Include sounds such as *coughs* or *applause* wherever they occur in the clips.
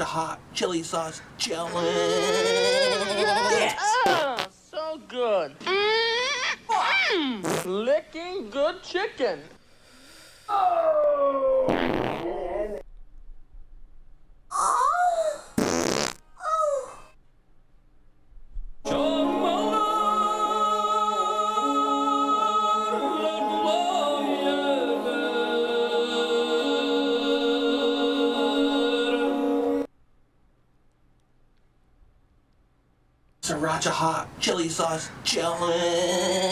Sriracha hot chili sauce chillin'. Yes. Ah, so good. Mm. Licking good chicken. Chili sauce chillin'.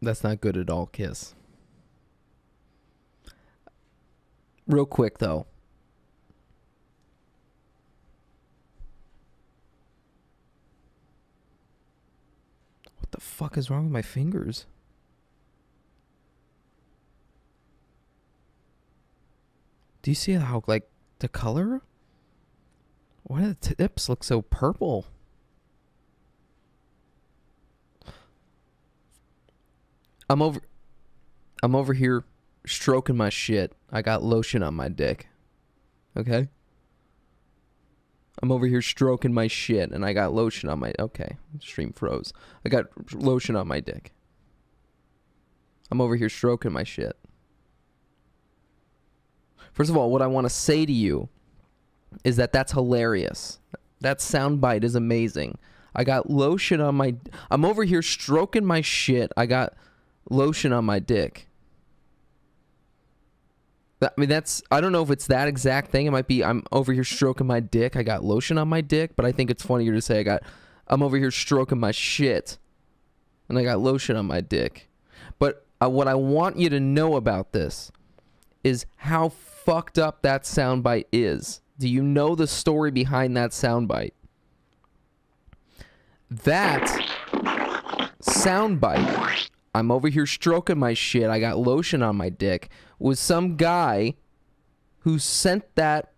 That's not good at all, Kiss. Real quick though. What the fuck is wrong with my fingers? Do you see how like the color? Why do the tips look so purple? I'm over I'm over here stroking my shit. I got lotion on my dick. Okay? I'm over here stroking my shit and I got lotion on my Okay, stream froze. I got lotion on my dick. I'm over here stroking my shit. First of all, what I want to say to you is that that's hilarious. That soundbite is amazing. I got lotion on my I'm over here stroking my shit. I got lotion on my dick. I mean, that's I don't know if it's that exact thing. It might be I'm over here stroking my dick. I got lotion on my dick, but I think it's funnier to say I got I'm over here stroking my shit, and I got lotion on my dick. But uh, what I want you to know about this is how fucked up that soundbite is. Do you know the story behind that soundbite? That soundbite I'm over here stroking my shit. I got lotion on my dick. Was some guy who sent that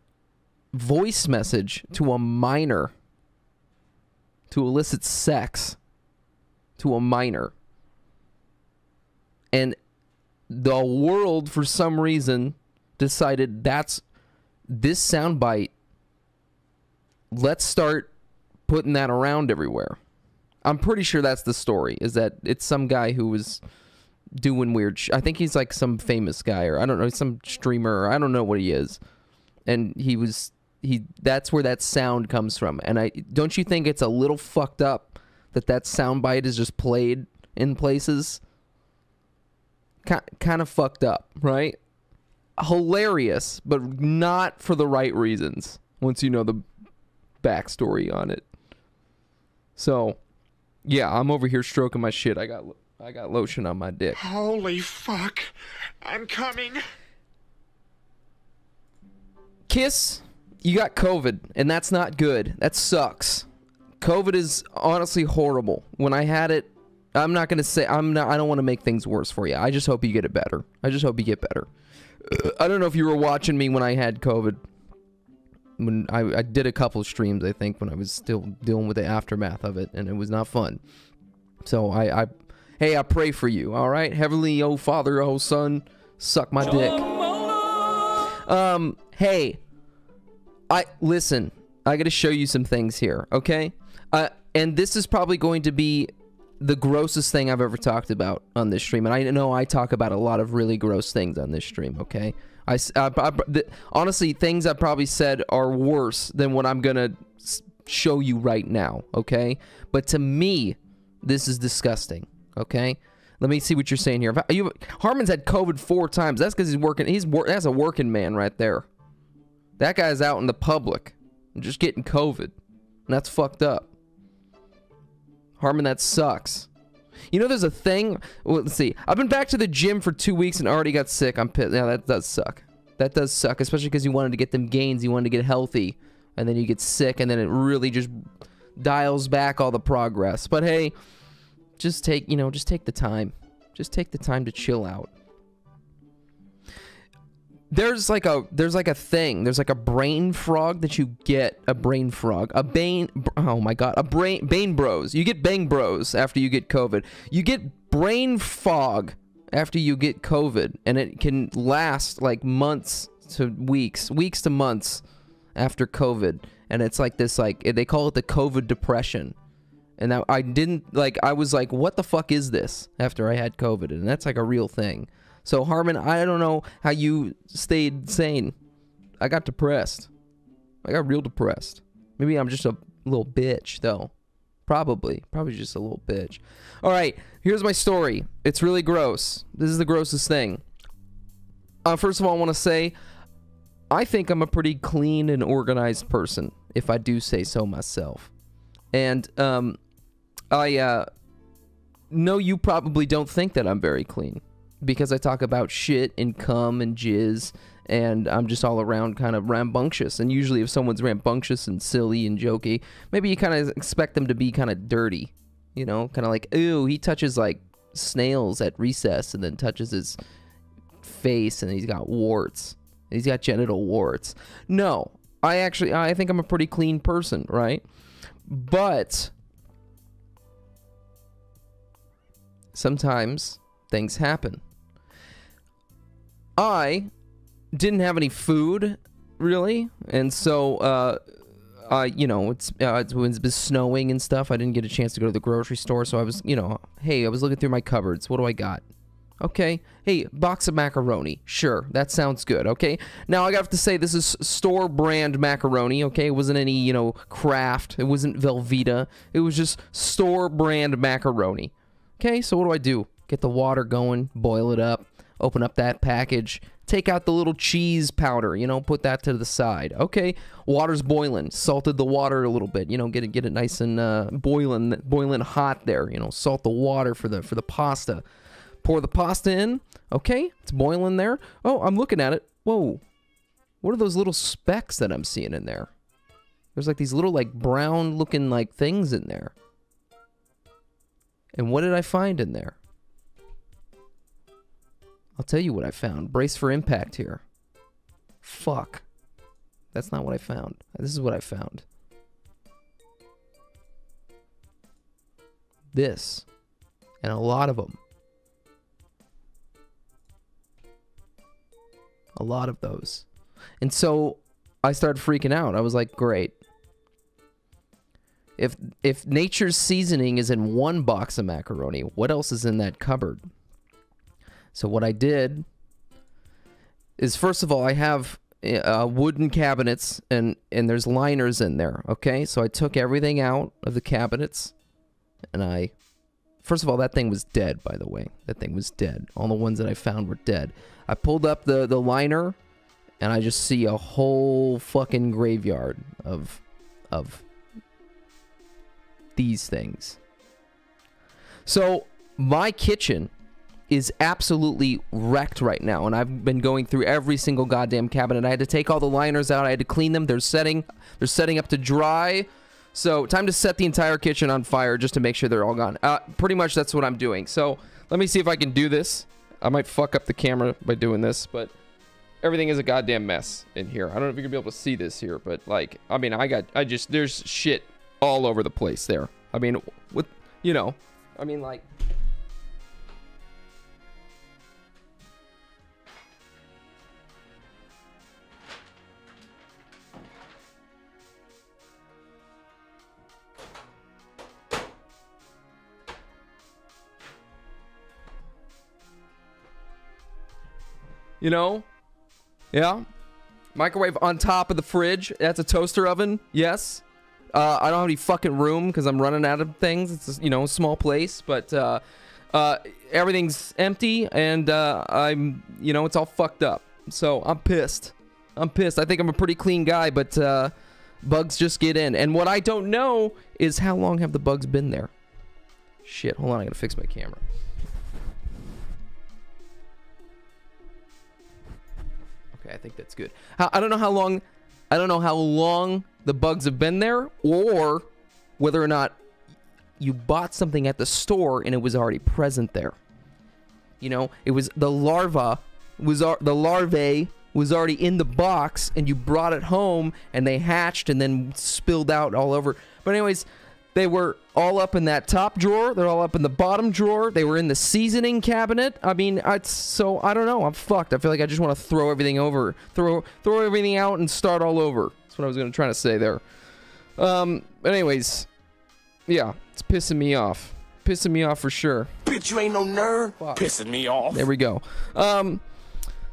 voice message to a minor to elicit sex to a minor. And the world, for some reason, decided that's this soundbite. Let's start putting that around everywhere. I'm pretty sure that's the story. Is that it's some guy who was doing weird. Sh- I think he's like some famous guy, or I don't know, some streamer. Or I don't know what he is. And he was he. That's where that sound comes from. And I don't you think it's a little fucked up that that sound bite is just played in places. Kind of fucked up, right? Hilarious, but not for the right reasons. Once you know the backstory on it. So, yeah, I'm over here stroking my shit. I got I got lotion on my dick. Holy fuck. I'm coming. Kiss, you got COVID, and that's not good. That sucks. COVID is honestly horrible. When I had it, I'm not gonna say I'm not. I don't want to make things worse for you. I just hope you get it better. I just hope you get better. *clears throat* I don't know if you were watching me when I had COVID. When I, I did a couple streams, I think when I was still dealing with the aftermath of it, and it was not fun. So I, I hey, I pray for you. All right, heavenly, oh Father, oh Son, suck my dick. Um, hey, I listen. I got to show you some things here, okay? Uh, and this is probably going to be the grossest thing I've ever talked about on this stream. And I know I talk about a lot of really gross things on this stream, okay? I, s- uh, I- I- the, honestly, things I probably said are worse than what I'm gonna show you right now, okay? But to me, this is disgusting, okay? Let me see what you're saying here. You, Harmon's had COVID four times. That's because he's working. He's wor- that's a working man right there. That guy's out in the public, just getting COVID, and that's fucked up. Harmon, that sucks. You know, there's a thing. Well, let's see. I've been back to the gym for two weeks and already got sick. I'm pissed. Yeah, that does suck. That does suck, especially because you wanted to get them gains. You wanted to get healthy, and then you get sick, and then it really just dials back all the progress. But hey, just take you know, just take the time. Just take the time to chill out there's like a there's like a thing. There's like a brain frog that you get a brain frog a bane oh my god a brain bane bros. You get bang bros after you get covid. You get brain fog after you get covid and it can last like months to weeks weeks to months after covid. And it's like this like they call it the covid depression. And I, I didn't like i was like what the fuck is this after i had covid? And that's like a real thing so Harmon, I don't know how you stayed sane. I got depressed. I got real depressed. Maybe I'm just a little bitch though. Probably. Probably just a little bitch. All right, here's my story. It's really gross. This is the grossest thing. Uh, first of all, I want to say I think I'm a pretty clean and organized person, if I do say so myself. And um, I uh, know you probably don't think that I'm very clean because I talk about shit and cum and jizz and I'm just all around kind of rambunctious. And usually, if someone's rambunctious and silly and jokey, maybe you kind of expect them to be kind of dirty, you know, kind of like, ooh, he touches like snails at recess and then touches his face and he's got warts. He's got genital warts. No, I actually, I think I'm a pretty clean person, right? But sometimes things happen. I didn't have any food really, and so uh, I, you know, it's uh, it's been snowing and stuff. I didn't get a chance to go to the grocery store, so I was, you know, hey, I was looking through my cupboards. What do I got? Okay. Hey, box of macaroni. Sure, that sounds good. Okay. Now I have to say this is store brand macaroni. Okay, it wasn't any you know Kraft. It wasn't Velveeta. It was just store brand macaroni. Okay. So what do I do? Get the water going. Boil it up open up that package, take out the little cheese powder, you know, put that to the side. Okay, water's boiling, salted the water a little bit, you know, get it get it nice and uh, boiling boiling hot there, you know, salt the water for the for the pasta. Pour the pasta in. Okay, it's boiling there. Oh, I'm looking at it. Whoa. What are those little specks that I'm seeing in there? There's like these little like brown looking like things in there. And what did I find in there? I'll tell you what I found. Brace for impact here. Fuck. That's not what I found. This is what I found. This. And a lot of them. A lot of those. And so I started freaking out. I was like, great. If if nature's seasoning is in one box of macaroni, what else is in that cupboard? So what I did is first of all, I have uh, wooden cabinets and and there's liners in there. Okay, so I took everything out of the cabinets, and I, first of all, that thing was dead. By the way, that thing was dead. All the ones that I found were dead. I pulled up the the liner, and I just see a whole fucking graveyard of of these things. So my kitchen is absolutely wrecked right now and I've been going through every single goddamn cabinet. I had to take all the liners out. I had to clean them. They're setting they're setting up to dry. So, time to set the entire kitchen on fire just to make sure they're all gone. Uh, pretty much that's what I'm doing. So, let me see if I can do this. I might fuck up the camera by doing this, but everything is a goddamn mess in here. I don't know if you're to be able to see this here, but like, I mean, I got I just there's shit all over the place there. I mean, with you know, I mean like You know? Yeah. Microwave on top of the fridge. That's a toaster oven. Yes. Uh, I don't have any fucking room because I'm running out of things. It's you know a small place, but uh, uh, everything's empty and uh, I'm you know it's all fucked up. So I'm pissed. I'm pissed. I think I'm a pretty clean guy, but uh, bugs just get in. And what I don't know is how long have the bugs been there? Shit, hold on, I gotta fix my camera. Okay, I think that's good. I don't know how long, I don't know how long the bugs have been there, or whether or not you bought something at the store and it was already present there. You know, it was the larva was the larvae was already in the box and you brought it home and they hatched and then spilled out all over. But anyways, they were all up in that top drawer. They're all up in the bottom drawer. They were in the seasoning cabinet. I mean, it's so I don't know. I'm fucked. I feel like I just want to throw everything over, throw throw everything out and start all over. That's what I was gonna try to say there. Um, but anyways, yeah, it's pissing me off. Pissing me off for sure. Bitch, you ain't no nerd. Pissing me off. There we go. Um,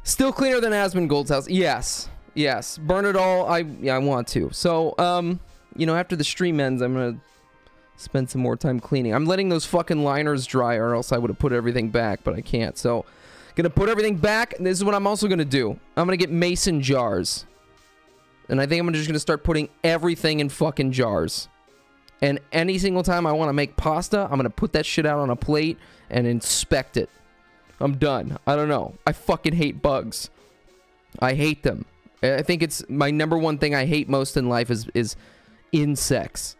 still cleaner than Asmongold's house. Yes, yes. Burn it all. I yeah, I want to. So um, you know, after the stream ends, I'm gonna spend some more time cleaning. I'm letting those fucking liners dry, or else I would have put everything back, but I can't. So, gonna put everything back. This is what I'm also gonna do. I'm gonna get mason jars, and I think I'm just gonna start putting everything in fucking jars. And any single time I want to make pasta, I'm gonna put that shit out on a plate and inspect it. I'm done. I don't know. I fucking hate bugs. I hate them. I think it's my number one thing I hate most in life is is insects.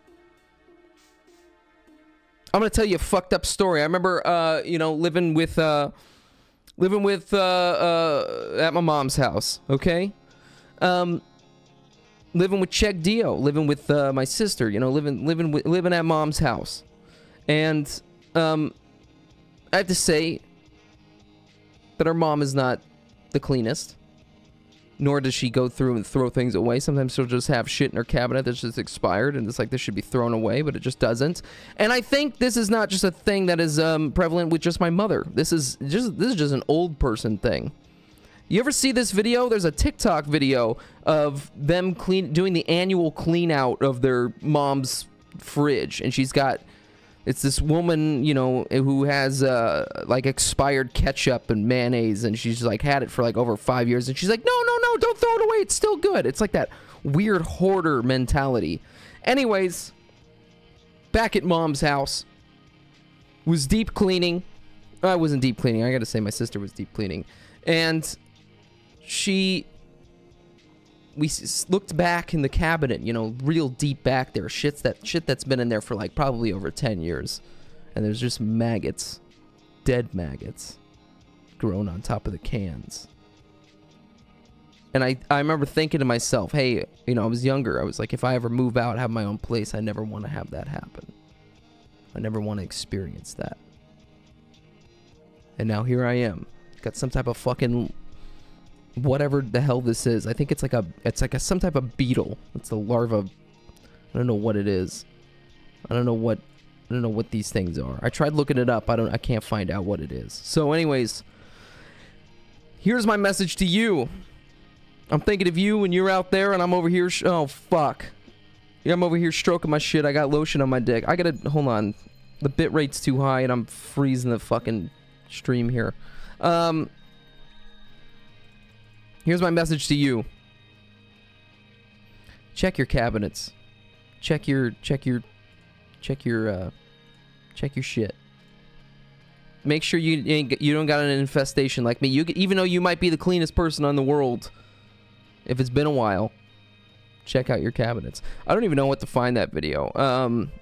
I'm gonna tell you a fucked up story. I remember, uh, you know, living with, uh, living with, uh, uh, at my mom's house. Okay, um, living with CheggDeo, living with uh, my sister. You know, living, living, living at mom's house, and um, I have to say that our mom is not the cleanest nor does she go through and throw things away. Sometimes she'll just have shit in her cabinet that's just expired, and it's like this should be thrown away, but it just doesn't. And I think this is not just a thing that is um, prevalent with just my mother. This is just this is just an old person thing. You ever see this video? There's a TikTok video of them clean doing the annual clean out of their mom's fridge, and she's got it's this woman, you know, who has uh, like expired ketchup and mayonnaise, and she's like had it for like over five years, and she's like, no, no, no, don't throw it away, it's still good. It's like that weird hoarder mentality. Anyways, back at mom's house, was deep cleaning. I wasn't deep cleaning. I gotta say, my sister was deep cleaning, and she we looked back in the cabinet, you know, real deep back there, shit's that shit that's been in there for like probably over 10 years. And there's just maggots, dead maggots grown on top of the cans. And I, I remember thinking to myself, hey, you know, I was younger. I was like, if I ever move out, have my own place, I never want to have that happen. I never want to experience that. And now here I am. Got some type of fucking whatever the hell this is. I think it's like a it's like a some type of beetle. It's a larva. I don't know what it is. I don't know what I don't know what these things are. I tried looking it up. I don't I can't find out what it is. So anyways, here's my message to you. I'm thinking of you when you're out there and I'm over here oh fuck. Yeah, I'm over here stroking my shit. I got lotion on my dick. I got to hold on. The bit rate's too high and I'm freezing the fucking stream here. Um Here's my message to you. Check your cabinets. Check your check your check your uh check your shit. Make sure you you don't got an infestation like me. You even though you might be the cleanest person on the world, if it's been a while, check out your cabinets. I don't even know what to find that video. Um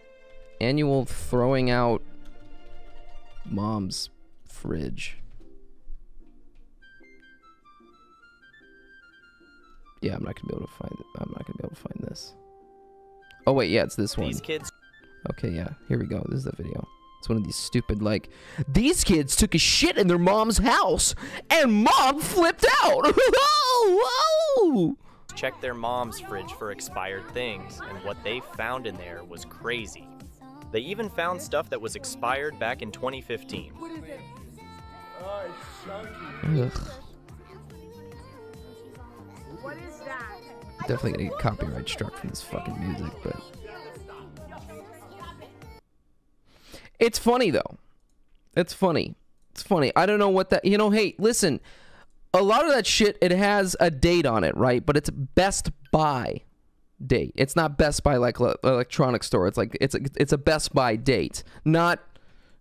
annual throwing out mom's fridge. Yeah, I'm not gonna be able to find it. I'm not gonna be able to find this. Oh wait, yeah, it's this one. These kids Okay, yeah, here we go. This is the video. It's one of these stupid like these kids took a shit in their mom's house and mom flipped out. *laughs* Whoa! checked their mom's fridge for expired things, and what they found in there was crazy. They even found stuff that was expired back in 2015. Ugh. Definitely gonna get copyright struck from this fucking music, but it's funny though. It's funny. It's funny. I don't know what that. You know, hey, listen. A lot of that shit it has a date on it, right? But it's Best Buy date. It's not Best Buy like electronic store. It's like it's a, it's a Best Buy date, not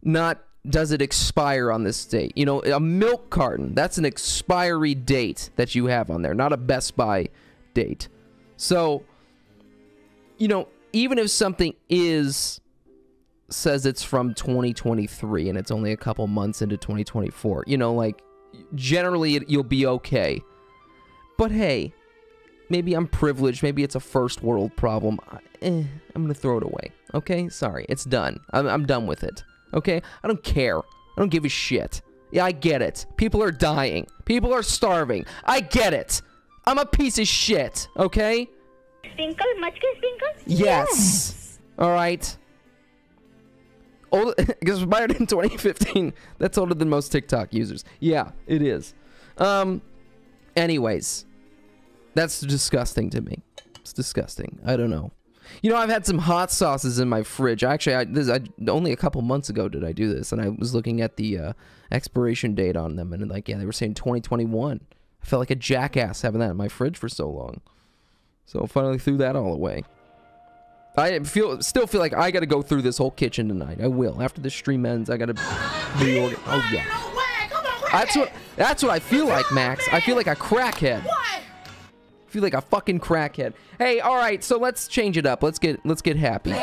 not does it expire on this date. You know, a milk carton, that's an expiry date that you have on there, not a Best Buy date. So, you know, even if something is says it's from 2023 and it's only a couple months into 2024, you know, like generally it, you'll be okay. But hey, maybe I'm privileged, maybe it's a first world problem. I- Eh, I'm gonna throw it away. Okay, sorry, it's done. I'm, I'm done with it. Okay, I don't care. I don't give a shit. Yeah, I get it. People are dying. People are starving. I get it. I'm a piece of shit. Okay. Sprinkle, much sprinkles? Yes. All right. Old *laughs* because expired in 2015. That's older than most TikTok users. Yeah, it is. Um. Anyways, that's disgusting to me. It's disgusting. I don't know. You know, I've had some hot sauces in my fridge. Actually, I, this I, only a couple months ago did I do this, and I was looking at the uh, expiration date on them, and like, yeah, they were saying 2021. I felt like a jackass having that in my fridge for so long. So I finally threw that all away. I feel still feel like I got to go through this whole kitchen tonight. I will after the stream ends. I got to reorganize. Oh yeah. That's what that's what I feel like, Max. I feel like a crackhead. I feel like a fucking crackhead. Hey, all right, so let's change it up. Let's get let's get happy.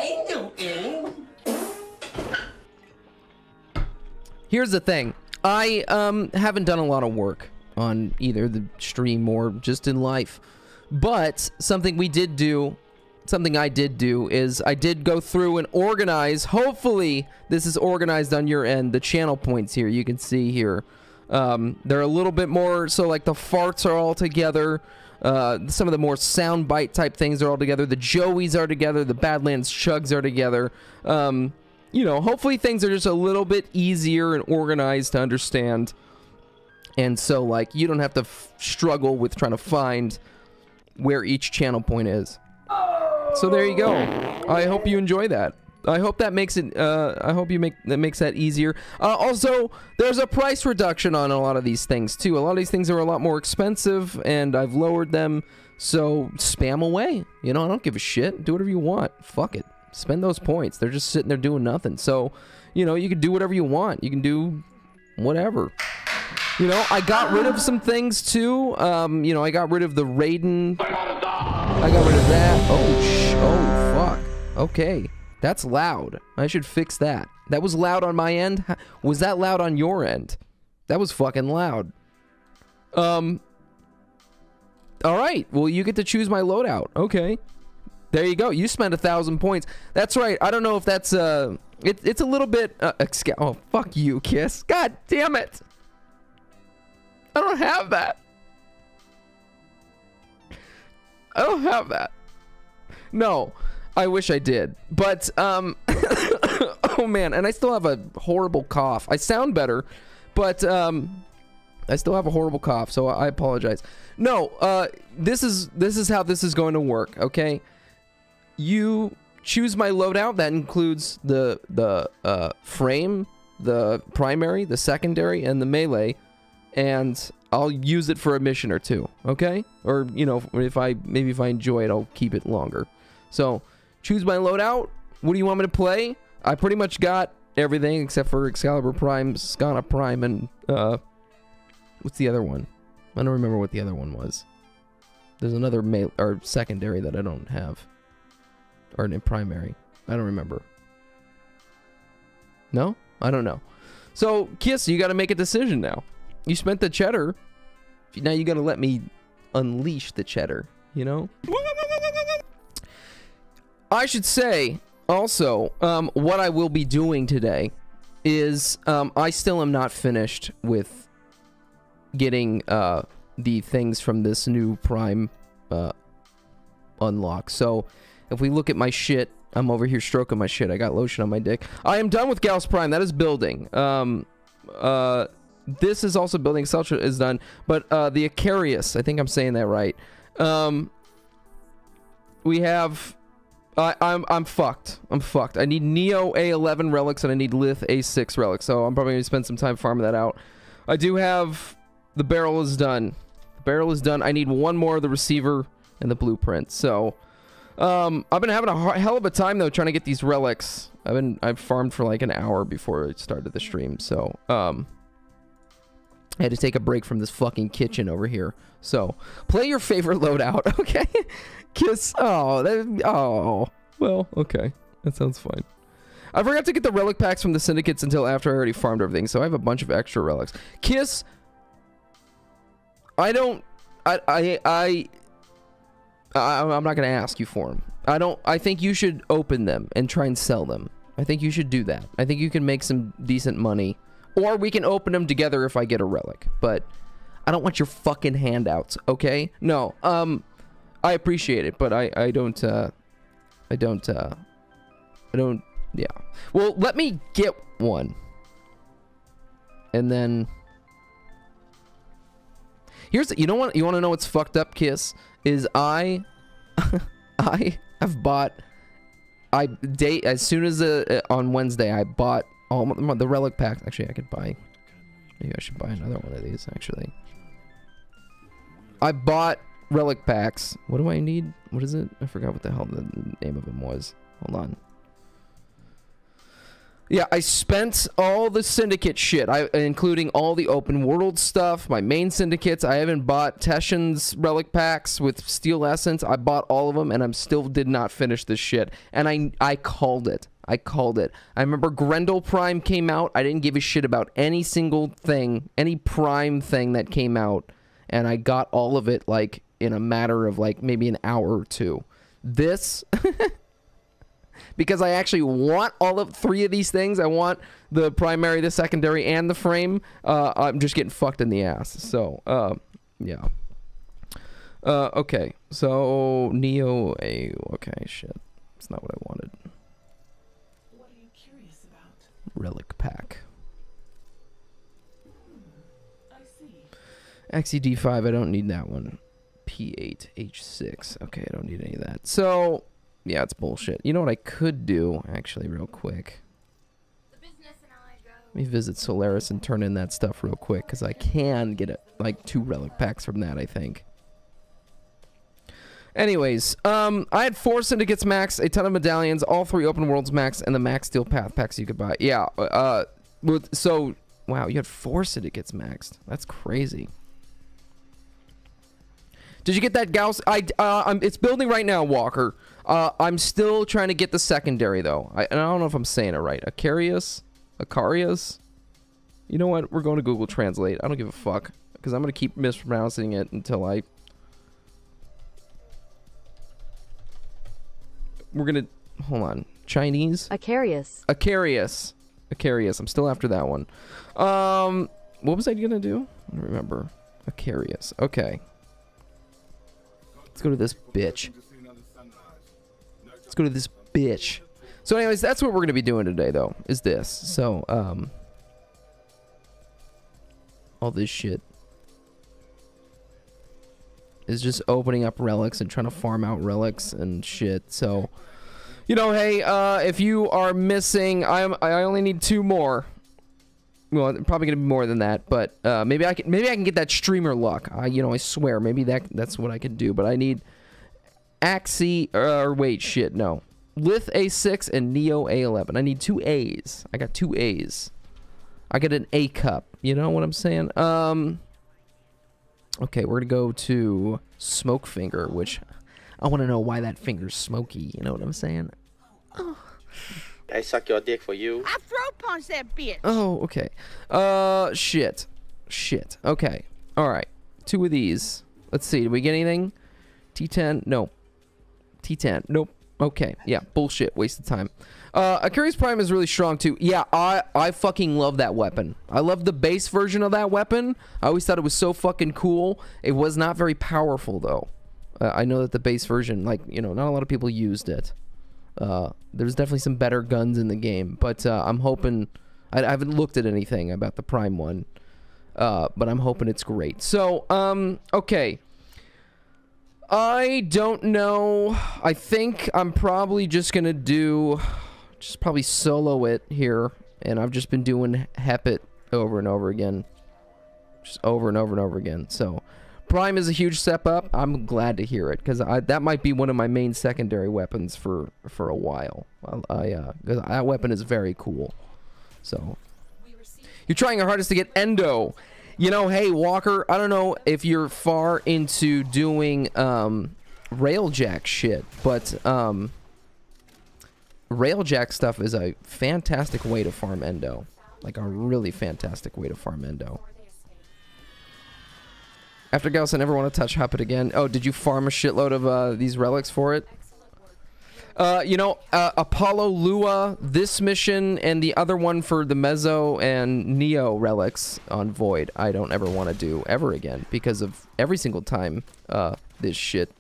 Here's the thing. I um haven't done a lot of work on either the stream or just in life. But something we did do, something I did do is I did go through and organize. Hopefully, this is organized on your end. The channel points here, you can see here. Um, they're a little bit more, so like the farts are all together. Uh, some of the more soundbite type things are all together. The Joeys are together. The Badlands Chugs are together. Um, you know, hopefully things are just a little bit easier and organized to understand. And so, like, you don't have to struggle with trying to find where each channel point is. So there you go. I hope you enjoy that. I hope that makes it. Uh, I hope you make that makes that easier. Uh, also, there's a price reduction on a lot of these things too. A lot of these things are a lot more expensive, and I've lowered them. So spam away. You know, I don't give a shit. Do whatever you want. Fuck it. Spend those points. They're just sitting there doing nothing. So, you know, you can do whatever you want. You can do whatever. You know, I got rid of some things too. Um, you know, I got rid of the Raiden. I got rid of that. Oh. Okay. That's loud. I should fix that. That was loud on my end. Was that loud on your end? That was fucking loud. Um. All right. Well, you get to choose my loadout. Okay. There you go. You spent a thousand points. That's right. I don't know if that's uh. It, it's a little bit. Uh, oh fuck you, Kiss. God damn it. I don't have that. I don't have that. No, I wish I did. But um *coughs* oh man, and I still have a horrible cough. I sound better, but um I still have a horrible cough, so I apologize. No, uh this is this is how this is going to work, okay? You choose my loadout that includes the the uh frame, the primary, the secondary and the melee and I'll use it for a mission or two, okay? Or, you know, if I maybe if I enjoy it, I'll keep it longer. So, choose my loadout. What do you want me to play? I pretty much got everything except for Excalibur Prime, Skana Prime, and uh what's the other one? I don't remember what the other one was. There's another ma- or secondary that I don't have. Or in primary. I don't remember. No? I don't know. So, Kiss, you got to make a decision now. You spent the cheddar. Now you got to let me unleash the cheddar, you know? I should say also um, what I will be doing today is um, I still am not finished with getting uh, the things from this new Prime uh, unlock. So if we look at my shit, I'm over here stroking my shit. I got lotion on my dick. I am done with Gauss Prime. That is building. Um, uh, this is also building. Celtra is done, but uh, the Akarius, I think I'm saying that right. Um, we have. I, I'm I'm fucked. I'm fucked. I need Neo A11 relics and I need Lith A6 relics. So I'm probably gonna spend some time farming that out. I do have the barrel is done. The barrel is done. I need one more of the receiver and the blueprint. So um, I've been having a hell of a time though trying to get these relics. I've been I've farmed for like an hour before I started the stream, so um I had to take a break from this fucking kitchen over here. So, play your favorite loadout, *laughs* okay? Kiss. Oh, that, oh. Well, okay. That sounds fine. I forgot to get the relic packs from the syndicates until after I already farmed everything, so I have a bunch of extra relics. Kiss. I don't. I. I. I. I I'm not gonna ask you for them. I don't. I think you should open them and try and sell them. I think you should do that. I think you can make some decent money, or we can open them together if I get a relic. But I don't want your fucking handouts. Okay? No. Um. I appreciate it, but I. I don't. Uh. I don't. Uh. I don't. Yeah. Well, let me get one. And then Here's you know what you want to know what's fucked up kiss is I *laughs* I have bought I date as soon as uh, on Wednesday I bought all the relic packs. Actually, I could buy maybe I should buy another one of these actually. I bought relic packs. What do I need? What is it? I forgot what the hell the name of them was. Hold on. Yeah, I spent all the syndicate shit, I including all the open world stuff, my main syndicates. I haven't bought Teshin's relic packs with steel essence. I bought all of them, and I'm still did not finish this shit. And I I called it. I called it. I remember Grendel Prime came out. I didn't give a shit about any single thing, any Prime thing that came out, and I got all of it like in a matter of like maybe an hour or two. This *laughs* because I actually want all of three of these things. I want the primary, the secondary, and the frame. Uh, I'm just getting fucked in the ass. So, uh, yeah. Uh, okay. So Neo A. Okay, shit. It's not what I wanted. What are you curious about? Relic pack. I see. XED5. I don't need that one. P8H6. Okay, I don't need any of that. So, yeah, it's bullshit. You know what I could do, actually, real quick? Let me visit Solaris and turn in that stuff real quick, because I can get it, like two relic packs from that, I think. Anyways, um, I had four syndicates max, a ton of medallions, all three open worlds max, and the max steel path packs you could buy. Yeah, uh, so wow, you had four syndicates maxed. That's crazy. Did you get that Gauss? I uh, I'm, it's building right now, Walker. Uh, I'm still trying to get the secondary though. I, and I don't know if I'm saying it right. Akarius, Akarius. You know what? We're going to Google Translate. I don't give a fuck because I'm gonna keep mispronouncing it until I. We're gonna hold on. Chinese. Akarius. Akarius. Akarius. I'm still after that one. Um, what was I gonna do? I don't remember. Akarius. Okay. Let's go to this bitch. Let's go to this bitch. So, anyways, that's what we're gonna be doing today, though. Is this? So, um, all this shit is just opening up relics and trying to farm out relics and shit. So, you know, hey, uh, if you are missing, I'm I only need two more. Well, probably gonna be more than that, but uh, maybe I can maybe I can get that streamer luck. I you know I swear maybe that that's what I can do. But I need Axi or wait shit no Lith A6 and Neo A11. I need two A's. I got two A's. I got an A cup. You know what I'm saying? Um. Okay, we're gonna go to Smoke Finger, which I want to know why that finger's smoky. You know what I'm saying? I suck your dick for you. I throat punch that bitch. Oh, okay. Uh, shit. Shit. Okay. All right. Two of these. Let's see. Did we get anything? T10? No. T10? Nope. Okay. Yeah. Bullshit. Waste of time. Uh, Akarius Prime is really strong too. Yeah, I I fucking love that weapon. I love the base version of that weapon. I always thought it was so fucking cool. It was not very powerful though. Uh, I know that the base version, like you know, not a lot of people used it. Uh, there's definitely some better guns in the game, but uh, I'm hoping. I, I haven't looked at anything about the Prime one, uh, but I'm hoping it's great. So, um, okay. I don't know. I think I'm probably just gonna do, just probably solo it here, and I've just been doing Hepit over and over again, just over and over and over again. So, Prime is a huge step up. I'm glad to hear it because that might be one of my main secondary weapons for for a while. I uh, that weapon is very cool. So you're trying your hardest to get Endo. You know, hey Walker, I don't know if you're far into doing um, railjack shit, but um, railjack stuff is a fantastic way to farm Endo. Like a really fantastic way to farm Endo. After Gauss, I never want to touch Hepit again. Oh, did you farm a shitload of uh, these relics for it? Uh, you know, uh, Apollo Lua, this mission, and the other one for the Meso and Neo relics on Void, I don't ever want to do ever again because of every single time uh, this shit.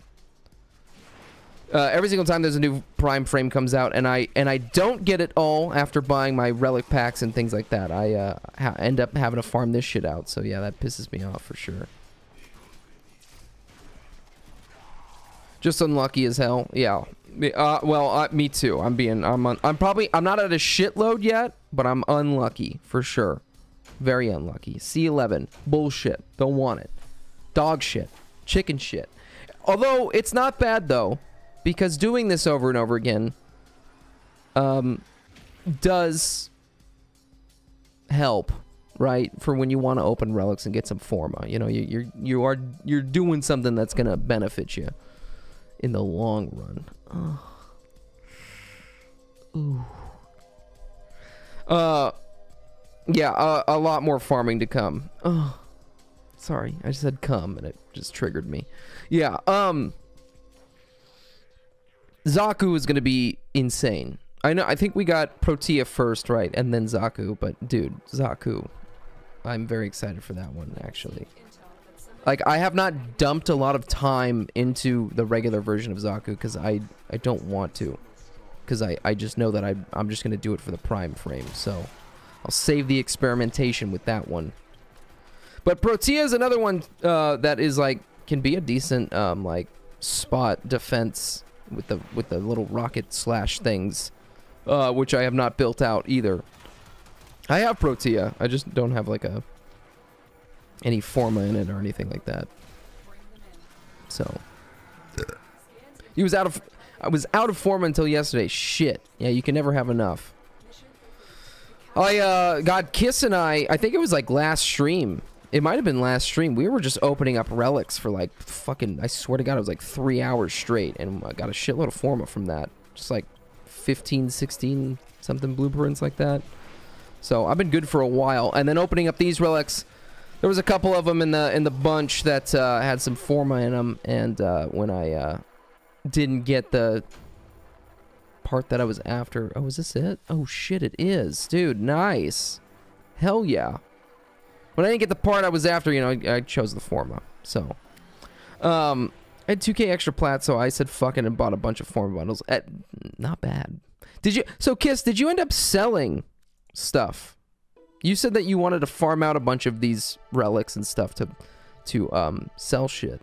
Uh, every single time there's a new Prime frame comes out, and I and I don't get it all after buying my relic packs and things like that. I uh, end up having to farm this shit out. So yeah, that pisses me off for sure. Just unlucky as hell. Yeah. Uh, well, uh, me too. I'm being. I'm. I'm probably. I'm not at a shitload yet, but I'm unlucky for sure. Very unlucky. C11. Bullshit. Don't want it. Dog shit. Chicken shit. Although it's not bad though, because doing this over and over again, um, does help, right? For when you want to open relics and get some forma. You know, you, you're you are you're doing something that's gonna benefit you in the long run. Ugh. Ooh. Uh, yeah, uh, a lot more farming to come. Oh, sorry, I just said come and it just triggered me. Yeah, um, Xaku is gonna be insane. I know. I think we got Protea first, right, and then Xaku. But dude, Xaku, I'm very excited for that one actually. Like I have not dumped a lot of time into the regular version of Xaku because I I don't want to, because I I just know that I I'm just gonna do it for the Prime frame. So I'll save the experimentation with that one. But Protea is another one uh, that is like can be a decent um like spot defense with the with the little rocket slash things, uh, which I have not built out either. I have Protea. I just don't have like a any forma in it or anything like that. So he was out of I was out of form until yesterday. Shit. Yeah, you can never have enough. I uh got Kiss and I I think it was like last stream. It might have been last stream. We were just opening up relics for like fucking I swear to god it was like 3 hours straight and I got a shitload of forma from that. Just like 15, 16 something blueprints like that. So, I've been good for a while and then opening up these relics there was a couple of them in the in the bunch that uh, had some forma in them, and uh, when I uh, didn't get the part that I was after, oh, is this it? Oh shit, it is, dude. Nice, hell yeah. When I didn't get the part I was after, you know, I, I chose the forma. So, um, I had 2k extra plat, so I said fucking and bought a bunch of forma bundles. At, not bad. Did you? So, Kiss, did you end up selling stuff? You said that you wanted to farm out a bunch of these relics and stuff to to um sell shit.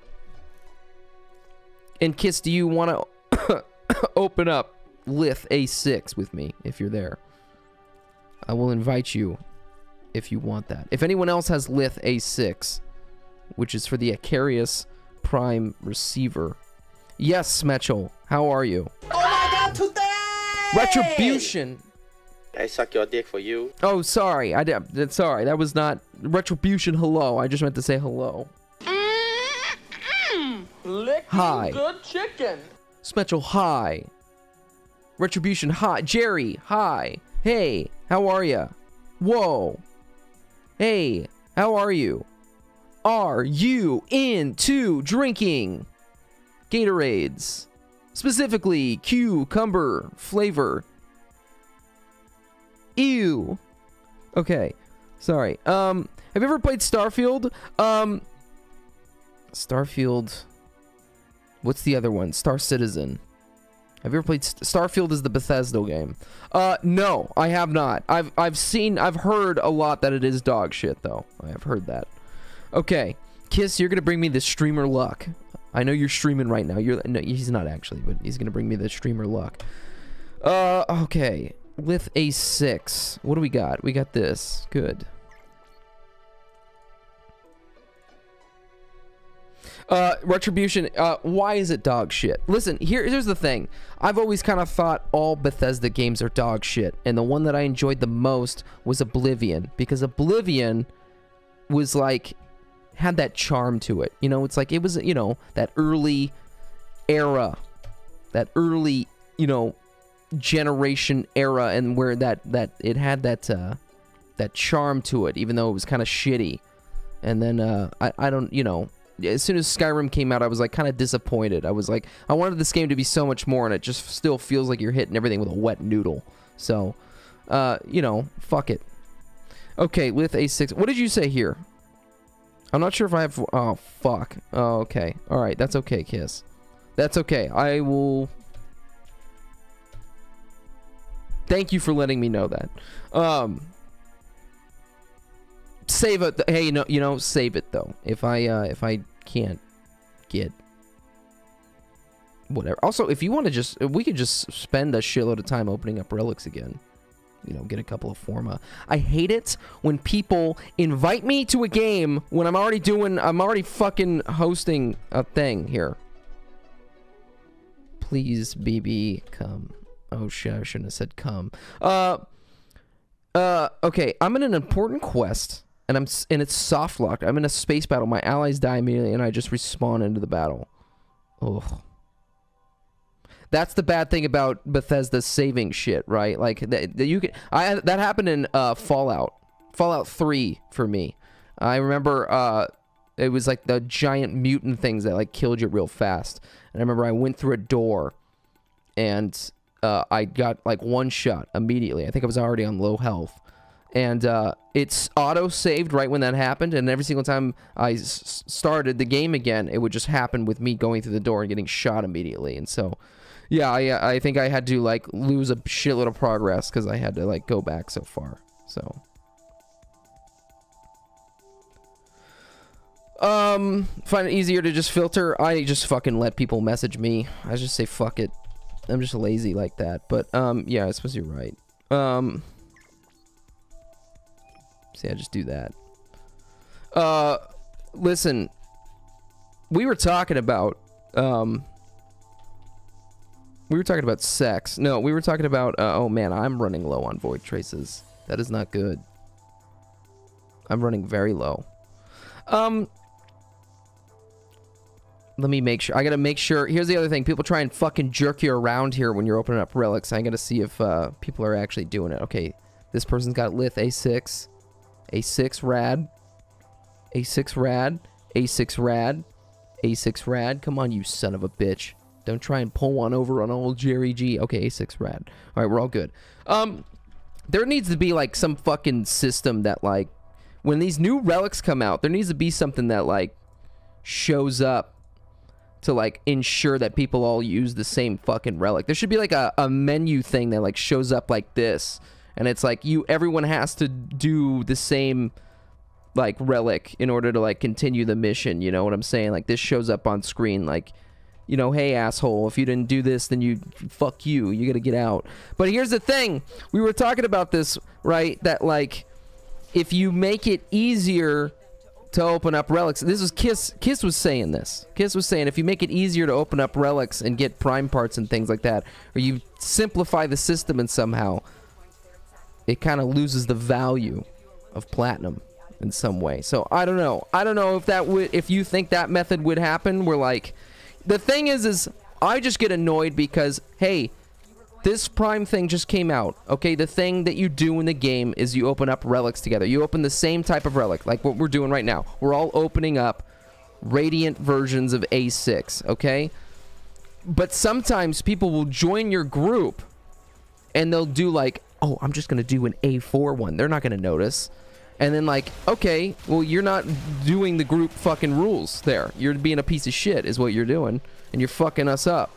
And Kiss, do you want to *coughs* open up Lith A6 with me if you're there? I will invite you if you want that. If anyone else has Lith A6, which is for the Akarius Prime receiver. Yes, Smetchel, how are you? Oh my god, today! Retribution I suck your dick for you. Oh, sorry. I did. Sorry, that was not retribution. Hello. I just meant to say hello. Mm-hmm. Licking Hi. good chicken. Special hi. Retribution hi. Jerry hi. Hey, how are ya? Whoa. Hey, how are you? Are you into drinking Gatorades? Specifically, cucumber flavor. Ew. Okay. Sorry. Um, have you ever played Starfield? Um, Starfield. What's the other one? Star Citizen. Have you ever played St- Starfield? Is the Bethesda game? Uh, no, I have not. I've I've seen, I've heard a lot that it is dog shit though. I have heard that. Okay, Kiss, you're gonna bring me the streamer luck. I know you're streaming right now. You're no, he's not actually, but he's gonna bring me the streamer luck. Uh, okay. Lith A6. What do we got? We got this. Good. Uh, Retribution, uh, why is it dog shit? Listen, here, here's the thing. I've always kind of thought all Bethesda games are dog shit, and the one that I enjoyed the most was Oblivion, because Oblivion was like, had that charm to it. You know, it's like, it was, you know, that early era, that early, you know, generation era, and where that, that, it had that, uh, that charm to it, even though it was kind of shitty. And then, uh, I, I don't, you know, as soon as Skyrim came out, I was like kind of disappointed. I was like, I wanted this game to be so much more, and it just still feels like you're hitting everything with a wet noodle. So, uh, you know, fuck it. Okay, with A6. What did you say here? I'm not sure if I have. Oh, fuck. Oh, okay. All right, that's okay, Kiss. That's okay. I will. Thank you for letting me know that. Um, save it. Hey, you know, you know, save it though. If I uh, if I can't get whatever. Also, if you want to just, we could just spend a shitload of time opening up relics again. You know, get a couple of forma. I hate it when people invite me to a game when I'm already doing, I'm already fucking hosting a thing here. Please, BB, come. Oh shit, I shouldn't have said come. Uh, uh, okay, I'm in an important quest and I'm and it's soft locked. I'm in a space battle. My allies die immediately, and I just respawn into the battle. Ugh. That's the bad thing about Bethesda saving shit, right? Like that, that you can. I that happened in uh, Fallout, Fallout Three for me. I remember uh, it was like the giant mutant things that like killed you real fast. And I remember I went through a door, and uh, I got like one shot immediately. I think I was already on low health. And uh, it's auto saved right when that happened and every single time i started the game again it would just happen with me going through the door and getting shot immediately. And so yeah i, I think i had to like lose a shitload of progress because i had to like go back so far. So. Um find it easier to just filter. I just fucking let people message me. I just say fuck it i'm just lazy like that but um yeah i suppose you're right um See, I just do that. Uh, listen, we were talking about, um, we were talking about sex. No, we were talking about, uh, oh man, I'm running low on void traces. That is not good. I'm running very low. Um, let me make sure. I gotta make sure. Here's the other thing. People try and fucking jerk you around here when you're opening up relics. I gotta see if uh, people are actually doing it. Okay, this person's got Lith A6. A6 rad. A6 rad. A6 rad. A6 rad. Come on, you son of a bitch. Don't try and pull one over on old Jerry G. Okay, A6 rad. All right, we're all good. Um, there needs to be like some fucking system that like, when these new relics come out, there needs to be something that like shows up to like ensure that people all use the same fucking relic. There should be like a, a menu thing that like shows up like this. And it's like you everyone has to do the same like relic in order to like continue the mission you know what i'm saying? Like this shows up on screen like you know hey asshole if you didn't do this then you fuck you you gotta get out. But here's the thing we were talking about this right that like if you make it easier to open up relics this was kiss kiss was saying this kiss was saying if you make it easier to open up relics and get prime parts and things like that or you simplify the system and somehow it kind of loses the value of platinum in some way. So I don't know. I don't know if that would if you think that method would happen We're like the thing is is I just get annoyed because hey, this prime thing just came out. Okay, the thing that you do in the game is you open up relics together. You open the same type of relic like what we're doing right now. We're all opening up radiant versions of A6, okay? But sometimes people will join your group and they'll do like oh, I'm just going to do an A4 one. They're not going to notice. And then like, okay, well, you're not doing the group fucking rules there. You're being a piece of shit is what you're doing. And you're fucking us up.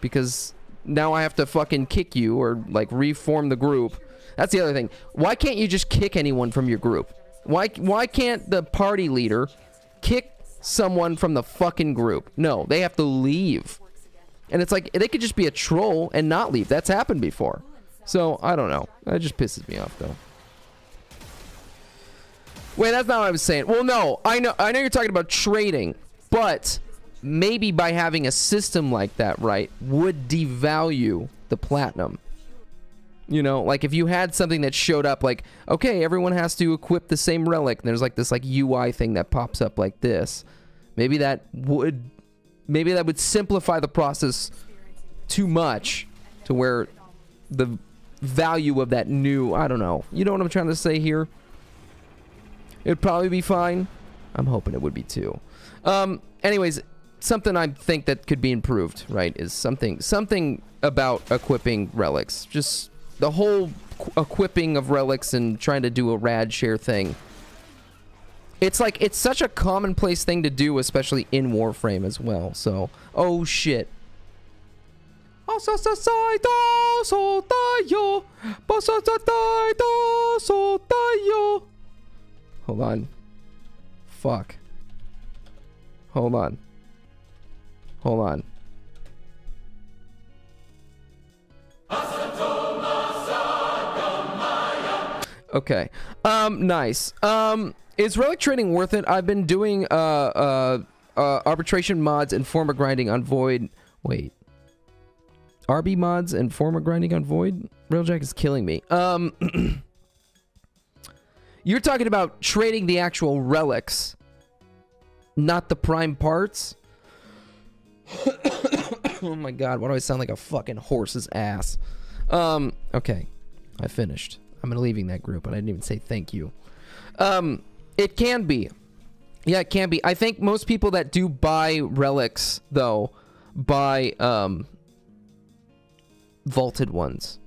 Because now I have to fucking kick you or like reform the group. That's the other thing. Why can't you just kick anyone from your group? Why why can't the party leader kick someone from the fucking group? No, they have to leave. And it's like they could just be a troll and not leave. That's happened before. So, I don't know. That just pisses me off, though. Wait, that's not what I was saying. Well, no. I know I know you're talking about trading, but maybe by having a system like that, right, would devalue the platinum. You know, like if you had something that showed up like, okay, everyone has to equip the same relic, and there's like this like UI thing that pops up like this. Maybe that would maybe that would simplify the process too much to where the value of that new, I don't know. You know what I'm trying to say here? It'd probably be fine. I'm hoping it would be too. Um anyways, something I think that could be improved, right, is something something about equipping relics. Just the whole qu- equipping of relics and trying to do a rad share thing. It's like it's such a commonplace thing to do, especially in Warframe as well. So, oh shit. Hold on. Fuck. Hold on. Hold on. Okay. Um, nice. Um, is relic trading worth it? I've been doing uh uh, uh arbitration mods and former grinding on void. Wait. RB mods and former grinding on void. Railjack is killing me. Um, *clears throat* you're talking about trading the actual relics, not the prime parts. *coughs* oh my god, why do I sound like a fucking horse's ass? Um, okay. I finished. I'm leaving that group, but I didn't even say thank you. Um, it can be. Yeah, it can be. I think most people that do buy relics, though, buy um vaulted ones.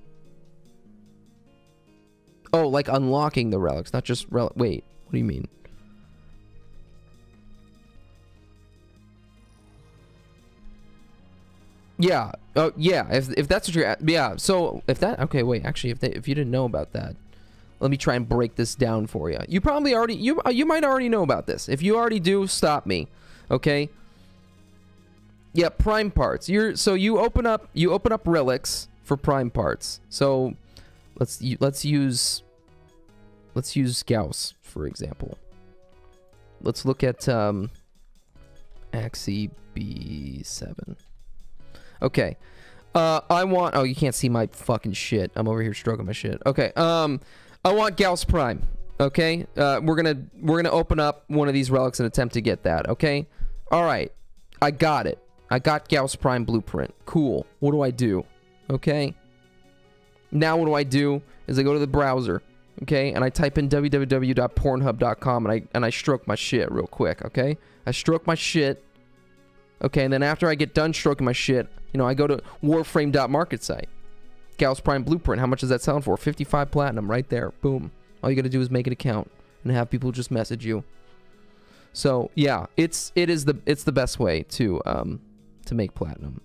Oh, like unlocking the relics, not just relic. Wait, what do you mean? Yeah. Oh, yeah. If if that's what you're yeah. So if that okay, wait. Actually, if they, if you didn't know about that, let me try and break this down for you. You probably already you uh, you might already know about this. If you already do, stop me. Okay. Yeah, prime parts. You're so you open up you open up relics for prime parts. So let's let's use let's use Gauss for example. Let's look at um Axi B7. Okay. Uh, I want. Oh, you can't see my fucking shit. I'm over here stroking my shit. Okay. Um, I want Gauss Prime. Okay. Uh, we're gonna we're gonna open up one of these relics and attempt to get that. Okay. All right. I got it. I got Gauss Prime blueprint. Cool. What do I do? Okay. Now what do I do? Is I go to the browser. Okay, and I type in www.pornhub.com and I and I stroke my shit real quick. Okay. I stroke my shit. Okay, and then after I get done stroking my shit, you know, I go to warframe.market site. Gauss Prime Blueprint, how much does that sell for? 55 platinum right there. Boom. All you got to do is make an account and have people just message you. So, yeah, it's it is the it's the best way to um to make platinum.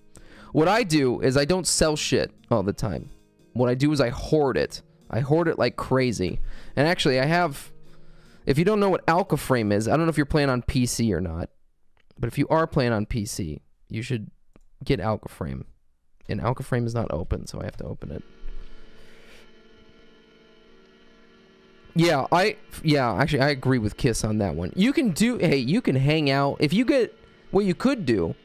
What I do is I don't sell shit all the time. What I do is I hoard it. I hoard it like crazy. And actually, I have if you don't know what AlecaFrame is, I don't know if you're playing on PC or not. But if you are playing on PC, you should get AlecaFrame. And AlecaFrame is not open, so I have to open it. Yeah, I yeah, actually I agree with Kiss on that one. You can do hey, you can hang out. If you get what you could do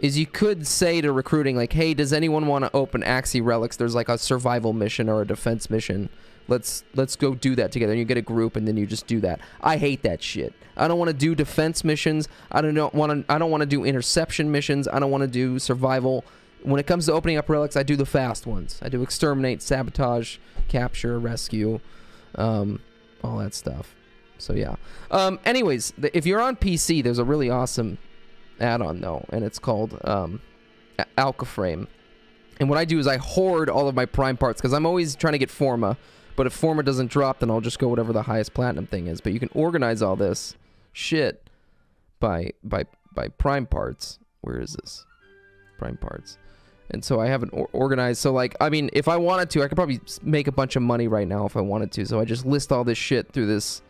is you could say to recruiting like, "Hey, does anyone want to open Axi relics? There's like a survival mission or a defense mission. Let's let's go do that together." And you get a group and then you just do that. I hate that shit. I don't want to do defense missions. I don't want to I don't want to do interception missions. I don't want to do survival. When it comes to opening up relics, I do the fast ones. I do exterminate, sabotage, capture, rescue, um, all that stuff. So yeah. Um, anyways, if you're on PC, there's a really awesome add-on though, and it's called um, A- AlecaFrame. And what I do is I hoard all of my prime parts because I'm always trying to get Forma. But if Forma doesn't drop, then I'll just go whatever the highest platinum thing is. But you can organize all this shit by by by prime parts. Where is this? Prime parts. And so I haven't or- organized. So like, I mean, if I wanted to, I could probably make a bunch of money right now if I wanted to. So I just list all this shit through this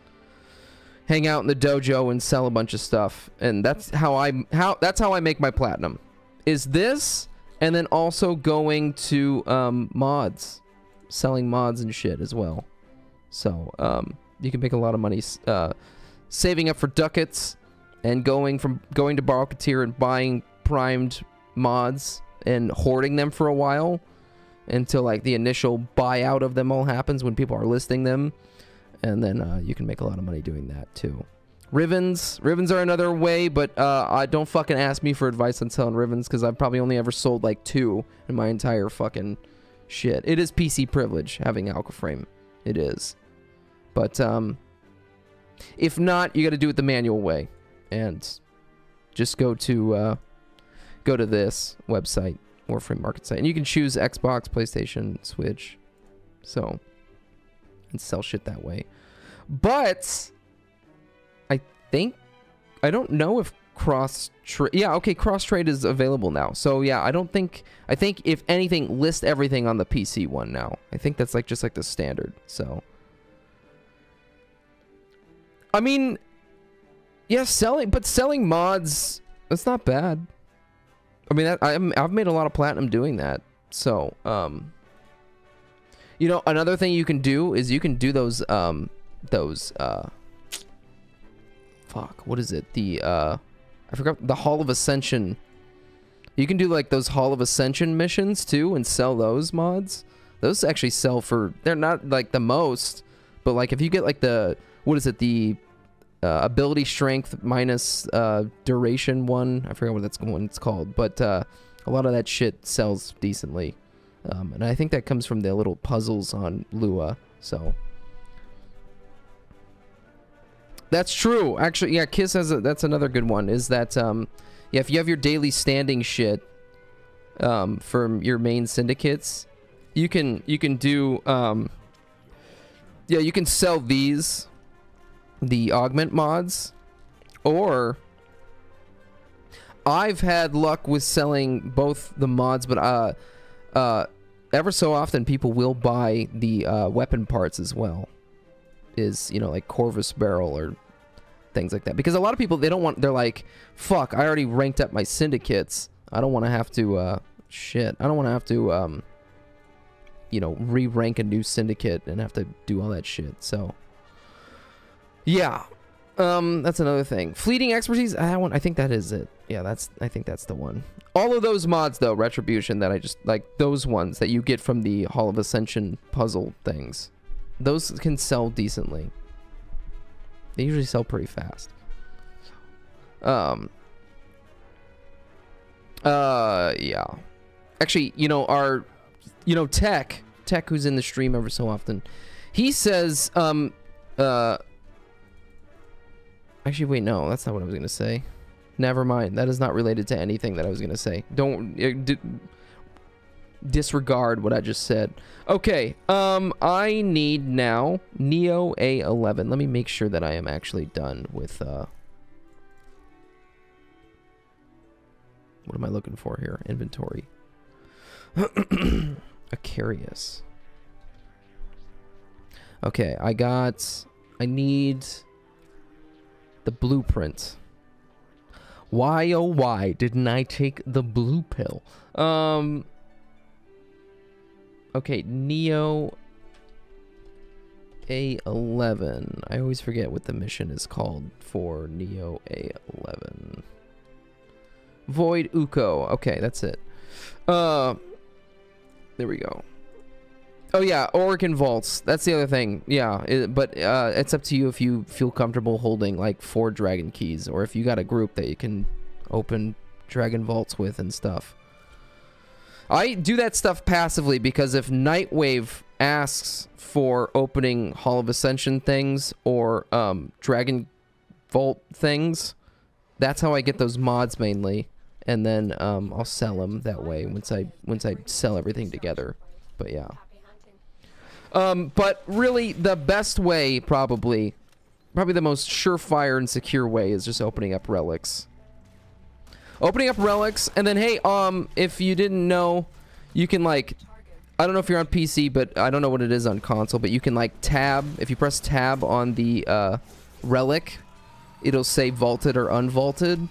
hang out in the dojo and sell a bunch of stuff and that's how i how that's how i make my platinum is this and then also going to um mods selling mods and shit as well so um you can make a lot of money uh saving up for ducats and going from going to Baro Ki'Teer and buying primed mods and hoarding them for a while until like the initial buyout of them all happens when people are listing them and then uh, you can make a lot of money doing that too Rivens. Rivens are another way, but uh, I don't fucking ask me for advice on selling Rivens because I've probably only ever sold like two in my entire fucking shit. It is PC privilege having AlecaFrame. It is. But um, if not, you got to do it the manual way, and just go to uh, go to this website, Warframe Market site, and you can choose Xbox, PlayStation, Switch, so and sell shit that way. But I think I don't know if cross trade yeah okay cross trade is available now. So yeah I don't think I think if anything list everything on the PC one now. I think that's like just like the standard so. I mean yeah selling but selling mods that's not bad. I mean that I'm, I've made a lot of platinum doing that so um you know another thing you can do is you can do those um those uh fuck what is it? The uh i forgot the hall of ascension. You can do like those hall of ascension missions too and sell those mods. Those actually sell for they're not like the most but like if you get like the what is it the uh, ability strength minus uh duration one i forget what that's what it's called but uh a lot of that shit sells decently. Um and i think that comes from the little puzzles on lua so that's true. Actually, yeah, Kiss has a, that's another good one. Is that um, yeah, if you have your daily standing shit, um, from your main syndicates, you can you can do um, yeah, you can sell these, the augment mods, or I've had luck with selling both the mods, but uh, uh, ever so often people will buy the uh, weapon parts as well is you know like Corvus barrel or things like that. Because a lot of people they don't want they're like fuck I already ranked up my syndicates. I don't want to have to uh shit. I don't want to have to um you know re-rank a new syndicate and have to do all that shit so. Yeah. Um that's another thing. Fleeting expertise? I want I think that is it. Yeah that's I think that's the one. All of those mods though retribution that I just like those ones that you get from the Hall of Ascension puzzle things those can sell decently. They usually sell pretty fast. Um. Uh, yeah. Actually, you know, our, you know, Tech, Tech, who's in the stream ever so often, he says, um, uh, actually, wait, no, that's not what I was going to say. Never mind. That is not related to anything that I was going to say. Don't, uh, disregard what I just said. Okay, um, I need now Neo A11. Let me make sure that I am actually done with, uh... What am I looking for here? Inventory. *clears throat* Akarius. Okay, I got... I need... The blueprint. Why, oh why didn't I take the blue pill? Um... Okay, Neo A11. I always forget what the mission is called for Neo A11. Void Ukko. Okay, that's it. Uh, there we go. Oh yeah, Orokin Vaults. That's the other thing. Yeah, it, but uh, it's up to you if you feel comfortable holding like four Dragon Keys, or if you got a group that you can open Dragon Vaults with and stuff. I do that stuff passively because if Nightwave asks for opening Hall of Ascension things or um, Dragon Vault things, that's how I get those mods mainly, and then um, I'll sell them that way once I once I sell everything together. But yeah. Um, but really, the best way, probably, probably the most surefire and secure way, is just opening up relics opening up relics and then hey um if you didn't know you can like I don't know if you're on PC but I don't know what it is on console but you can like tab if you press tab on the uh, relic it'll say vaulted or unvaulted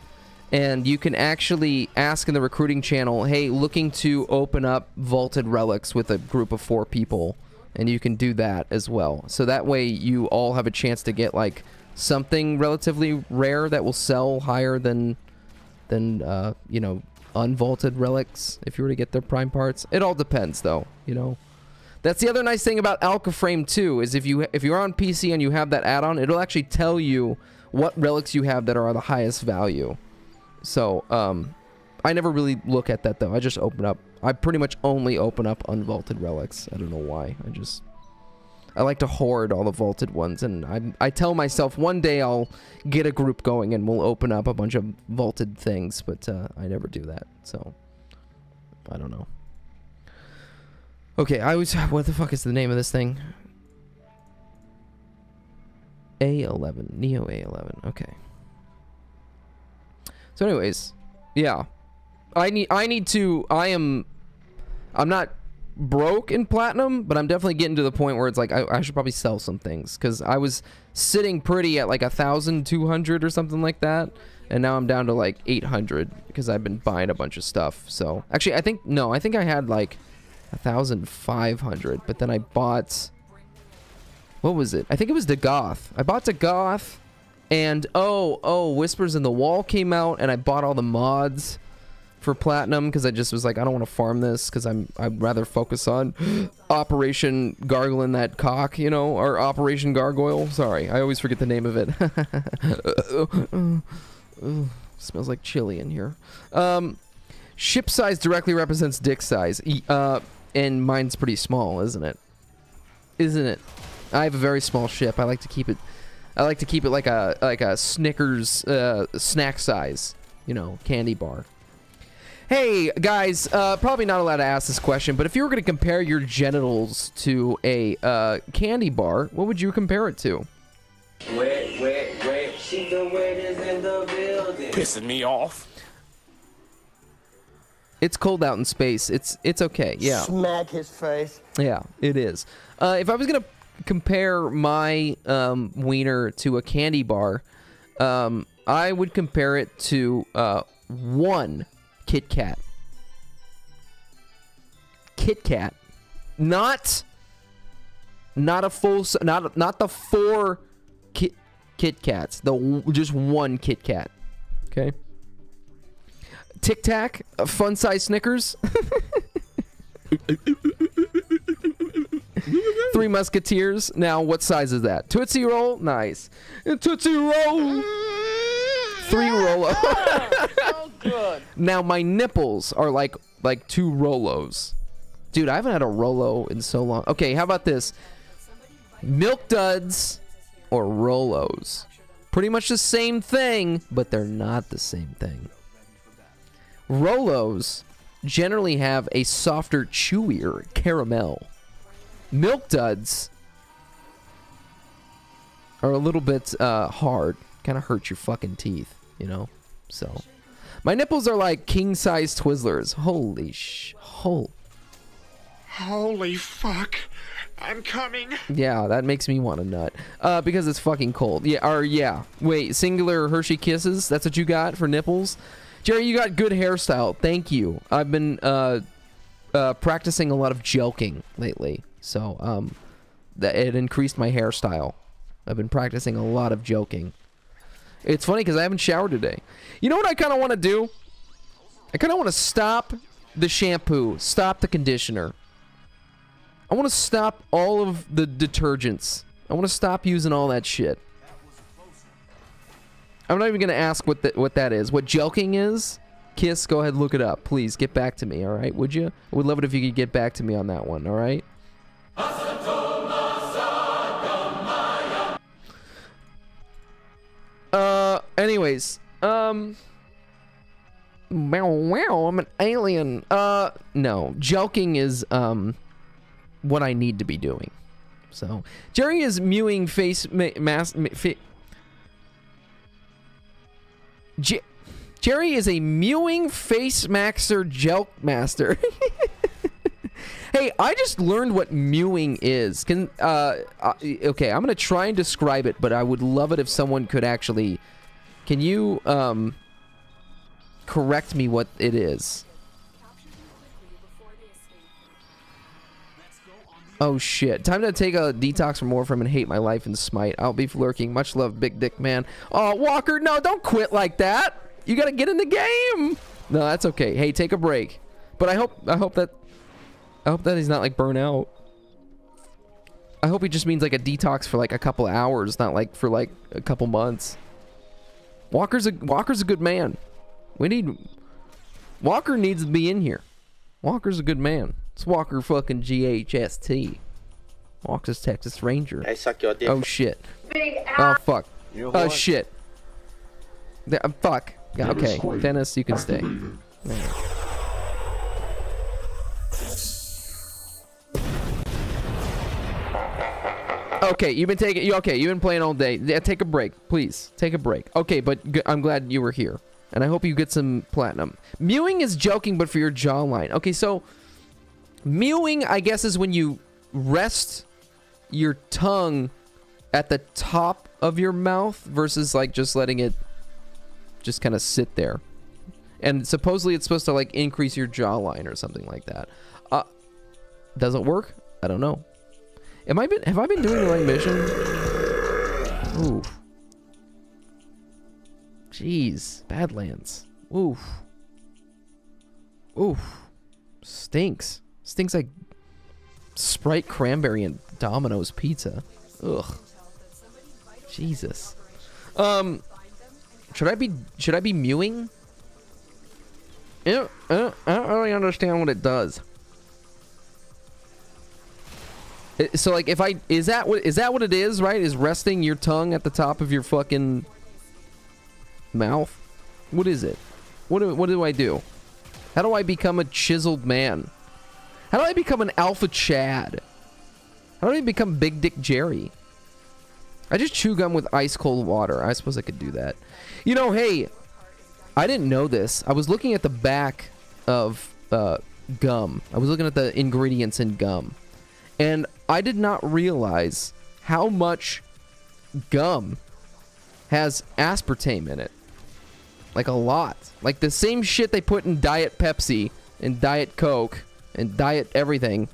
and you can actually ask in the recruiting channel hey looking to open up vaulted relics with a group of four people and you can do that as well. So that way you all have a chance to get like something relatively rare that will sell higher than than uh, you know unvaulted relics if you were to get their prime parts. It all depends though, you know. That's the other nice thing about AlecaFrame 2 is if you if you're on PC and you have that add-on, it'll actually tell you what relics you have that are the highest value. So, um I never really look at that though. I just open up I pretty much only open up unvaulted relics. I don't know why. I just I like to hoard all the vaulted ones and I I tell myself one day I'll get a group going and we'll open up a bunch of vaulted things, but uh, I never do that. So I don't know. Okay, I was *sighs* what the fuck is the name of this thing? A11, Neo A11. Okay. So anyways, yeah. I need I need to I am I'm not broke in platinum, but I'm definitely getting to the point where it's like I, I should probably sell some things because I was sitting pretty at like a thousand two hundred or something like that, and now I'm down to like eight hundred because I've been buying a bunch of stuff. So actually, I think no, I think I had like a thousand five hundred, but then I bought what was it? I think it was the Goth. I bought the Goth, and oh oh, Whispers in the Wall came out, and I bought all the mods for platinum because I just was like I don't want to farm this because I'm I'd rather focus on *gasps* Operation Gargling that cock, you know, or Operation Gargoyle. Sorry, I always forget the name of it. *laughs* smells like chili in here. Um, ship size directly represents dick size, uh, and mine's pretty small, isn't it? Isn't it? I have a very small ship. I like to keep it. I like to keep it like a like a Snickers uh, snack size, you know, candy bar. Hey, guys, uh, probably not allowed to ask this question, but if you were going to compare your genitals to a uh, candy bar, what would you compare it to? Wet, wet, wet. She the wettest in the building. Pissing me off. It's cold out in space. It's it's okay. Yeah. Smack his face. Yeah, it is. Uh, if I was gonna compare my um, wiener to a candy bar, um, I would compare it to uh, one Kit Kat. Kit Kat, not not a full, not not the four Kit Kit Kats. The just one Kit Kat. Okay. Tic Tac, uh, fun size Snickers. *laughs* Three Musketeers. Now, what size is that? Tootsie Roll? Nice. Tootsie Roll. Three Rolo. *laughs* So good. now, my nipples are like like two Rolos. Dude, I haven't had a Rolo in so long. Okay, how about this? Milk Duds or Rolos. Pretty much the same thing, but they're not the same thing. Rolos generally have a softer, chewier caramel. Milk Duds are a little bit uh, hard. Kind of hurt your fucking teeth, you know? So. My nipples are like king size Twizzlers. Holy sh. Hol- Holy fuck. I'm coming. Yeah, that makes me want a nut. Uh, because it's fucking cold. Yeah, or yeah. Wait, singular Hershey Kisses? That's what you got for nipples? Jerry, you got good hairstyle. Thank you. I've been uh, uh, practicing a lot of joking lately. So, um, that it increased my hairstyle. I've been practicing a lot of joking. It's funny because I haven't showered today. You know what I kind of want to do? I kind of want to stop the shampoo, stop the conditioner. I want to stop all of the detergents. I want to stop using all that shit. I'm not even gonna ask what that what that is. What joking is? Kiss, go ahead, look it up, please. Get back to me, all right? Would you? I would love it if you could get back to me on that one, all right? Uh, anyways, um, wow, wow, I'm an alien. Uh, no, joking is um what I need to be doing. So Jerry is mewing face ma- mas- ma- Jerry is a mewing face maxer jelk master. *laughs* hey, I just learned what mewing is. Can uh, uh okay, I'm gonna try and describe it, but I would love it if someone could actually. Can you um correct me what it is? Oh shit. Time to take a detox from Warframe and hate my life in Smite. I'll be lurking. Much love, big dick man. Oh, Walker, no, don't quit like that. You gotta get in the game. No, that's okay. Hey, take a break. But I hope I hope that I hope that he's not like burnt out. I hope he just means like a detox for like a couple hours, not like for like a couple months. Walker's a Walker's a good man. We need Walker needs to be in here. Walker's a good man. It's Walker fucking GHST. Walker's Texas Ranger. I suck your dick. Oh shit. Big Oh fuck. You Oh what? shit. Yeah, uh, fuck. Yeah, okay. Dennis, you can stay. *clears throat* Okay, you've been taking. You okay? You've been playing all day. Yeah, take a break, please. Take a break. Okay, but I'm glad you were here, and I hope you get some platinum. Mewing is joking, but for your jawline. Okay, so mewing, I guess, is when you rest your tongue at the top of your mouth versus like just letting it just kind of sit there. And supposedly it's supposed to like increase your jawline or something like that. Uh, doesn't work? I don't know. Am I been have I been doing the right mission? Ooh. Jeez, Badlands. Oof. Oof. Stinks. Stinks like Sprite cranberry and Domino's pizza. Ugh. Jesus. Um should I be should I be mewing? Uh, I don't really understand what it does. So like if I is that what is that what it is, right? Is resting your tongue at the top of your fucking mouth? What is it? What do, what do I do? How do I become a chiseled man? How do I become an alpha Chad? How do I become Big Dick Jerry? I just chew gum with ice cold water. I suppose I could do that. You know, hey, I didn't know this. I was looking at the back of uh, gum. I was looking at the ingredients in gum. And I did not realize how much gum has aspartame in it. Like a lot. Like the same shit they put in Diet Pepsi and Diet Coke and Diet everything.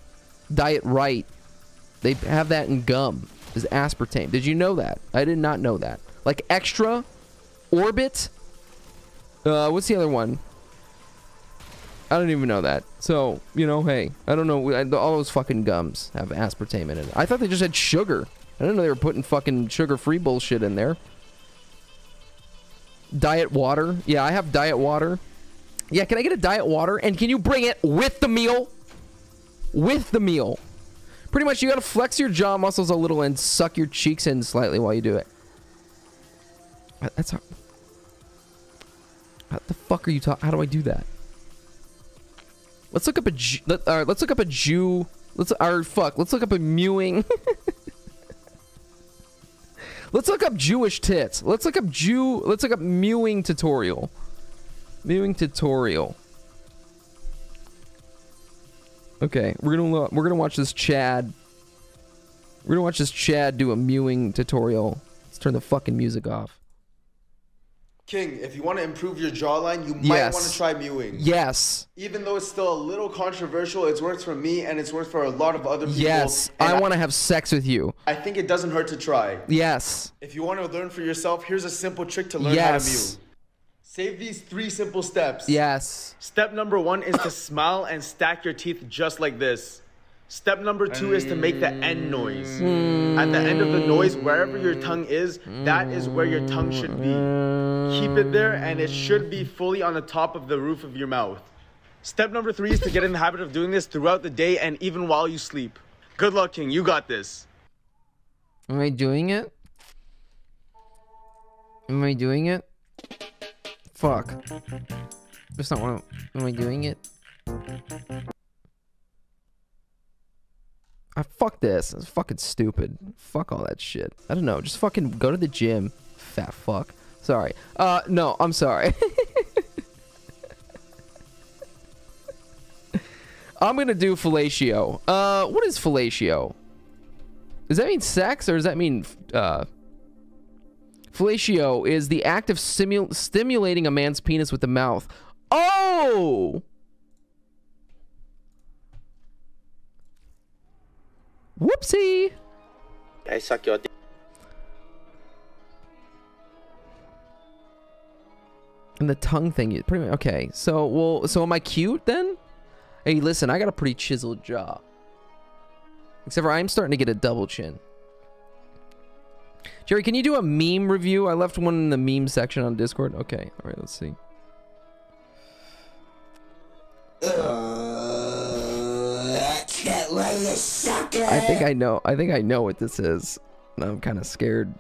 Diet Right. They have that in gum. Is aspartame. Did you know that? I did not know that. Like extra, orbit. Uh, what's the other one? I don't even know that. So you know, hey, I don't know. All those fucking gums have aspartame in it. I thought they just had sugar. I didn't know they were putting fucking sugar-free bullshit in there. Diet water. Yeah, I have diet water. Yeah, can I get a diet water? And can you bring it with the meal? With the meal. Pretty much, you gotta flex your jaw muscles a little and suck your cheeks in slightly while you do it. That's how. How the fuck are you talking? How do I do that? Let's look up a. Jew- Let, right, let's look up a Jew. Let's. Or fuck. Let's look up a mewing. *laughs* let's look up Jewish tits. Let's look up Jew. Let's look up mewing tutorial. Mewing tutorial. Okay, we're gonna we're gonna watch this Chad. We're gonna watch this Chad do a mewing tutorial. Let's turn the fucking music off. King, if you want to improve your jawline, you might Yes. want to try mewing. Yes. Even though it's still a little controversial, it's worked for me and it's worked for a lot of other people. Yes. I want to have sex with you. I think it doesn't hurt to try. Yes. If you want to learn for yourself, here's a simple trick to learn how to Yes. mew. Save these three simple steps. Yes. Step number one is to smile and stack your teeth just like this. Step number two is to make the end noise. Hmm. At the end of the noise, wherever your tongue is, that is where your tongue should be. Keep it there, and it should be fully on the top of the roof of your mouth. Step number three is to get in the habit of doing this throughout the day and even while you sleep. Good luck, King. You got this. Am I doing it? Am I doing it? Fuck. That's not what I'm, am I doing it? I fuck this. It's fucking stupid. Fuck all that shit. I don't know. Just fucking go to the gym. Fat fuck. Sorry. Uh no, I'm sorry. *laughs* I'm gonna do fellatio. Uh what is fellatio? Does that mean sex or does that mean uh Fellatio is the act of stimulating a man's penis with the mouth. Oh! Whoopsie. I suck your dick. And the tongue thing, you pretty much okay. So, well, so am I cute then? Hey, listen, I got a pretty chiseled jaw. Except for I'm starting to get a double chin. Jerry, can you do a meme review? I left one in the meme section on Discord. Okay, all right, let's see. Uh, I think I know. I think I know what this is. I'm kind of scared.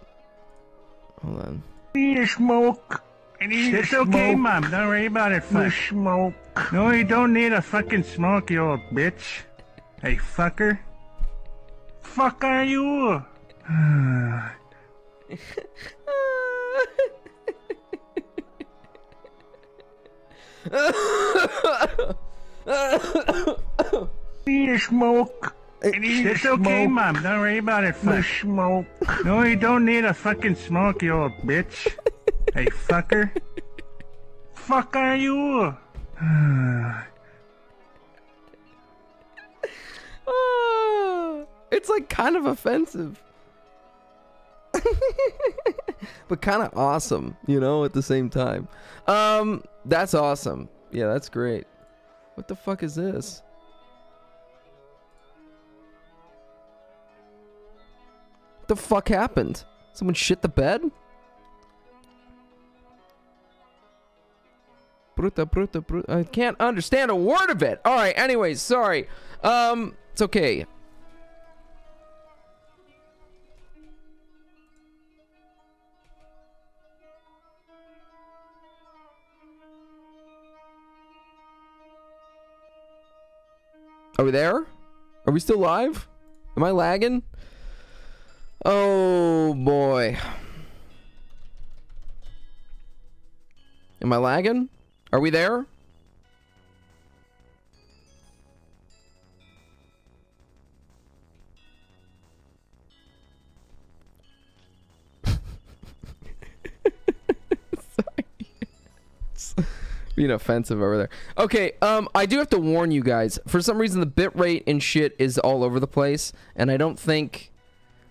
Hold on. need a smoke. I need it's a okay, smoke. mom. Don't worry about it. No Fuck. smoke. No, you don't need a fucking smoke, you old bitch. Hey, fucker. Fuck are you? Need a smoke. I It's a okay, mom. Don't worry about it. No Fuck. smoke. No, you don't need a fucking smoke, you old bitch. hey, fucker. Fuck are you? *sighs* Ah, it's like kind of offensive. *laughs* but kind of awesome, you know, at the same time. Um, that's awesome. Yeah, that's great. What the fuck is this? What the fuck happened? Someone shit the bed? Bruta, bruta, bruta. I can't understand a word of it. All right. Anyways, sorry. Um, it's okay. Are we there? Are we still live? Am I lagging? Oh boy. Am I lagging? Are we there? *laughs* being offensive over there. Okay, um, I do have to warn you guys. For some reason, the bitrate and shit is all over the place, and I don't think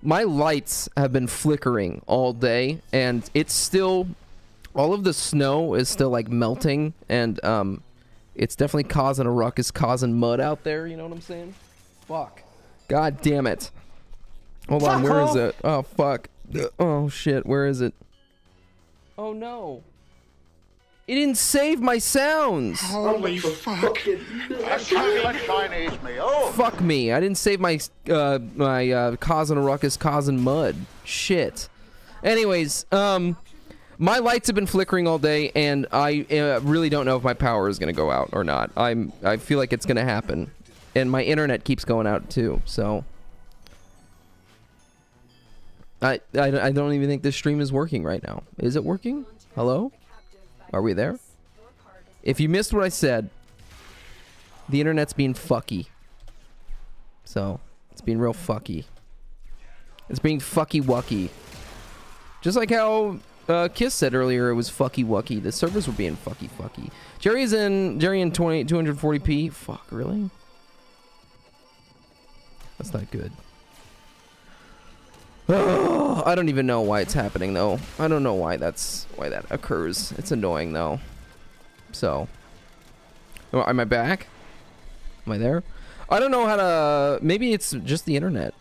my lights have been flickering all day, and it's still all of the snow is still like melting, and um, it's definitely causing a ruckus, causing mud out there. You know what I'm saying? Fuck. God damn it. Hold on, where is it? Oh fuck. Oh shit, where is it? Oh no. It didn't save my sounds. Holy fuck. That's Chinese me. Oh. Fuck me. I didn't save my uh my uh causing a ruckus causing mud. Shit. Anyways, um my lights have been flickering all day and I uh, really don't know if my power is going to go out or not. I'm I feel like it's going to happen. And my internet keeps going out too. So I, I I don't even think this stream is working right now. Is it working? Hello? Are we there? If you missed what I said, the internet's being fucky. So, it's being real fucky. It's being fucky wucky. Just like how uh, Kiss said earlier, it was fucky wucky. The servers were being fucky fucky. Jerry's in Jerry in 20, 240p. Fuck, really? That's not good. *sighs* I don't even know why it's happening though. I don't know why that's why that occurs. It's annoying though. So, Oh, am I back? Am I there? I don't know how to. Maybe it's just the internet.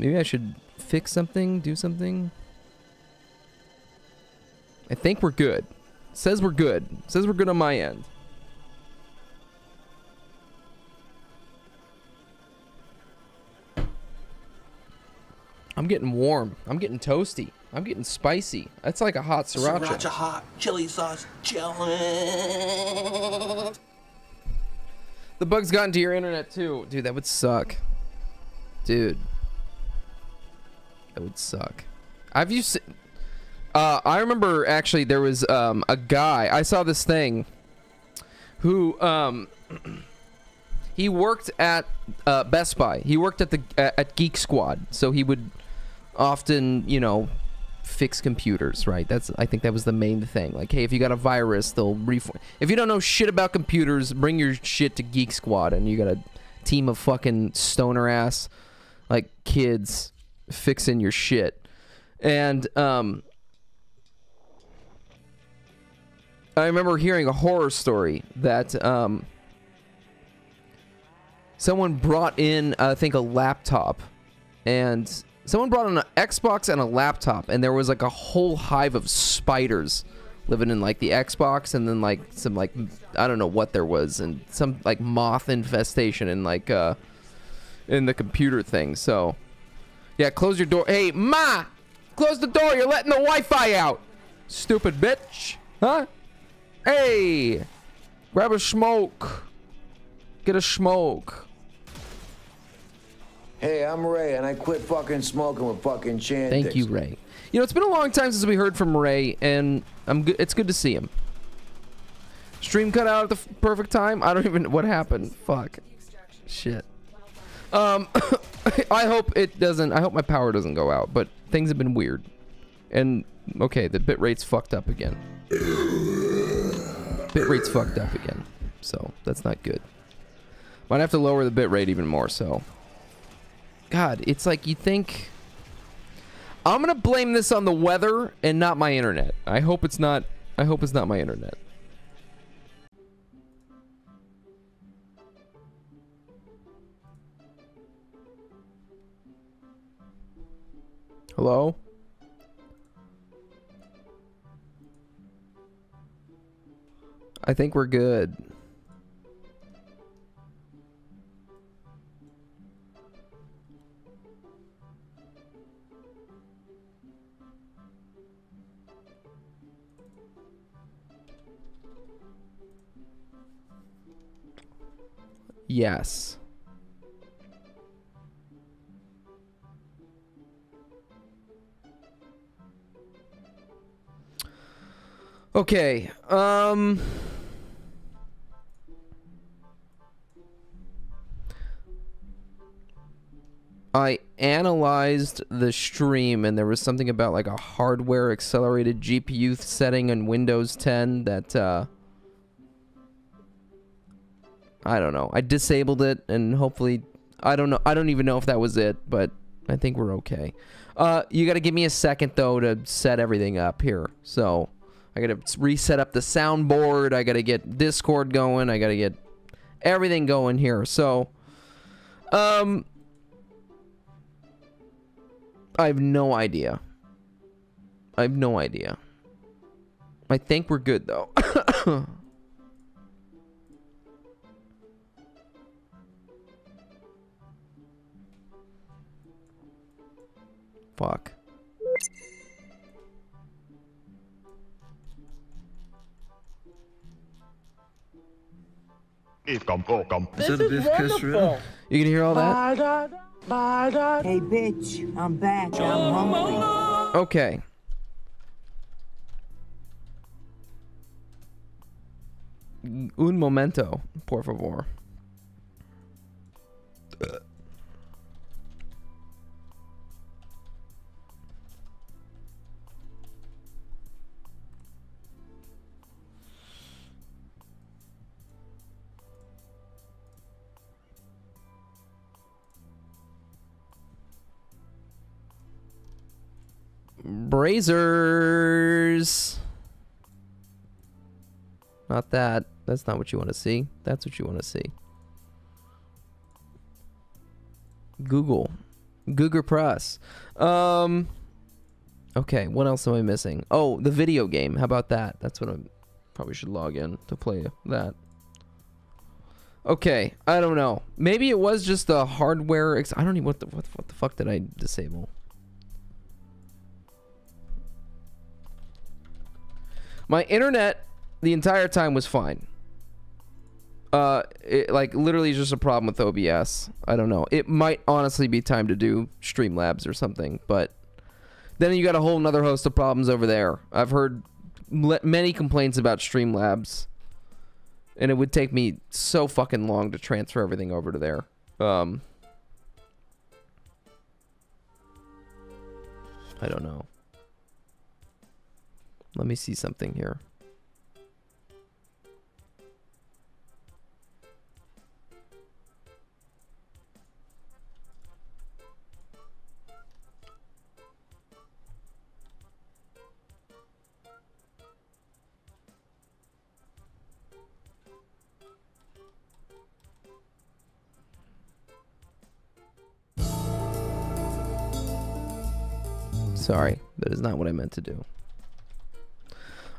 Maybe I should fix something, do something. I think we're good. says we're good. says we're good on my end. I'm getting warm. I'm getting toasty. I'm getting spicy. That's like a hot sriracha. Sriracha hot, chili sauce, jelly. The bugs got into your internet too. Dude, that would suck. Dude. That would suck. Have you seen... Uh, I remember actually there was um, a guy. I saw this thing who um, *clears throat* he worked at uh, Best Buy. He worked at the at Geek Squad, so he would often, you know, fix computers. Right? That's I think that was the main thing. Like, hey, if you got a virus, they'll reform. If you don't know shit about computers, bring your shit to Geek Squad, and you got a team of fucking stoner ass like kids fixing your shit. And um I remember hearing a horror story that um someone brought in I think a laptop and someone brought an Xbox and a laptop and there was like a whole hive of spiders living in like the Xbox and then like some like I don't know what there was and some like moth infestation in like uh in the computer thing. So yeah, close your door. Hey, ma, close the door. You're letting the Wi-Fi out. Stupid bitch. Huh? Hey, grab a smoke. Get a smoke. Hey, I'm Ray, and I quit fucking smoking with fucking Chantix. Thank you, Ray. You know, it's been a long time since we heard from Ray, and I'm good. It's good to see him. Stream cut out at the perfect time. I don't even know what happened. Fuck. Shit. Um, *coughs* I hope it doesn't. I hope my power doesn't go out. But things have been weird, and okay, the bit rate's fucked up again. bit rate's fucked up again, so that's not good. Might have to lower the bit rate even more. So, God, it's like you think. I'm gonna blame this on the weather and not my internet. I hope it's not. I hope it's not my internet. Hello? I think we're good. Yes. Okay. Um I analyzed the stream and there was something about like a hardware accelerated GPU setting in Windows 10 that uh I don't know. I disabled it and hopefully I don't know. I don't even know if that was it, but I think we're okay. Uh you got to give me a second though to set everything up here. So, I got to reset up the soundboard. I got to get Discord going. I got to get everything going here. So, um I have no idea. I have no idea. I think we're good though. *coughs* *coughs* Fuck. Beef gum. This is wonderful. You can hear all that? Hey, bitch, I'm back. I'm hungry. Okay. Un momento, por favor. Brazzers. Not that. That's not what you want to see. That's what you want to see. Google. Google Plus. Um Okay, what else am I missing? Oh, the video game. How about that? That's what I probably should log in to play that. Okay, I don't know. Maybe it was just the hardware. I don't even what the what, what the fuck did I disable? My internet the entire time was fine. Uh, it, like literally just a problem with OBS. I don't know. It might honestly be time to do Streamlabs or something, but then you got a whole nother host of problems over there. I've heard many complaints about Streamlabs, and it would take me so fucking long to transfer everything over to there. Um, I don't know. Let me see something here. Sorry, that is not what I meant to do.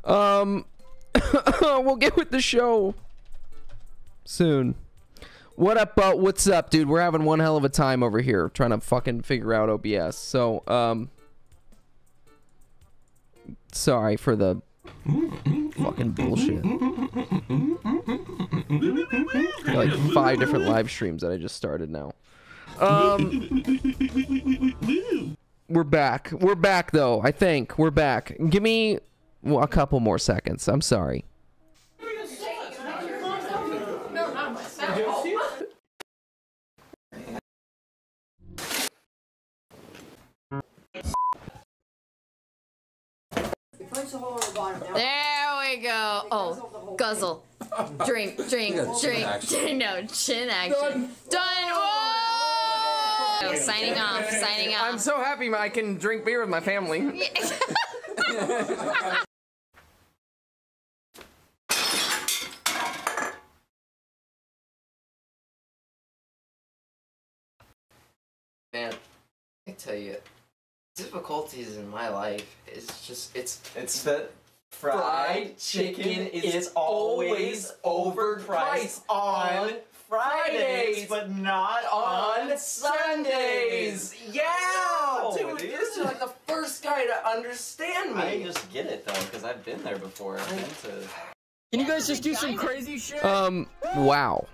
Um, *coughs* we'll get with the show soon. What up, uh, what's up, dude? We're having one hell of a time over here trying to fucking figure out OBS. So, um, sorry for the fucking bullshit. Like five different live streams that I just started now. Um, we're back. We're back though. I think we're back. Give me well, a couple more seconds. I'm sorry. There we go. Oh, guzzle. Drink, drink, Yeah, chin drink. *laughs* no, chin action. Done. Whoa! Signing off, signing off. I'm so happy I can drink beer with my family. *laughs* *laughs* Man, I tell you, difficulties in my life is just it's It's the fried chicken is always overpriced on Fridays, but not on Sundays. Yeah, dude, you're like the first guy to understand me. I just get it though, because I've been there before. I've been to. Can you guys just do some crazy shit? Um, wow.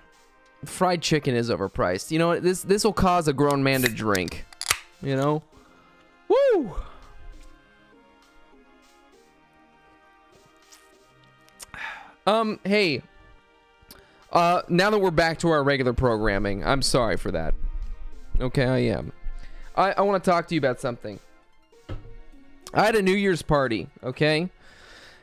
Fried chicken is overpriced. You know what? This this will cause a grown man to drink. You know? Woo! Um, hey. Uh, now that we're back to our regular programming, I'm sorry for that. Okay, I am. I, I want to talk to you about something. I had a New Year's party, okay?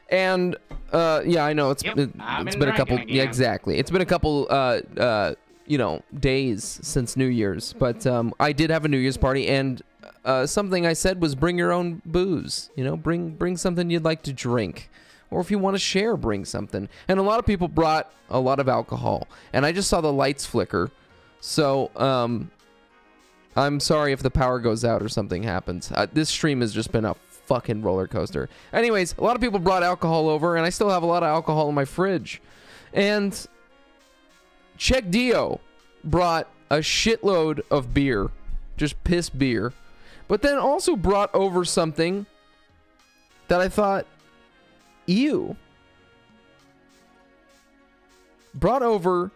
And uh yeah, I know it's Yep, it, has been a couple drinking yeah, exactly. It's been a couple uh uh you know, days since New Year's, but um I did have a New Year's party and uh something I said was bring your own booze, you know, bring bring something you'd like to drink. Or if you want to share, bring something. And a lot of people brought a lot of alcohol, and I just saw the lights flicker. So, um I'm sorry if the power goes out or something happens. Uh, this stream has just been a fucking roller coaster. Anyways, a lot of people brought alcohol over, and I still have a lot of alcohol in my fridge. And CheggDeo brought a shitload of beer, just piss beer, but then also brought over something that I thought, ew. Brought over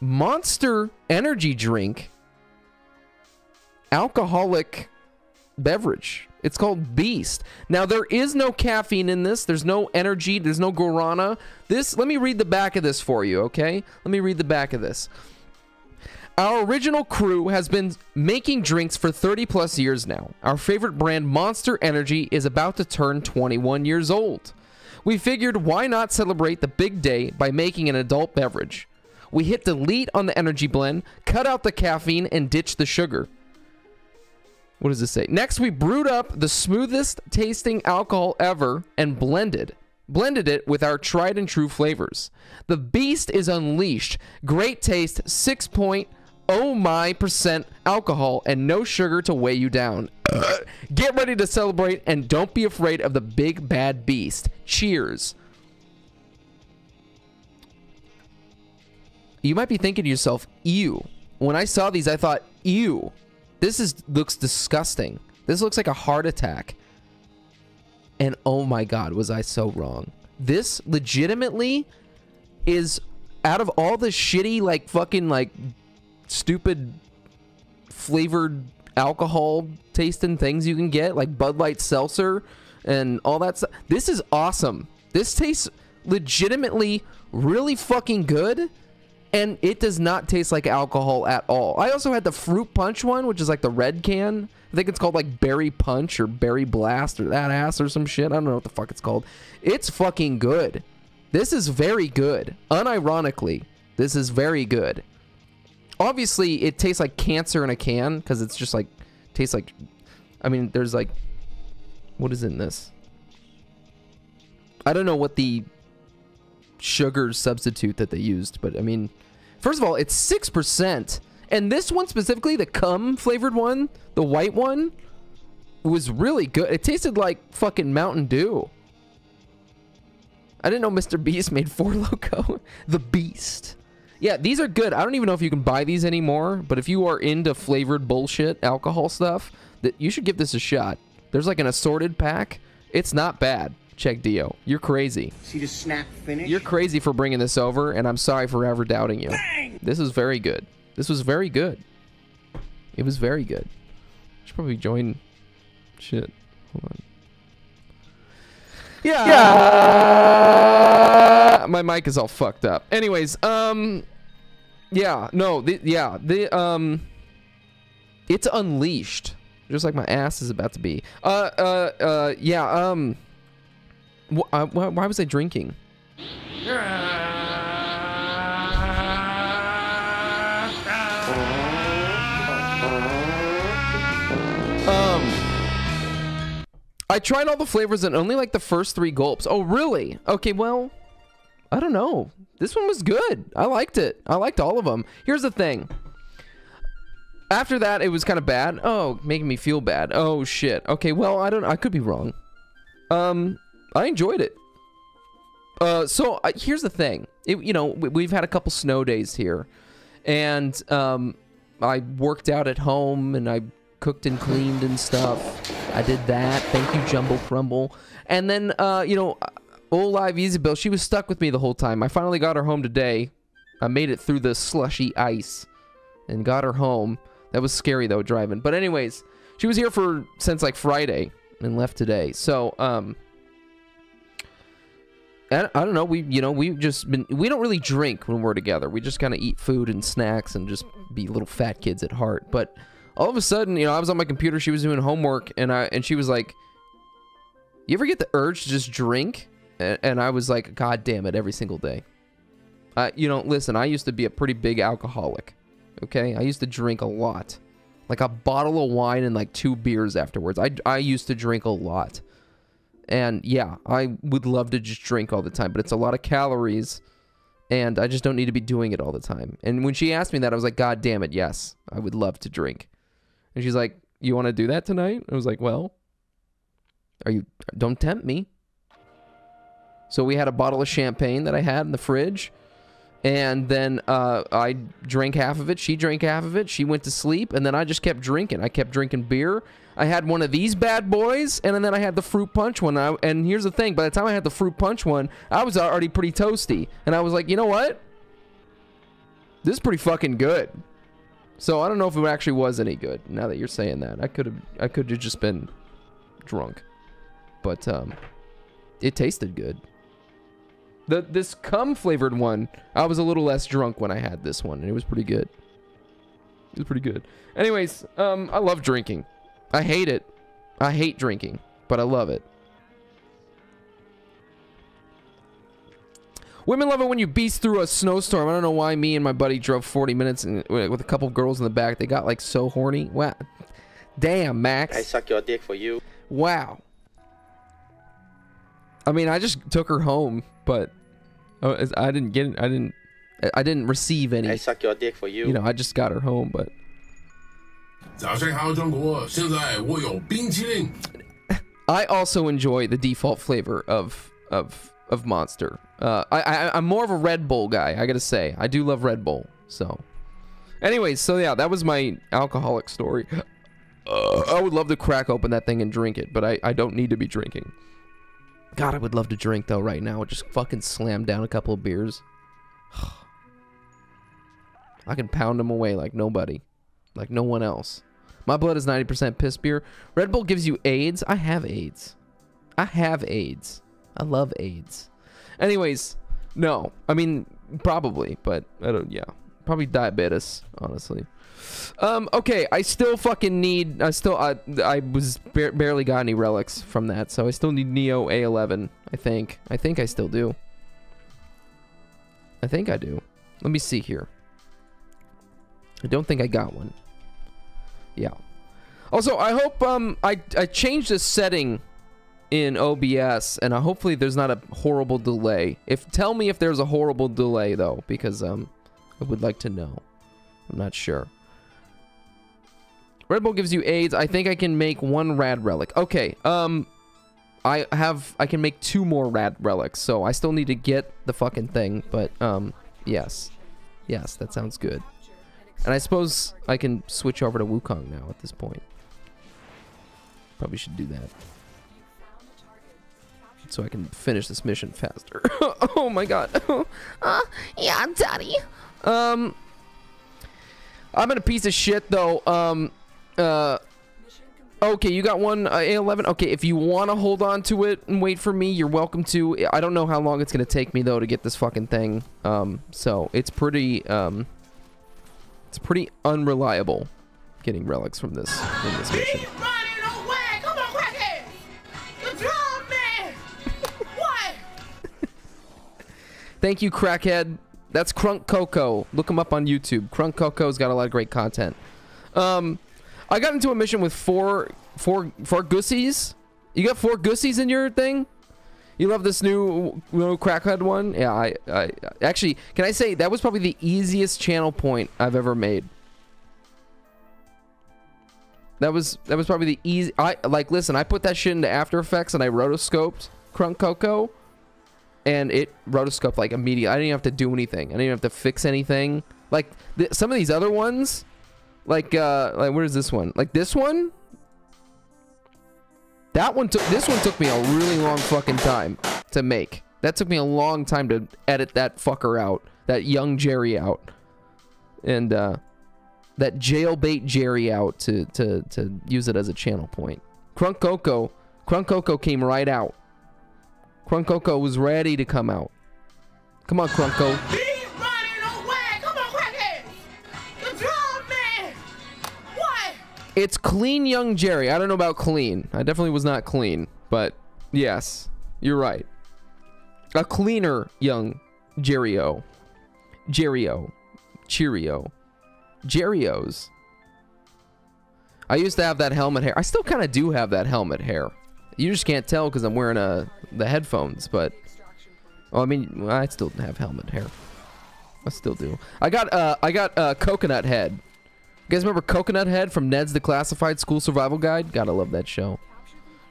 Monster Energy Drink alcoholic beverage. It's called Beast. Now there is no caffeine in this. There's no energy. There's no guarana. This. Let me read the back of this for you, okay? Let me read the back of this. Our original crew has been making drinks for 30 plus years now. Our favorite brand, Monster Energy, is about to turn 21 years old. We figured why not celebrate the big day by making an adult beverage. We hit delete on the energy blend, cut out the caffeine, and ditch the sugar. What does this say? Next, we brewed up the smoothest tasting alcohol ever and blended. Blended it with our tried and true flavors. The beast is unleashed. Great taste, 6.0 oh my percent alcohol and no sugar to weigh you down. *clears throat* Get ready to celebrate and don't be afraid of the big bad beast. Cheers. You might be thinking to yourself, ew. When I saw these, I thought, ew. This is looks disgusting. This looks like a heart attack. And oh my god, was I so wrong. This legitimately is out of all the shitty like fucking like stupid flavored alcohol tasting things you can get like Bud Light seltzer and all that stuff. This is awesome. This tastes legitimately really fucking good and it does not taste like alcohol at all. I also had the fruit punch one, which is like the red can. I think it's called like berry punch or berry blast or that ass or some shit. I don't know what the fuck it's called. It's fucking good. This is very good. Unironically, this is very good. Obviously, it tastes like cancer in a can because it's just like tastes like. I mean, there's like, what is in this? I don't know what the sugar substitute that they used, but I mean, first of all, it's six percent, and this one specifically, the cum flavored one, the white one, was really good. It tasted like fucking Mountain Dew. I didn't know Mr. *laughs* Beast made Four Loco. *laughs* the Beast. Yeah, these are good. I don't even know if you can buy these anymore, but if you are into flavored bullshit alcohol stuff, that you should give this a shot. There's like an assorted pack. It's not bad. CheggDeo. You're crazy. See the snap finish? You're crazy for bringing this over, and I'm sorry for ever doubting you. This is very good. This was very good. It was very good. Should probably join. Shit. Hold on. Yeah. yeah. My mic is all fucked up. Anyways, um, yeah, no, the, yeah, the um, it's unleashed, just like my ass is about to be. Uh, uh, uh, yeah, um, wh uh, wh why was I drinking? Um, I tried all the flavors and only like the first three gulps. Oh, really? Okay, well, I don't know. This one was good. I liked it. I liked all of them. Here's the thing. After that, it was kind of bad. Oh, making me feel bad. Oh, shit. Okay, well, I don't I could be wrong. Um, I enjoyed it. Uh, so uh, here's the thing. It, you know, we, we've had a couple snow days here. And, um, I worked out at home and I cooked and cleaned and stuff. I did that. Thank you, Jumbo Crumble. And then, uh, you know, old live Isabel, she was stuck with me the whole time. I finally got her home today. I made it through the slushy ice and got her home. That was scary though, driving. But anyways, she was here for since like Friday and left today. So, um, I, I don't know. We, you know, we've just been, we don't really drink when we're together. We just kind of eat food and snacks and just be little fat kids at heart. But all of a sudden, you know, I was on my computer, she was doing homework, and I and she was like, "You ever get the urge to just drink?" And, and I was like, "God damn it, every single day." Uh, you know, listen, I used to be a pretty big alcoholic. Okay, I used to drink a lot, like a bottle of wine and like two beers afterwards. I I used to drink a lot, and yeah, I would love to just drink all the time, but it's a lot of calories and I just don't need to be doing it all the time. And when she asked me that, I was like, God damn it, yes, I would love to drink. And she's like, "You want to do that tonight?" I was like, "Well, are you? Don't tempt me." So we had a bottle of champagne that I had in the fridge, and then uh, I drank half of it. She drank half of it. She went to sleep, and then I just kept drinking. I kept drinking beer. I had one of these bad boys, and then I had the fruit punch one. I, and here's the thing: by the time I had the fruit punch one, I was already pretty toasty, and I was like, you know what? This is pretty fucking good. So I don't know if it actually was any good. Now that you're saying that, I could have, I could have just been drunk, but um, it tasted good. The this cum flavored one, I was a little less drunk when I had this one, and it was pretty good. It was pretty good. Anyways, um, I love drinking. I hate it. I hate drinking, but I love it. Women love it when you beast through a snowstorm. I don't know why me and my buddy drove 40 minutes and, with a couple of girls in the back. They got like so horny. Wow. Damn, Max. I suck your dick for you. Wow. I mean, I just took her home, but uh, I didn't get. I didn't. I didn't receive any. I suck your dick for you. You know, I just got her home, but. I also enjoy the default flavor of of of Monster. Uh, I, I I'm more of a Red Bull guy. I gotta say, I do love Red Bull. So, anyways, so yeah, that was my alcoholic story. Uh, I would love to crack open that thing and drink it, but I I don't need to be drinking. God, I would love to drink though right now. Just fucking slam down a couple of beers. *sighs* I can pound them away like nobody, like no one else. My blood is 90% piss beer. Red Bull gives you AIDS. I have AIDS. I have AIDS. I love AIDS. Anyways, no. I mean, probably, but I don't, yeah. Probably diabetes, honestly. Um, okay, I still fucking need, I still, I, I was ba barely got any relics from that, so I still need Neo A11, I think. I think I still do. I think I do. Let me see here. I don't think I got one. Yeah. Also, I hope um I I changed the setting in OBS and hopefully there's not a horrible delay. If tell me if there's a horrible delay though because um I would like to know. I'm not sure. Red Bull gives you AIDS. I think I can make one rad relic. Okay. Um, I have I can make two more rad relics. So I still need to get the fucking thing. But um, yes, yes, that sounds good. And I suppose I can switch over to Wukong now at this point. Probably should do that. So I can finish this mission faster. *laughs* oh my god. uh, *laughs* yeah, daddy. Um, I'm in a piece of shit though. Um, uh, okay, you got one uh, A11. Okay, if you want to hold on to it and wait for me, you're welcome to. I don't know how long it's gonna take me though to get this fucking thing. Um, so it's pretty um, it's pretty unreliable getting relics from this from this mission. *laughs* Thank you, crackhead. That's Crunk Coco. Look him up on YouTube. Crunk Coco's got a lot of great content. Um, I got into a mission with four, four, four gussies. You got four gussies in your thing? You love this new, new crackhead one? Yeah, I, I, actually, can I say that was probably the easiest channel point I've ever made. That was, that was probably the easy, I, like, listen, I put that shit into After Effects and I rotoscoped Crunk Coco and it rotoscoped like immediately. I didn't even have to do anything. I didn't even have to fix anything. Like th some of these other ones, like uh, like where's this one? Like this one. That one took. This one took me a really long fucking time to make. That took me a long time to edit that fucker out. That young Jerry out, and uh, that jailbait Jerry out to to to use it as a channel point. Crunk Coco, Crunk Coco came right out. Crunkoco was ready to come out. Come on, Crunko. It's clean young Jerry. I don't know about clean. I definitely was not clean. But yes, you're right. A cleaner young Jerry-O. Jerry-O. Cheerio. Jerry-Os. I used to have that helmet hair. I still kind of do have that helmet hair. You just can't tell because I'm wearing uh, the headphones, but... Well, I mean, I still have helmet hair. I still do. I got, uh, I got, uh, Coconut Head. You guys remember Coconut Head from Ned's Declassified School Survival Guide? Gotta love that show.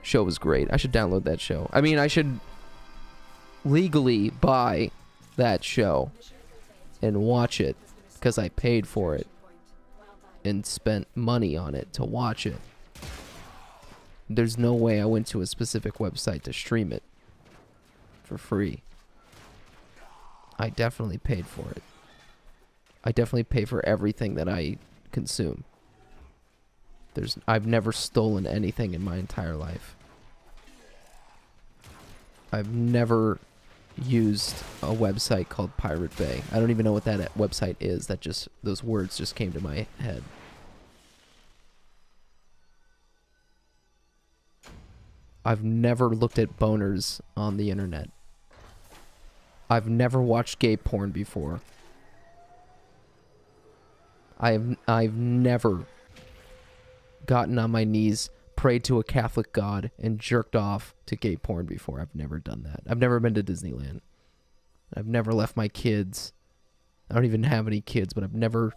Show was great. I should download that show. I mean, I should legally buy that show and watch it because I paid for it and spent money on it to watch it. There's no way I went to a specific website to stream it for free. I definitely paid for it. I definitely pay for everything that I consume. There's I've never stolen anything in my entire life. I've never used a website called Pirate Bay. I don't even know what that website is. That just those words just came to my head. I've never looked at boners on the internet. I've never watched gay porn before. I've I've never gotten on my knees, prayed to a Catholic god, and jerked off to gay porn before. I've never done that. I've never been to Disneyland. I've never left my kids. I don't even have any kids, but I've never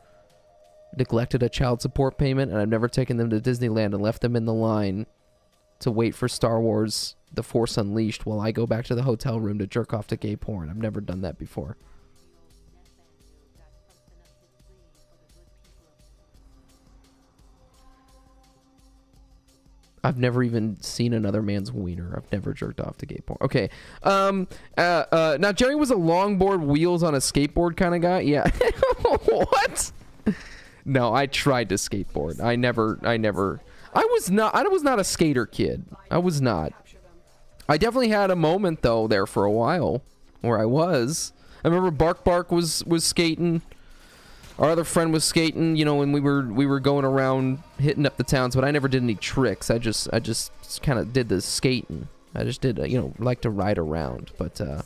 neglected a child support payment, and I've never taken them to Disneyland and left them in the line to wait for Star Wars The Force Unleashed while I go back to the hotel room to jerk off to gay porn. I've never done that before. I've never even seen another man's wiener. I've never jerked off to gay porn. Okay. Um. Uh. uh now Jerry was a longboard wheels on a skateboard kind of guy. Yeah. *laughs* what? No, I tried to skateboard. I never. I never. I was not. I was not a skater kid. I was not. I definitely had a moment though there for a while where I was. I remember Bark Bark was was skating. Our other friend was skating. You know, when we were we were going around hitting up the towns, but I never did any tricks. I just I just kind of did the skating. I just did you know like to ride around, but. uh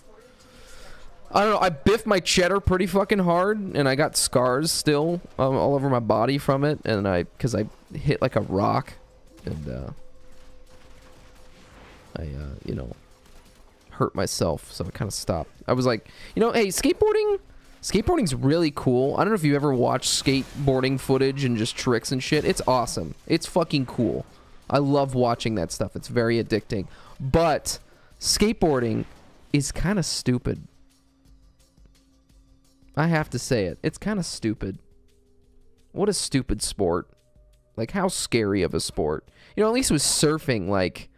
I don't know. I biffed my cheddar pretty fucking hard, and I got scars still um, all over my body from it, and I because I hit like a rock, and uh, I uh, you know hurt myself, so I kind of stopped. I was like, you know, hey, skateboarding, Skateboarding's really cool. I don't know if you ever watched skateboarding footage and just tricks and shit. It's awesome. It's fucking cool. I love watching that stuff. It's very addicting. But skateboarding is kind of stupid. I have to say it. It's kind of stupid. What a stupid sport. Like, how scary of a sport. You know, at least with surfing, like,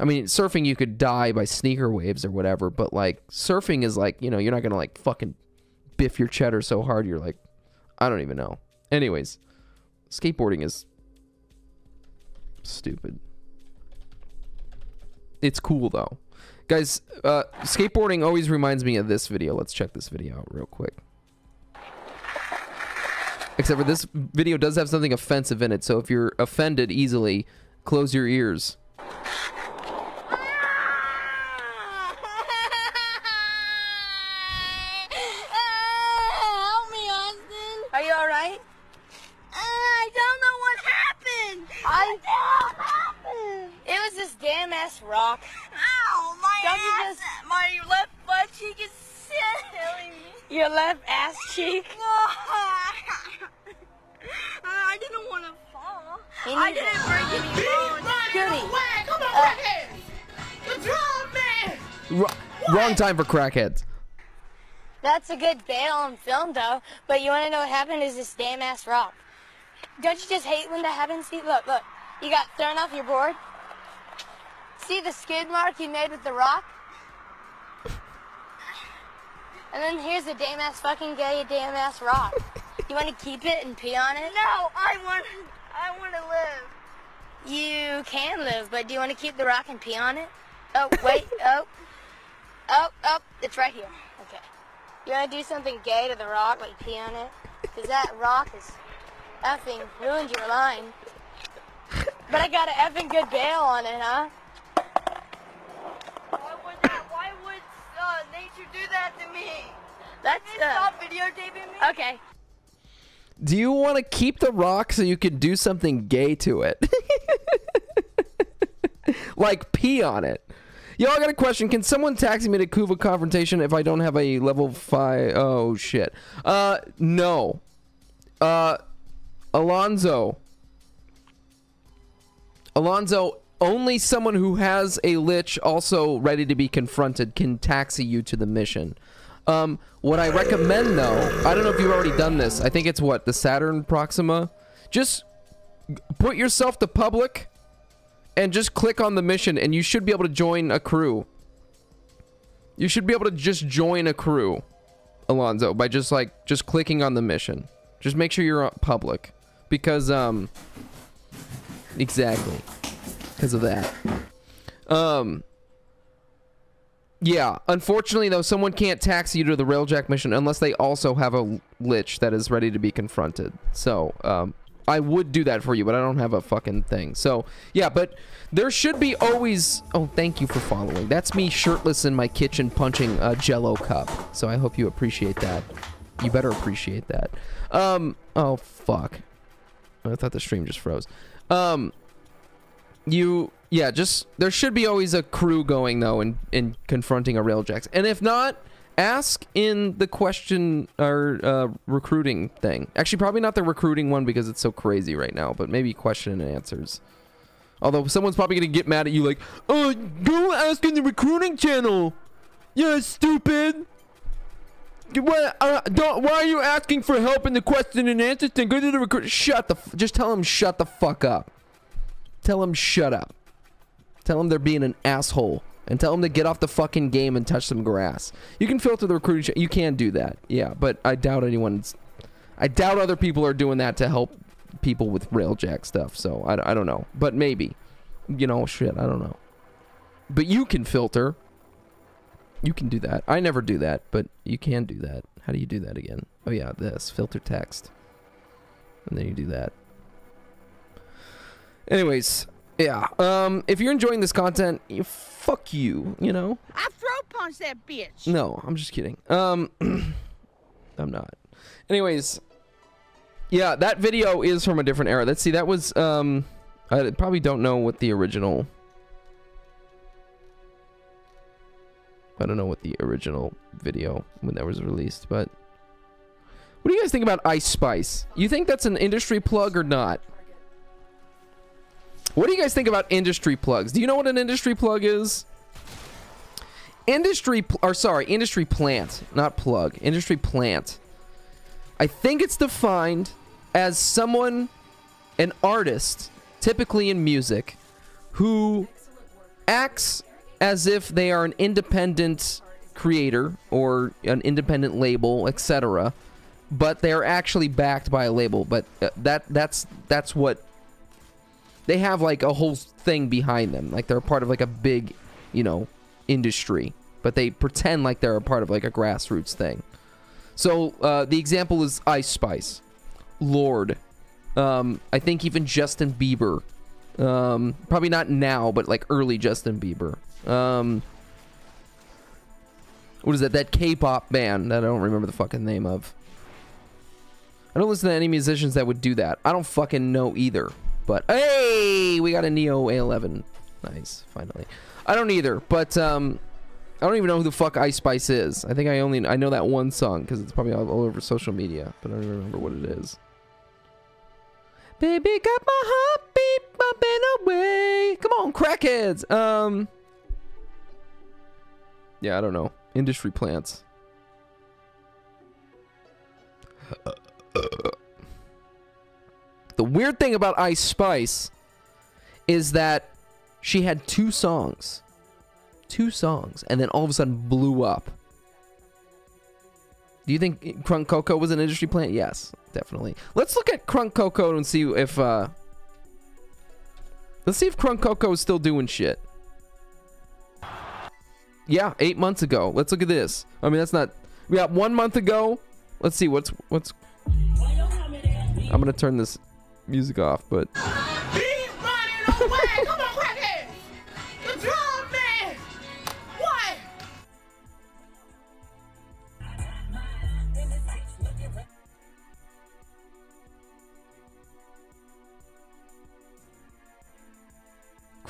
I mean, surfing you could die by sneaker waves or whatever, but like, surfing is like, you know, you're not gonna like fucking biff your cheddar so hard you're like, I don't even know. Anyways, skateboarding is stupid. It's cool though. Guys, uh, skateboarding always reminds me of this video. Let's check this video out real quick. Except for this video does have something offensive in it, so if you're offended easily, close your ears. Help me, Austin. Are you all right? I don't know what happened. I what happened. It was this damn ass rock. Ow, my don't you ass- just my left butt cheek is killing me. Your left ass cheek. *laughs* I didn't want to fall. I didn't break any bones. Goody. Come on, Uh, crackhead. The drum man. Wr- wrong time for crackheads. That's a good bail on film, though. But you want to know what happened? Is this damn ass rock? Don't you just hate when that happens? See, look, look. You got thrown off your board. See the skid mark you made with the rock? And then here's a damn ass fucking gay damn ass rock. You want to keep it and pee on it? No, I want. I want to live. You can live, but do you want to keep the rock and pee on it? Oh, *laughs* wait. oh. Oh, oh, it's right here. Okay. You want to do something gay to the rock, like pee on it? Because that rock is effing ruined your line. But I got an effing good bail on it, huh? Why would that? Why would nature do that to me? That's uh, stop videotaping me? Okay. Do you want to keep the rock so you can do something gay to it? *laughs* like pee on it. Y'all got a question. Can someone taxi me to Kuva confrontation if I don't have a level five? Oh shit. Uh, no. Uh, Alonzo. Alonzo, only someone who has a lich also ready to be confronted can taxi you to the mission. Um, what I recommend though, I don't know if you've already done this. I think it's what the Saturn Proxima. Just put yourself to public and just click on the mission, and you should be able to join a crew. You should be able to just join a crew, Alonzo, by just like just clicking on the mission. Just make sure you're public, because um, exactly, because of that. Um. Yeah, unfortunately though, someone can't taxi you to the railjack mission unless they also have a lich that is ready to be confronted. So, um, I would do that for you, but I don't have a fucking thing. So, yeah, but there should be always... Oh, thank you for following. That's me shirtless in my kitchen punching a jello cup. So I hope you appreciate that. You better appreciate that. Um, oh, fuck. I thought the stream just froze. Um, you yeah just there should be always a crew going though and in, confronting a railjacks and if not ask in the question or uh, recruiting thing actually probably not the recruiting one because it's so crazy right now but maybe question and answers although someone's probably gonna get mad at you like oh go ask in the recruiting channel yeah stupid what, uh, why are you asking for help in the question and answer thing? Go to the recruit. Shut the. Just tell him shut the fuck up. Tell him shut up. Tell him they're being an asshole. And tell him to get off the fucking game and touch some grass. You can filter the recruiting. You can do that. Yeah, but I doubt anyone's. I doubt other people are doing that to help people with railjack stuff. So I, I don't know. But maybe. You know, shit. I don't know. But you can filter. You can do that. I never do that, but you can do that. How do you do that again? Oh yeah, this. Filter text. And then you do that. Anyways, yeah. Um, if you're enjoying this content, you, fuck you. You know. I throw punch that bitch. No, I'm just kidding. Um, *clears throat* I'm not. Anyways, yeah, that video is from a different era. Let's see. That was um, I probably don't know what the original. I don't know what the original video when that was released, but What do you guys think about Ice Spice? You think that's an industry plug or not? What do you guys think about industry plugs? Do you know what an industry plug is? Industry, or sorry, industry plant, not plug. Industry plant. I think it's defined as someone, an artist, typically in music, who acts as if they are an independent creator or an independent label, etc. But they're actually backed by a label. But uh, that that's that's what they have like a whole thing behind them. Like they're part of like a big, you know, industry. But they pretend like they're a part of like a grassroots thing. So uh, the example is Ice Spice, Lorde. Um, I think even Justin Bieber. Um, probably not now, but like early Justin Bieber. Um, what is that? That K-pop band that I don't remember the fucking name of. I don't listen to any musicians that would do that. I don't fucking know either. But hey, we got a Neo A11. Nice, finally. I don't either, but um, I don't even know who the fuck Ice Spice is. I think I only I know that one song because it's probably all, all over social media, but I don't remember what it is. Baby got my heartbeat bumping away. Come on, crackheads. Um. Yeah, I don't know. Industry plants. The weird thing about Ice Spice is that she had two songs. Two songs. And then all of a sudden blew up. Do you think Crunk Coco was an industry plant? Yes, definitely. Let's look at Crunk Coco and see if uh Let's see if Crunk Coco is still doing shit. Yeah, eight months ago. Let's look at this. I mean, that's not. We got one month ago. Let's see what's what's. I'm gonna turn this music off, but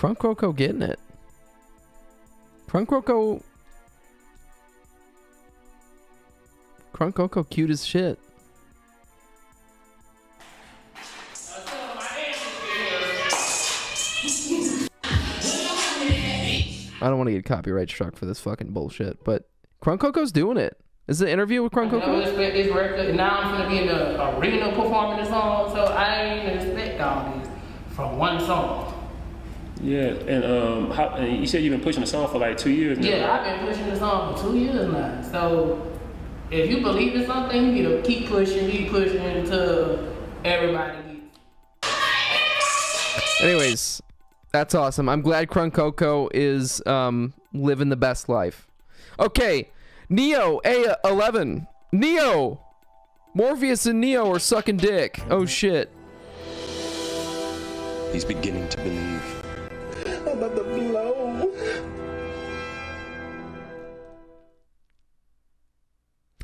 Crunk Coco getting it. Crunk Coco. Crunk Coco cute as shit. I don't want to get copyright struck for this fucking bullshit, but Crunk Coco's doing it. Is the interview with Crunk I never Coco? expect this record. and Now I'm gonna be in the arena performing the song, so I ain't expect all this from one song. Yeah, and um, how, and you said you've been pushing the song for like two years now. Yeah, I've been pushing the song for two years now. So if you believe in something, you need to keep pushing, keep pushing until everybody gets. Anyways, that's awesome. I'm glad Crunk Coco is um, living the best life. Okay, Neo A11. Neo! Morpheus and Neo are sucking dick. Oh shit. He's beginning to believe. I'm about to blow.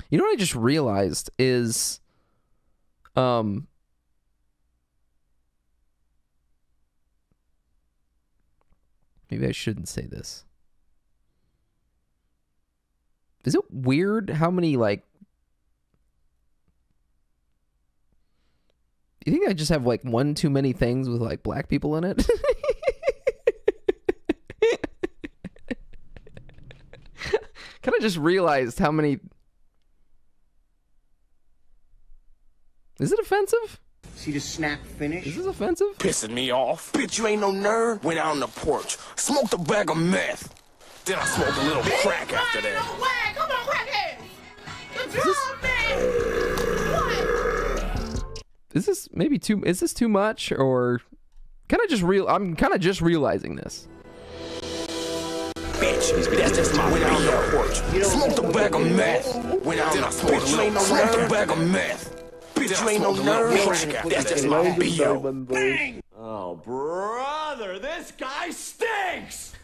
You know what I just realized is um Maybe I shouldn't say this. Is it weird how many like You think I just have like one too many things with like black people in it? *laughs* kind of just realized how many Is it offensive? See the snap finish? Is this offensive? Pissing me off. Bitch, you ain't no nerd. Went out on the porch, smoked a bag of meth. Then I smoked a little crack after that. Come on, crackhead! The Is this maybe too is this too much or kind of just real I'm kind of just realizing this. Bitch, that's just my went out on the porch, smoked a bag of meth. Went out, then I smoked a little, smoked a bag of meth. Bitch, you ain't no nerd. That's just my B.O. Oh, brother, this guy stinks!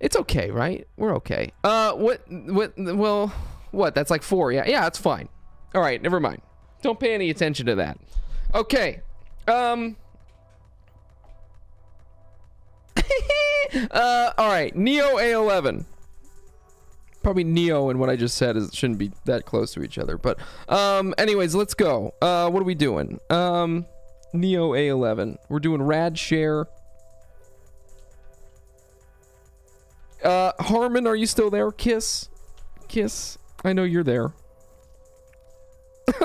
It's okay, right? We're okay. Uh what what well what? That's like 4. Yeah. Yeah, it's fine. All right, never mind. Don't pay any attention to that. Okay. Um *laughs* uh all right, Neo A11. Probably Neo and what I just said is shouldn't be that close to each other. But um, anyways, let's go. Uh, what are we doing? Um, Neo A11. We're doing Rad Share. Uh, Harmon, are you still there? Kiss, kiss. I know you're there. *laughs*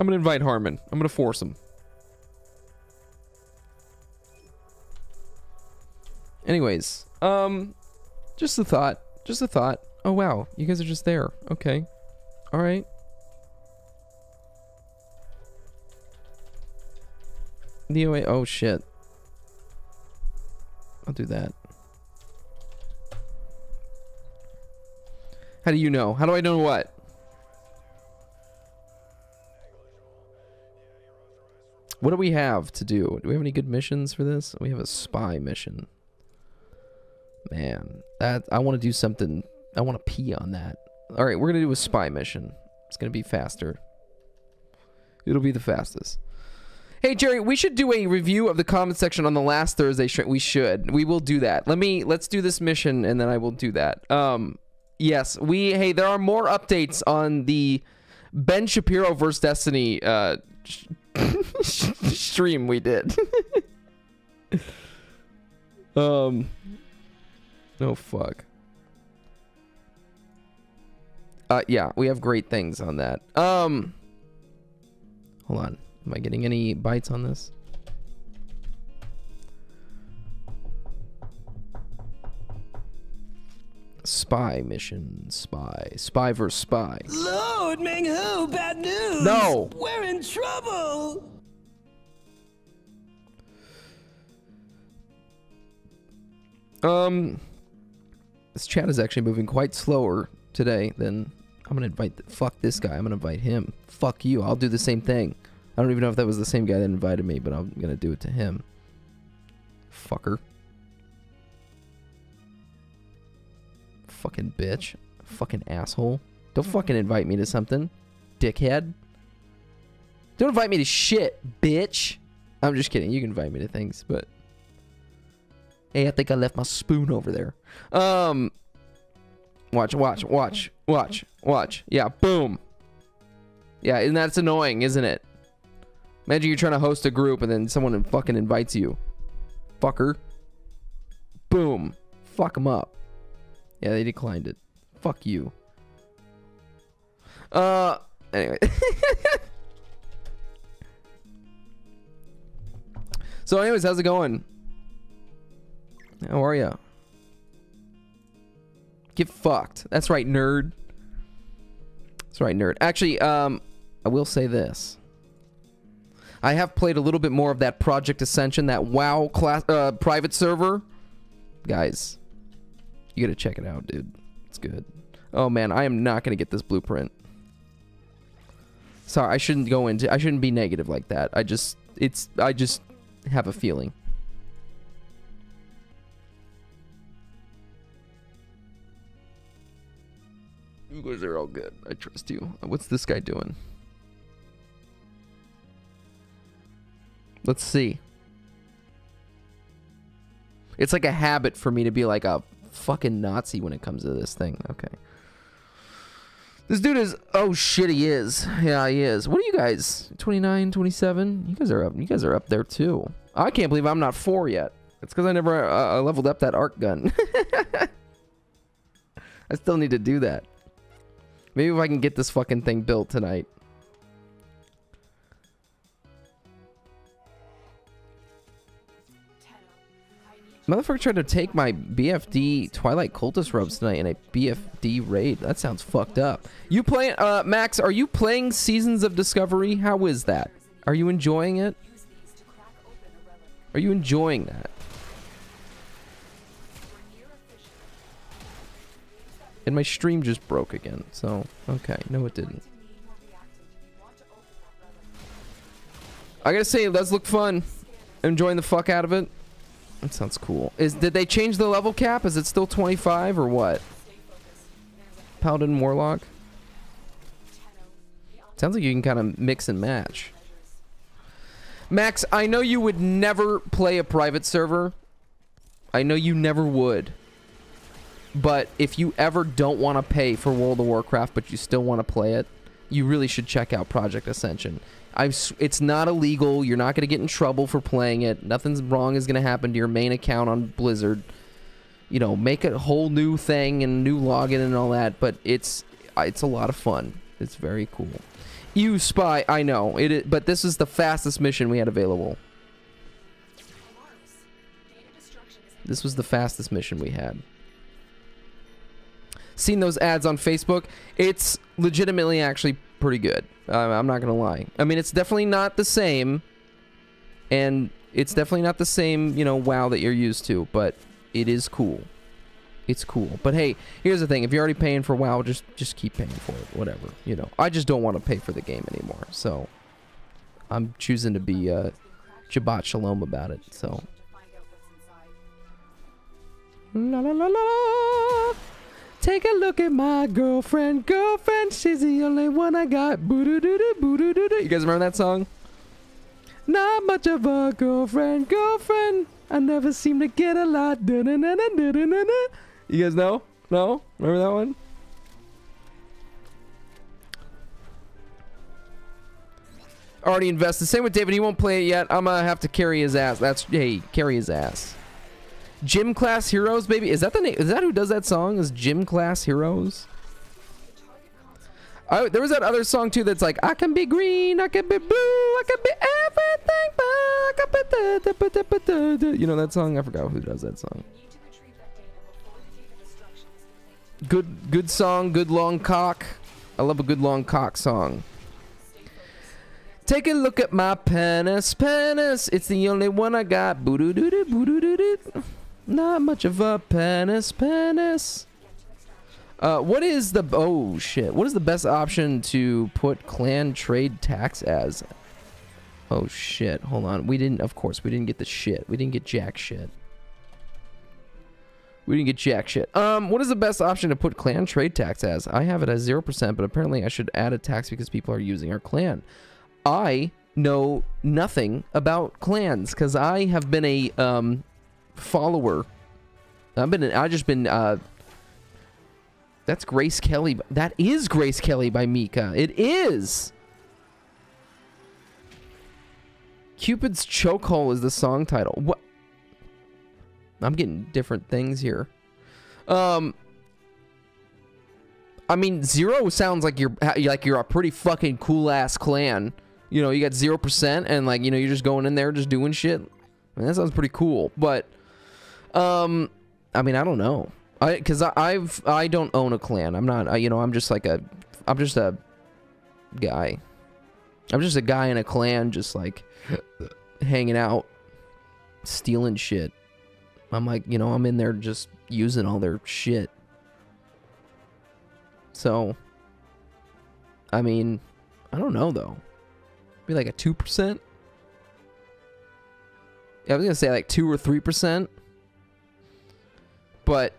I'm gonna invite Harmon. I'm gonna force him. Anyways, um, just a thought. Just a thought. Oh wow, you guys are just there. Okay, all right. Neo. A- Oh shit. I'll do that. How do you know? How do I know what? What do we have to do? Do we have any good missions for this? We have a spy mission. Man, that I want to do something. I want to pee on that. All right, we're gonna do a spy mission. It's gonna be faster. It'll be the fastest. Hey Jerry, we should do a review of the comment section on the last Thursday stream. We should. We will do that. Let me let's do this mission and then I will do that. Um yes, we hey, there are more updates on the Ben Shapiro versus Destiny uh *laughs* stream we did. *laughs* um Oh fuck. Uh yeah, we have great things on that. Um Hold on. Am I getting any bites on this? Spy mission. Spy. Spy versus spy. Lord Ming Hu, bad news. No. We're in trouble. Um, this chat is actually moving quite slower today than I'm gonna invite. The, fuck this guy. I'm gonna invite him. Fuck you. I'll do the same thing. I don't even know if that was the same guy that invited me, but I'm gonna do it to him. Fucker. Fucking bitch. Fucking asshole. Don't fucking invite me to something. Dickhead. Don't invite me to shit, bitch. I'm just kidding. You can invite me to things, but Hey, I think I left my spoon over there. Um Watch, watch, watch, watch, watch. Yeah, boom. Yeah, and that's annoying, isn't it? Imagine you're trying to host a group and then someone fucking invites you. Fucker. Boom. Fuck them up. Yeah, they declined it. Fuck you. Uh, anyway. *laughs* so anyways, how's it going? How are ya? Get fucked. That's right, nerd. That's right, nerd. Actually, um, I will say this. I have played a little bit more of that Project Ascension, that WoW class, uh, private server. Guys, you gotta check it out, dude. It's good. Oh man, I am not gonna get this blueprint. Sorry, I shouldn't go into. I shouldn't be negative like that. I just, it's. I just have a feeling. You guys are all good. I trust you. What's this guy doing? Let's see. It's like a habit for me to be like a fucking Nazi when it comes to this thing. Okay. This dude is oh shit he is. Yeah, he is. What are you guys? 29, 27? You guys are up. You guys are up there too. I can't believe I'm not 4 yet. It's cuz I never uh, leveled up that arc gun. *laughs* I still need to do that. Maybe if I can get this fucking thing built tonight. Motherfucker tried to take my BFD Twilight Cultist robes tonight in a BFD raid. That sounds fucked up. You playing, uh, Max, are you playing Seasons of Discovery? How is that? Are you enjoying it? Are you enjoying that? And my stream just broke again, so, okay. No, it didn't. I gotta say, it does look fun. enjoying the fuck out of it. That sounds cool. Is Did they change the level cap? Is it still 25 or what? Paladin Warlock? Sounds like you can kind of mix and match. Max, I know you would never play a private server. I I know you never would. But if you ever don't want to pay for World of Warcraft, but you still want to play it, you really should check out Project Ascension. I've, it's not illegal. You're not going to get in trouble for playing it. Nothing's wrong is going to happen to your main account on Blizzard. You know, make a whole new thing and new login and all that. But it's uh, it's a lot of fun. It's very cool. You spy, I know it, is, but this is the fastest mission we had available. This was the fastest mission we had. Seen those ads on Facebook. It's legitimately actually pretty good. Uh, I'm not gonna lie. I mean, it's definitely not the same, and it's definitely not the same, you know, WoW that you're used to. But it is cool. It's cool. But hey, here's the thing: if you're already paying for WoW, just just keep paying for it. Whatever, you know. I just don't want to pay for the game anymore. So I'm choosing to be uh, Shabbat Shalom about it. So. La la la la. Take a look at my girlfriend, girlfriend. She's the only one I got. Boo doo doo doo boo doo doo doo. You guys remember that song? Not much of a girlfriend, girlfriend. I never seem to get a lot. Da. You guys know? No? Remember that one? Already invested. Same with David. He won't play it yet. I'm gonna have to carry his ass. That's hey, carry his ass. Gym Class Heroes, baby. Is that the name? Is that who does that song? Is Gym Class Heroes? I, there was that other song too that's like I can be green, I can be blue, I can be everything, but I can be. You know that song? I forgot who does that song. Good, good song, good long cock. I love a good long cock song. Take a look at my penis, penis. It's the only one I got. Boo doo doo doo boo doo doo doo. Not much of a penis, penis. Uh, what is the oh shit? What is the best option to put clan trade tax as? Oh shit! Hold on. We didn't. Of course, we didn't get the shit. We didn't get jack shit. We didn't get jack shit. Um, what is the best option to put clan trade tax as? I have it as zero percent, but apparently I should add a tax because people are using our clan. I know nothing about clans because I have been a um follower. I've been. I just been. Uh, that's Grace Kelly. That is Grace Kelly by Mika. It is. Cupid's Chokehold is the song title. What? I'm getting different things here. Um. I mean, zero sounds like you're like you're a pretty fucking cool ass clan. You know, you got zero percent, and like you know, you're just going in there, just doing shit. I mean, that sounds pretty cool. But, um, I mean, I don't know. I because I've I don't own a clan. I'm not. I, you know, I'm just like a. I'm just a guy. I'm just a guy in a clan, just like hanging out, stealing shit. I'm like, you know, I'm in there just using all their shit. So, I mean, I don't know though. Be like a two percent. Yeah, I was gonna say like two or three percent. But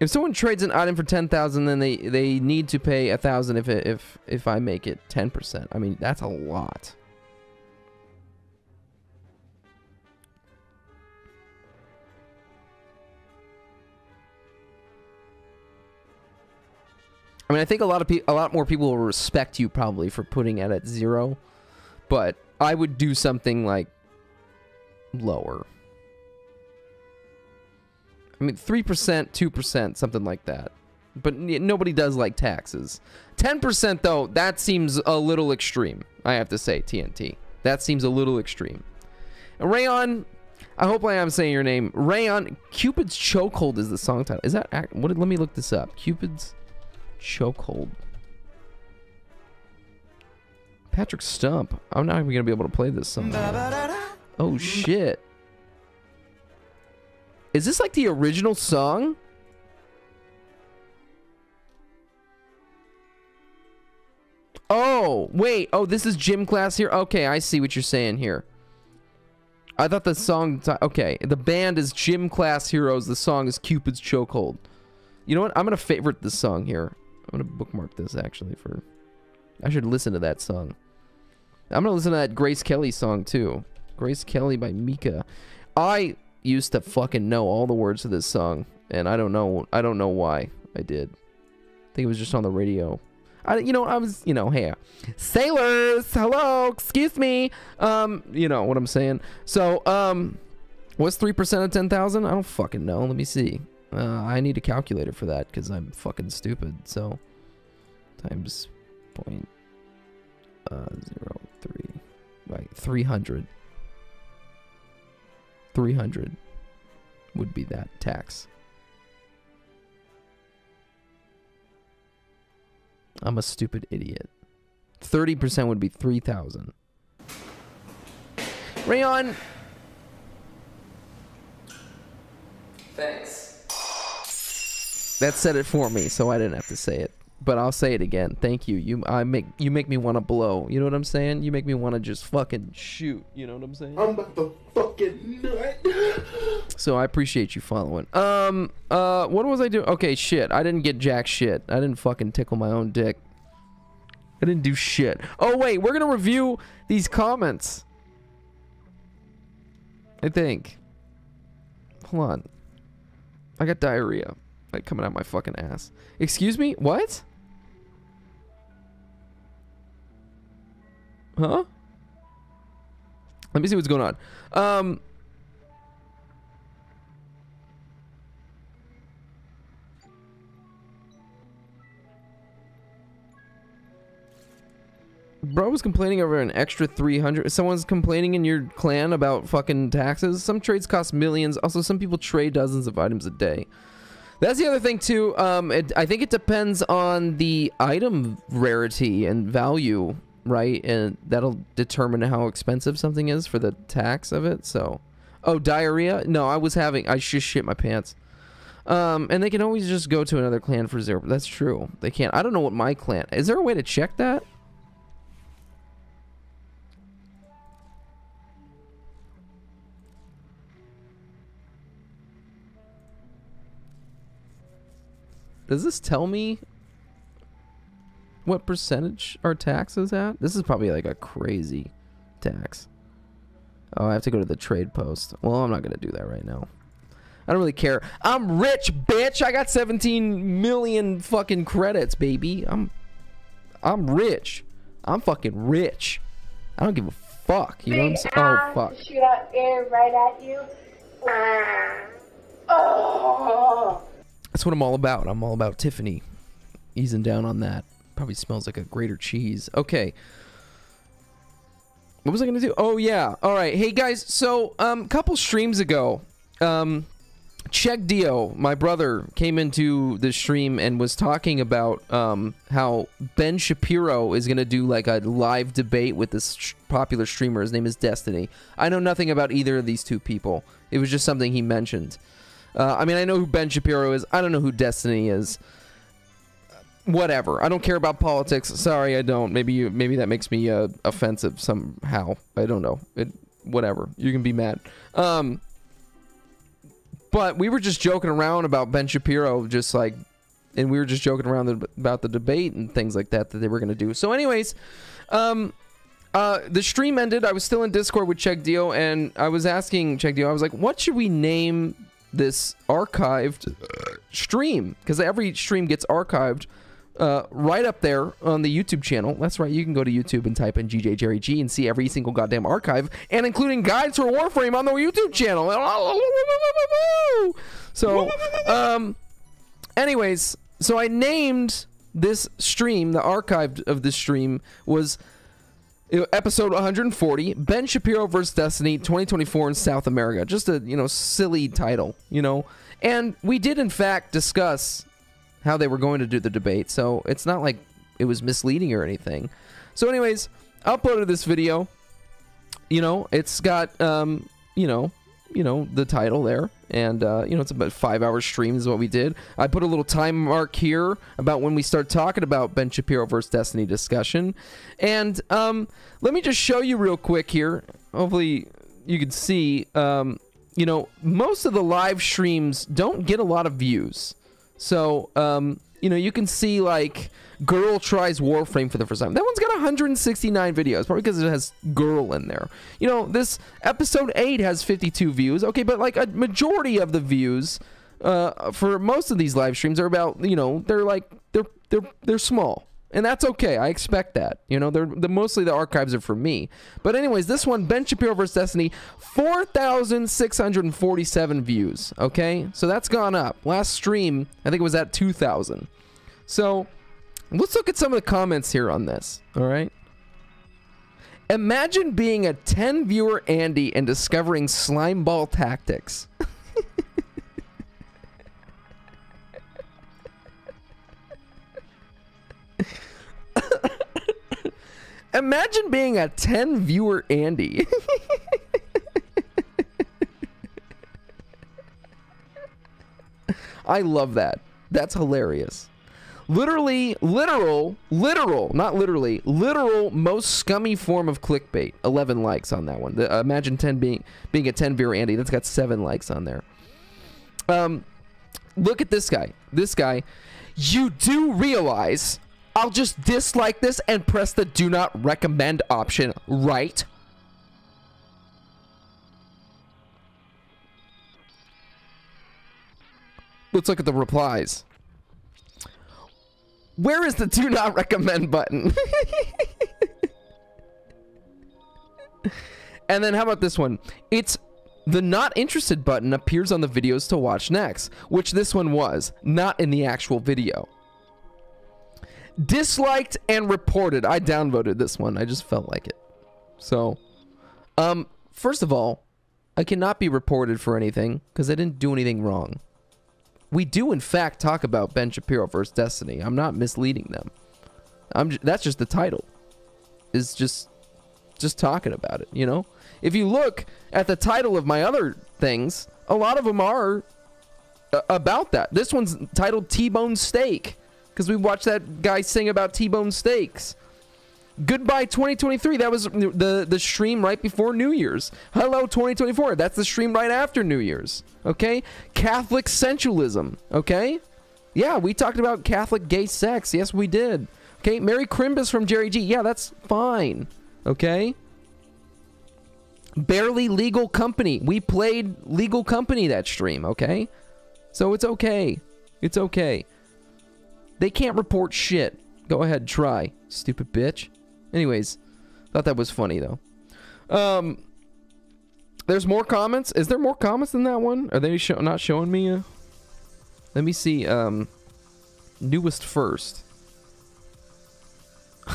if someone trades an item for ten thousand, then they they need to pay a thousand if it, if if I make it ten percent. I mean, that's a lot. I mean, I think a lot of people, a lot more people will respect you probably for putting it at zero, but I would do something like lower. I mean, three percent, two percent, something like that. But nobody does like taxes. Ten percent, though, that seems a little extreme. I have to say, TNT. That seems a little extreme. Rayon, I hope I am saying your name. Rayon, Cupid's Chokehold is the song title. Is that act? What? Let me look this up. Cupid's Chokehold. Patrick Stump. I'm not even gonna be able to play this song. Oh shit. Is this like the original song? Oh, wait. Oh, this is gym class here. Okay, I see what you're saying here. I thought the song... Okay, the band is Gym Class Heroes. The song is Cupid's Chokehold. You know what? I'm going to favorite this song here. I'm going to bookmark this, actually, for... I should listen to that song. I'm going to listen to that Grace Kelly song, too. Grace Kelly by Mika. I used to fucking know all the words to this song, and I don't know. I don't know why I did. I think it was just on the radio. I, you know, I was, you know, hey, sailors, hello, excuse me. Um, you know what I'm saying. So, um, what's three percent of ten thousand? I don't fucking know. Let me see. Uh, I need a calculator for that because I'm fucking stupid. So, times point uh zero three, right? Three hundred. Three hundred would be that tax. I'm a stupid idiot. 30% would be 3,000. Rayon! Thanks. That said it for me, so I didn't have to say it. But I'll say it again. Thank you. You I make you make me want to blow. You know what I'm saying? You make me want to just fucking shoot. You know what I'm saying? I'm about to fucking nut. *laughs* So I appreciate you following. Um, uh, what was I doing? Okay, shit. I didn't get jack shit. I didn't fucking tickle my own dick. I didn't do shit. Oh wait, we're gonna review these comments. I think. Hold on. I got diarrhea, like coming out my fucking ass. Excuse me? What? Huh? Let me see what's going on. Um. Bro was complaining over an extra 300. Someone's complaining in your clan about fucking taxes. Some trades cost millions. Also, some people trade dozens of items a day. That's the other thing too. Um, it, I think it depends on the item rarity and value, right? And that'll determine how expensive something is for the tax of it. So, oh, diarrhea? No, I was having. I just shit my pants. Um, and they can always just go to another clan for zero. That's true. They can't. I don't know what my clan. Is there a way to check that? Does this tell me what percentage our tax is at? This is probably like a crazy tax. Oh, I have to go to the trade post. Well, I'm not going to do that right now. I don't really care. I'm rich, bitch. I got 17 million fucking credits, baby. I'm I'm rich. I'm fucking rich. I don't give a fuck. You know what I'm saying? Oh, fuck. Shoot out air right at you. Ah. Oh. That's what I'm all about. I'm all about Tiffany. Easing down on that. Probably smells like a grater cheese. Okay. What was I gonna do? Oh yeah. All right. Hey guys. So um, couple streams ago, um, CheggDeo, my brother, came into the stream and was talking about um how Ben Shapiro is gonna do like a live debate with this popular streamer. His name is Destiny. I know nothing about either of these two people. It was just something he mentioned. Uh, I mean, I know who Ben Shapiro is. I don't know who Destiny is. Whatever. I don't care about politics. Sorry, I don't. Maybe you, maybe that makes me uh, offensive somehow. I don't know. It. Whatever. You can be mad. Um. But we were just joking around about Ben Shapiro, just like, and we were just joking around about the debate and things like that that they were gonna do. So, anyways, um, uh, the stream ended. I was still in Discord with CheggDeo, and I was asking CheggDeo. I was like, "What should we name this archived stream because every stream gets archived uh, right up there on the YouTube channel. That's right. You can go to YouTube and type in GJ Jerry G and see every single goddamn archive, and including guides for Warframe on the YouTube channel. So, um, anyways, so I named this stream, the archived of this stream was episode 140 ben shapiro versus destiny 2024 in south america just a you know silly title you know and we did in fact discuss how they were going to do the debate so it's not like it was misleading or anything. So anyways uploaded this video. You know it's got um you know you know the title there and uh, you know it's about five hour stream is what we did. I put a little time mark here about when we start talking about ben shapiro versus destiny discussion. And um, let me just show you real quick here. Hopefully you can see um, you know most of the live streams don't get a lot of views so um, You know, you can see like girl tries Warframe for the first time. That one's got 169 videos, probably because it has girl in there. You know, this episode 8 has 52 views. Okay, but like a majority of the views uh, for most of these live streams are about, you know, they're like they're they're they're small. And that's okay. I expect that. You know, they're the mostly the archives are for me. But anyways, this one, Ben Shapiro vs. Destiny, 4,647 views. Okay? So that's gone up. Last stream, I think it was at 2,000. So let's look at some of the comments here on this. All right? Imagine being a 10 viewer Andy and discovering slime ball tactics. *laughs* Imagine being a 10 viewer Andy. *laughs* I love that. That's hilarious. Literally, literal, literal, not literally, literal most scummy form of clickbait. 11 likes on that one. The, uh, imagine 10 being being a 10 viewer Andy. That's got 7 likes on there. Um, look at this guy. This guy. You do realize I'll just dislike this and press the do not recommend option, right? Let's look at the replies. Where is the do not recommend button? *laughs* and then how about this one? It's the not interested button appears on the videos to watch next, which this one was, not in the actual video. Disliked and reported. I downvoted this one. I just felt like it. So, um, first of all, I cannot be reported for anything because I didn't do anything wrong. We do, in fact, talk about Ben Shapiro versus Destiny. I'm not misleading them. I'm. J that's just the title. Is just, just talking about it. You know. If you look at the title of my other things, a lot of them are uh, about that. This one's titled T-Bone Steak because we watched that guy sing about T-bone steaks. Goodbye 2023. That was the the stream right before New Year's. Hello 2024. That's the stream right after New Year's. Okay? Catholic sensualism. Okay? Yeah, we talked about Catholic gay sex. Yes, we did. Okay? Mary Crimbus from Jerry G. Yeah, that's fine. Okay? Barely legal company. We played Lethal Company that stream, okay? So it's okay. It's okay. They can't report shit. Go ahead, try, stupid bitch. Anyways, thought that was funny though. Um, there's more comments. Is there more comments than that one? Are they not showing me? Uh, let me see. Um, newest first. *laughs*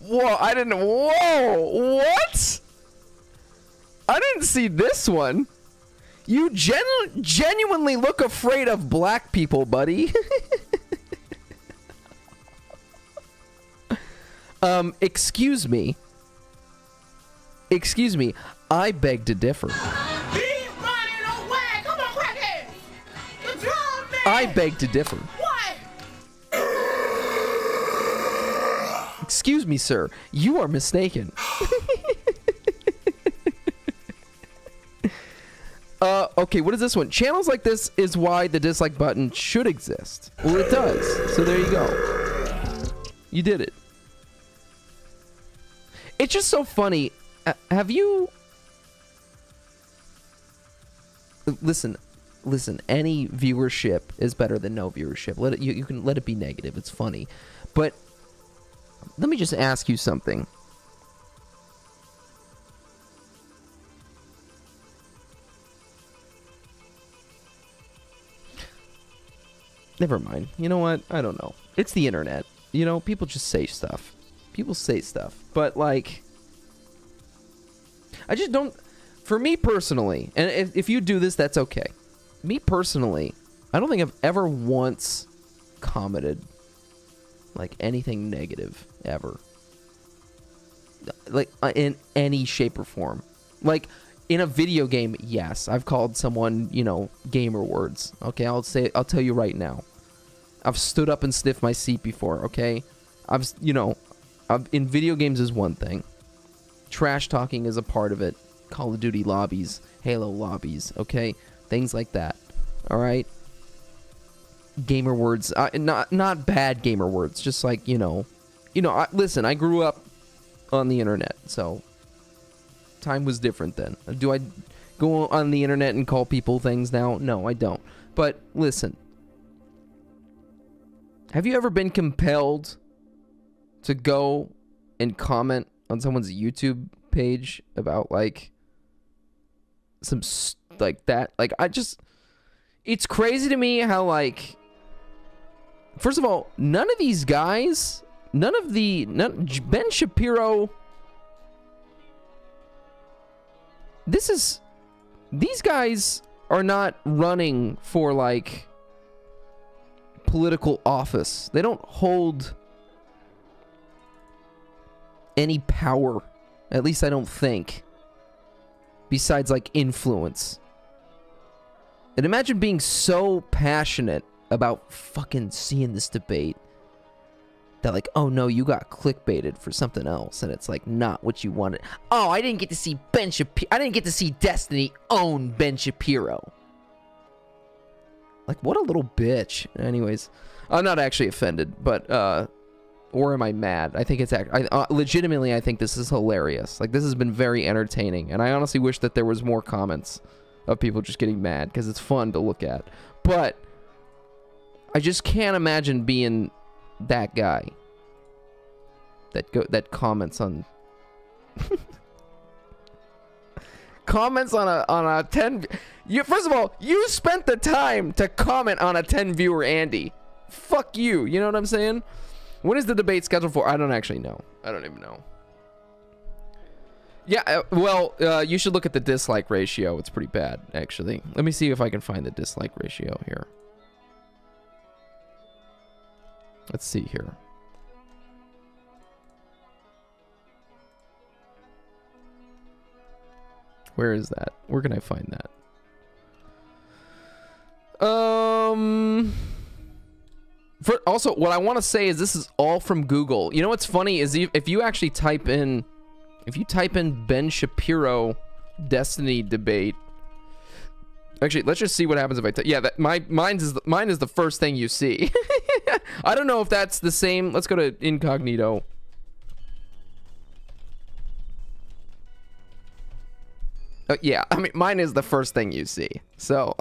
whoa! I didn't. Whoa! What? I didn't see this one. You gen genuinely look afraid of black people, buddy. *laughs* um, excuse me. Excuse me. I beg to differ. I beg to differ. Excuse me, sir. You are mistaken. *laughs* Uh, okay, what is this one? Channels like this is why the dislike button should exist. Well, it does. So there you go. You did it. It's just so funny. Uh, have you... Listen, listen, any viewership is better than no viewership. Let it, you, you can let it be negative. It's funny. But let me just ask you something. Never mind. You know what? I don't know. It's the internet. You know, people just say stuff. People say stuff. But, like, I just don't. For me personally, and if, if you do this, that's okay. Me personally, I don't think I've ever once commented, like, anything negative, ever. Like, uh, in any shape or form. Like, in a video game, yes, I've called someone, you know, gamer words. Okay, I'll say, I'll tell you right now. I've stood up and sniffed my seat before. Okay, I've, you know, I've, in video games is one thing. Trash talking is a part of it. Call of Duty lobbies, Halo lobbies. Okay, things like that. All right. gamer words. Uh, not not bad gamer words. Just like you know, you know. I, listen, I grew up on the internet, so time was different then. Do I go on the internet and call people things now? No, I don't. But listen, have you ever been compelled to go and comment on someone's YouTube page about like some like that? Like I just it's crazy to me how like first of all, none of these guys, none of the none, Ben Shapiro this is these guys are not running for like political office. They don't hold any power. At least I don't think. Besides like influence. And imagine being so passionate about fucking seeing this debate that like, oh no, you got clickbaited for something else, and it's like not what you wanted. Oh, I didn't get to see Ben Shapiro. I didn't get to see Destiny own Ben Shapiro. Like, what a little bitch. Anyways, I'm not actually offended, but uh, or am I mad? I think it's act- I, uh, legitimately. I think this is hilarious. Like, this has been very entertaining, and I honestly wish that there was more comments of people just getting mad because it's fun to look at. But I just can't imagine being that guy that go that comments on *laughs* comments on a on a 10 you first of all you spent the time to comment on a 10 viewer andy. Fuck you you know what i'm saying? When is the debate scheduled for? I don't actually know. I don't even know. Yeah uh, well uh, you should look at the dislike ratio. It's pretty bad actually. Let me see if i can find the dislike ratio here Let's see here. Where is that? Where can I find that? Um. For, also, what I want to say is this is all from Google. You know what's funny is if you actually type in, if you type in Ben Shapiro Destiny debate. Actually, let's just see what happens if I. yeah, that my mine is mine is the first thing you see. *laughs* *laughs* I don't know if that's the same. Let's go to incognito. Uh, yeah, I mean, mine is the first thing you see. So.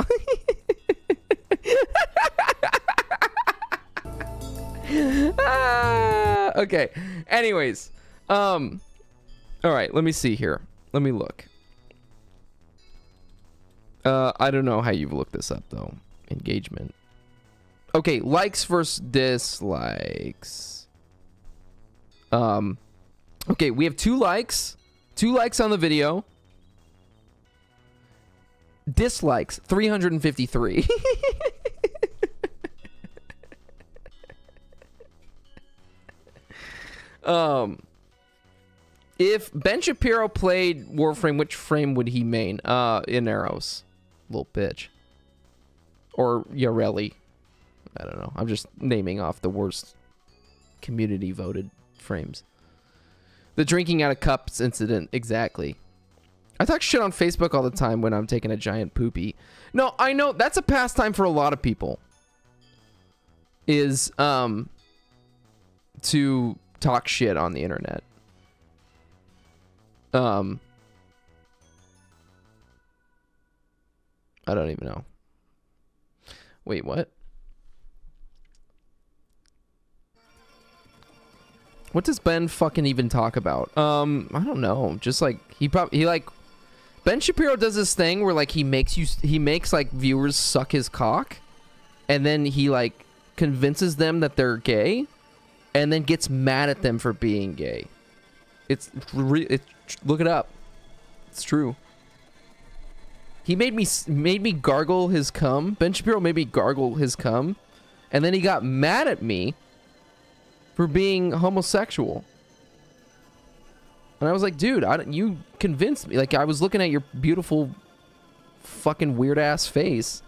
ah, *laughs* okay. Anyways, um, all right. Let me see here. Let me look. Uh, I don't know how you've looked this up though. Engagement. Okay, likes versus dislikes. Um, okay, we have two likes. Two likes on the video. Dislikes, 353. *laughs* um, if Ben Shapiro played Warframe, which frame would he main? Uh, Inaros. Little bitch. Or Yareli. I don't know. I'm just naming off the worst community voted frames. The drinking out of cups incident, exactly. I talk shit on Facebook all the time when I'm taking a giant poopy. No, I know that's a pastime for a lot of people. Is um to talk shit on the internet. Um I don't even know. Wait, what? What does Ben fucking even talk about? Um, I don't know. Just like he probably he like Ben Shapiro does this thing where like he makes you he makes like viewers suck his cock, and then he like convinces them that they're gay, and then gets mad at them for being gay. It's re- it, look it up. It's true. He made me made me gargle his cum. Ben Shapiro made me gargle his cum, and then he got mad at me for being homosexual. And I was like, dude, I you convinced me. Like, I was looking at your beautiful, fucking weird ass face,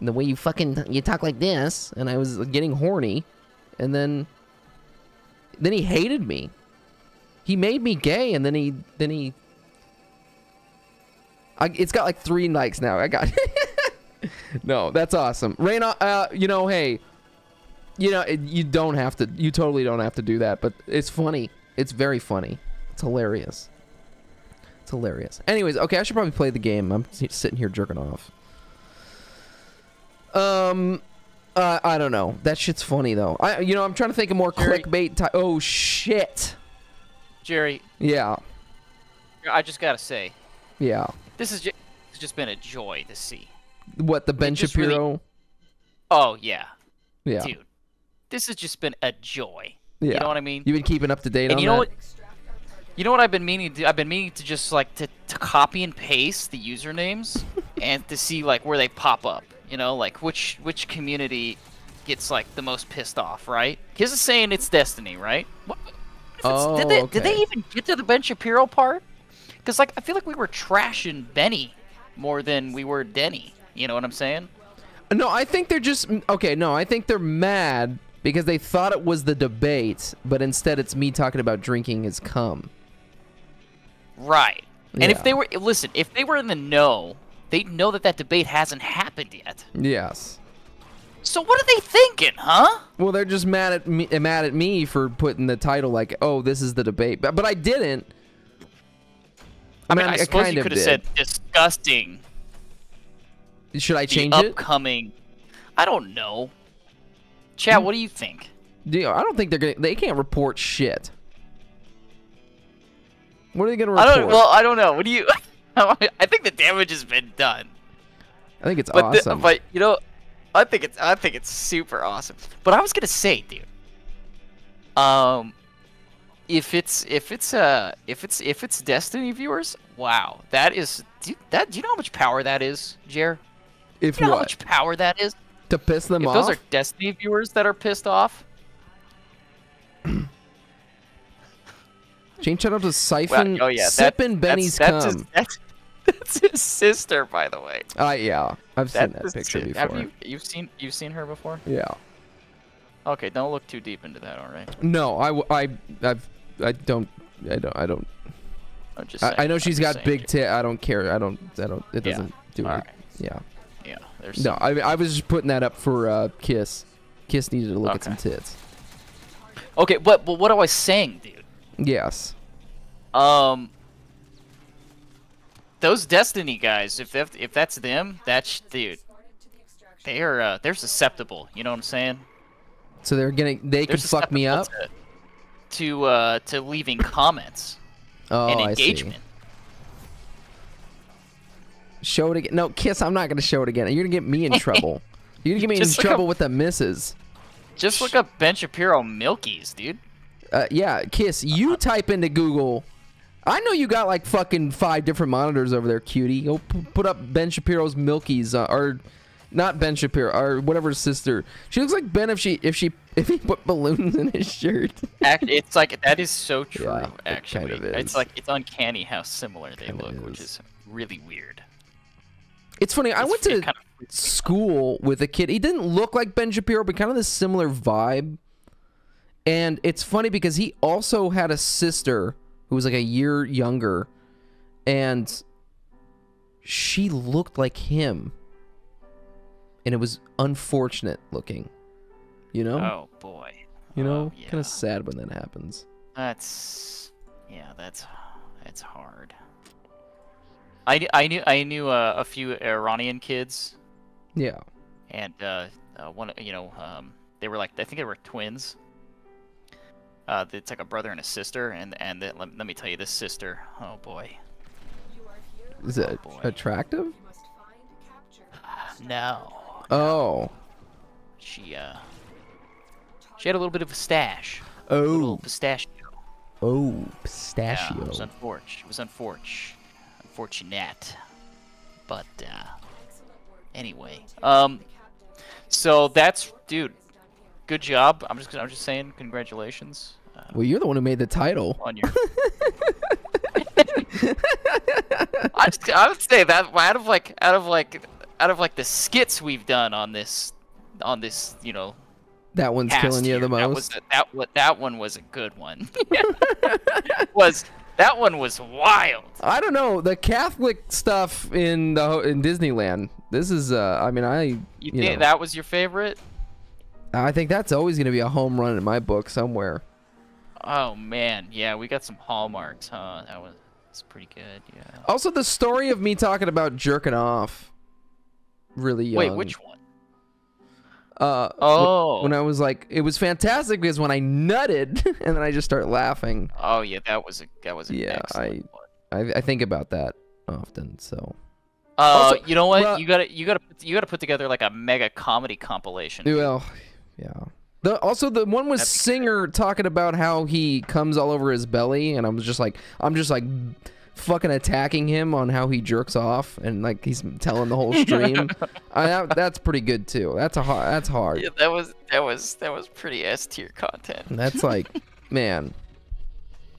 and the way you fucking you talk like this, and I was getting horny, and then, then he hated me. He made me gay, and then he, then he. I, it's got like three likes now. I got. *laughs* no, that's awesome. Raina, uh, you know, hey, you know, it, you don't have to. You totally don't have to do that, but it's funny. It's very funny. It's hilarious. It's hilarious. Anyways, okay, I should probably play the game. I'm sitting here jerking off. Um, uh, I don't know. That shit's funny though. I, you know, I'm trying to think of more clickbait. Ty- oh shit. Jerry, Yeah. I just gotta say, Yeah. this is just, it's just been a joy to see. What the Ben just really- Shapiro? Oh yeah, yeah. dude, this has just been a joy. Yeah. You know what I mean? You've been keeping up to date and on you know that. what? You know what I've been meaning to? I've been meaning to just like to, to copy and paste the usernames *laughs* and to see like where they pop up. You know, like which which community gets like the most pissed off, right? Kiz is saying it's Destiny, right? What, Oh, did, they, did they even get to the Ben Shapiro part? Because like I feel like we were trashing Benny more than we were Denny. You know what I'm saying? No, I think they're just okay. No, I think they're mad because they thought it was the debate, but instead it's me talking about drinking his cum. Right. And if they were listen, if they were in the know, they'd know that that debate hasn't happened yet. Yes. So what are they thinking, huh? Well, they're just mad at me, mad at me for putting the title like, "Oh, this is the debate," but, but I didn't. I mean, mean, I, I suppose kind you could have said disgusting. Should I the change it? upcoming. I don't know. Chat, what do you think? You- I don't think they're gonna. They can't report shit. What are they gonna I report? don't. Well, I don't know. What do you? *laughs* I think the damage has been done. I think it's But the- awesome. but you know, I think it's I think it's super awesome. But I was gonna say, dude, um, if it's if it's uh if it's if it's Destiny viewers, wow, that is do that. Do you know how much power that is, Jer? if Do you know how much power that is? To piss them if off? those are Destiny viewers that are pissed off, Change channel to siphon. well, oh yeah, that- Benny's that's, cum. that's, his, that's, that's his sister, by the way. Uh, yeah, I've seen that picture before. Have you you've seen you've seen her before? Yeah. Okay, don't look too deep into that. All right. No, I, I, I've, I don't, I don't, I don't. I'm just I, saying, I know I'm she's got big tit. I don't care. I don't. I don't. It doesn't do All it. right. Yeah. There's No, I, I was just putting that up for uh, Kiss. Kiss needed to look at some tits. Okay, but but what am I saying, dude. Yes. Um, those Destiny guys, if if, if that's them, that's dude. They are uh, they're susceptible. You know what I'm saying? So they're gonna. They They're can fuck me up. To, to uh to leaving comments Oh, and engagement. Show it again. No, Kiss. I'm not gonna show it again. You're gonna get me in trouble. *laughs* You're gonna get me in trouble up- with the misses. Just look up Ben Shapiro Milkies, dude. Uh, yeah, Kiss. You type into Google. I know you got like fucking five different monitors over there, cutie. Go put up Ben Shapiro's Milkies, uh, or not Ben Shapiro, or whatever his sister. She looks like Ben if she if she *laughs* if he put balloons in his shirt. Act, it's like that is so true. Yeah, it actually, kind of is. it's like it's uncanny how similar they look, which is really weird. It's funny. I went to kind school with a kid. He didn't look like Ben Shapiro, but kind of the similar vibe. And it's funny because he also had a sister who was like a year younger, and she looked like him. And it was unfortunate looking. You know? Oh boy, You know? Oh, yeah. Kind of sad when that happens. that's yeah, that's that's hard. I, I knew I knew uh, a few Iranian kids, Yeah. and uh, uh, one you know um, they were like I think they were twins. Uh, it's like a brother and a sister, and and the, let, let me tell you, this sister, oh boy, Is it attractive? no, Oh. she uh, she had a little bit of a stash, Oh. little pistachio. Oh, pistachio. Yeah, it was unfortunate. It was unfortunate. Unfortunate. But uh anyway. Um so that's dude, good job. I'm just I'm just saying congratulations uh, Well, you're the one who made the title. on your *laughs* I just, I would say that out of like out of like out of like the skits we've done on this on this, you know, That one's killing you the That was most. a, that that one was a good one. *laughs* was that one was wild. I don't know the Catholic stuff in the in Disneyland. This is uh I mean I You, you think know, that was your favorite? I think that's always gonna be a home run in my book somewhere. Oh man, yeah, we got some hallmarks, huh? That was it's pretty good. Yeah. Also the story of me talking about jerking off really young. Wait, which one? Uh, Oh. when I was like, it was fantastic because when I nutted *laughs* and then I just start laughing. Oh yeah, that was a that was an Yeah, I, I I think about that often. So Uh, Also, you know what? well- you gotta you gotta you gotta put together like a mega comedy compilation. well, yeah. The also the one was Singer talking about how he comes all over his belly, and I was just like, I'm just like fucking attacking him on how he jerks off, and like he's telling the whole stream. *laughs* I, that, that's pretty good too. That's a hard. That's hard. Yeah, that was that was that was pretty S tier content. That's like, *laughs* man.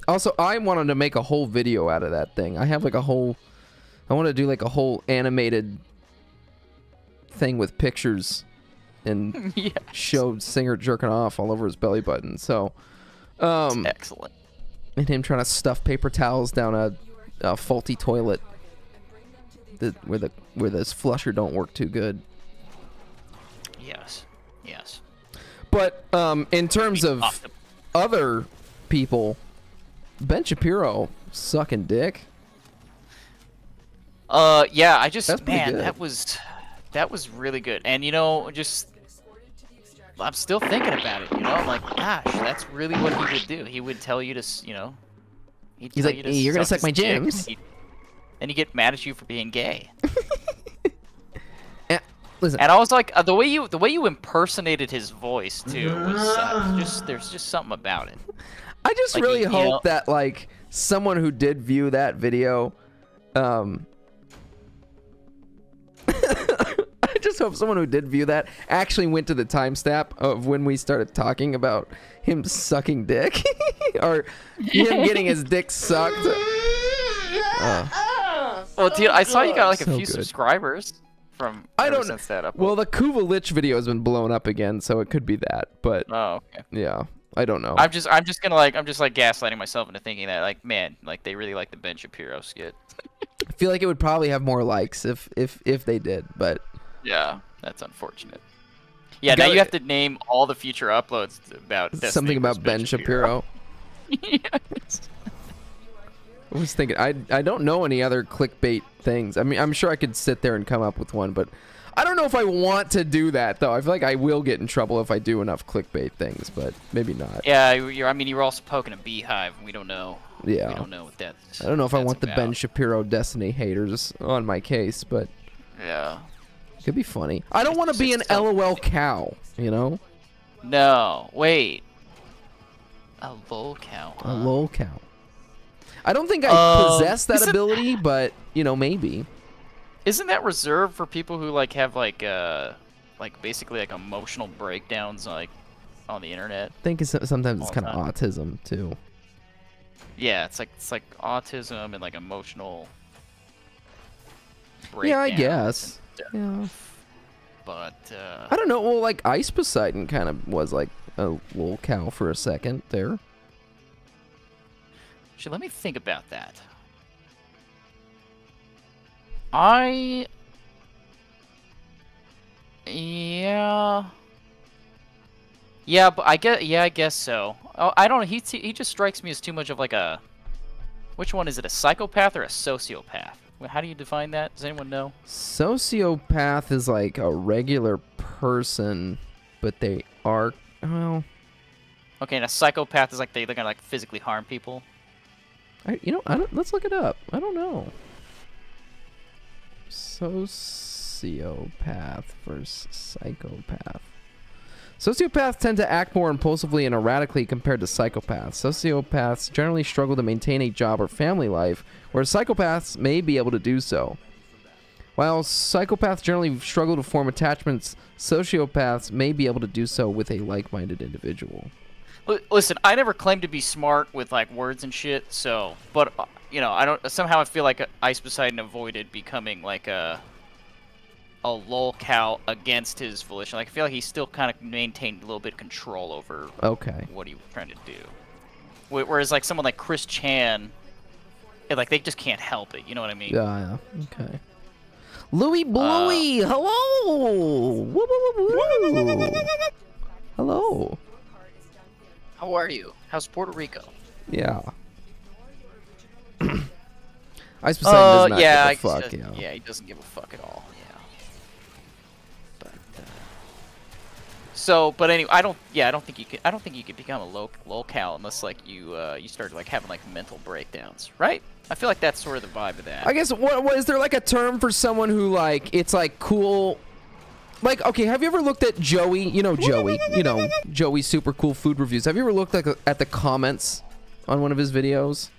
Also, I wanted to make a whole video out of that thing. I have like a whole, I want to do like a whole animated thing with pictures and *laughs* Yes. show Singer jerking off all over his belly button. So, um, excellent. And him trying to stuff paper towels down a, a faulty toilet where the where this flusher don't work too good. Yes. Yes. But um, in terms of other people, Ben Shapiro sucking dick. Uh, yeah, I just That's man, that was that was really good. And you know, just I'm still thinking about it. You know, I'm like, gosh, that's really what he would do. He would tell you to, you know, he'd He's like, you to "Hey, you're gonna suck suck my his and gems. *laughs* he'd- And he get mad at you for being gay. *laughs* listen. And I was like, uh, the way you the way you impersonated his voice too was uh, *laughs* just there's just something about it. I just Like, really you- you hope know- that like someone who did view that video, um, I just hope someone who did view that actually went to the timestamp of when we started talking about him sucking dick *laughs* or him *laughs* getting his dick sucked. *laughs* Uh, Well, dude, I saw you got like a So few good. subscribers from I don't know. since that up. Well, the Kuva Lich video has been blown up again, so it could be that. But Oh, okay. yeah, I don't know. I'm just I'm just gonna like I'm just like gaslighting myself into thinking that like man like they really like the Ben Shapiro skit. I feel like it would probably have more likes if if if they did, but Yeah, that's unfortunate. Yeah, now gotta- you have to name all the future uploads about Destiny something about Ben Shapiro. *laughs* I was thinking I I don't know any other clickbait things. I mean, I'm sure I could sit there and come up with one, but I don't know if I want to do that though. I feel like I will get in trouble if I do enough clickbait things, but maybe not. Yeah, you're, I mean you're also poking a beehive. We don't know. Yeah. We don't know what that's. I don't know if I want the. Ben Shapiro Destiny haters on my case, but Yeah. Could be funny. I don't want to be an LOL cow, you know? No, wait. A lol cow. A huh? lol cow. I don't think I Um, possess that ability, *laughs* but you know, maybe. Isn't that reserved for people who like have like uh like basically like emotional breakdowns like on the internet? I think it's, sometimes it's kind of autism too. Yeah, it's like it's like autism and like emotional. Yeah, I guess. And Yeah. But uh, I don't know. Well, like Ice Poseidon kind of was like a little cow for a second there. Actually, let me think about that. I. Yeah. Yeah, but I guess yeah, I guess so. Oh, I don't know. He he just strikes me as too much of like a. Which one is it? A psychopath or a sociopath? How do you define that? Does anyone know? Sociopath is like a regular person, but they are well. Okay, and a psychopath is like they, they're gonna like physically harm people. I, you know, I don't. Let's look it up. I don't know. Sociopath versus psychopath. Sociopaths tend to act more impulsively and erratically compared to psychopaths. Sociopaths generally struggle to maintain a job or family life, whereas psychopaths may be able to do so. While psychopaths generally struggle to form attachments, sociopaths may be able to do so with a like-minded individual. Listen, I never claimed to be smart with like words and shit. So, but uh, you know, I don't. Somehow I feel like uh, Ice Poseidon avoided becoming like a a lol cow against his volition. Like I feel like he still kind of maintained a little bit of control over Okay. what he was trying to do. Whereas like someone like Chris Chan, like they just can't help it. You know what I mean? Yeah, yeah. Okay. Louis Bluey, hello. Woo, woo, woo, woo. Hello. How are you? How's Puerto Rico? Yeah. *clears throat* Ice Poseidon Uh, does not yeah, give a I- fuck. uh, Yeah. yeah, he doesn't give a fuck at all. So, but anyway, I don't. Yeah, I don't think you could. I don't think you could become a low locale unless like you uh, you start like having like mental breakdowns, right? I feel like that's sort of the vibe of that. I guess what, what is there like a term for someone who like it's like cool like okay, have you ever looked at Joey? You know Joey, you know Joey's super cool food reviews. Have you ever looked like at the comments on one of his videos?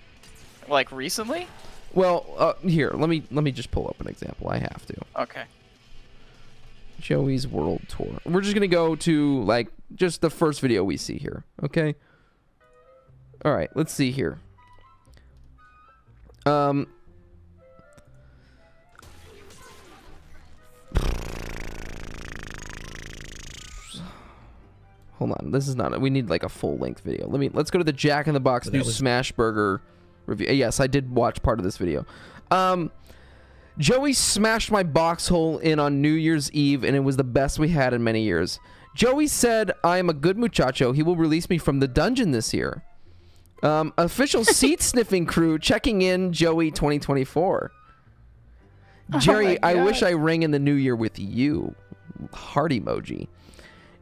Like recently? Well, uh, here, let me let me just pull up an example. I have to. Okay. Joey's World Tour. We're just gonna go to like just the first video we see here. Okay. All right. Let's see here. Um. Hold on. This is not. We need like a full length video. Let me. Let's go to the Jack in the Box new was- Smash Burger review. Yes, I did watch part of this video. Um. Joey smashed my box hole in on New Year's Eve, and it was the best we had in many years. Joey said, I am a good muchacho. He will release me from the dungeon this year. Um, official *laughs* seat sniffing crew checking in Joey 2024. Jerry, I wish I rang in the new year with you. Heart emoji.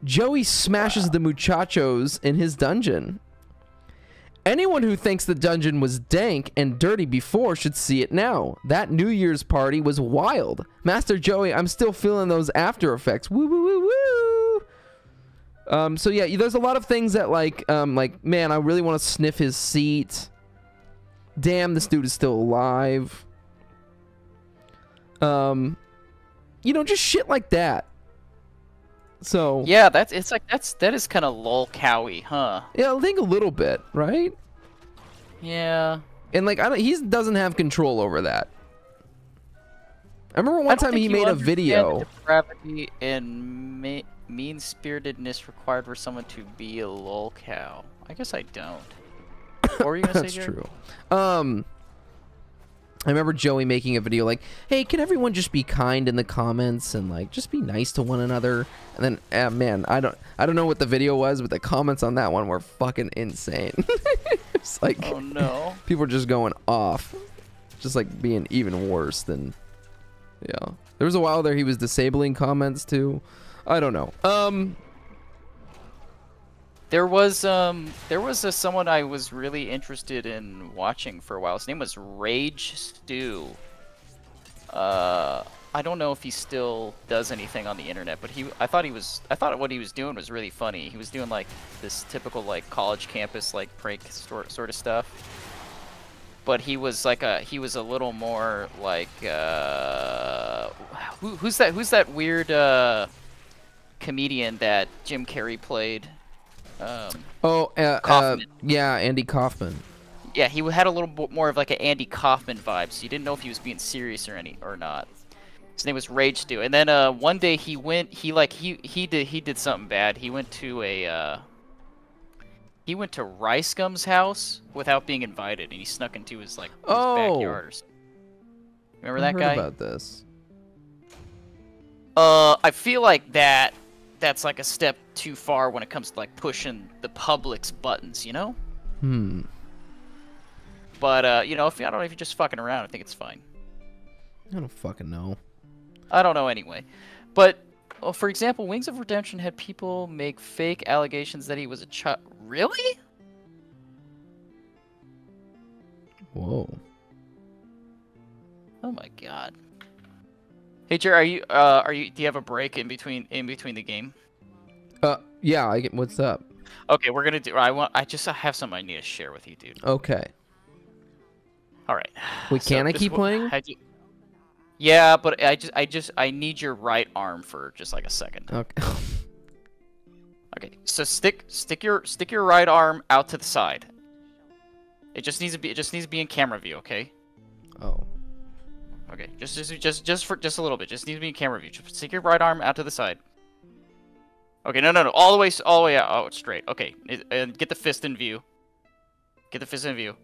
Joey smashes the muchachos in his dungeon. Anyone who thinks the dungeon was dank and dirty before should see it now. That New Year's party was wild. Master Joey, I'm still feeling those after effects. Woo woo woo woo. Um, so yeah, there's a lot of things that like, um, like man, I really want to sniff his seat. Damn, this dude is still alive. Um, you know, just shit like that. So Yeah, that's it's like that's that is kind of lol cowy, huh? yeah, I think a little bit, right? Yeah. And like, I don't, he doesn't have control over that. I remember one don't time he made a video. The depravity and me- mean-spiritedness required for someone to be a lol cow. I guess I don't. What were you gonna *laughs* That's say? Jared? true. Um, I remember Joey making a video like, "Hey, can everyone just be kind in the comments and like just be nice to one another?" And then, uh, man, I don't, I don't know what the video was, but the comments on that one were fucking insane. *laughs* it's like, Oh no. people are just going off, just like being even worse than, yeah. There was a while there he was disabling comments too. I don't know. Um, There was um there was a, someone I was really interested in watching for a while. His name was Rage Stew. Uh, I don't know if he still does anything on the internet, but he I thought he was I thought what he was doing was really funny. He was doing like this typical like college campus like prank sort sort of stuff. But he was like a he was a little more like uh who, who's that who's that weird uh comedian that Jim Carrey played? Um, oh, uh, uh, yeah, Andy Kaufman. yeah, he had a little bit more of like an Andy Kaufman vibe, so you didn't know if he was being serious or any or not. His name was Rage Stew, and then uh, one day he went, he like he he did he did something bad. He went to a uh, he went to Rice Gum's house without being invited, and he snuck into his like his Oh. backyard or something. Remember I that heard guy? about this. Uh, I feel like that that's like a step too far when it comes to like pushing the public's buttons, you know? Hmm. But uh, you know, if I don't know if you're just fucking around, I think it's fine. I don't fucking know. I don't know anyway. But oh, for example, Wings of Redemption had people make fake allegations that he was a child. Really? Whoa. Oh my god. Hey Jer, are you uh are you do you have a break in between in between the game? Uh, yeah. I get. What's up? Okay, we're gonna do. I want. I just have something I need to share with you, dude. Okay. All right. Wait, So can I keep playing? I do- Yeah, but I just, I just, I need your right arm for just like a second. Okay. *laughs* Okay, so stick, stick your, stick your right arm out to the side. It just needs to be, it just needs to be in camera view, okay? Oh. Okay, just, just, just, just for, just a little bit. Just needs to be in camera view. Just stick your right arm out to the side. Okay, no, no, no, all the way, all the way out. Oh, it's straight. Okay, and get the fist in view. Get the fist in view.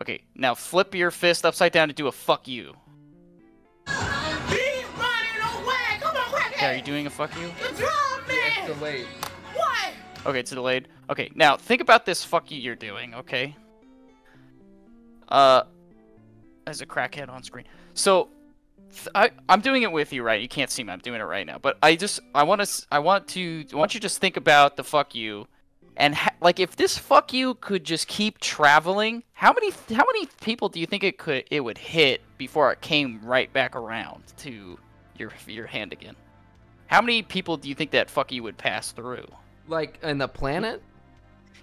Okay, now flip your fist upside down to do a fuck you. Okay, are you doing a fuck you? It's delayed. What? Okay, it's delayed. Okay, now think about this fuck you you're doing, okay? Uh, as a crackhead on screen. So, th- I I'm doing it with you, right? You can't see me. I'm doing it right now. But I just I want to I want to I want you to just think about the fuck you, and ha- like if this fuck you could just keep traveling, how many how many people do you think it could it would hit before it came right back around to your your hand again? How many people do you think that fuck you would pass through? Like in the planet?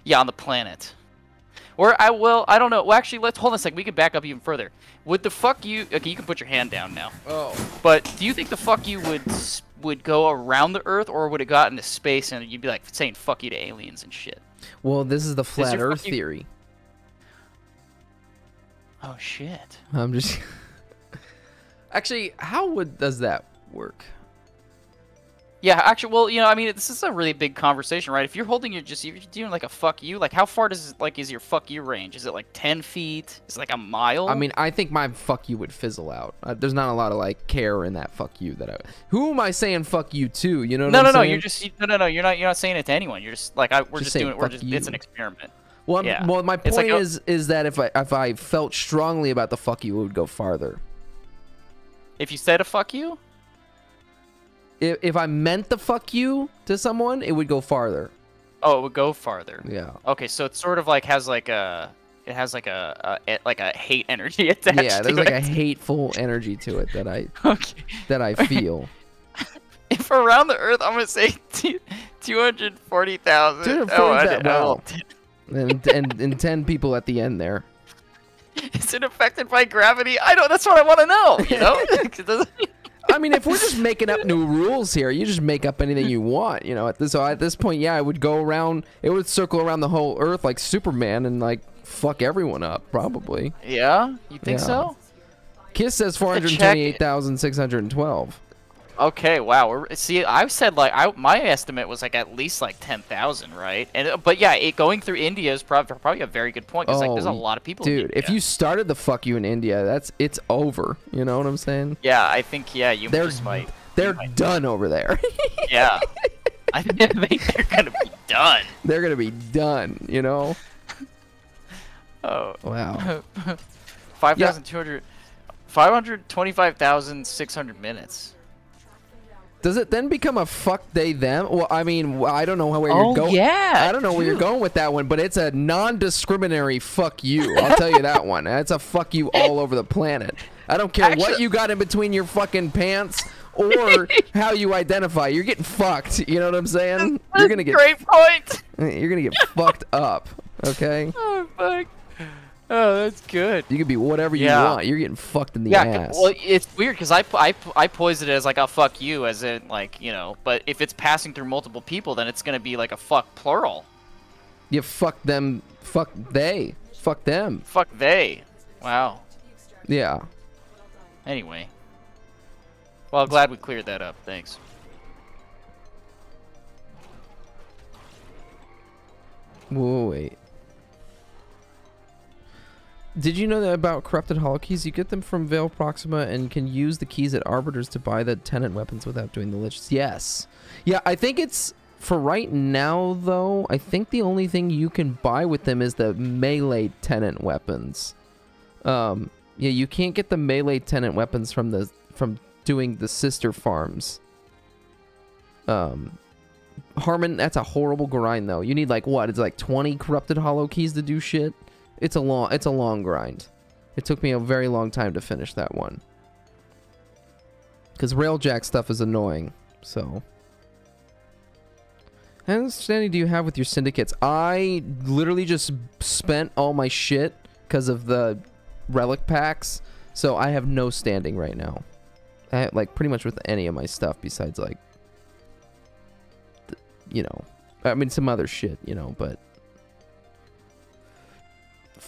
Yeah, on the planet. Or I will. I don't know. Well, actually, let's hold on a second. We can back up even further. Would the fuck you? Okay, you can put your hand down now. Oh. But do you think the fuck you would would go around the Earth, or would it got into space and you'd be like saying fuck you to aliens and shit? Well, this is the flat your Earth theory. Oh shit. I'm just. Actually, how would does that work? Yeah, actually, well, you know, I mean, this is a really big conversation, right? If you're holding your just, if you're doing like a fuck you, like how far does it like is your fuck you range? Is it like ten feet? Is it like a mile? I mean, I think my fuck you would fizzle out. Uh, there's not a lot of like care in that fuck you that I. Who am I saying fuck you to? You know? What no, I'm no, no. saying? You're just you- no, no, no. You're not. You're not saying it to anyone. You're just like I. We're Just just, doing. We're just. It's an experiment. Well, yeah. well, my point like is is that if I if I felt strongly about the fuck you, it would go farther. If you said a fuck you, If, if I meant the fuck you to someone, it would go farther. oh, it would go farther. Yeah. Okay, so it sort of like has like a. It has like a, a like a hate energy *laughs* attached. yeah, there's like it. a hateful energy to it that I *laughs* Okay. that I feel. *laughs* If around the Earth, I'm gonna say two hundred forty thousand. Dude, Oh, I that oh, well. and, and and ten people at the end there. Is it affected by gravity? I don't. That's what I want to know. You know. I mean, if we're just making up new rules here, you just make up anything you want. You know, at this so at this point, yeah, it would go around. It would circle around the whole Earth like Superman and like fuck everyone up, probably. yeah. You think Yeah. so? Kiss says four hundred twenty-eight thousand six hundred twelve. Okay, wow. We're, see, I said like I my estimate was like at least like ten thousand, right? And uh, but yeah, it going through India is probably probably a very good point because like there's a lot of people. Oh, Dude, if you started the fuck you in India, that's it's over. You know what I'm saying? yeah, I think yeah, you They're might. they're done over there. *laughs* Yeah, I think they're gonna be done. they're gonna be done. You know? Oh Wow. *laughs* Five thousand two hundred. 525,600 minutes. Does it then become a fuck they them? Well, I mean, I don't know where Oh, you're going. yeah, I don't know where you're going with that one, but it's a non-discriminatory fuck you. I'll tell you that one. That's a fuck you all over the planet. I don't care what you got in between your fucking pants or *laughs* how you identify. You're getting fucked. You know what I'm saying? You're gonna get Great point. *laughs* you're gonna get *laughs* fucked up. Okay. Oh fuck. Oh, that's good. You can be whatever you Yeah. want. You're getting fucked in the yeah, ass. well, it's weird because I, po- I, I posed it as like a fuck you, as in like you know. But if it's passing through multiple people, then it's gonna be like a fuck plural. you fuck them. Fuck they. Fuck them. Fuck they. Wow. Yeah. Anyway. Well, glad we cleared that up. Thanks. Whoa, wait. Did you know that about corrupted hollow keys? You get them from Veil Proxima and can use the keys at Arbiters to buy the Tenet weapons without doing the liches. Yes. Yeah, I think it's for right now though. I think the only thing you can buy with them is the melee Tenet weapons. Um, yeah, you can't get the melee Tenet weapons from the from doing the sister farms. Um, Harmon, that's a horrible grind though. You need like what? It's like 20 corrupted hollow keys to do shit. It's a long it's a long grind. It took me a very long time to finish that one. Cuz railjack stuff is annoying. So How understanding do you have with your syndicates? I literally just spent all my shit because of the relic packs, so I have no standing right now. I, like pretty much with any of my stuff besides like you know, I mean some other shit, you know, but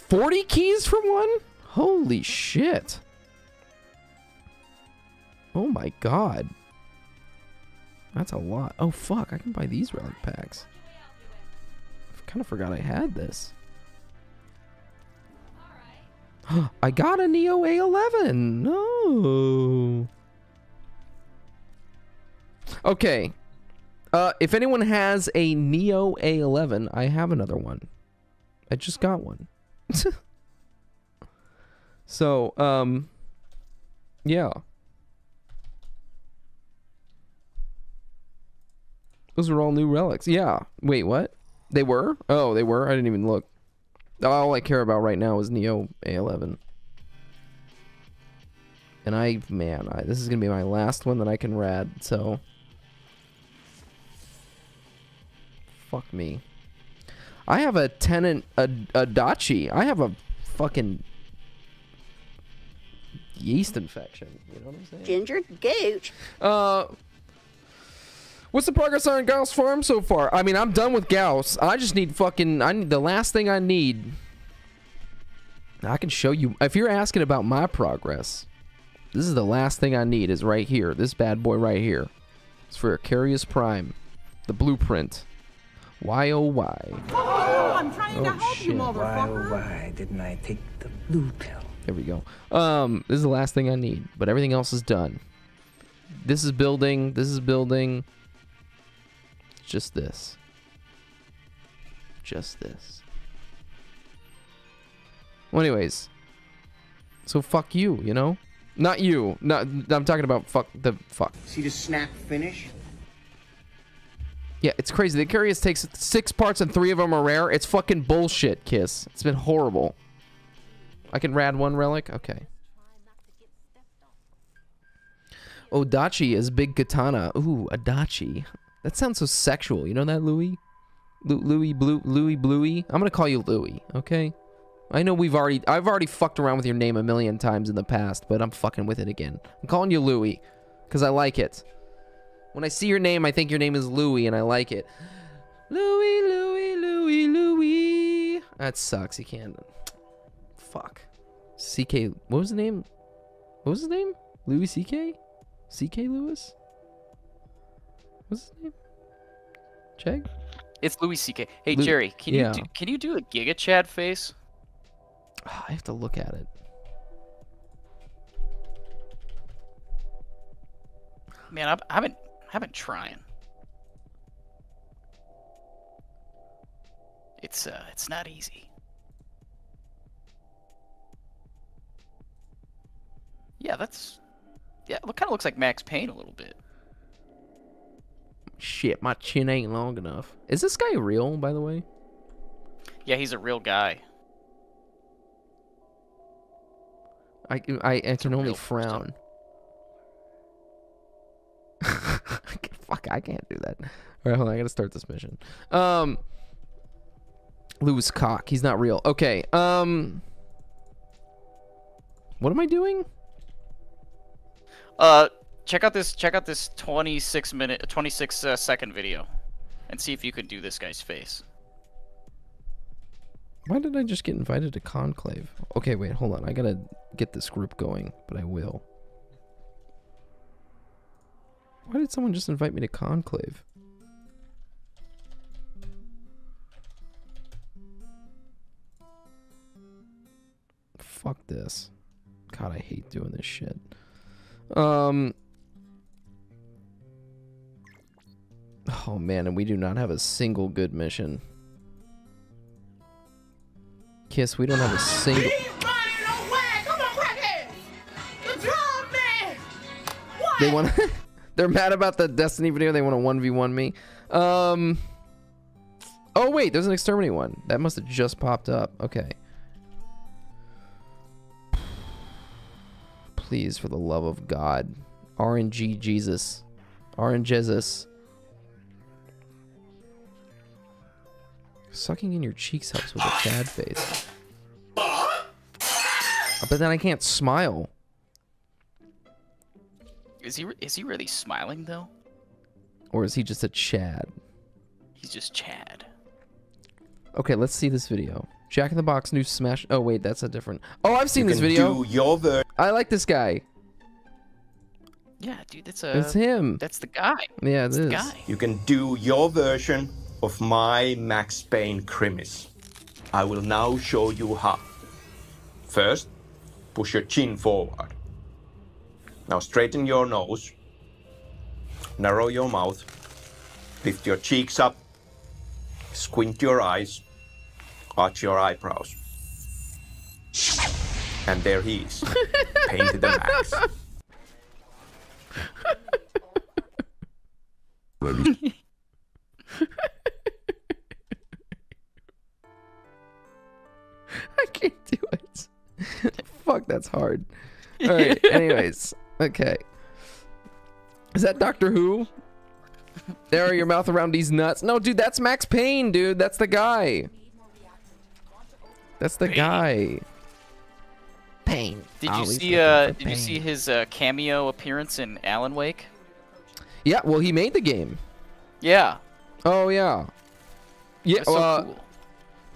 40 keys for one? Holy shit. Oh my god. That's a lot. Oh fuck, I can buy these relic packs. I kind of forgot I had this. *gasps* I got a Neo A11. No. Okay. Uh, if anyone has a Neo A11, I have another one. I just got one. *laughs* so, um, yeah. Those are all new relics. Yeah. Wait, what? They were? Oh, they were? I didn't even look. All I care about right now is Neo A11. And I, man, I, this is going to be my last one that I can rad, so... Fuck me. I have a tenant, a, a Dachi. I have a fucking yeast infection. You know what I'm saying? Ginger gooch. Uh, what's the progress on Gauss Farm so far? I mean, I'm done with Gauss. I just need fucking. I need the last thing I need. I can show you if you're asking about my progress. This is the last thing I need. Is right here. This bad boy right here. It's for Akarius Prime, the blueprint. Why oh why? Oh, I'm trying to Oh, help you, shit. motherfucker. Why didn't I take the blue pill? There we go. Um, this is the last thing I need, but everything else is done. This is building. This is building. Just this. Just this. Well, anyways. So fuck you, you know? Not you. Not. I'm talking about fuck the fuck. See the snap finish? Yeah, it's crazy. The Curious takes six parts and three of them are rare. It's fucking bullshit, Kiss. It's been horrible. I can rad one relic? Okay. Odachi is big katana. Ooh, Adachi. That sounds so sexual. You know that, Louis? Louis Blue Louis Bluey? I'm gonna call you Louis, okay? I know we've already I've already fucked around with your name a million times in the past, but I'm fucking with it again. I'm calling you Louis. Cause I like it. When I see your name, I think your name is Louis and I like it. Louis, Louis, Louis, Louis. That sucks. You can't. Fuck. CK. What was the name? What was his name? Louis CK? CK Lewis? What's his name? Chegg? It's Louis C.K. Hey Lu- Jerry, can yeah. you do, can you do a Giga Chad face? *sighs* I have to look at it. Man, I've, I've been I've been trying. It's uh, it's not easy. Yeah, that's yeah. It kind of looks like Max Payne a little bit. Shit, my chin ain't long enough. Is this guy real, by the way? Yeah, he's a real guy. I I, I can only frown. *laughs* Fuck, I can't do that. All right, hold on. I gotta start this mission. Um, Lewis Cock. He's not real. Okay. Um, what am I doing? Uh, check out this check out this 26 minute 26 uh, second video, and see if you can do this guy's face. Why did I just get invited to Conclave? Okay, wait, hold on. I gotta get this group going, but I will. Why did someone just invite me to Conclave? Fuck this. God, I hate doing this shit. Um. Oh man, and we do not have a single good mission. Kiss, we don't have a single. They want. *laughs* They're mad about the Destiny video. They want to one v one me. Um. Oh wait, there's an exterminate one. That must have just popped up. Okay. Please, for the love of God, RNG Jesus, RNG Jesus. Sucking in your cheeks helps with a sad face. But then I can't smile. Is he is he really smiling though? Or is he just a Chad? He's just Chad. Okay, let's see this video. Jack in the Box new Smash. Oh wait, that's a different. Oh, I've seen You this video. do your ver- I like this guy. Yeah, dude, that's a. It's him. That's the guy. Yeah, it That's is. the guy. You can do your version of my Max Payne Crimis. I will now show you how. First, push your chin forward. Now straighten your nose. narrow your mouth, lift your cheeks up, squint your eyes, arch your eyebrows. And there he is, *laughs* painted the max. *laughs* I can't do it. *laughs* Fuck, that's hard. All right. Anyways, okay. Is that Doctor Who? Narrow your mouth around these nuts. No, dude, that's Max Payne, dude. That's the guy. That's the guy. Pain. Did you Always see? Uh, did you see his uh, cameo appearance in Alan Wake? Yeah. Well, he made the game. Yeah. Oh yeah. Yeah. That's so uh, cool.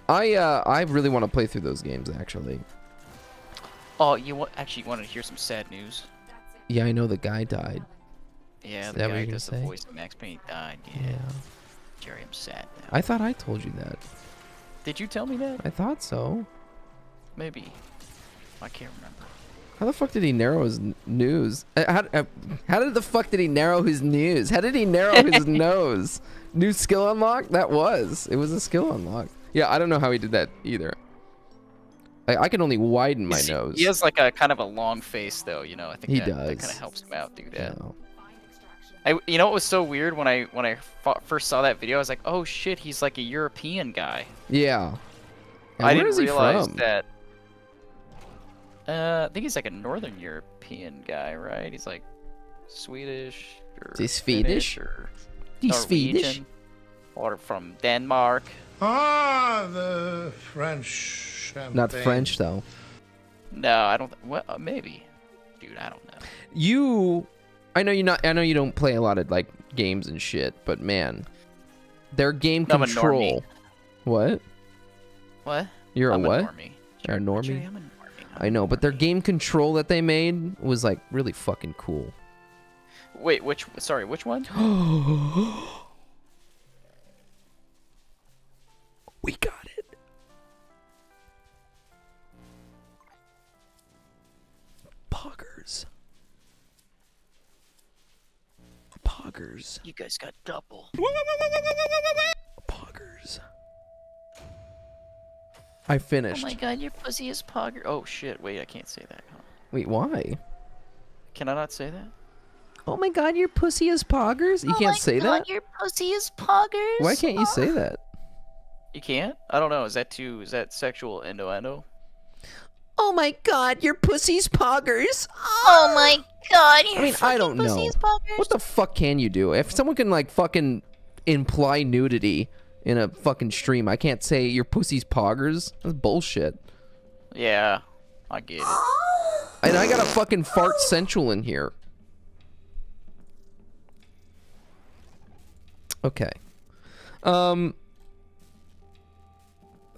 I uh, I really want to play through those games actually. Oh, you want actually want to hear some sad news? Yeah, I know the guy died. Yeah, Is the that what guy you're does the say? voice of Max Payne died. Yeah. Yeah. Jerry, I'm sad now. I thought I told you that. Did you tell me that? I thought so. Maybe. I can't remember. How the fuck did he narrow his news? Uh, How, uh, how did the fuck did he narrow his news? How did he narrow his *laughs* nose? New skill unlock? That was. It was a skill unlock. Yeah, I don't know how he did that either. I, I can only widen my He's- nose. He has like a kind of a long face, though. You know, I think He that, that kind of helps him out do that. Yeah. I, you know, what was so weird when I when I fa- first saw that video. I was like, oh shit, he's like a European guy. Yeah. And I where didn't is he realize from? that. Uh, I think he's like a Northern European guy, right? He's like Swedish or Is he Swedish? Or He's Swedish? Or from Denmark. Ah, the French Not champagne. French though. No, I don't. Well, uh, maybe, dude. I don't know. You, I know you not. I know you don't play a lot of like games and shit, but man, their game I'm a control. What? What? You're I'm a what? normie. You're a normie. Jerry, I'm a normie. I know, but their game control that they made was like really fucking cool. Wait, which? Sorry, which one? *gasps* we got Poggers. You guys got double. Poggers. I finished. Oh my god, your pussy is pogger. Oh shit! Wait, I can't say that. Huh? Wait, why? Can I not say that? Oh my god, your pussy is poggers? You oh can't say that? Your pussy is poggers. Why can't you say that? You can't? I don't know. Is that too? Is that sexual innuendo? Oh my god, your pussy's poggers. Oh my god, I mean, I don't know. What the fuck can you do? If someone can like fucking imply nudity in a fucking stream, I can't say your pussy's poggers. That's bullshit. Yeah, I get it. *gasps* And I got a fucking fart central in here. Okay. Um.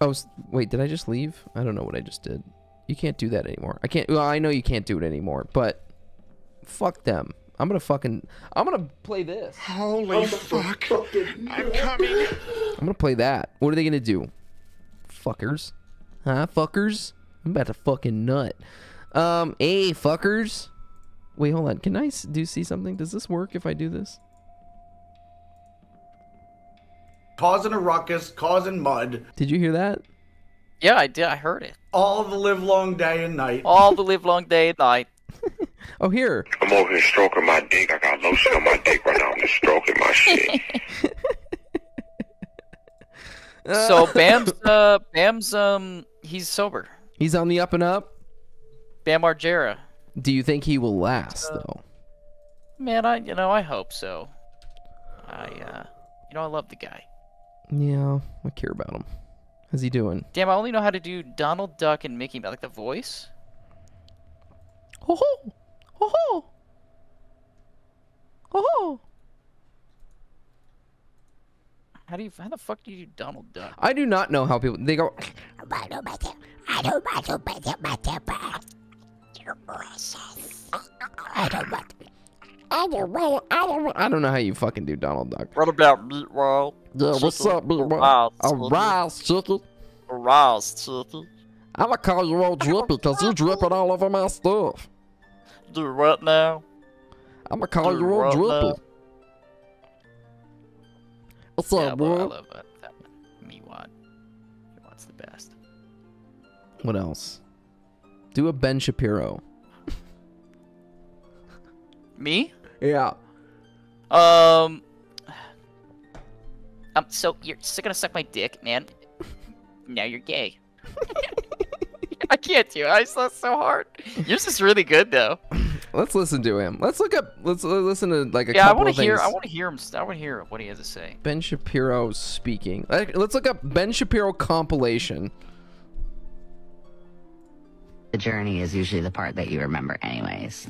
Oh, s- wait, did I just leave? I don't know what I just did. You can't do that anymore. I can't. Well, I know you can't do it anymore, but fuck them. I'm gonna fucking. I'm gonna play this. Holy fuck. I'm coming. I'm gonna play that. What are they gonna do? Fuckers. Huh, fuckers? I'm about to fucking nut. Um, hey, fuckers. Wait, hold on. Can I do see something? Does this work if I do this? Causing a ruckus, causing mud, Did you hear that? Yeah, I did. I heard it. all the live long day and night. All the live long day and night. *laughs* Oh, here. I'm over here stroking my dick. I got lotion on my dick right now. I'm just stroking my shit. *laughs* So Bam's uh Bam's um he's sober. He's on the up and up. Bam Margera. Do you think he will last though? Man, I you know I hope so. I uh you know I love the guy. Yeah, I care about him. How's he doing? Damn, I only know how to do Donald Duck and Mickey Mouse, like the voice. Ho ho, ho ho, ho ho. How do you how the fuck do you do Donald Duck? I do not know how people they go. I don't know how you fucking do Donald Duck. What about Meatwall? Yeah, what's up, Meatwall? Rise, A rise, chicken. Rise, chicken. I'm gonna call you old drippy because you dripping all over my stuff. Do what now? I'm gonna call Do you old drippy. What's yeah, up, I bro? love, I love that one. Miwat. Miwat's the best. What else? Do a Ben Shapiro. Me? Yeah. Um. Um. So you're still gonna suck my dick, man? Now you're gay. *laughs* I can't do it. I saw so hard. Yours is really good though. *clears throat* Let's listen to him. Let's look up. Let's uh, listen to like a yeah, I couple want of to hear. I want to hear him. I want to hear what he has to say. Ben Shapiro speaking. Let's look up Ben Shapiro compilation. The journey is usually the part that you remember, anyways.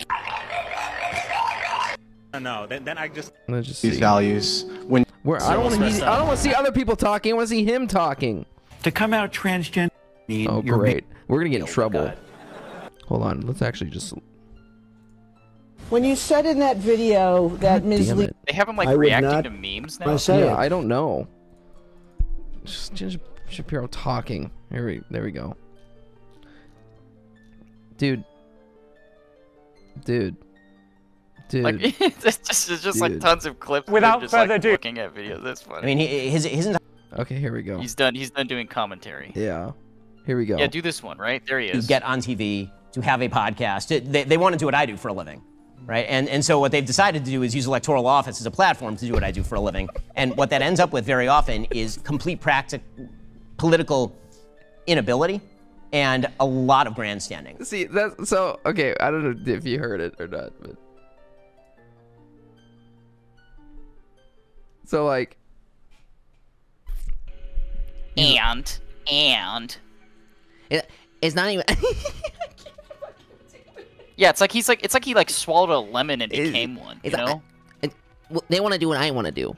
No, then, then I just Let's just These see. values when Where I don't want to. I don't want to see other people talking. I want to see him talking. to come out transgender. Oh you're great. We're gonna get in oh, trouble. Hold on. Let's actually just. When you said in that video that Ms. Lee. They have him like I reacting not- to memes I now. say yeah, it. I don't know. Just Ben Shapiro talking. Here we. There we go. Dude. Dude. *laughs* Dude. Like it's just, it's just like tons of clips. Without just, further like, ado- looking at videos. That's funny. I mean, he- his his entire Okay, here we go. he's done. He's done doing commentary. Yeah. Here we go. Yeah, do this one right there. He to is. get on TV, to have a podcast. It- They, they want to do what I do for a living, right? And, and so what they've decided to do is use electoral office as a platform to do what I do for a living. And what that ends up with very often is complete practic- political inability and a lot of grandstanding. See that so okay, I don't know if you heard it or not, but so like and and It, it's not even. *laughs* yeah, it's like he's like it's like he like swallowed a lemon and became one. You know? well, they want to do what I want to do.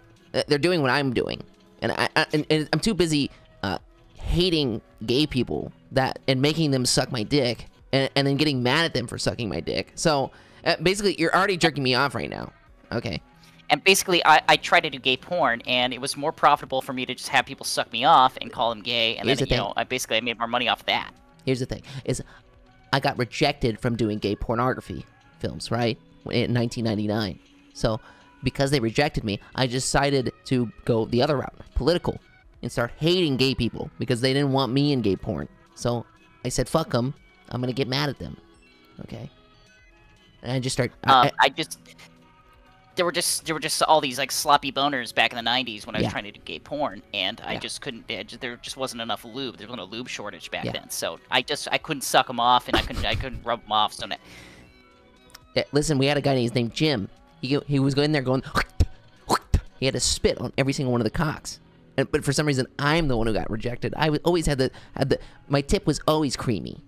They're doing what I'm doing, and I, I and, and I'm too busy uh, hating gay people that and making them suck my dick, and, and then getting mad at them for sucking my dick. So uh, basically, you're already jerking me off right now. Okay. And basically, I, I tried to do gay porn, and it was more profitable for me to just have people suck me off and call them gay, and Here's then the you know, I basically I made more money off that. Here's the thing: is I got rejected from doing gay pornography films, right, in 1999. So because they rejected me, I decided to go the other route, political, and start hating gay people because they didn't want me in gay porn. So I said, "Fuck them. I'm gonna get mad at them." Okay. And I just start. I- Um, I just there were just there were just all these like sloppy boners back in the '90s when I was Yeah. trying to do gay porn, and I Yeah. just couldn't. There just wasn't enough lube. There wasn't a lube shortage back Yeah. then, so I just I couldn't suck them off, and I couldn't I couldn't rub them off. So now, listen, we had a guy named named Jim. He he was going there going. He had to spit on every single one of the cocks. And, but for some reason, I'm the one who got rejected. I was, always had the had the my tip was always creamy.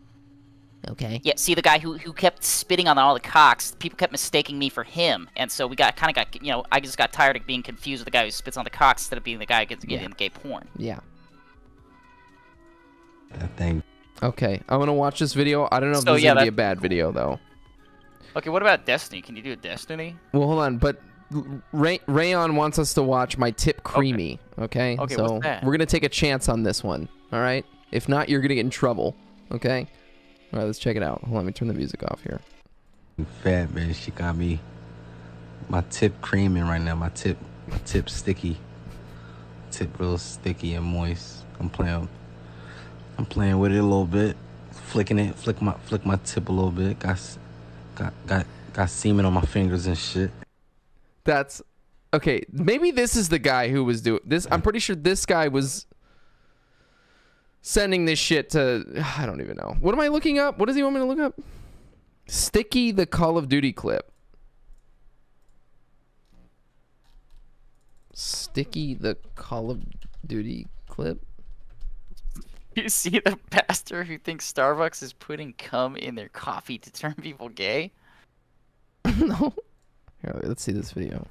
Okay. yeah, see the guy who who kept spitting on all the cocks. People kept mistaking me for him, and so we got kind of got you know I just got tired of being confused with the guy who spits on the cocks instead of being the guy who gets getting Yeah. in gay porn. Yeah. That thing. Okay, I'm gonna watch this video. I don't know if So, this is yeah, gonna be a bad video though. Okay, what about Destiny? Can you do a Destiny? Well, hold on, but Ray Rayon wants us to watch my tip creamy. Okay. Okay, so what's that? we're gonna take a chance on this one. All right. If not, you're gonna get in trouble. Okay. All right, let's check it out. Hold on, let me turn the music off here. Fat man, she got me. My tip creaming right now. My tip, my tip sticky. Tip real sticky and moist. I'm playing. I'm playing with it a little bit, flicking it, flick my flick my tip a little bit. Got, got got got semen on my fingers and shit. That's okay. Maybe this is the guy who was doing this. I'm pretty sure this guy was sending this shit to. *sighs* I don't even know. What am I looking up? What does he want me to look up? Sticky the Call of Duty clip. Sticky the Call of Duty clip. You see the pastor who thinks Starbucks is putting cum in their coffee to turn people gay? *laughs* no. Here, let's see this video.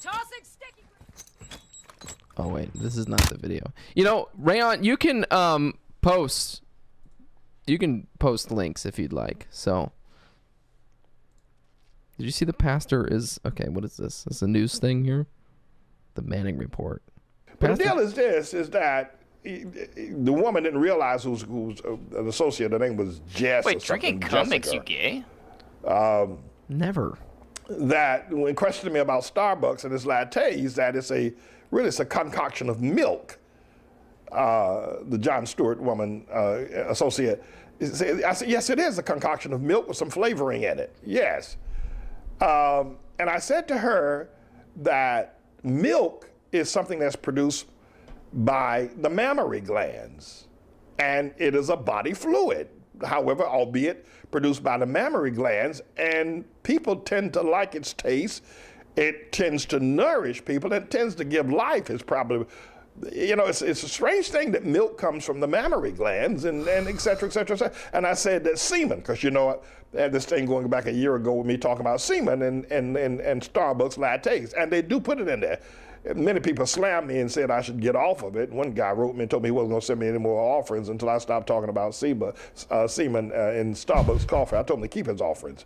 Tossing sticky. Oh wait, this is not the video. You know, Rayon, you can um post you can post links if you'd like. So Did you see the pastor is okay, what is this? Is a news thing here? The Manning report. But the deal is this: is that he- the woman didn't realize who's who's uh, an associate. Her name was Jess. Wait, or drinking cum makes you gay? Um, Never. that when questioning me about Starbucks and its lattes, that it's a really it's a concoction of milk. Uh, the Jon Stewart woman uh, associate. I said, yes, it is a concoction of milk with some flavoring in it. Yes. Um, and I said to her that milk is something that's produced by the mammary glands, and it is a body fluid. However, albeit produced by the mammary glands, and people tend to like its taste. It tends to nourish people. It tends to give life. Is probably, you know, it's, it's a strange thing that milk comes from the mammary glands, and and et cetera, et cetera, et cetera. And I said that semen, because you know, I had this thing going back a year ago with me talking about semen and and and, and Starbucks lattes, and they do put it in there. Many people slammed me and said I should get off of it. One guy wrote me and told me he wasn't going to send me any more offerings until I stopped talking about uh, semen uh, in Starbucks coffee. I told him to keep his offerings.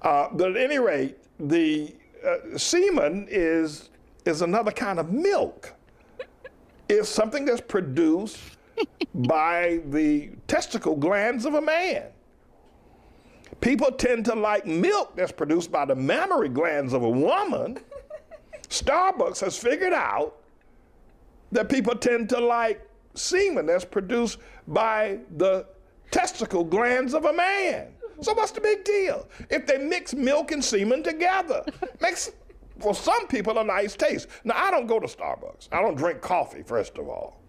Uh, but at any rate, the uh, semen is is another kind of milk. It's something that's produced *laughs* by the testicle glands of a man. People tend to like milk that's produced by the mammary glands of a woman. *laughs* Starbucks has figured out that people tend to like semen that's produced by the testicle glands of a man. So what's the big deal? If they mix milk and semen together, *laughs* makes for some people a nice taste. Now I don't go to Starbucks. I don't drink coffee, first of all.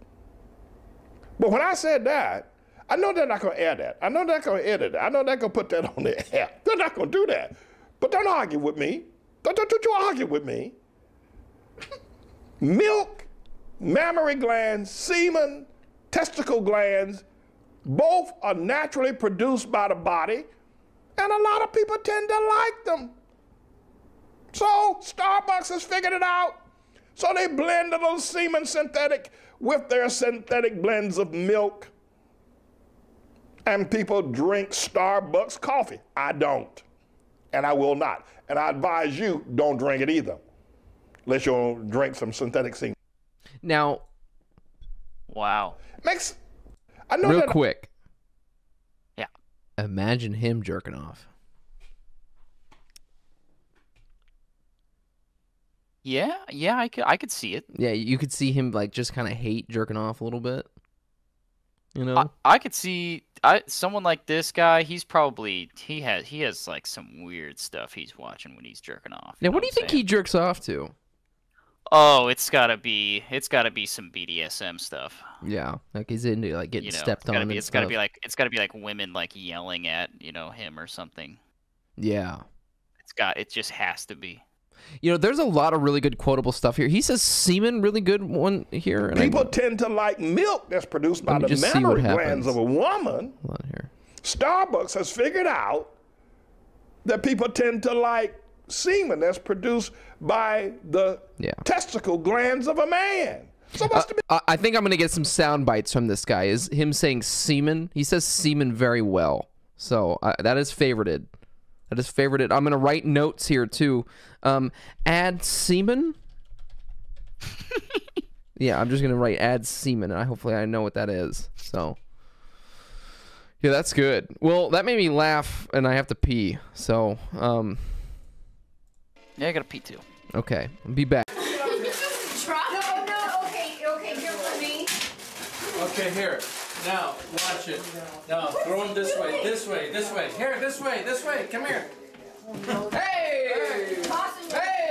But when I said that, I know they're not going to air that. I know they're not going to edit it. I know they're going to put that on the *laughs* air. They're not going to do that. But don't argue with me. Don't, don't, don't you argue with me. *laughs* Milk, mammary glands, semen, testicle glands, both are naturally produced by the body, and a lot of people tend to like them. So Starbucks has figured it out. So they blend a little semen synthetic with their synthetic blends of milk. And people drink Starbucks coffee. I don't. And I will not. And I advise you don't drink it either. Unless you'll drink some synthetic semen. Now, Wow. Makes I know real that quick. Yeah. Imagine him jerking off. Yeah, yeah, I could, I could see it. Yeah, you could see him like just kind of hate jerking off a little bit. You know? I, I could see I someone like this guy. He's probably he has he has like some weird stuff he's watching when he's jerking off. now, what do you think he jerks off to? Oh, it's gotta be it's gotta be some BDSM stuff. Yeah, like he's into like getting You know, stepped it's on. be and it's gotta be like it's gotta be like women like yelling at you know him or something. Yeah. It's got it just has to be. You know, there's a lot of really good quotable stuff here. He says semen, really good one here. And I- people tend to like milk that's produced by the just mammary glands of a woman. Hold on here. Starbucks has figured out that people tend to like semen that's produced by the Yeah. testicle glands of a man. So what's the I I think I'm gonna get some sound bites from this guy. Is him saying semen? He says semen very well, so uh, that is favorited. That is favorited. I'm gonna write notes here too. Um, add semen. *laughs* yeah, I'm just gonna write add semen, and I hopefully I know what that is. So. Yeah, that's good. Well, that made me laugh, and I have to pee. So, um, Yeah, I got a pee too. okay, I'll be back. *laughs* No, no, okay, okay, here for me. Okay, here. Now, watch it. Now, throw him this way, this way, this way. Here, this way, this way. Come here. Hey! Hey! Hey! Hey!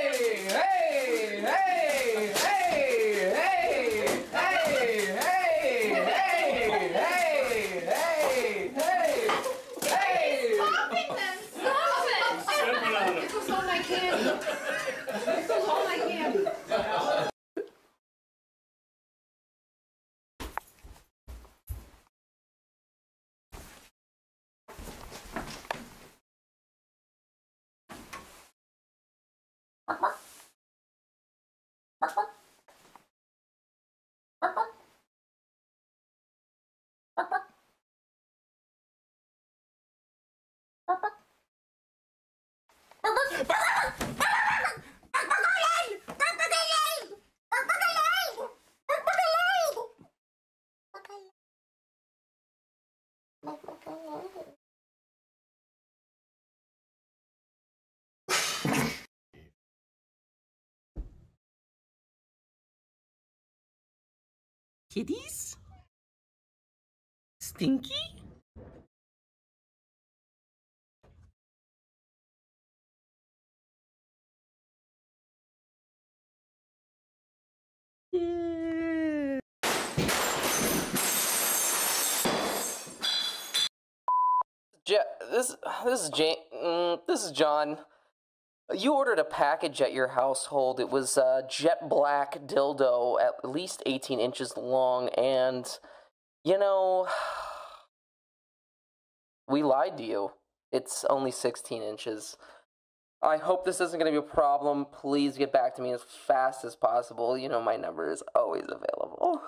Bark, bark. Kitties? Stinky? Je- this this is Jane. Mm, this is John. You ordered a package at your household. It was a jet black dildo, at least 18 inches long, and you know, *sighs* we lied to you. It's only 16 inches. I hope this isn't going to be a problem. Please get back to me as fast as possible. You know, my number is always available.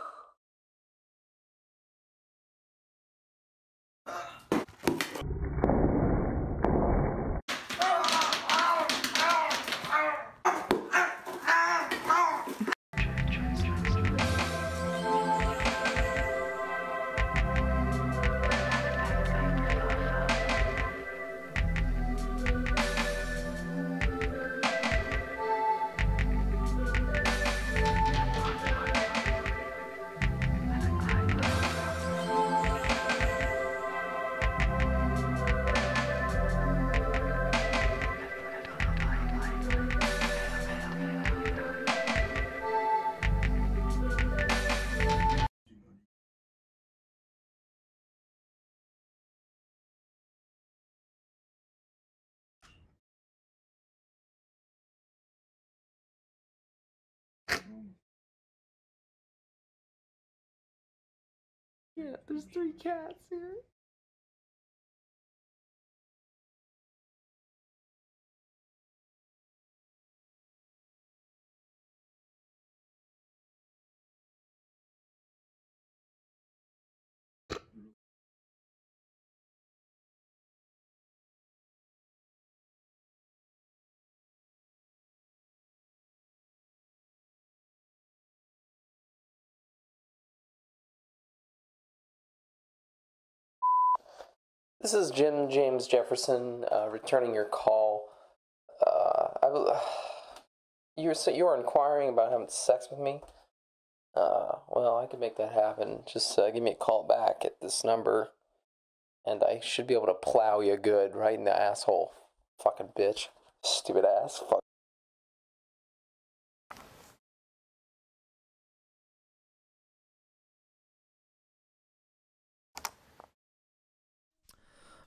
There's three cats here. This is Jim James Jefferson uh, returning your call. Uh, I, *sighs* you're so you're inquiring about having sex with me. Uh, well, I could make that happen. Just uh, give me a call back at this number, and I should be able to plow you good right in the asshole. Fucking bitch, stupid ass. Fuck.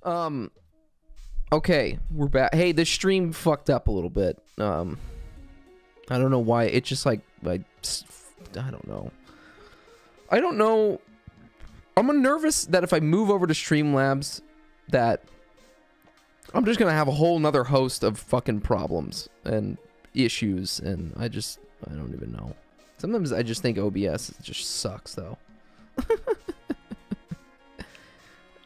Um. Okay, we're back. Hey, the stream fucked up a little bit. Um, I don't know why. It just like I, I don't know. I don't know. I'm nervous that if I move over to Streamlabs, that I'm just gonna have a whole nother host of fucking problems and issues, and I just I don't even know. Sometimes I just think OBS just sucks though. *laughs*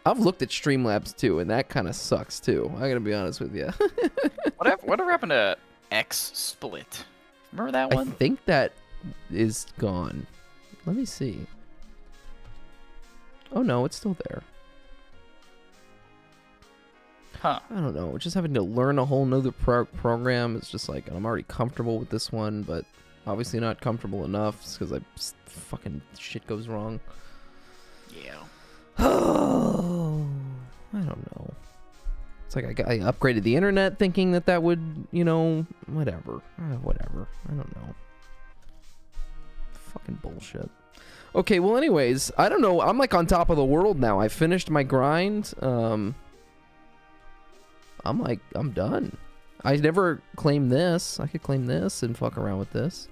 I've looked at Streamlabs too, and that kind of sucks too. I gotta be honest with you. *laughs* Whatever. Whatever happened to XSplit? Remember that one? I think that is gone. Let me see. Oh no, it's still there. Huh. I don't know. Just having to learn a whole nother pro- program. It's just like I'm already comfortable with this one, but obviously not comfortable enough because I fucking shit goes wrong. Yeah. Oh, *sighs* I don't know. It's like I, got, I upgraded the internet thinking that that would, you know, whatever. Uh, whatever. I don't know. Fucking bullshit. Okay, well, anyways, I don't know. I'm like on top of the world now. I finished my grind. Um, I'm like, I'm done. I never claimed this. I could claim this and fuck around with this.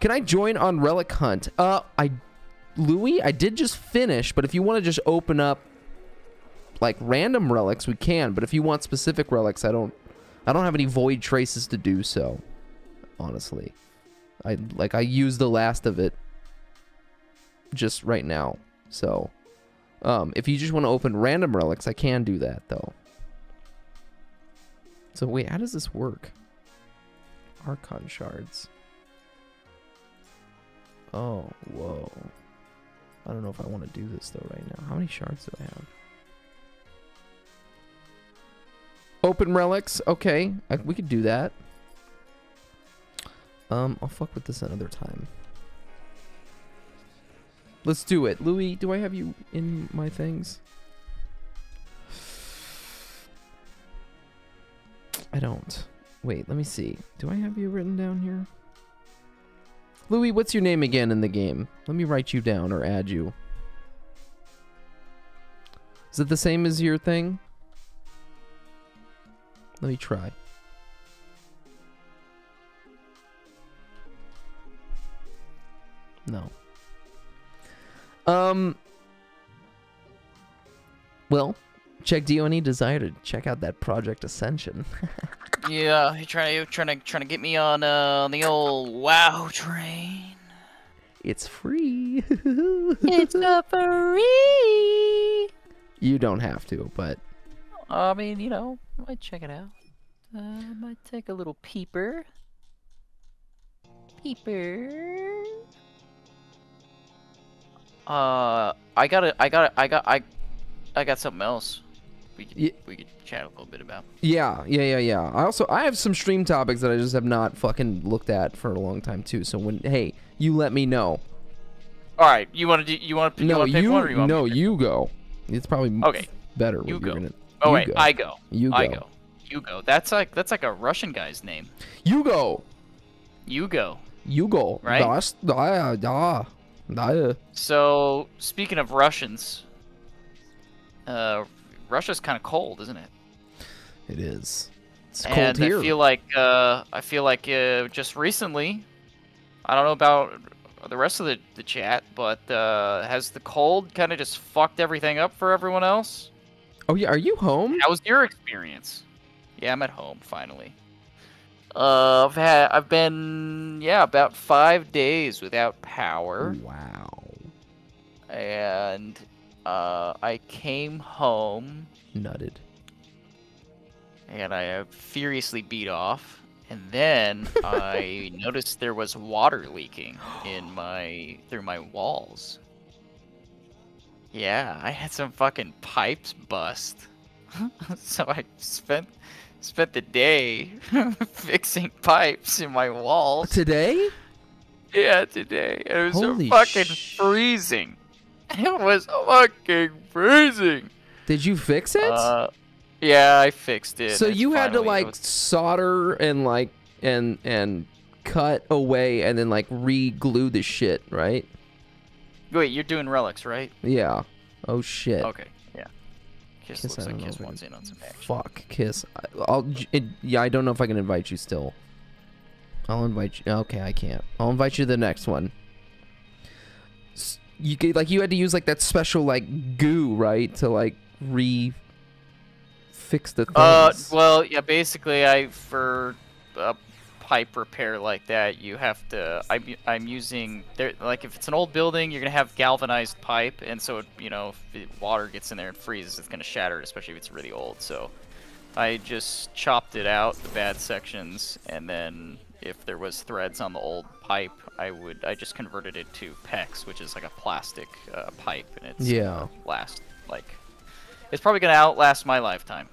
Can I join on Relic Hunt? Uh, I, Louis, I did just finish, but if you want to just open up like random relics, we can. But if you want specific relics, I don't, I don't have any void traces to do so. Honestly, I like I used the last of it just right now. So, um, if you just want to open random relics, I can do that though. So wait, how does this work? Archon shards. Oh, whoa. I don't know if I want to do this though right now. How many shards do I have? Open relics. Okay, I, we could do that. Um, I'll fuck with this another time. Let's do it. Louis, do I have you in my things? I don't. Wait, let me see. Do I have you written down here? Louis, what's your name again in the game? Let me write you down or add you. Is it the same as your thing? Let me try. No. Um. Well, check. Do you have any desire to check out that Project Ascension? *laughs* Yeah, you trying to trying to trying to get me on uh on the old WoW train. it's free. It's a *laughs* free. you don't have to, but I mean, you know, I might check it out. Uh, I might take a little peeper. Peeper. Uh, I got to I got to I got I, I got something else. We could we could chat a little bit about. yeah, yeah, yeah, yeah. I also I have some stream topics that I just have not fucking looked at for a long time too. So when hey, you let me know. All right, you want to do you want to No, you one or you no, me to pick? you go. It's probably Okay, better. you go. Gonna, Oh you wait, I go. You I go. go. You go. That's like that's like a Russian guy's name. You go. You go. You go. Right? Das, da, da, da. So speaking of Russians, uh, Russia's kind of cold, isn't it? It is. It's and cold here. I feel like uh, I feel like uh, just recently, I don't know about the rest of the, the chat, but uh, has the cold kind of just fucked everything up for everyone else? oh yeah, are you home? How was your experience? Yeah, I'm at home finally. Uh, I've had I've been yeah about five days without power. Wow. And uh, I came home Nutted. and I uh, furiously beat off. And then *laughs* I noticed there was water leaking in my through my walls. Yeah, I had some fucking pipes bust. *laughs* so I spent spent the day *laughs* fixing pipes in my walls. Today? Yeah, today. It was so Holy fucking freezing. *laughs* It was fucking freezing. Did you fix it? Uh, yeah, I fixed it. so It's you had to like was- solder and like and and cut away and then like re-glue the shit, right? Wait, you're doing relics, right? Yeah. Oh shit. Okay, yeah. Kiss, Kiss, looks like Kiss wants in on some action. Fuck, kiss. I- I'll. It, yeah, I don't know if I can invite you still. I'll invite you. Okay, I can't. I'll invite you to the next one. S- You could, like you had to use like that special like goo, right, to like re fix the things. Uh, well, yeah, basically, I for a pipe repair like that, you have to. I'm I'm using there like if it's an old building, you're gonna have galvanized pipe, and so it, you know if water gets in there and freezes, it's gonna shatter, especially if it's really old. So, I just chopped it out the bad sections, and then if there was threads on the old pipe, I would I just converted it to PEX, which is like a plastic uh, pipe, and it's Yeah. last like it's probably gonna outlast my lifetime.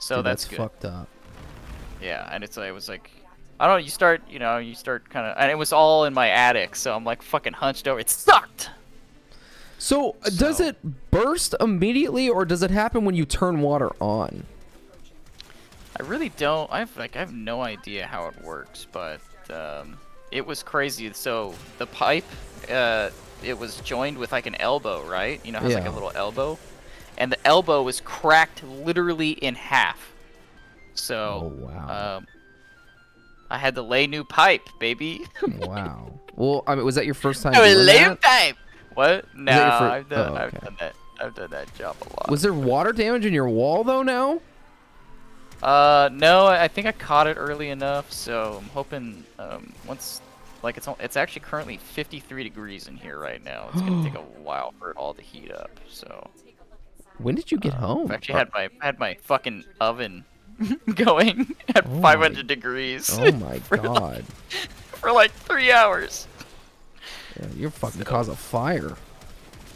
So Dude, that's, that's good. fucked up. Yeah, and it's like it was like I don't know. You start, you know, you start kind of, and it was all in my attic, so I'm like fucking hunched over. It sucked. So, uh, does it burst immediately, or does it happen when you turn water on? I really don't. I have like I have no idea how it works, but um, it was crazy. So the pipe, uh, it was joined with like an elbow, right? You know, has like a little elbow, and the elbow was cracked literally in half. So Oh, wow. um, I had to lay new pipe, baby. *laughs* wow. Well, I mean, was that your first time *laughs* I was doing lay pipe. What? No, I've done. oh, I've done that. I've done that job a lot. Was there water damage in your wall though? Now? Uh, no, I I think I caught it early enough, so I'm hoping um, once, like it's it's actually currently 53 degrees in here right now. It's gonna take a *gasps* while for all to heat up. So When did you get home? I've actually had my had my fucking oven *laughs* going at Oh 500 my- degrees. Oh my *laughs* for like- god. *laughs* for like three hours. Yeah, you're fucking cause a fire.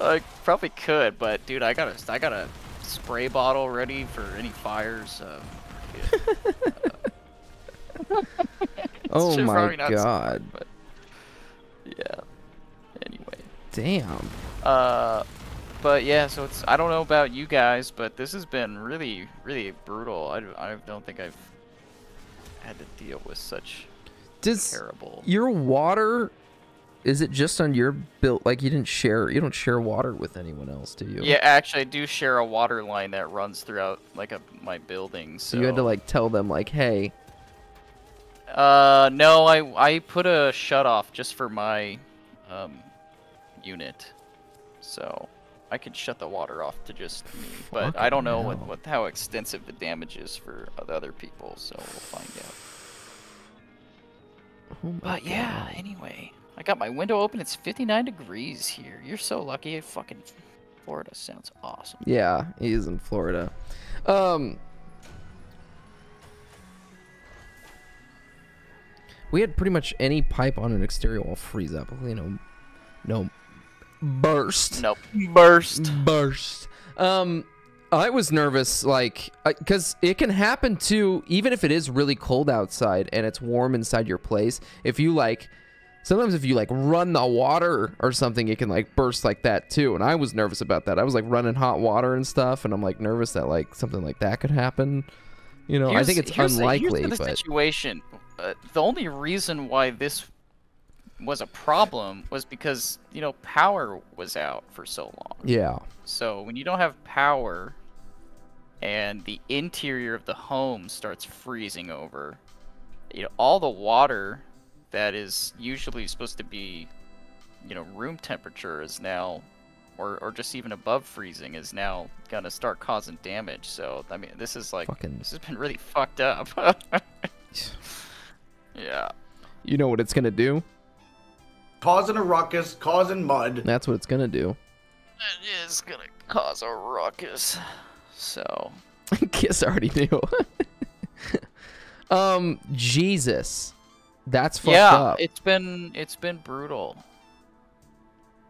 I probably could, but dude, I got a I got a spray bottle ready for any fires. Um, *laughs* Oh my probably not smart, god. but yeah. Anyway. Damn. Uh, but yeah, so it's I don't know about you guys, but this has been really, really brutal. I, I don't think I've had to deal with such Does terrible. your water? Is it just on your built? Like you didn't share? You don't share water with anyone else, do you? Yeah, actually, I do share a water line that runs throughout like a, my building. So So you had to like tell them like, hey, Uh, no, I I put a shut off just for my um unit, so I could shut the water off to just me. But I don't know what, hell. what how extensive the damage is for the other people, so we'll find out. Oh but yeah, anyway, I got my window open. It's 59 degrees here. You're so lucky. Fucking Florida sounds awesome. yeah, he is in Florida. Um, we had pretty much any pipe on an exterior wall freeze up. You know, no burst. Nope. Burst. Burst. Um, I was nervous, like, because it can happen too, even if it is really cold outside and it's warm inside your place. If you like, sometimes if you like run the water or something, it can like burst like that too. And I was nervous about that. I was like running hot water and stuff, and I'm like nervous that like something like that could happen. You know, I think it's here's the- unlikely, here's the but situation. Uh, the only reason why this was a problem was because you know power was out for so long. yeah. So when you don't have power, and the interior of the home starts freezing over, you know all the water that is usually supposed to be, you know, room temperature is now, or or just even above freezing is now gonna start causing damage. So I mean, this is like this has been really fucked up. *laughs* yeah. You know what it's gonna do? Causing a ruckus, causing mud. That's what it's gonna do. It is gonna cause a ruckus. So *laughs* Kiss already knew. *laughs* um, Jesus, that's fucked yeah, up. it's been it's been brutal.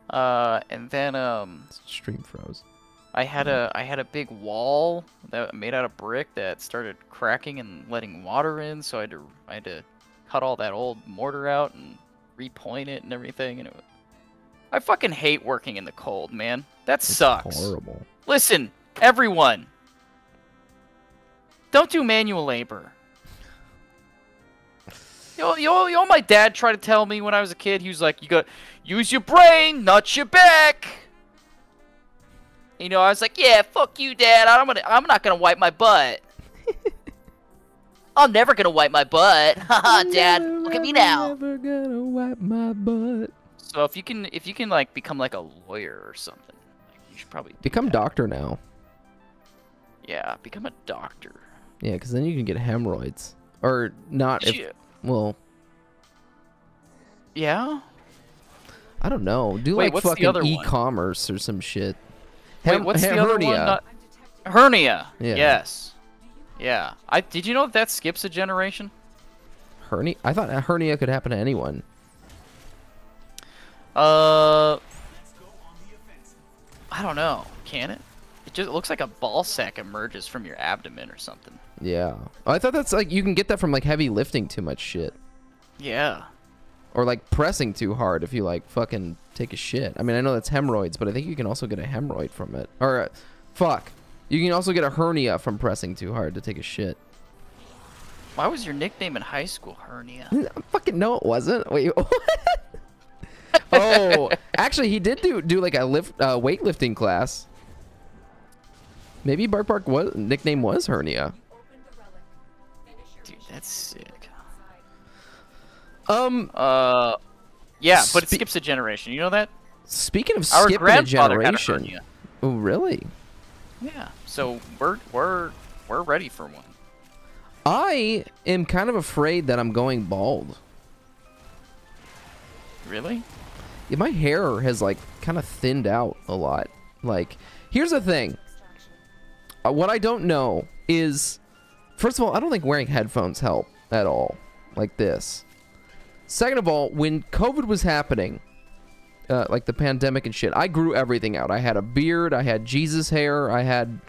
Uh, and then um, stream froze. I had a I had a big wall that made out of brick that started cracking and letting water in, so I had to I had to cut all that old mortar out and repoint it and everything, and it, I fucking hate working in the cold, man. That sucks. horrible. Listen, everyone, don't do manual labor. You know, you know, you know, my dad tried to tell me when I was a kid. He was like, "You got use your brain, not your back." You know, I was like, "Yeah, fuck you, dad. I'm gonna, I'm not gonna wipe my butt. *laughs* I'm never gonna wipe my butt." *laughs* Haha, dad, look at me now. Never gonna wipe my butt. So if you can, if you can like become like a lawyer or something, like, you should probably, Become doctor now. yeah, become a doctor. Yeah, because then you can get hemorrhoids, or not. If, Shit. Well, Yeah. I don't know. Do Wait, like fucking other e-commerce or some shit. Wait, what's he- the other hernia. one? Not- hernia. Yeah. Yes. Yeah. I did you know that, that skips a generation? Hernia. I thought a hernia could happen to anyone. Uh, I don't know. Can it? It just it looks like a ball sack emerges from your abdomen or something. Yeah. Oh, I thought that's like you can get that from like heavy lifting too much shit. Yeah. Or like pressing too hard if you like fucking take a shit. I mean, I know that's hemorrhoids, but I think you can also get a hemorrhoid from it. Or, uh, fuck. You can also get a hernia from pressing too hard to take a shit. Why was your nickname in high school hernia? *laughs* fucking no, it wasn't. Wait. *laughs* What? oh, *laughs* actually, he did do do like a lift uh, weightlifting class. Maybe Bark Bark was nickname was hernia. Dude, that's sick. Um. Uh. Yeah, but it skips a generation. You know that? Speaking of Our skipping a grandfather had a generation. Oh, really? Yeah. So we're we're we're ready for one. I am kind of afraid that I'm going bald. Really? Yeah, my hair has like kind of thinned out a lot. Like, here's the thing. Uh, what I don't know is, first of all, I don't think wearing headphones help at all, like this. Second of all, when COVID was happening, uh, like the pandemic and shit, I grew everything out. I had a beard, I had Jesus hair, I had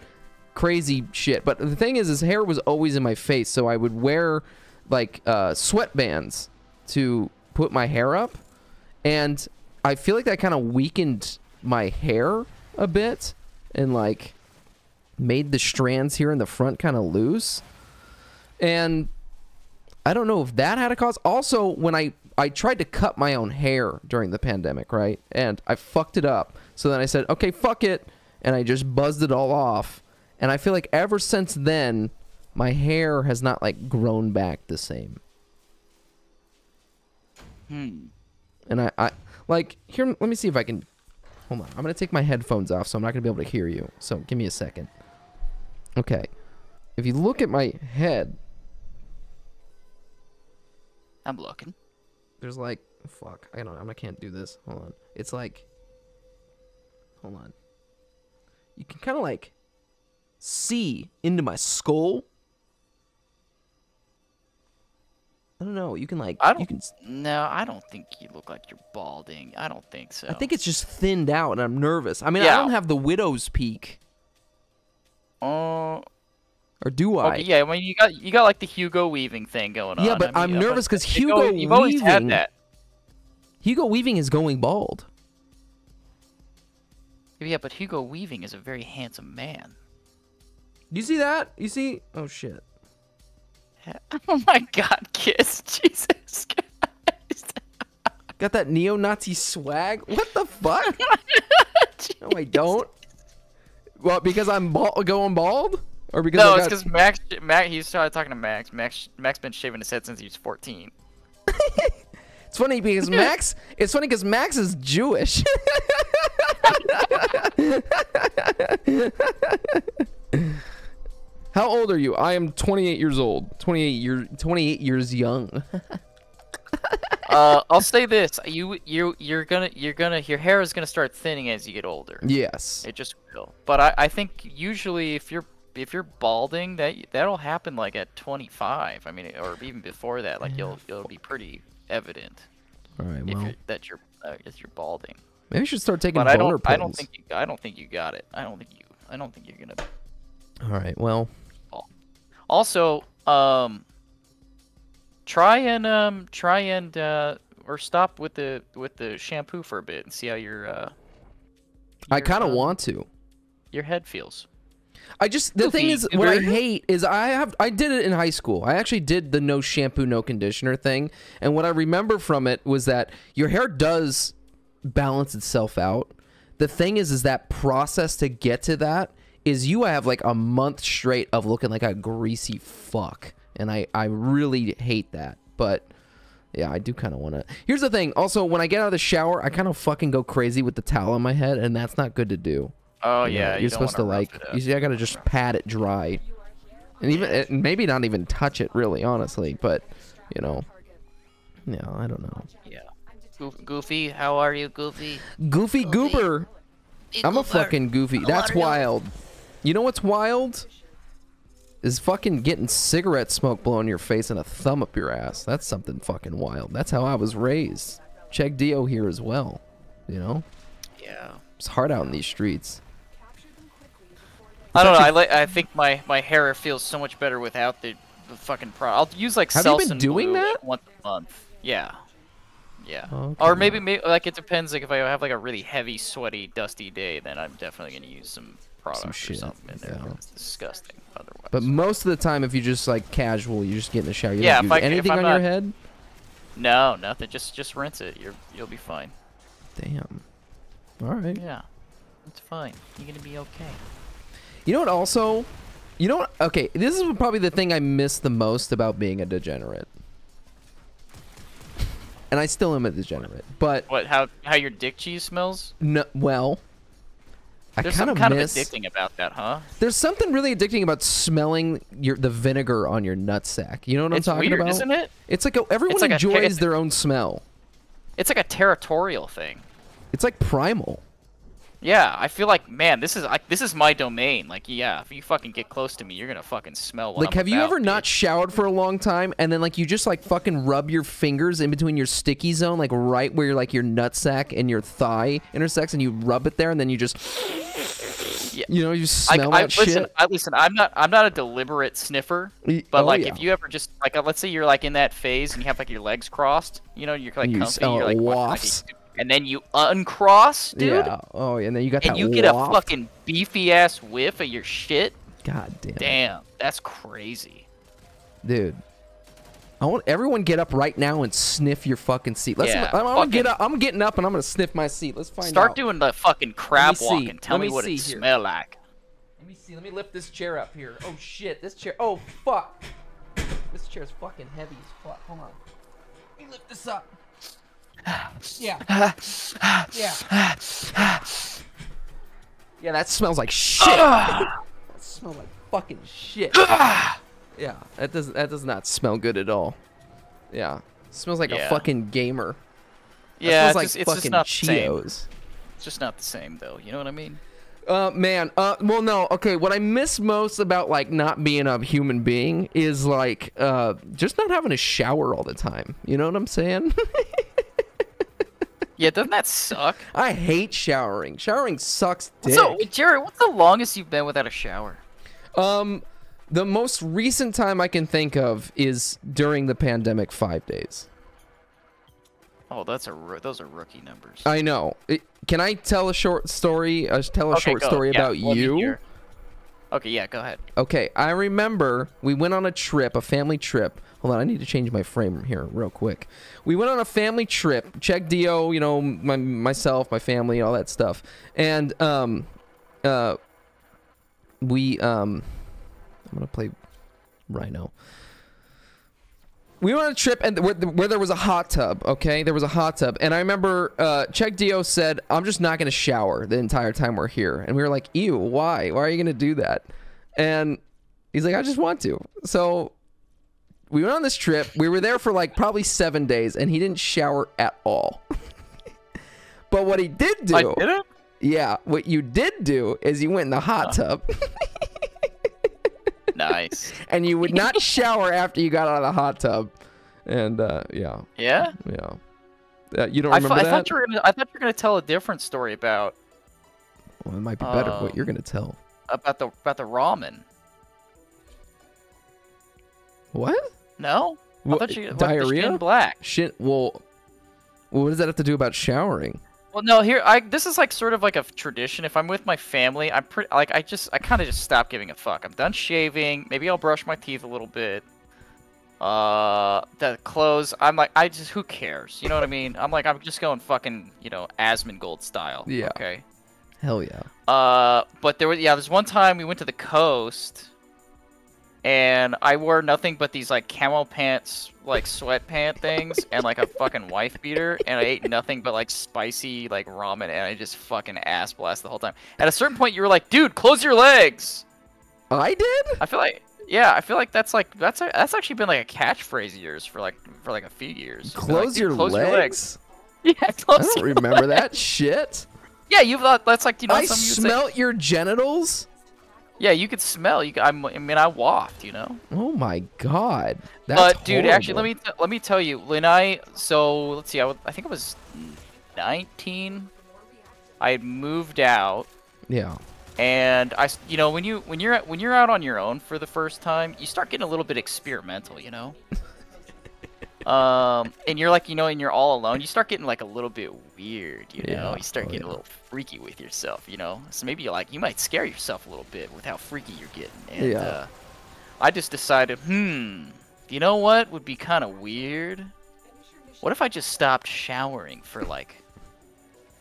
crazy shit. But the thing is, his hair was always in my face, so I would wear like uh, sweatbands to put my hair up, and I feel like that kind of weakened my hair a bit and like made the strands here in the front kind of loose. And I don't know if that had a cause. Also, when I I tried to cut my own hair during the pandemic, right? And I fucked it up. So then I said, "Okay, fuck it." And I just buzzed it all off. And I feel like ever since then my hair has not like grown back the same. Hmm. And I, I like here. Let me see if I can. Hold on. I'm gonna take my headphones off, so I'm not gonna be able to hear you. So give me a second. Okay. If you look at my head, I'm looking. there's like fuck. I don't. I can't do this. Hold on. It's like. Hold on. You can kind of like see into my skull. I don't know. You can like. I don't. You can. No, I don't think you look like you're balding. I don't think so. I think it's just thinned out, and I'm nervous. I mean, I don't have the widow's peak, Oh. Or do I? Okay, yeah, well, you got you got like the Hugo Weaving thing going on. Yeah, but I mean, I'm uh, nervous because Hugo- Hugo You've always Weaving. had that. Hugo Weaving is going bald. Yeah, but Hugo Weaving is a very handsome man. Do you see that? You see? Oh shit. *laughs* Oh my God, Kiss, *laughs* Jesus. *laughs* Got that neo-Nazi swag? What the fuck? no, I don't. Well, because I'm bald, going bald, or because no, it's because Max, Max, he started talking to Max. Max, Max been shaving his head since he was 14. *laughs* It's funny because *laughs* Max. It's funny because Max is Jewish. *laughs* How old are you? I am 28 years old. 28 years. 28 years young. uh, I'll say this: you, you, you're gonna, you're gonna, your hair is gonna start thinning as you get older. Yes. It just will. But I, I think usually if you're, if you're balding, that that'll happen like at 25. I mean, or even before that. Like you'll, it'll be pretty evident. All right. if Well, you're, that you're, uh, if you're balding. maybe I should start taking But I don't, pills. I don't think, you, I don't think you got it. I don't think you, I don't think you're gonna. All right. Well, Also, um, try and um, try and uh, or stop with the with the shampoo for a bit and see how your uh, I kind of um, want to. your head feels. I just the thing is what I hate is I have I did it in high school. I actually did the no shampoo no conditioner thing and what I remember from it was that your hair does balance itself out. The thing is is that process to get to that is you have like a month straight of looking like a greasy fuck and I I really hate that. But yeah, I do kind of want to. Here's the thing. Also, when I get out of the shower, I kind of fucking go crazy with the towel on my head, and that's not good to do. Oh You know, yeah, you're you supposed to like. You see, I gotta just pat it dry, and even and maybe not even touch it really, honestly. But you know, no, I don't know. Yeah. Goofy, how are you, Goofy? Goofy Goober. I'm a fucking goofy. How That's are you? wild. You know what's wild? Is fucking getting cigarette smoke blown in your face and a thumb up your ass. That's something fucking wild. That's how I was raised. CheggDeo here as well. You know? Yeah. It's hard out in these streets. I don't know. I like. I think my my hair feels so much better without the, the fucking pro. I'll use like Have you been doing that? once a month. Yeah. Yeah. Okay. Or maybe, maybe like it depends. Like if I have like a really heavy, sweaty, dusty day, then I'm definitely gonna use some product shit, or something in there. yeah. It's disgusting. Otherwise. But most of the time, if you just like casual, you just get in the shower. You yeah. don't If use I, anything on not, your head. No, nothing. Just just rinse it. You're you'll be fine. Damn. All right. Yeah. It's fine. You're gonna be okay. You know what? Also, you know what? Okay, this is probably the thing I miss the most about being a degenerate. And I still am a degenerate, but What? How how your dick cheese smells? no. Well, I There's kind some of kind miss. of addicting about that, huh? There's something really addicting about smelling your the vinegar on your nutsack. You know what It's I'm talking weird, about? isn't it? It's like a, everyone like a enjoys their own smell. It's like a territorial thing. It's like primal. Yeah, I feel like man, this is like this is my domain. Like, yeah, if you fucking get close to me, you're gonna fucking smell what Like, I'm have you ever dude. not showered for a long time and then like you just like fucking rub your fingers in between your sticky zone, like right where like your nutsack and your thigh intersects, and you rub it there, and then you just, Yeah. you know, you smell I, I, that listen, shit. I, listen, I'm not, I'm not a deliberate sniffer, but oh, like, yeah. if you ever just like, let's say you're like in that phase and you have like your legs crossed, you know, you're like And you comfy, smell you're like, like, wafts. a- and then you uncross, dude, Yeah. Oh, and then you got and that you get waft. a fucking beefy ass whiff of your shit. God damn. Damn, that's crazy. Dude. I want everyone get up right now and sniff your fucking seat. Let's. Yeah, I'm, I'm gonna get up. I'm getting up and I'm gonna sniff my seat. Let's find out. Start out. doing the fucking crab see. walk and tell me, me what it here. smell like. Let me see. Let me lift this chair up here. Oh shit, this chair. Oh fuck. This chair's fucking heavy as fuck. Hold on. Let me lift this up. Yeah. yeah. Yeah, that smells like shit. that smells like fucking shit. yeah, that does that does not smell good at all. Yeah, smells like a fucking gamer. That Yeah, smells it's like just, it's fucking just not the same. It's just not the same, though. You know what I mean? Uh, man. Uh, well, no. Okay. What I miss most about like not being a human being is like uh just not having a shower all the time. You know what I'm saying? *laughs* Yeah, doesn't that suck? *laughs* I hate showering. Showering sucks dick. So, Jerry, what's the longest you've been without a shower? Um, the most recent time I can think of is during the pandemic, five days. Oh, that's a those are rookie numbers. I know. It, can I tell a short story? Uh, tell a Okay, short go. story Yeah, about you. Okay, yeah, go ahead. Okay, I remember we went on a trip, a family trip. Hold on, I need to change my frame here real quick. We went on a family trip. CheggDeo, you know, my myself, my family, all that stuff. And um uh we um I'm to play Rhino. We went on a trip and where, where there was a hot tub, okay? There was a hot tub. And I remember uh, CheggDeo said, I'm just not going to shower the entire time we're here. And we were like, ew, why? Why are you going to do that? And he's like, I just want to. So we went on this trip. We were there for like probably seven days and he didn't shower at all. *laughs* but what he did do. I didn't? Yeah, what you did do is you went in the hot tub. *laughs* Nice. and you would not shower after you got out of the hot tub. And uh, yeah, Yeah. yeah. Uh, you don't I, remember I that? thought you were gonna. I thought you were gonna tell a different story about well, it might be better what um, you're gonna tell. about the about the ramen. What? No. I What, thought you what, diarrhea? skin black. Shit. Well, what does that have to do about showering? Well, no. Here, I this is like sort of like a tradition. If I'm with my family, I'm pretty like I just I kind of just stop giving a fuck. I'm done shaving. Maybe I'll brush my teeth a little bit. Uh, the clothes. I'm like I just who cares? You know what I mean? I'm like I'm just going fucking you know Asmongold style. Yeah. Okay. Hell yeah. Uh, but there was yeah, there's one time we went to the coast, and I wore nothing but these like camel pants, like sweatpant things, and like a fucking wife beater, and I ate nothing but like spicy like ramen, and I just fucking ass blast the whole time. At a certain point, you were like, "Dude, close your legs." I did. I feel like yeah, I feel like that's like that's a, that's actually been like a catchphrase of yours for like for like a few years. Like, Close "Dude, your close legs. Your legs. *laughs* Yeah, I don't remember that shit. Yeah, you thought that's like you know I some you would say- smelt your genitals. Yeah, you could smell. You, could, I'm- mean, I waft. You know. Oh my god. That's but dude, actually, let me t- let me tell you, when I so let's see, I, w- I think it was 19. I had moved out, Yeah. and I, you know, when you when you're at- when you're out on your own for the first time, you start getting a little bit experimental, you know. Um, and you're like, you know, and you're all alone, you start getting like a little bit weird, you know. Yeah, You start oh, getting a little freaky with yourself, you know. So maybe you're like you might scare yourself a little bit with how freaky you're getting. And, Yeah. Uh, I just decided, hmm, you know what would be kind of weird? What if I just stopped showering for like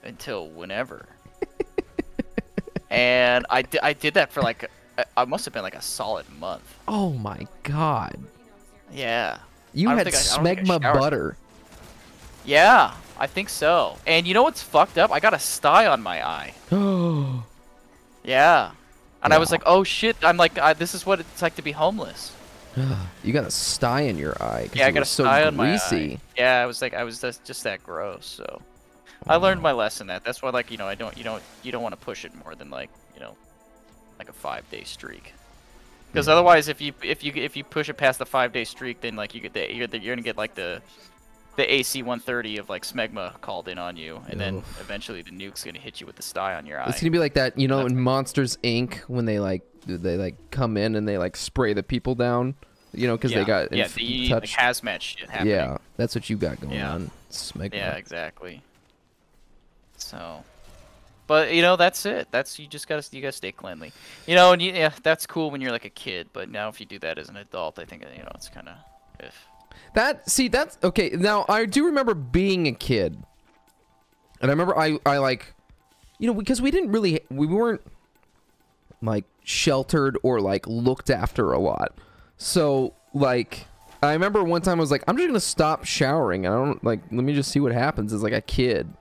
until whenever? *laughs* and I, I did that for like, I must have been like a solid month. Oh my god. Yeah. You had think I- I don't think I smegma butter. Yeah, I think so. And you know what's fucked up? I got a sty on my eye. Oh. *gasps* Yeah. And I was like, oh shit, I'm like, I, this is what it's like to be homeless. *sighs* you got a sty in your eye. Yeah, I got a so sty on my eye. Yeah, I was like, I was just, just that gross. So, I learned my lesson. That that's why, like, you know, I don't, you don't, you don't want to push it more than like, you know, like a five day streak. Because otherwise, if you if you if you push it past the five day streak, then like you get the you're, the, you're gonna get like the the AC 130 of like smegma called in on you, and then eventually the nuke's gonna hit you with the sty on your eye. It's gonna be like that, you know, in Monsters Inc. when they like they like come in and they like spray the people down, you know, because yeah. they got yeah the, the touched. hazmat shit happening. Yeah, that's what you got going Yeah. on. Smegma. Yeah, exactly. So, but you know that's it. That's you just gotta you gotta stay cleanly. You know, and you, yeah, that's cool when you're like a kid. But now if you do that as an adult, I think you know it's kind of if. That see that's okay. Now I do remember being a kid, and I remember I I like, you know, because we didn't really we weren't like sheltered or like looked after a lot. So like I remember one time I was like, I'm just gonna stop showering. I don't like let me just see what happens as like a kid.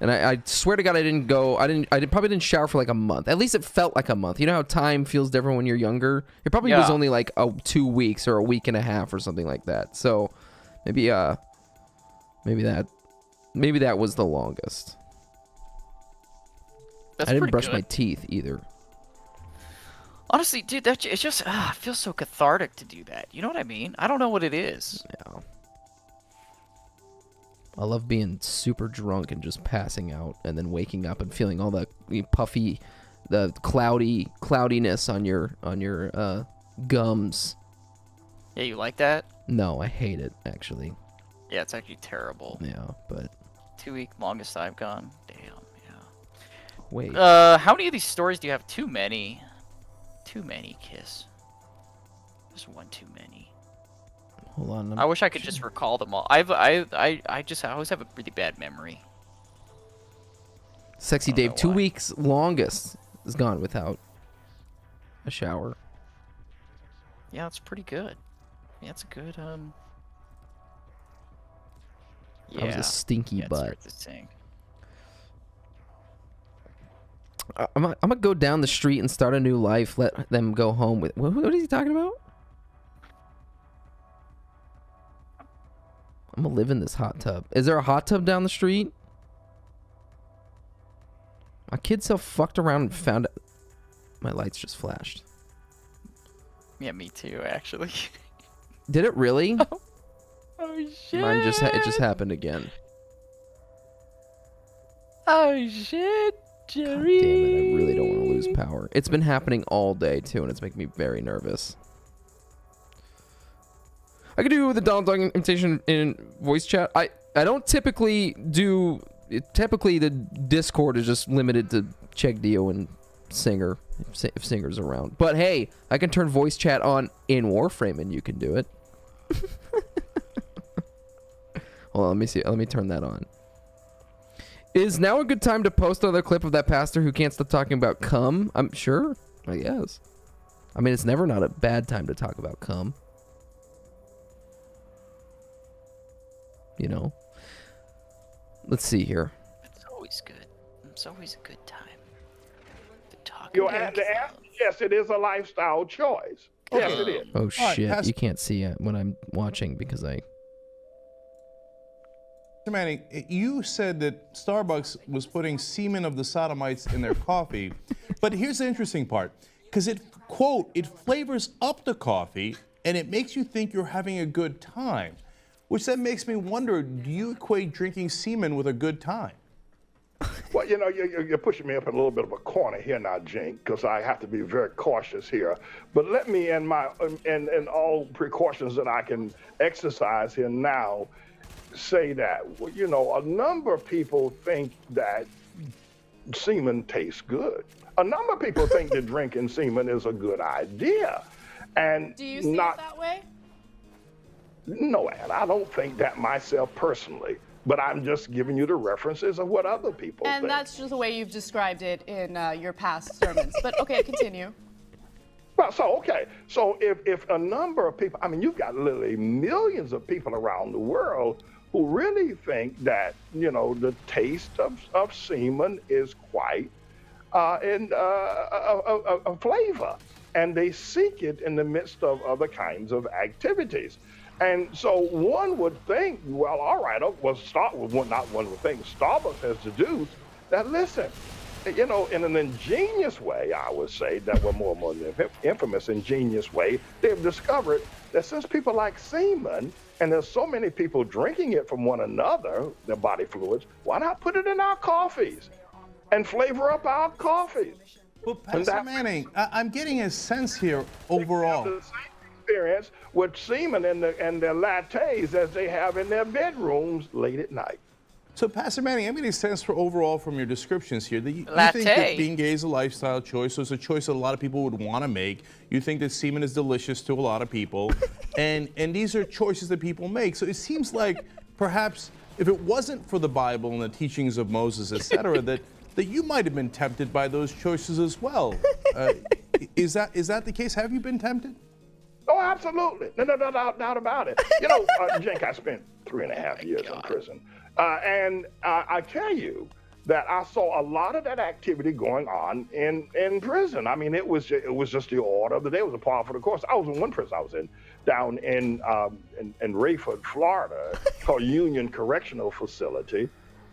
And I, I swear to God, I didn't go. I didn't. I did, probably didn't shower for like a month. At least it felt like a month. You know how time feels different when you're younger. It probably was only like a two weeks or a week and a half or something like that. So maybe uh, maybe that, maybe that was the longest. That's I didn't brush good. my teeth either. Honestly, dude, that it's just ah, it feels so cathartic to do that. You know what I mean? I don't know what it is. Yeah. I love being super drunk and just passing out and then waking up and feeling all the puffy, the cloudy cloudiness on your on your uh, gums. Yeah, you like that? No, I hate it actually. Yeah, it's actually terrible. Yeah, but Two week longest I've gone. Damn. Yeah. Wait. Uh, how many of these stories do you have? Too many. Too many, Kiss. Just one too many. Hold on. I'm- I wish I could just recall them all. I've I I I just I always have a really bad memory. Sexy Dave, two weeks longest is gone without a shower. Yeah, it's pretty good. Yeah, it's a good um. That was a stinky yeah, butt. worth the sink. I- I'm gonna, I'm gonna go down the street and start a new life. Let them go home with. What, what is he talking about? I'm gonna live in this hot tub. Is there a hot tub down the street? My kid so fucked around and found out. My lights just flashed. Yeah, me too, actually. *laughs* Did it really? oh shit! Mine just ha- it just happened again. Oh shit, Jerry! God Damn it! I really don't want to lose power. It's been happening all day too, and it's making me very nervous. I could do the Donald Duck imitation in voice chat. I I don't typically do. It, typically, the Discord is just limited to CheggDeo and Singer if, Singer's around. But hey, I can turn voice chat on in Warframe, and you can do it. *laughs* Hold on, let me see. Let me turn that on. Is now a good time to post another clip of that pastor who can't stop talking about cum? I'm sure. I guess. I mean, it's never not a bad time to talk about cum. You know. Let's see here. It's always good. It's always a good time. To talk Your about a- the answer, yes, it is a lifestyle choice. Yes, it is. Oh All right, shit! Pastor- you can't see uh, it when I'm watching because I. Mr. Manning, eh, you said that Starbucks was putting semen of the sodomites in their coffee, but here's the interesting part, because it quote it flavors up the coffee and it makes you think you're having a good time, which then makes me wonder: Do you equate drinking semen with a good time? Well, you know, you're, you're- you're pushing me up in a little bit of a corner here now, Cenk, because I have to be very cautious here. But let me, in my, in, in all precautions that I can exercise here now, say that, well, you know, a number of people think that semen tastes good. A number of people think that *laughs* drinking semen is a good idea. And Do you see not, it that way? No, Ann, I don't think that myself personally. But I'm just giving you the references of what other people And think. that's just the way you've described it in uh, your past sermons. But okay, continue. Well, so okay, so if if a number of people, I mean, you've got literally millions of people around the world who really think that you know the taste of, of semen is quite uh, in uh, a, a, a flavor, and they seek it in the midst of other kinds of activities. And so one would think, well, all right, oh, well, start with one, not one would think, Starbucks has deduced that, listen, you know, in an ingenious way, I would say, that were more and more inf- infamous, ingenious way, they've discovered that since people like semen, and there's so many people drinking it from one another, their body fluids, why not put it in our coffees and flavor up our coffees? Well, Pastor Manning, I- I'm getting a sense here overall. The same experience with semen and the and their lattes as they have in their bedrooms late at night. So, Pastor Manning, I'm getting a sense for overall from your descriptions here that you, you think that being gay is a lifestyle choice, so it's a choice that a lot of people would want to make. You think that semen is delicious to a lot of people, *laughs* and and these are choices that people make. So it seems like perhaps if it wasn't for the Bible and the teachings of Moses, etc., *laughs* that that you might have been tempted by those choices as well. Uh, *laughs* is that is that the case? Have you been tempted? Oh, absolutely. No, no, no, no doubt about it. You know, uh, *laughs* I spent three and a half years in prison. Uh, and uh, I tell you that I saw a lot of that activity going on in, in prison. I mean, it was it was just the order of the day. It was a par for the course. I was in one prison I was in down in um, in, in Raiford, Florida, *laughs* called Union Correctional Facility,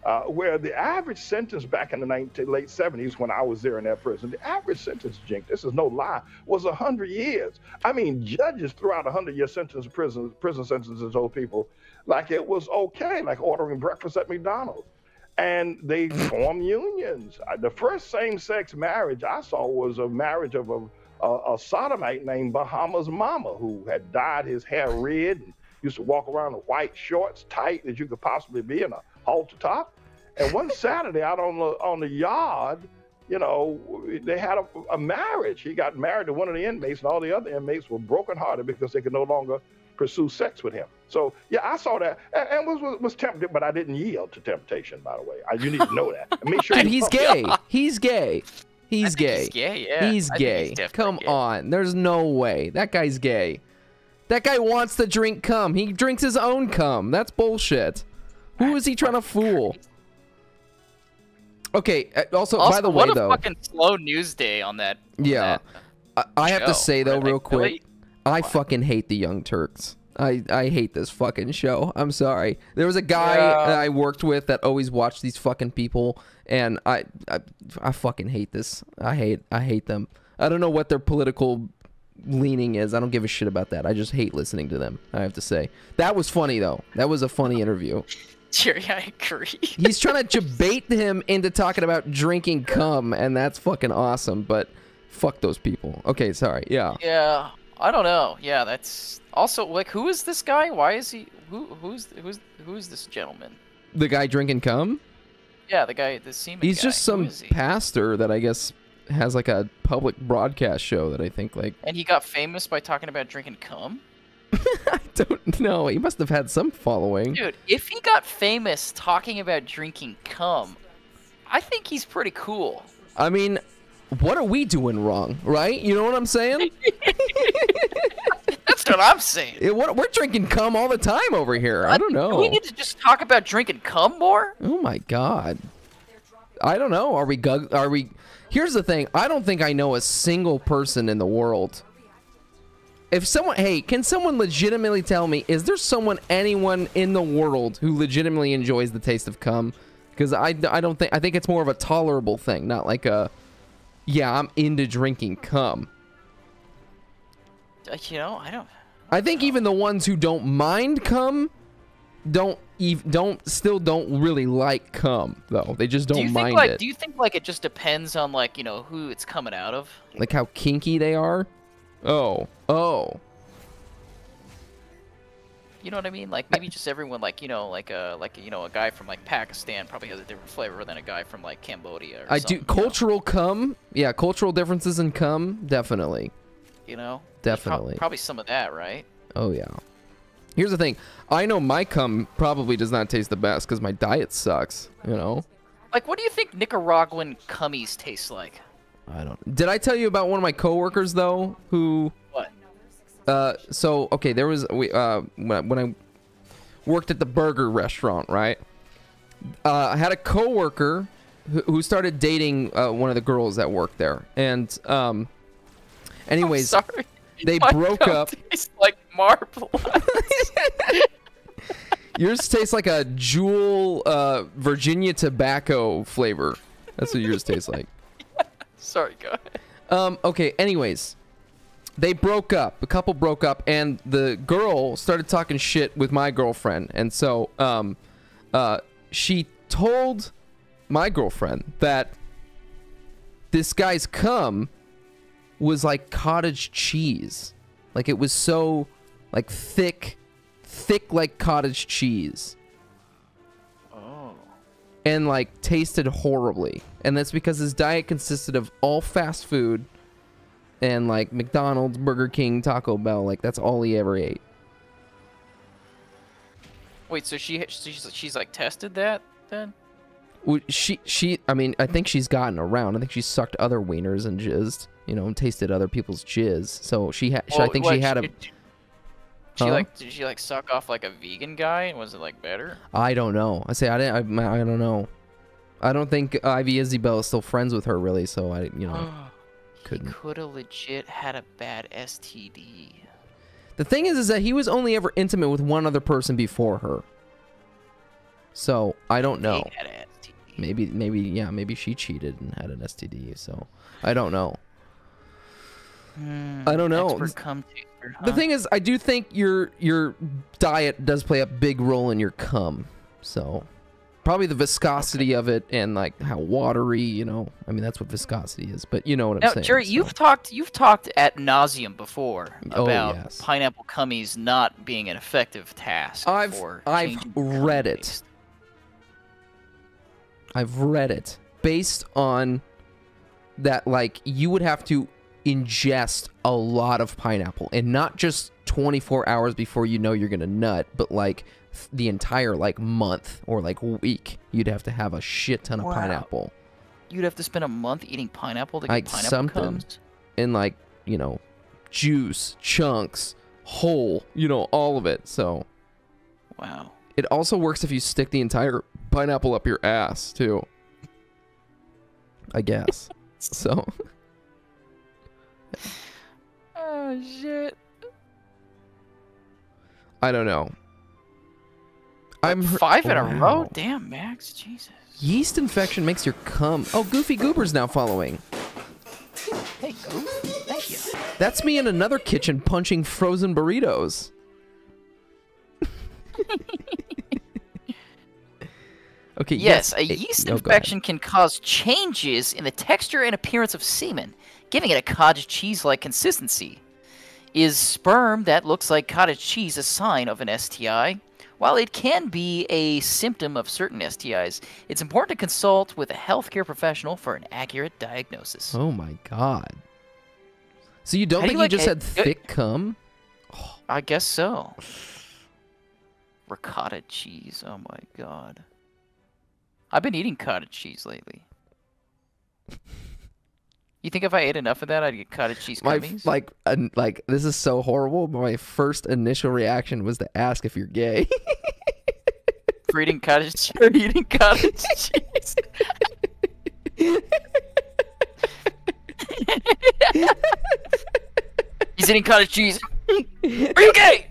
uh, where the average sentence back in the 19, late 70s when I was there in that prison, the average sentence, Cenk, this is no lie, was 100 years. I mean, judges throughout a 100-year sentence prison prison sentences told people like it was okay, like ordering breakfast at McDonald's. And they *laughs* formed unions. Uh, The first same-sex marriage I saw was a marriage of a, a, a sodomite named Bahamas Mama, who had dyed his hair red and used to walk around in white shorts, tight as you could possibly be, in a halter top. And one Saturday out on the on the yard, you know, they had a, a marriage. He got married to one of the inmates, and all the other inmates were brokenhearted because they could no longer pursue sex with him. So yeah, I saw that and, and was, was was tempted, but I didn't yield to temptation. By the way, I, you need to know that. Make sure Dude, you- he's gay. He's gay. He's gay. he's gay, yeah. He's I gay. he's definitely Come on. There's no way. That guy's gay. That guy wants to drink cum. He drinks his own cum. That's bullshit. Who is he trying to fool? Okay, uh, also, also, by the way, what a though. fucking slow news day on that. on Yeah. that. I, I have to say though, real quick, really? I fucking hate the Young Turks. I, I hate this fucking show. I'm sorry. There was a guy Yeah. that I worked with that always watched these fucking people, and I, I I fucking hate this. I hate I hate them. I don't know what their political leaning is. I don't give a shit about that. I just hate listening to them. I have to say that was funny though. That was a funny interview. Jerry, I agree. He's trying to debate him into talking about drinking cum, and that's fucking awesome. But fuck those people. Okay, sorry. Yeah. Yeah, I don't know. Yeah, that's also like who is this guy? Why is he? Who who's who's who's this gentleman? The guy drinking cum? Yeah, the guy, the seaman. He's guy. just some he? pastor that I guess has like a public broadcast show that I think like And he got famous by talking about drinking cum. *laughs* don't know. He must have had some following. Dude, if he got famous talking about drinking cum, I think he's pretty cool. I mean, what are we doing wrong, right? You know what I'm saying? *laughs* That's what I'm saying. What, we're drinking cum all the time over here. I don't know. we need to just talk about drinking cum more? Oh my god. I don't know. Are we gug? Are we? Here's the thing. I don't think I know a single person in the world. If someone, hey, can someone legitimately tell me? Is there someone, anyone in the world who legitimately enjoys the taste of cum? Because I, I don't think I think it's more of a tolerable thing, not like a, yeah, I'm into drinking cum. Uh, You know, I don't. I think even the ones who don't mind cum, don't ev- don't still don't really like cum though. They just don't do you mind think like it. do you think like it just depends on like you know who it's coming out of? like how kinky they are. Oh, oh. You know what I mean? Like maybe just everyone like you know like a like you know a guy from like Pakistan probably has a different flavor than a guy from like Cambodia. Or I do cultural cum. Yeah, cultural differences in cum, definitely. You know, Definitely. probably some of that, right? Oh yeah. Here's the thing. I know my cum probably does not taste the best because my diet sucks. You know. Like, what do you think Nicaraguan cummies taste like? I don't. Did I tell you about one of my coworkers though who? What? Uh, so okay, there was we uh when I, when I worked at the burger restaurant, right? Uh, I had a coworker who, who started dating uh, one of the girls that worked there, and um, anyways, sorry. they My broke up. Tastes like marble. *laughs* Yours tastes like a Juul uh, Virginia tobacco flavor. That's what yours tastes like. Sorry, go ahead. Um, okay, anyways. They broke up. A couple broke up and the girl started talking shit with my girlfriend. And so um uh she told my girlfriend that this guy's cum was like cottage cheese. Like it was so like thick thick like cottage cheese. Oh. and like tasted horribly. And that's because his diet consisted of all fast food and like McDonald's, Burger King, Taco Bell. Like that's all he ever ate. Wait, so she she's she's like tested that then? Well, She she I mean I think she's gotten around. I think she's sucked other wieners and jizzed, you know, and tasted other people's jizz. So she had. I oh, think what, she had a. Did, she Huh? like did she like suck off like a vegan guy and was it like better? I don't know. I say I didn't. I, I don't know. I don't think Ivy Isabel is still friends with her really. So I you know *gasps* couldn't. Could have legit had a bad STD. The thing is, is that he was only ever intimate with one other person before her. So I don't know. Maybe, maybe, yeah, maybe she cheated and had an STD. So I don't know. Hmm, I don't know. Expert cum The thing is, I do think your your diet does play a big role in your cum. So probably the viscosity of it and like how watery, you know. I mean, that's what viscosity is. But you know what I'm Now, saying. Jerry, so- you've talked you've talked at nauseum before Oh, about yes. pineapple cummies not being an effective task I've I've read it. I've read it based on that like you would have to ingest a lot of pineapple and not just 24 hours before you know you're going to nut, but like the entire like month or like week you'd have to have a shit ton of Wow. pineapple. You'd have to spend a month eating pineapple to get Like pineapple something cums. and like, you know, juice, chunks, whole, you know, all of it. So Wow. It also works if you stick the entire pineapple up your ass too. I guess. *laughs* so *laughs* *laughs* Oh shit. I don't know. I'm Five in a row? Wow. Damn, Max. Jesus. Yeast infection makes your cum. Oh, Goofy Goober's now following. Hey, Goof. Thank you. That's me in another kitchen punching frozen burritos. *laughs* okay. Yes, a eh, yeast oh, infection can cause changes in the texture and appearance of semen, giving it a cottage cheese-like consistency. Is sperm that looks like cottage cheese a sign of an STI? While it can be a symptom of certain STIs, it's important to consult with a healthcare professional for an accurate diagnosis. Oh my god. So you don't How do think you you, like just had thick cum? I guess so. Ricotta cheese. Oh my god. I've been eating cottage cheese lately. *laughs* You think if I ate enough of that, I'd get cottage cheese My gummies? like an like this is so horrible. But my first initial reaction was to ask if you're gay. *laughs* For eating cottage, *laughs* for eating cottage cheese. *laughs* He's eating cottage cheese. Are you gay?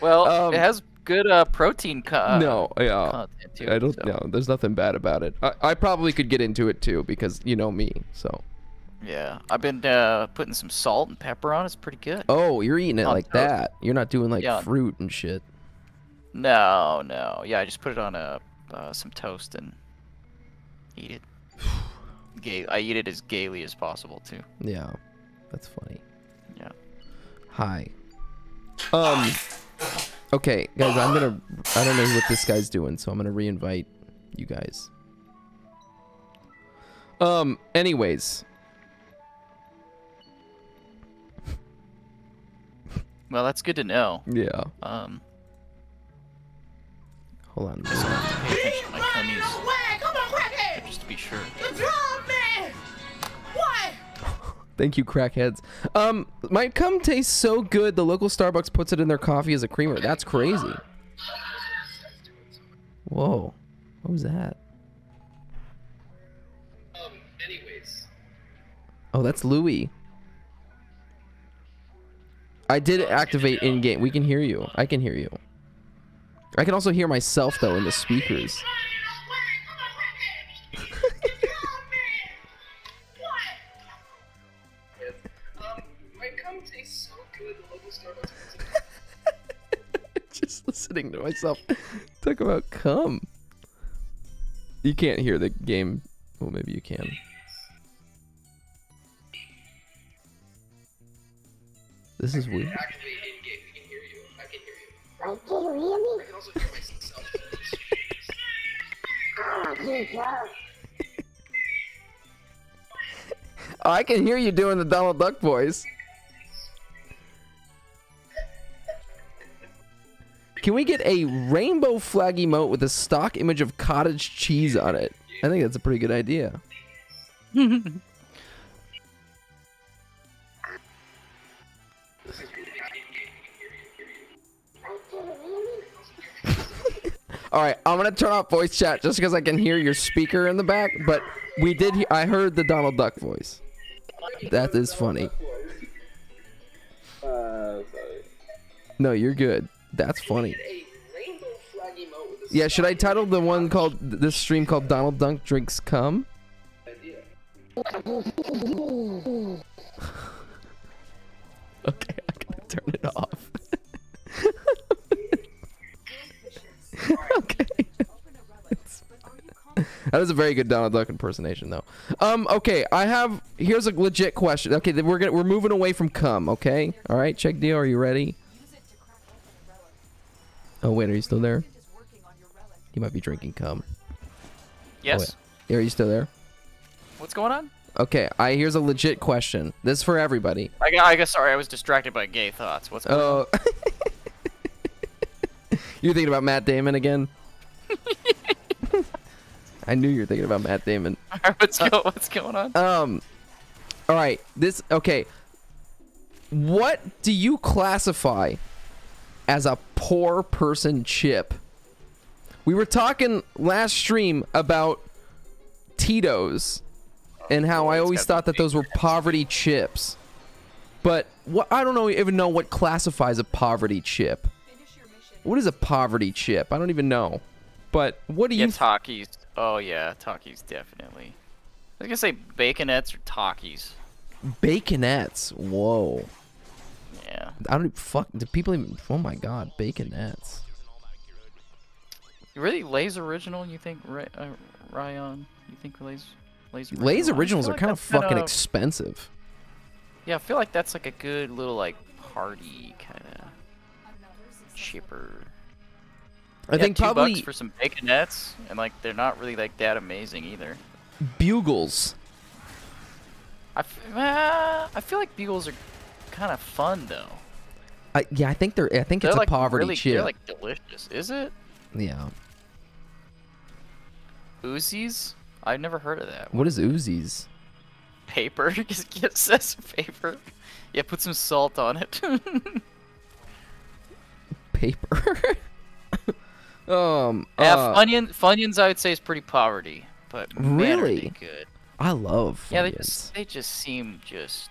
Well, it um, has good uh, protein co- uh, no, yeah. I don't so- know. There's nothing bad about it. I, I probably could get into it too because you know me. So Yeah, I've been uh, putting some salt and pepper on. It's pretty good. oh, you're eating it On like toast. that. You're not doing like Yeah. fruit and shit. No, no. Yeah, I just put it on a uh, some toast and eat it. *sighs* Gay. I eat it as gaily as possible too. Yeah, that's funny. Yeah. Hi. Um. Okay, guys, I'm gonna. I don't know what this guy's doing, so I'm gonna reinvite you guys. Um. Anyways, Well, that's good to know. yeah. Um, Hold on. just have to pay attention to my cummies. Just to be sure. Thank you, crackheads. Um, my cum tastes so good. The local Starbucks puts it in their coffee as a creamer. That's crazy. Whoa, what was that? Oh, that's Louis. I did activate in game. We can hear you. I can hear you. I can also hear myself though in the speakers. Just listening to myself talk about cum. You can't hear the game. Well, maybe you can. This is weird. Like, can you hear me? Ah, Jesus. I can hear you doing the Donald Duck voice. Can we get a rainbow flag emote with a stock image of cottage cheese on it? I think that's a pretty good idea. *laughs* All right, I'm gonna turn off voice chat just because I can hear your speaker in the back. But we did. He- I heard the Donald Duck voice. That is funny. Uh, no, you're good. That's funny. Yeah, should I title the one called this stream called Donald Dunk drinks cum? *laughs* Okay, I'm gonna turn it off. *laughs* okay. that was a very good Donald Duck impersonation, though. Um, okay, I have here's a legit question. Okay, then we're gonna we're moving away from cum. Okay, all right, CheggDeo. Are you ready? Oh wait, are you still there? You might be drinking cum. Yes. Oh, yeah. Are you still there? What's going on? Okay, I here's a legit question. This is for everybody. I, I guess sorry, I was distracted by gay thoughts. What's going Oh. *laughs* You're thinking about Matt Damon again? *laughs* I knew you were thinking about Matt Damon. *laughs* on? what's, go- what's going on? Um, all right. This okay. What do you classify as a poor person chip? We were talking last stream about Tito's and how oh, I always thought that those were poverty chips. But what I don't know even know what classifies a poverty chip. What is a poverty chip? I don't even know. But what do yeah, you Takis. Oh yeah, Takis definitely. I was gonna say baconettes or Takis. baconettes? Whoa. Yeah. I don't even- fuck. Do people even? Oh my god, baconettes. Really Lay's original? You think Ray, uh, Ryan? You think Lay's Lay's original? Lay's originals are like kind of that's kinda- fucking expensive. Yeah, I feel like that's like a good little like party kind of chipper. I Yeah, think two probably- bucks for some baconettes, and like they're not really like that amazing either. Bugles. I, f- uh, I feel like bugles are kind of fun though. I, yeah, I think they're. I think They're it's a poverty really, chip. They're like delicious. Is it? yeah. Uzis? I've never heard of that. What is Uzis? Paper? *laughs* Get says paper. Yeah, put some salt on it. *laughs* Paper. *laughs* um. yeah, uh, Funyun, Funyuns I would say is pretty poverty, but man, are they Really? good. I love. Yeah, they just they just seem just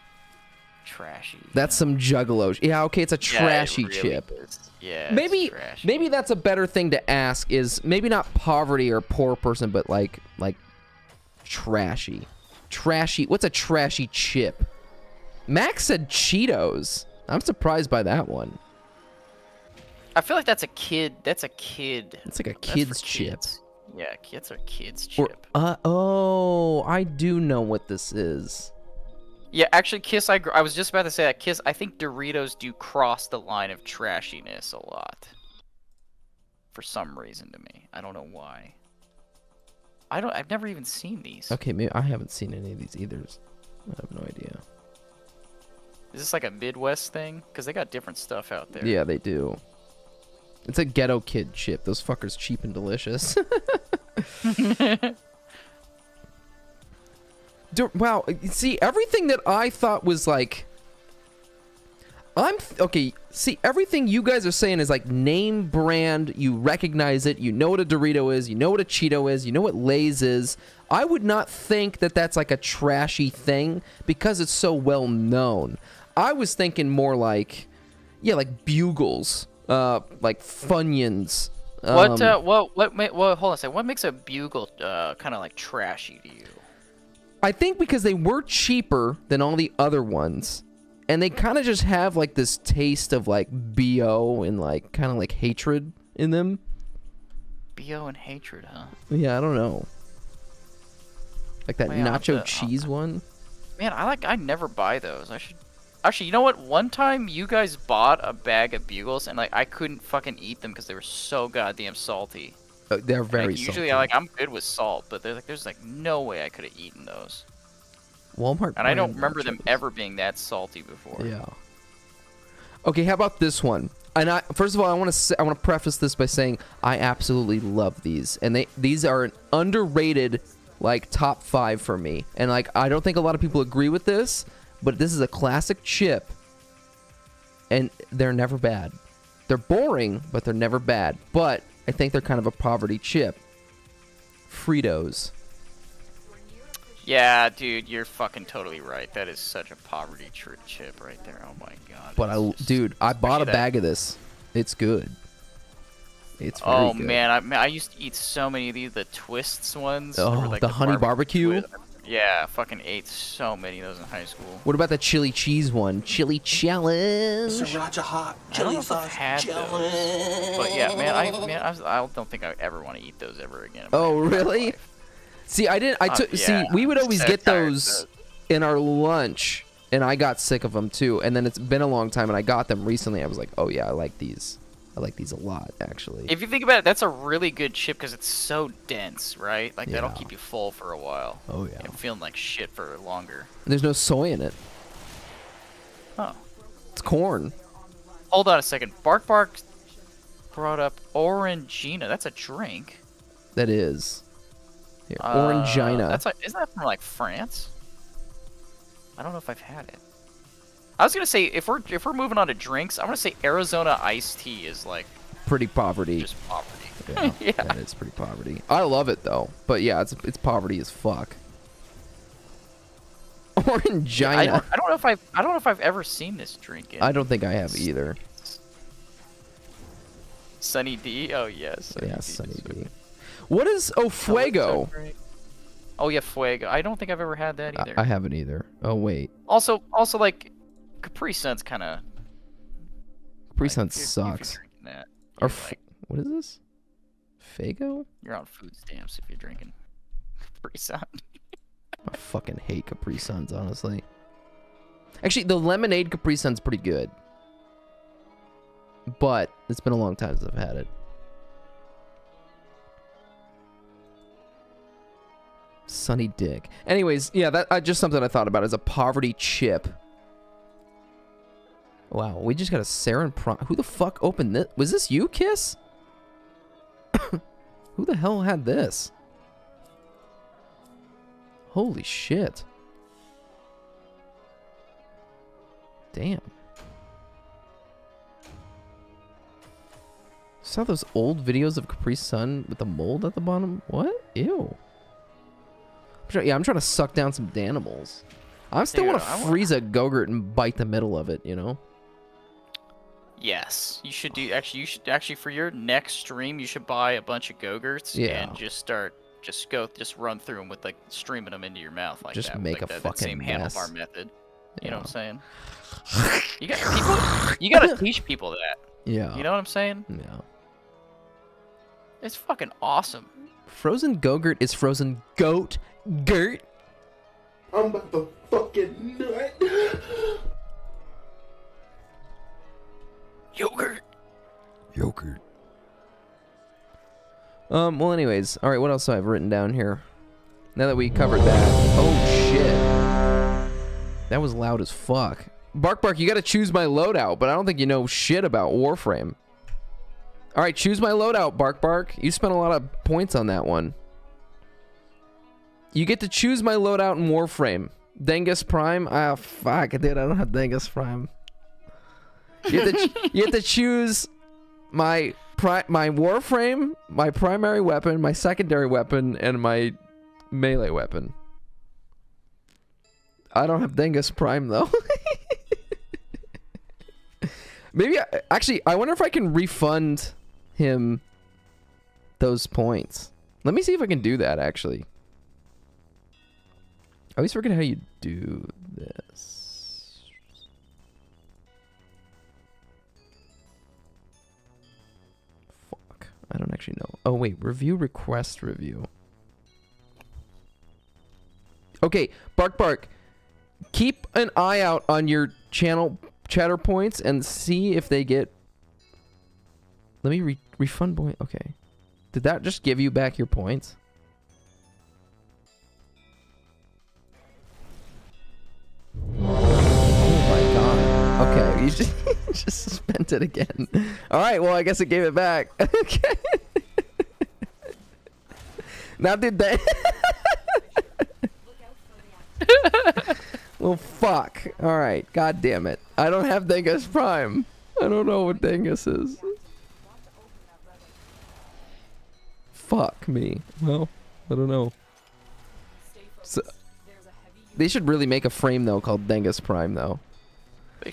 trashy. That's some juggalo. Yeah, okay, it's a Yeah, it trashy really chip. is. Yeah, it's maybe trashy. maybe that's a better thing to ask is maybe not poverty or poor person, but like like trashy. Trashy. What's a trashy chip? Max said Cheetos. I'm surprised by that one. I feel like that's a kid. That's a kid. It's like a kid's chip. kids. Yeah, kids are kids Or chip. uh oh, I do know what this is. Yeah, actually, Kiss. I, I was just about to say that Kiss. I think Doritos do cross the line of trashiness a lot. For some reason to me, I don't know why. I don't. I've never even seen these. Okay, maybe I haven't seen any of these either. I have no idea. Is this like a Midwest thing? Because they got different stuff out there. Yeah, they do. It's a ghetto kid chip. Those fuckers cheap and delicious. *laughs* *laughs* Wow, see everything that I thought was like I'm okay, see everything you guys are saying is like name brand, you recognize it, you know what a Dorito is, you know what a Cheeto is, you know what Lay's is. I would not think that that's like a trashy thing because it's so well known. I was thinking more like yeah, like bugles, uh like Funyuns. What? um, Uh, what? What? Well, hold on a second. What makes a bugle uh, kind of like trashy to you? I think because they were cheaper than all the other ones, and they kind of just have like this taste of like bo and like kind of like hatred in them. Bo and hatred, huh? Yeah, I don't know. Like that Well, yeah, I'll have nacho to- uh, cheese one. Man, I like. I never buy those. I should. Actually, you know what? One time you guys bought a bag of bugles and like I couldn't fucking eat them because they were so goddamn salty. Uh, they're Like, very usually, salty. I like I'm good with salt, but there's like there's like no way I could have eaten those. Walmart. And I don't remember them ever being that salty before. Yeah. Okay, how about this one? And I first of all, I want to say, I want to preface this by saying I absolutely love these, and they these are an underrated like top five for me. And like I don't think a lot of people agree with this, but this is a classic chip, and they're never bad. They're boring, but they're never bad. But I think they're kind of a poverty chip. Fritos. Yeah, dude, you're fucking totally right. That is such a poverty tri- chip right there. Oh my god. But I, dude, I bought a that- bag of this. It's good. It's very Oh good. man, I, man, I used to eat so many of these, the twists ones. Oh, like, the honey barbecue? twist. Yeah, fucking ate so many of those in high school. What about the chili cheese one? Chili challenge. Sriracha hot chili sauce had those. But yeah, man, I man, I, was, I don't think I ever want to eat those ever again. Oh, really? See, I didn't. I Uh, took. yeah, see, we would always get those in our lunch, and I got sick of them too. And then it's been a long time, and I got them recently. I was like, oh yeah, I like these. I like these a lot, actually. If you think about it, that's a really good chip because it's so dense, right? Like that'll keep you full for a while. Oh, yeah. And feeling like shit for longer. There's no soy in it. Oh. It's corn. Hold on a second. Bark Bark brought up Orangina. That's a drink. That is. Here, Uh, Orangina. That's like, isn't that from like France? I don't know if I've had it. I was gonna say if we're if we're moving on to drinks, I'm gonna say Arizona iced tea is like pretty poverty. just poverty. Yeah, *laughs* Yeah. that is pretty poverty. I love it though, but yeah, it's it's poverty as fuck. *laughs* Orangina. I don't, I don't know if I've I don't know if I've ever seen this drink. In I don't think I have either. Sunny D. Oh yes. Sunny Yeah, D. Sunny D. What is oh Fuego? Oh yeah, Fuego. I don't think I've ever had that I, either. I haven't either. Oh wait, Also, also like Capri Sun's kind of Capri Sun sucks. that. Or f- like- what is this? Fago? You're on food stamps if you're drinking *laughs* Capri Sun. I fucking hate Capri Suns, honestly. Actually, the lemonade Capri Sun's pretty good. But it's been a long time since I've had it. Sunny Dick. Anyways, yeah, that uh, just something I thought about as a poverty chip. Wow, we just got a Saryn Prime. Who the fuck opened this? Was this you, Kiss? *coughs* Who the hell had this? Holy shit. Damn. Saw those old videos of Capri Sun with the mold at the bottom? What? Ew. I'm try- yeah, I'm trying to suck down some Danimals. I still want to freeze a Gogurt and bite the middle of it, you know? Yes, you should do. Actually, you should actually for your next stream, you should buy a bunch of Go-Gurts Yeah. and just start, just go, just run through them with like streaming them into your mouth like Just that. make like a that, that same fucking mess. handlebar method. You know what I'm saying? *laughs* you got people. You gotta teach people that. Yeah. You know what I'm saying? Yeah. It's fucking awesome. Frozen Gogurt is frozen goat gurt. I'm about to fucking nut. Yogurt. Yogurt. Um, well, anyways. All right, what else do I have written down here? Now that we covered that. Oh, shit. That was loud as fuck. Bark Bark, you gotta choose my loadout, but I don't think you know shit about Warframe. All right, choose my loadout, Bark Bark. You spent a lot of points on that one. You get to choose my loadout in Warframe. Dengus Prime? Ah, fuck, dude, I don't have Dengus Prime. You have to, you have to choose my pri- my Warframe, my primary weapon, my secondary weapon, and my melee weapon. I don't have Dengus Prime though. *laughs* Maybe I, actually, I wonder if I can refund him those points. Let me see if I can do that. Actually, I always forget how you do this. I don't actually know. Oh wait, review request review. Okay, Bark Bark, keep an eye out on your channel chatter points and see if they get. Let me re- refund point. Okay, did that just give you back your points? My god. Okay, you just just spent it again. All right, well I guess it gave it back. *laughs* Okay. now did that? *laughs* well, fuck. All right, god damn it. I don't have Dengus Prime. I don't know what Dengus is. Fuck me. Well, I don't know. So, they should really make a frame though called Dengus Prime though.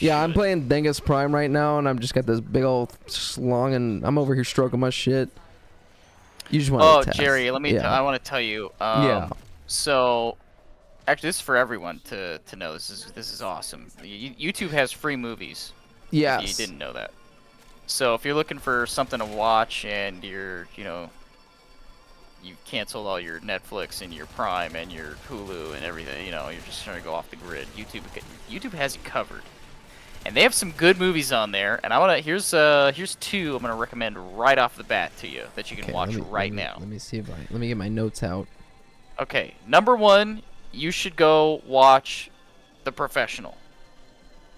Yeah, I'm playing Dengus Prime right now, and I've just got this big old slong, and I'm over here stroking my shit. You just want Oh, to test. Jerry, let me. Yeah. I want to tell you. Um, Yeah. So, actually, this is for everyone to to know. This is this is awesome. Y- YouTube has free movies. Yeah. You didn't know that. So if you're looking for something to watch and you're, you know, you canceled all your Netflix and your Prime and your Hulu and everything, you know, you're just trying to go off the grid. YouTube YouTube has you covered. And they have some good movies on there, and I want to here's uh here's two I'm going to recommend right off the bat to you that you can Okay, watch me- right let me- now. Let me see if I let me get my notes out. Okay, number one, you should go watch The Professional.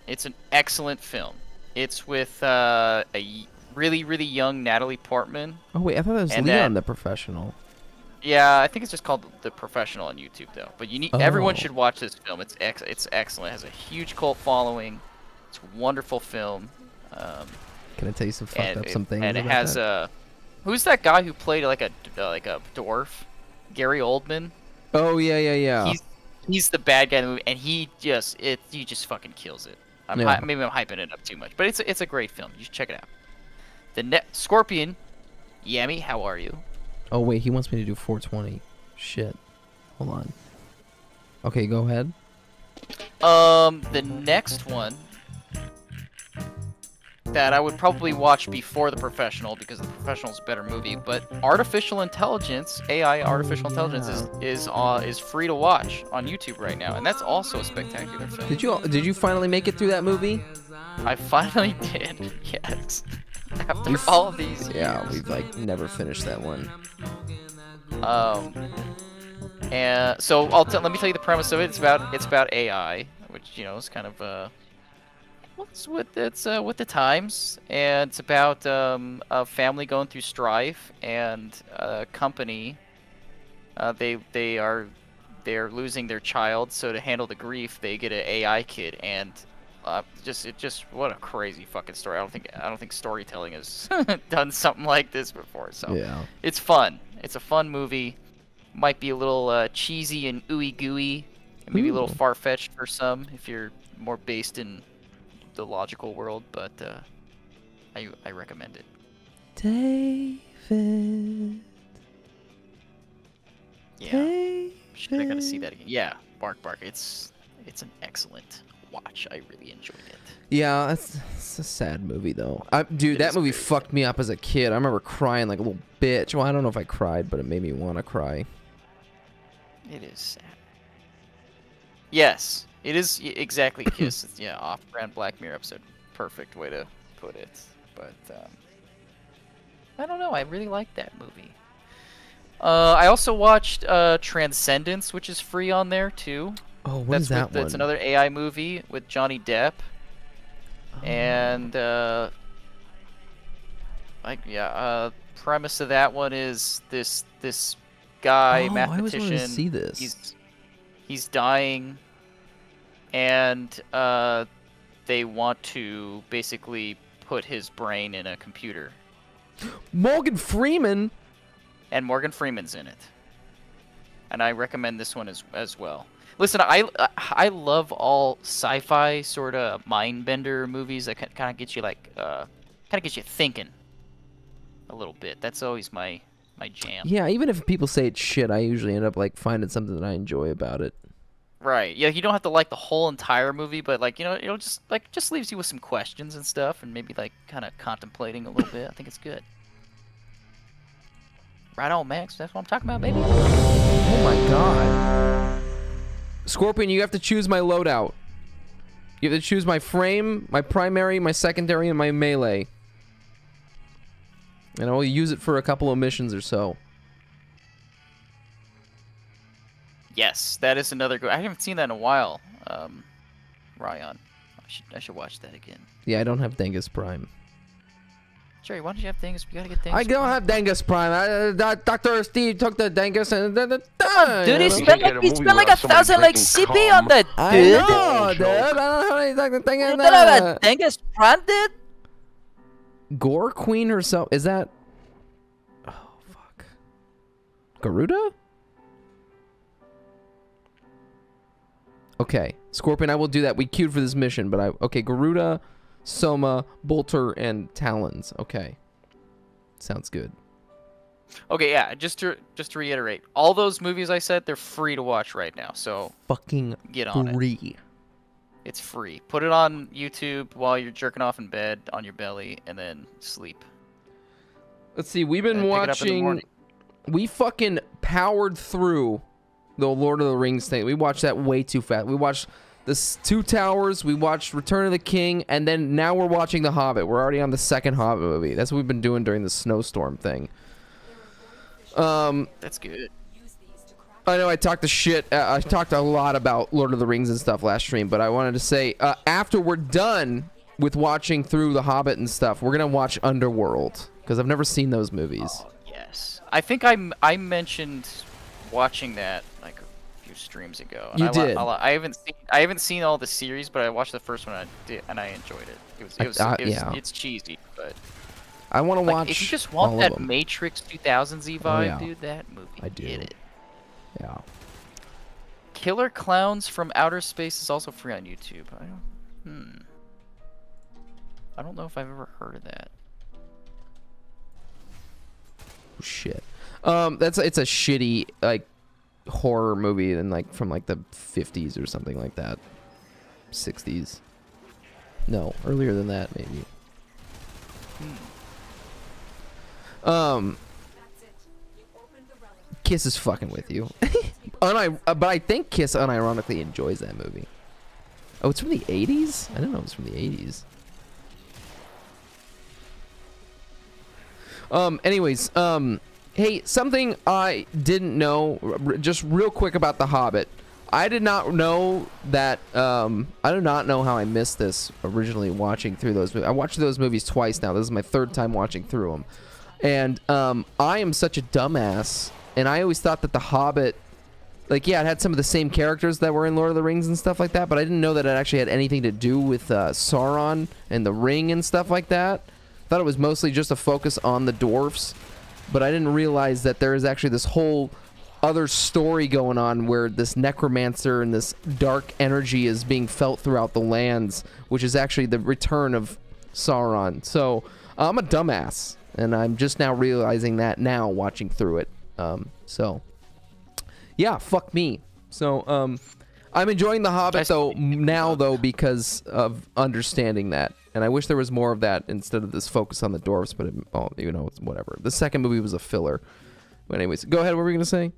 It's an excellent film. It's with uh, a really, really young Natalie Portman. Oh wait, I thought that was And Leon then- the professional. Yeah, I think it's just called The Professional on YouTube though. But you need everyone Oh. should watch this film. It's ex- it's excellent. It has a huge cult following. It's a wonderful film. Um, Can I tell you some fucked and up it, some things? and it about has that? uh, who's that guy who played like a uh, like a dwarf? Gary Oldman. Oh yeah, yeah, yeah. He's he's the bad guy in the movie, and he just it he just fucking kills it. I'm Yeah. hy- maybe I'm hyping it up too much, but it's a, it's a great film. You should check it out. The net Scorpion, Yami, how are you? Oh wait, he wants me to do 420. Shit. Hold on. Okay, go ahead. Um, the next one that I would probably watch before The Professional because The Professional is a better movie, but Artificial Intelligence, AI Artificial Intelligence is is uh, is free to watch on YouTube right now, and that's also a spectacular film. Did you did you finally make it through that movie? I finally *laughs* did. Yes. *laughs* After all of these Yeah, years. we've like never finished that one. Um, and so I'll let me tell you the premise of it. It's about it's about AI, which you know is kind of uh, what's with it's uh, with the times, and it's about um, a family going through strife and a company. Uh, they they are they're losing their child, so to handle the grief, they get an AI kid, and uh, just it just what a crazy fucking story. I don't think I don't think storytelling has *laughs* done something like this before. So Yeah. it's fun. It's a fun movie. Might be a little uh, cheesy and ooey gooey, and maybe a little far fetched for some if you're more based in the logical world, but uh, I I recommend it. David. Yeah. Shit, I gotta see that again. Yeah, Bark Bark. It's it's an excellent watch. I really enjoyed it. Yeah, it's, it's a sad movie though. I, dude, that movie fucked me up as a kid. I remember crying like a little bitch. Well, I don't know if I cried, but it made me want to cry. It is sad. Yes, it is exactly *coughs* Kiss. It's, yeah, off-brand Black Mirror episode. Perfect way to put it. But um, I don't know. I really like that movie. Uh, I also watched uh, Transcendence, which is free on there too. Oh, what That's is that with, one? another AI movie with Johnny Depp. And uh, like yeah, uh, premise of that one is this this guy Oh, I always see this. He's he's dying, and uh, they want to basically put his brain in a computer. Morgan Freeman. And Morgan Freeman's in it. And I recommend this one as as well. Listen, I I love all sci-fi sort of mind bender movies that kind of get you like uh kind of get you thinking a little bit. That's always my my jam. Yeah, even if people say it's shit, I usually end up like finding something that I enjoy about it. Right. Yeah, you don't have to like the whole entire movie, but like, you know, it'll just like just leaves you with some questions and stuff and maybe like kind of contemplating a little bit. I think it's good. Right on, Max. That's what I'm talking about, baby. Oh my god. Scorpion, you have to choose my loadout. You have to choose my frame, my primary, my secondary, and my melee. And I will use it for a couple of missions or so. Yes, that is another good. I haven't seen that in a while. Um, Ryan, I should I should watch that again. Yeah, I don't have Dengus Prime. Jerry, why don't you have Dingus? We gotta get Dingus. I don't have Dengus Prime. I, uh, Dr. Steve took the Dengus and then done. Dude, he spent like he spent like a thousand like CP on that, dude. I know, dude. I don't know how many fucking thing You in don't have that. a Dingus Prime, dude? Gore Queen herself. Is that? Oh fuck. Garuda? Okay, Scorpion. I will do that. We queued for this mission, but I okay. Garuda, Soma, Bolto, and Talons. Okay, sounds good. Okay, yeah. Just to just to reiterate, all those movies I said they're free to watch right now. So Fucking get on it. free. It's free. Put it on YouTube while you're jerking off in bed on your belly, and then sleep. Let's see. We've been And pick it up in the watching. We fucking powered through the Lord of the Rings thing. We watched that way too fast. We watched the Two Towers. We watched Return of the King, and then now we're watching The Hobbit. We're already on the second Hobbit movie. That's what we've been doing during the snowstorm thing. Um, That's good. I know I talked the shit. Uh, I talked a lot about Lord of the Rings and stuff last stream, but I wanted to say uh, after we're done with watching through The Hobbit and stuff, we're gonna watch Underworld because I've never seen those movies. Yes, I think I I mentioned watching that like a few streams ago. You I, did. I, I haven't seen I haven't seen all the series, but I watched the first one and I did, and I enjoyed it. It was it was, uh, it was yeah. it's cheesy, but I want to like, watch. if you just want that. Matrix 2000Z Oh, vibe, yeah. dude, that movie I do. did it. Yeah. Killer Clowns from Outer Space is also free on YouTube. I don't, hmm. I don't know if I've ever heard of that. shit. Um, that's it's a shitty like horror movie and like from like the 50s or something like that. 60s. No, earlier than that maybe. Um, Kiss is fucking with you. *laughs* Uh, but I think Kiss unironically enjoys that movie. Oh, it's from the 80s? I didn't know it was from the 80s. Um, anyways, um, hey, something I didn't know, just real quick about The Hobbit. I did not know that, um, I do not know how I missed this originally watching through those movies. I watched those movies twice now. This is my third time watching through them. And, um, I am such a dumbass, and I always thought that The Hobbit, like, yeah, it had some of the same characters that were in Lord of the Rings and stuff like that, but I didn't know that it actually had anything to do with, uh, Sauron and the ring and stuff like that. Thought it was mostly just a focus on the dwarfs, but I didn't realize that there is actually this whole other story going on where this necromancer and this dark energy is being felt throughout the lands, which is actually the return of Sauron. So I'm a dumbass, and I'm just now realizing that now watching through it. Um, so yeah, fuck me. So um, I'm enjoying The Hobbit though now though because of understanding that, and I wish there was more of that instead of this focus on the dwarfs. But it, oh, you know, whatever. The second movie was a filler. But anyways, go ahead. What were we gonna say?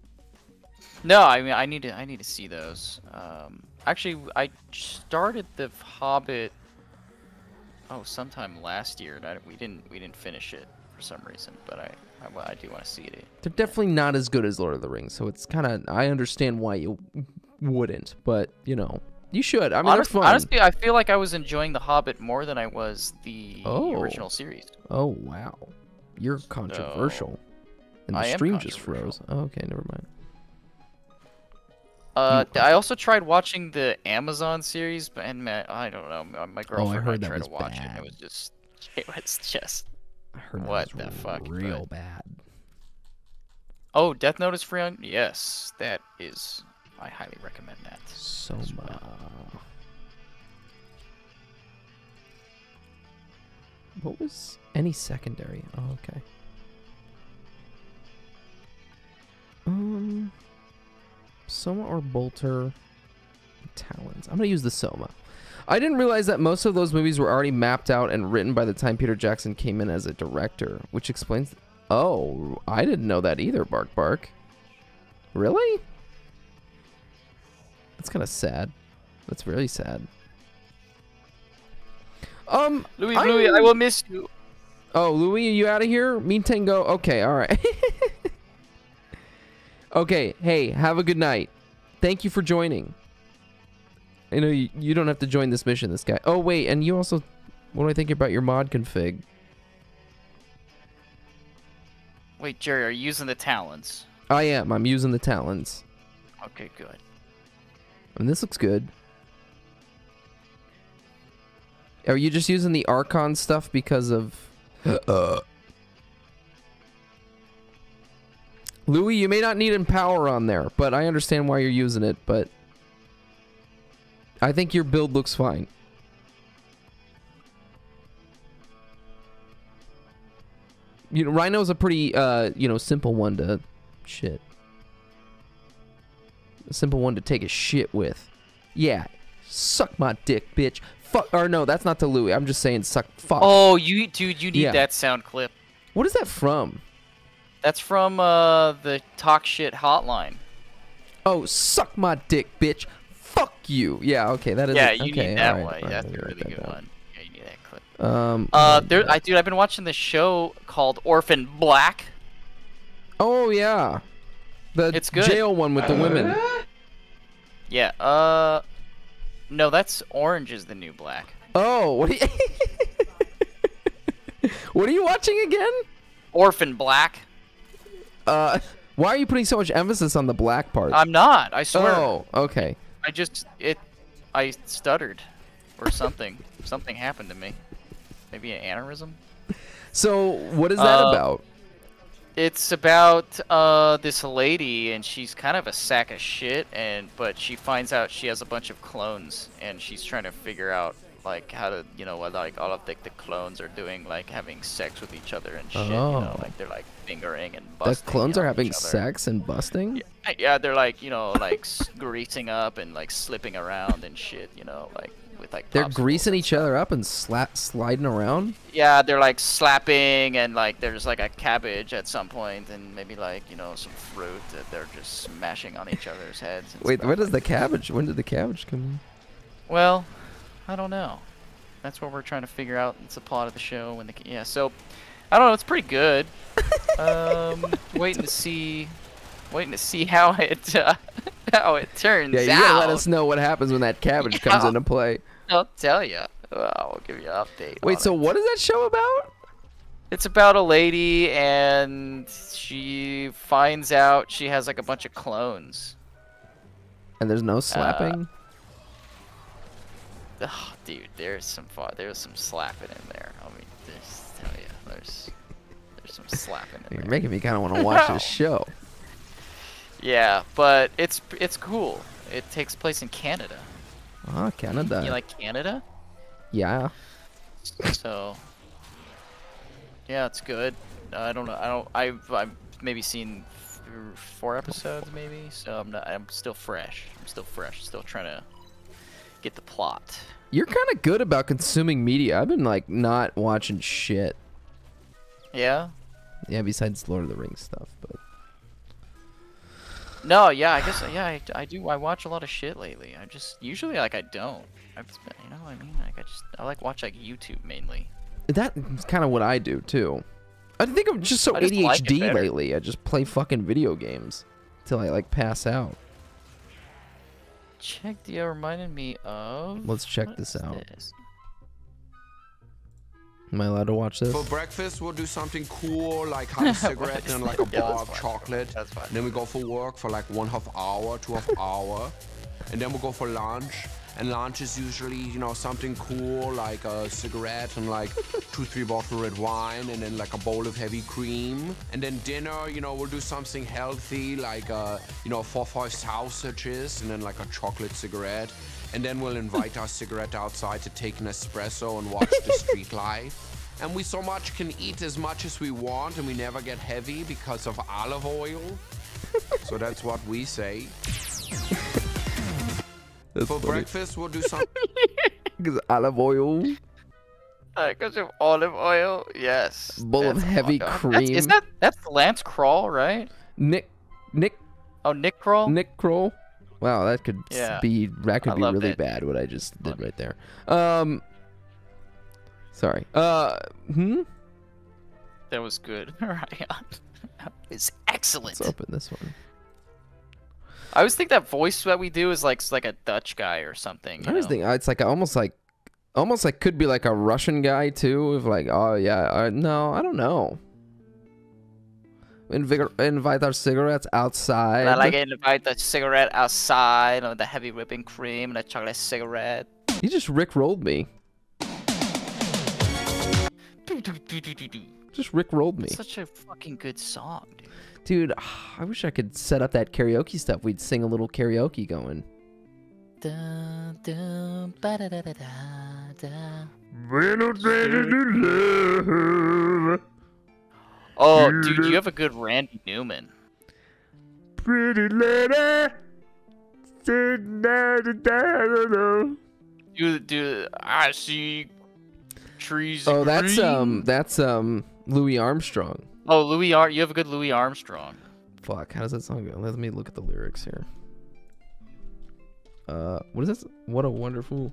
No, I mean I need to I need to see those. Um, actually, I started the Hobbit. Oh, sometime last year. And I, we didn't we didn't finish it for some reason, but I I, I do want to see it. They're definitely not as good as Lord of the Rings, so it's kind of I understand why you wouldn't, but you know, you should. I mean, Honest- they're fun. honestly, I feel like I was enjoying the Hobbit more than I was the Oh. original series. Oh wow, you're controversial. And the I am stream just froze. Oh, okay, never mind. Uh, I also tried watching the Amazon series, but and man, I don't know. My, girlfriend Oh, heard that tried to watch it. and bad. It was just, *laughs* it was just. I heard what the fuck? real but- bad. Oh, Death Note is free on. Yes, that is. I highly recommend that. Soma. What was any secondary? Oh, okay. Um, Soma or Bolto? Talons. I'm gonna use the Soma. I didn't realize that most of those movies were already mapped out and written by the time Peter Jackson came in as a director, which explains. Oh, I didn't know that either. Bark Bark. Really? That's kind of sad. That's really sad. Um, Louis, I'm- Louis, I will miss you. Oh, Louis, are you out of here? Mean Tango. Okay, all right. *laughs* okay, hey, have a good night. Thank you for joining. I know you, you don't have to join this mission, this guy. Oh, wait, and you also... What do I think about your mod config? Wait, Jerry, are you using the talons? I am. I'm using the talons. Okay, good. And this looks good. Are you just using the Archon stuff because of... *laughs* uh, Louis, you may not need Empower on there, but I understand why you're using it, but... I think your build looks fine. You know, Rhino's a pretty, uh, you know, simple one to... Shit. A simple one to take a shit with. Yeah. Suck my dick, bitch. Fuck. Or no, that's not to Louis. I'm just saying suck. Fuck. Oh, you, dude, you need Yeah. that sound clip. What is that from? That's from uh, the Talk Shit Hotline. Oh, suck my dick, bitch. Fuck you. Yeah. Okay. That is. yeah, it. you okay, need that alright, one. alright, That's a really good one. Yeah, you need that clip. Um. Uh, there, I dude, I've been watching this show called Orphan Black. Oh yeah. The It's good. jail one with the women. *gasps* Yeah. Uh, no, that's Orange is the New Black. Oh, what? Are you *laughs* what are you watching again? Orphan Black. Uh, *laughs* why are you putting so much emphasis on the black part? I'm not. I swear. Oh, okay. I just it, I stuttered, or something. *laughs* something happened to me. Maybe an aneurysm. So, what is that Uh, about? It's about uh this lady and she's kind of a sack of shit and but she finds out she has a bunch of clones and she's trying to figure out like how to you know what like all of the, the clones are doing like having sex with each other and shit you know Oh. like they're like fingering and busting. The clones are having sex and busting. Uh, Yeah, they're like you know like greasing up and like slipping around and shit you know like with like They're greasing each other up and slap sliding around. yeah, they're like slapping and like there's like a cabbage at some point and maybe like, you know, some fruit that they're just smashing on each other's heads. And Wait, when does the cabbage? When did the cabbage come in? Well, I don't know. That's what we're trying to figure out. It's a plot of the show when the yeah, so I don't know, it's pretty good. *laughs* um waiting to see waiting to see how it uh, *laughs* how it turns Yeah, you out. gotta let us know what happens when that cabbage comes into play. I'll tell you. I'll give you an update. Wait, so it. what is that show about? It's about a lady and she finds out she has like a bunch of clones. And there's no slapping. Oh, dude, there's some there's some slapping in there. I mean, there's tell you, there's there's some slapping in You're there. making me kind of want to watch this *laughs* show. Yeah, but it's it's cool. It takes place in Canada. Ah, Canada. You like Canada? yeah. So yeah, it's good. I don't know. I don't. I've I've maybe seen four episodes, maybe. So I'm not. I'm still fresh. I'm still fresh. Still trying to get the plot. You're kind of good about consuming media. I've been like not watching shit. Yeah. Yeah, besides Lord of the Rings stuff, but No. Yeah. I guess. Yeah. I, I do. I watch a lot of shit lately. I just usually like I don't. I've you know what I mean? Like I just I like watch like YouTube mainly. that's kind of what I do too. I think I'm just so I just like ADHD better. lately. I just play fucking video games till I like pass out. Check the uh, reminded me of. Let's check this out. this? Am I allowed to watch this? For breakfast, we'll do something cool, like have a *laughs* cigarette is and like a Yeah, bar that's of fine. chocolate. That's fine. And then we go for work for like one half hour, two half *laughs* hour. And then we'll go for lunch. And lunch is usually, you know, something cool, like a cigarette and like *laughs* two, three bottle red wine, and then like a bowl of heavy cream. And then dinner, you know, we'll do something healthy, like, uh, you know, four, five sausages, and then like a chocolate cigarette. And then we'll invite our cigarette outside to take an espresso and watch the street life. And we so much can eat as much as we want, and we never get heavy because of olive oil. so that's what we say. That's For funny. breakfast, we'll do some. *laughs* Because olive oil, uh, Because of olive oil, yes. bowl of heavy fuck up. cream. That's, is that that's Lance Crawl, right? Nick, Nick, Oh, Nick Kroll. Nick Kroll. Wow, that could Yeah. be that could I be really it. bad. What I just did right there. Um. Sorry. Uh, hmm. That was good. *laughs* That was excellent. Let's open this one. I always think that voice that we do is like like a Dutch guy or something. I was know? thinking uh, it's like almost like, almost like could be like a Russian guy too. Of like, oh yeah, uh, no, I don't know. Invig- invite our cigarettes outside. And I like to invite the cigarette outside with the heavy whipping cream and a chocolate cigarette. You just Rick rolled me. Just Rick rolled me. Such a fucking good song, dude. Dude, I wish I could set up that karaoke stuff. We'd sing a little karaoke going. Dun, dun, da. Oh, dude, you have a good Randy Newman. Pretty lady. Dude, dude, I see trees. Oh, that's green. um, that's um, Louis Armstrong. Oh, Louis Ar. You have a good Louis Armstrong. Fuck, how does that song go? Let me look at the lyrics here. Uh, what is this? What a wonderful.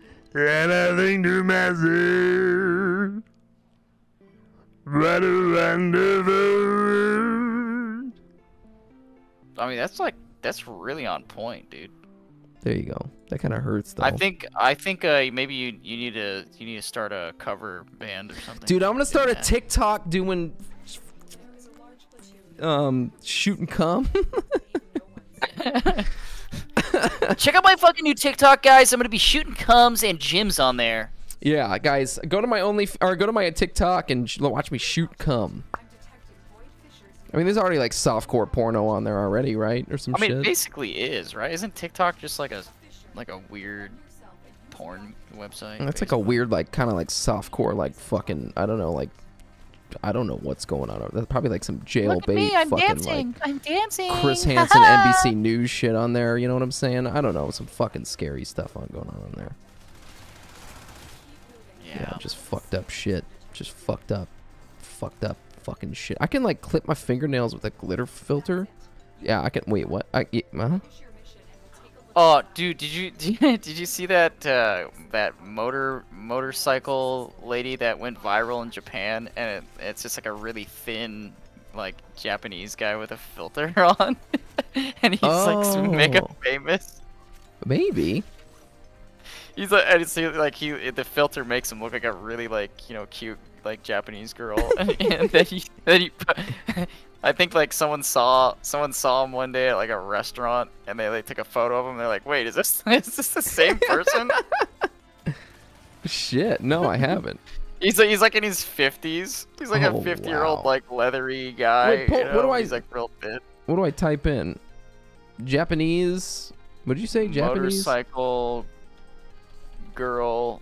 and I think to myself, what a wonderful. I mean, that's like that's really on point, dude. There you go. That kind of hurts though. I think I think uh, maybe you you need to you need to start a cover band or something. Dude, I'm gonna start a TikTok doing um shoot and come. *laughs* Check out my fucking new TikTok, guys. I'm gonna be shooting comes and gyms on there. yeah, guys, go to my only or go to my TikTok and sh- watch me shoot cum. I mean, there's already like softcore porno on there already, right? Or some I mean, it shit. basically is right. Isn't TikTok just like a like a weird porn website? That's like a weird, like kind of like softcore, like fucking. I don't know, like I don't know what's going on. That's probably like some jailbait me, I'm fucking dancing. like I'm dancing. Chris *laughs* Hansen NBC News shit on there. You know what I'm saying? I don't know, some fucking scary stuff on going on on there. Yeah. just fucked up shit. Just fucked up, fucked up fucking shit. I can like clip my fingernails with a glitter filter. Yeah, I can. Wait, what? I yeah, huh? Oh, dude, *laughs* did you did you see that uh, that motor motorcycle lady that went viral in Japan? And it, it's just like a really thin, like Japanese guy with a filter *laughs* on, and he's like mega Oh. famous. Maybe. He's like, and it's like he the filter makes him look like a really like you know cute like Japanese girl, and, *laughs* and then he then he. I think like someone saw someone saw him one day at like a restaurant, and they like took a photo of him. They're like, "Wait, is this *laughs* is this the same *laughs* person?" Shit. No, I *laughs* haven't. he's like he's like in his fifties. He's like Oh, a fifty year old wow. like leathery guy. Wait, pull- you what do I- He's like real fit. What do I type in? Japanese. What did you say? Japanese Motorcycle girl.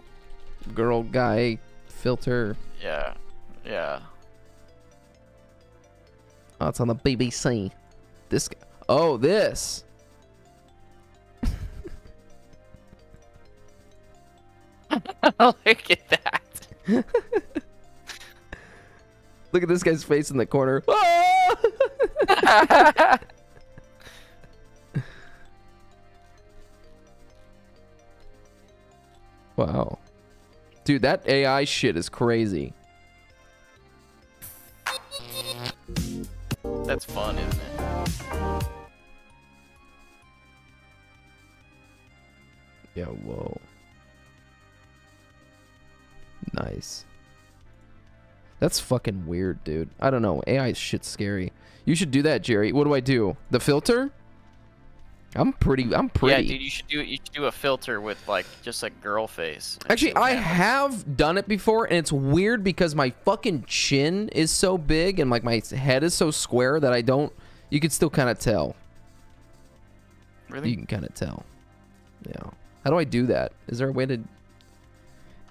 girl guy filter. Yeah, yeah. Oh, it's on the BBC. This. g- Oh, this. *laughs* Look at that. *laughs* Look at this guy's face in the corner. *laughs* wow. Dude, that AI shit is crazy. That's fun, isn't it? Yeah, whoa. Nice. That's fucking weird, dude. I don't know. AI shit's scary. You should do that, Jerry. What do I do? The filter? I'm pretty. I'm pretty. Yeah, dude, you should do you should do a filter with like just a girl face. Actually, I have done it before, and it's weird because my fucking chin is so big and like my head is so square that I don't. You can still kind of tell. Really? You can kind of tell. Yeah. How do I do that? Is there a way to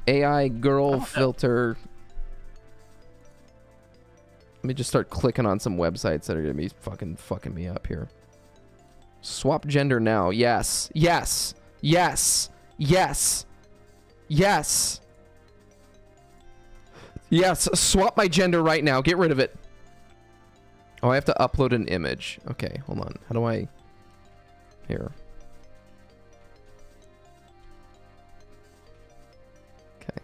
AI girl filter. Let me just start clicking on some websites that are gonna be fucking fucking me up here. Swap gender now. Yes. Yes. Yes. Yes. Yes. Yes. Swap my gender right now. Get rid of it. Oh, I have to upload an image. Okay, hold on. How do I... Here. Okay.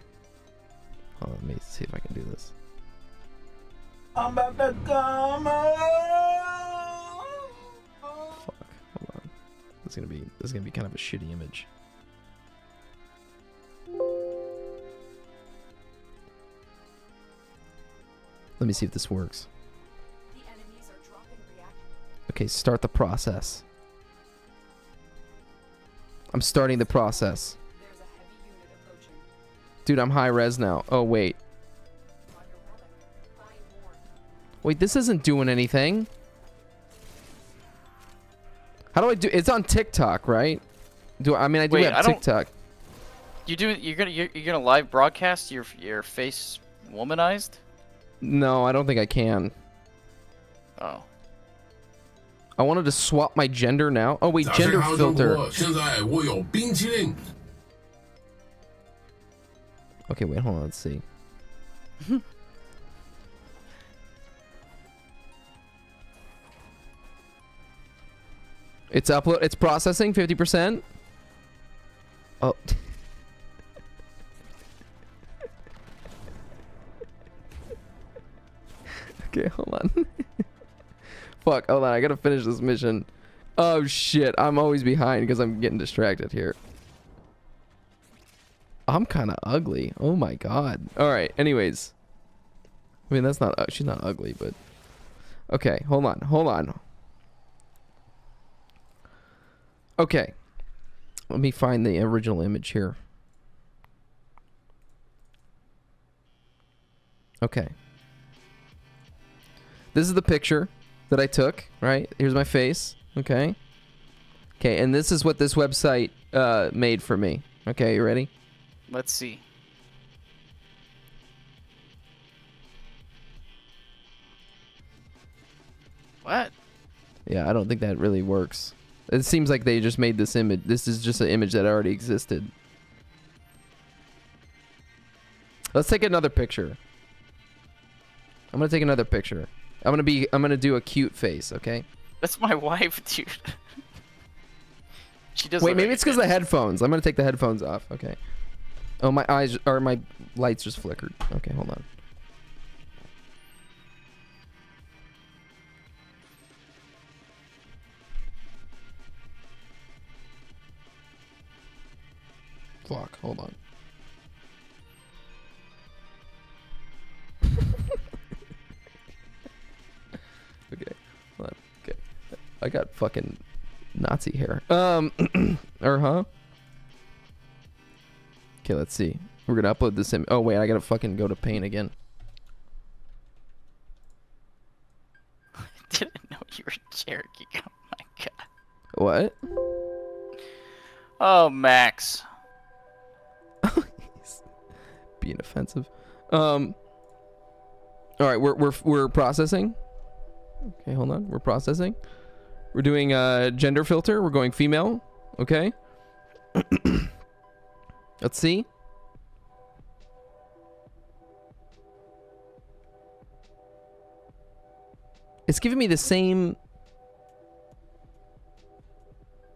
On, let me see if I can do this. I'm about to come Hold This is gonna be this is gonna be kind of a shitty image. Let me see if this works. Okay, start the process. I'm starting the process. Dude, I'm high res now. Oh, wait. Wait, this isn't doing anything. How do I do? It's on TikTok, right? Do I mean I do Wait, have I TikTok? You do. You're gonna you're, you're, gonna live broadcast your your face womanized? No, I don't think I can. Oh. I wanted to swap my gender now. Oh wait, gender filter. Okay, wait, hold on, let's see. *laughs* it's upload. It's processing. Fifty percent. Oh. *laughs* okay, hold on. *laughs* Fuck. Hold on. I gotta finish this mission. Oh shit. I'm always behind because I'm getting distracted here. I'm kind of ugly. Oh my god. All right. Anyways, I mean that's not. Uh, she's not ugly, but okay. Hold on. Hold on. Okay. Let me find the original image here. Okay. This is the picture that I took, right? Here's my face, okay? Okay, and this is what this website uh, made for me. Okay, you ready? Let's see. What? Yeah, I don't think that really works. It seems like they just made this image. This is just an image that already existed. Let's take another picture. I'm gonna take another picture. I'm gonna be. I'm gonna do a cute face. Okay. That's my *laughs* wife, dude. *laughs* she does Wait, maybe it's because the headphones. I'm gonna take the headphones off. Okay. Oh, my eyes or my lights just flickered. Okay, hold on. Fuck, hold on. *laughs* okay, hold on. Okay, I got fucking Nazi hair. Um, *clears throat* or huh? Okay, let's see. We're gonna upload this. Im- oh wait, I gotta fucking go to Paint again. I *laughs* didn't know you were Cherokee. *laughs* Oh my god. What? Oh, Max. *laughs* Being offensive. Um. All right, we're we're we're processing. Okay, hold on. We're processing. We're doing a gender filter. We're going female. Okay. *coughs* Let's see. It's giving me the same.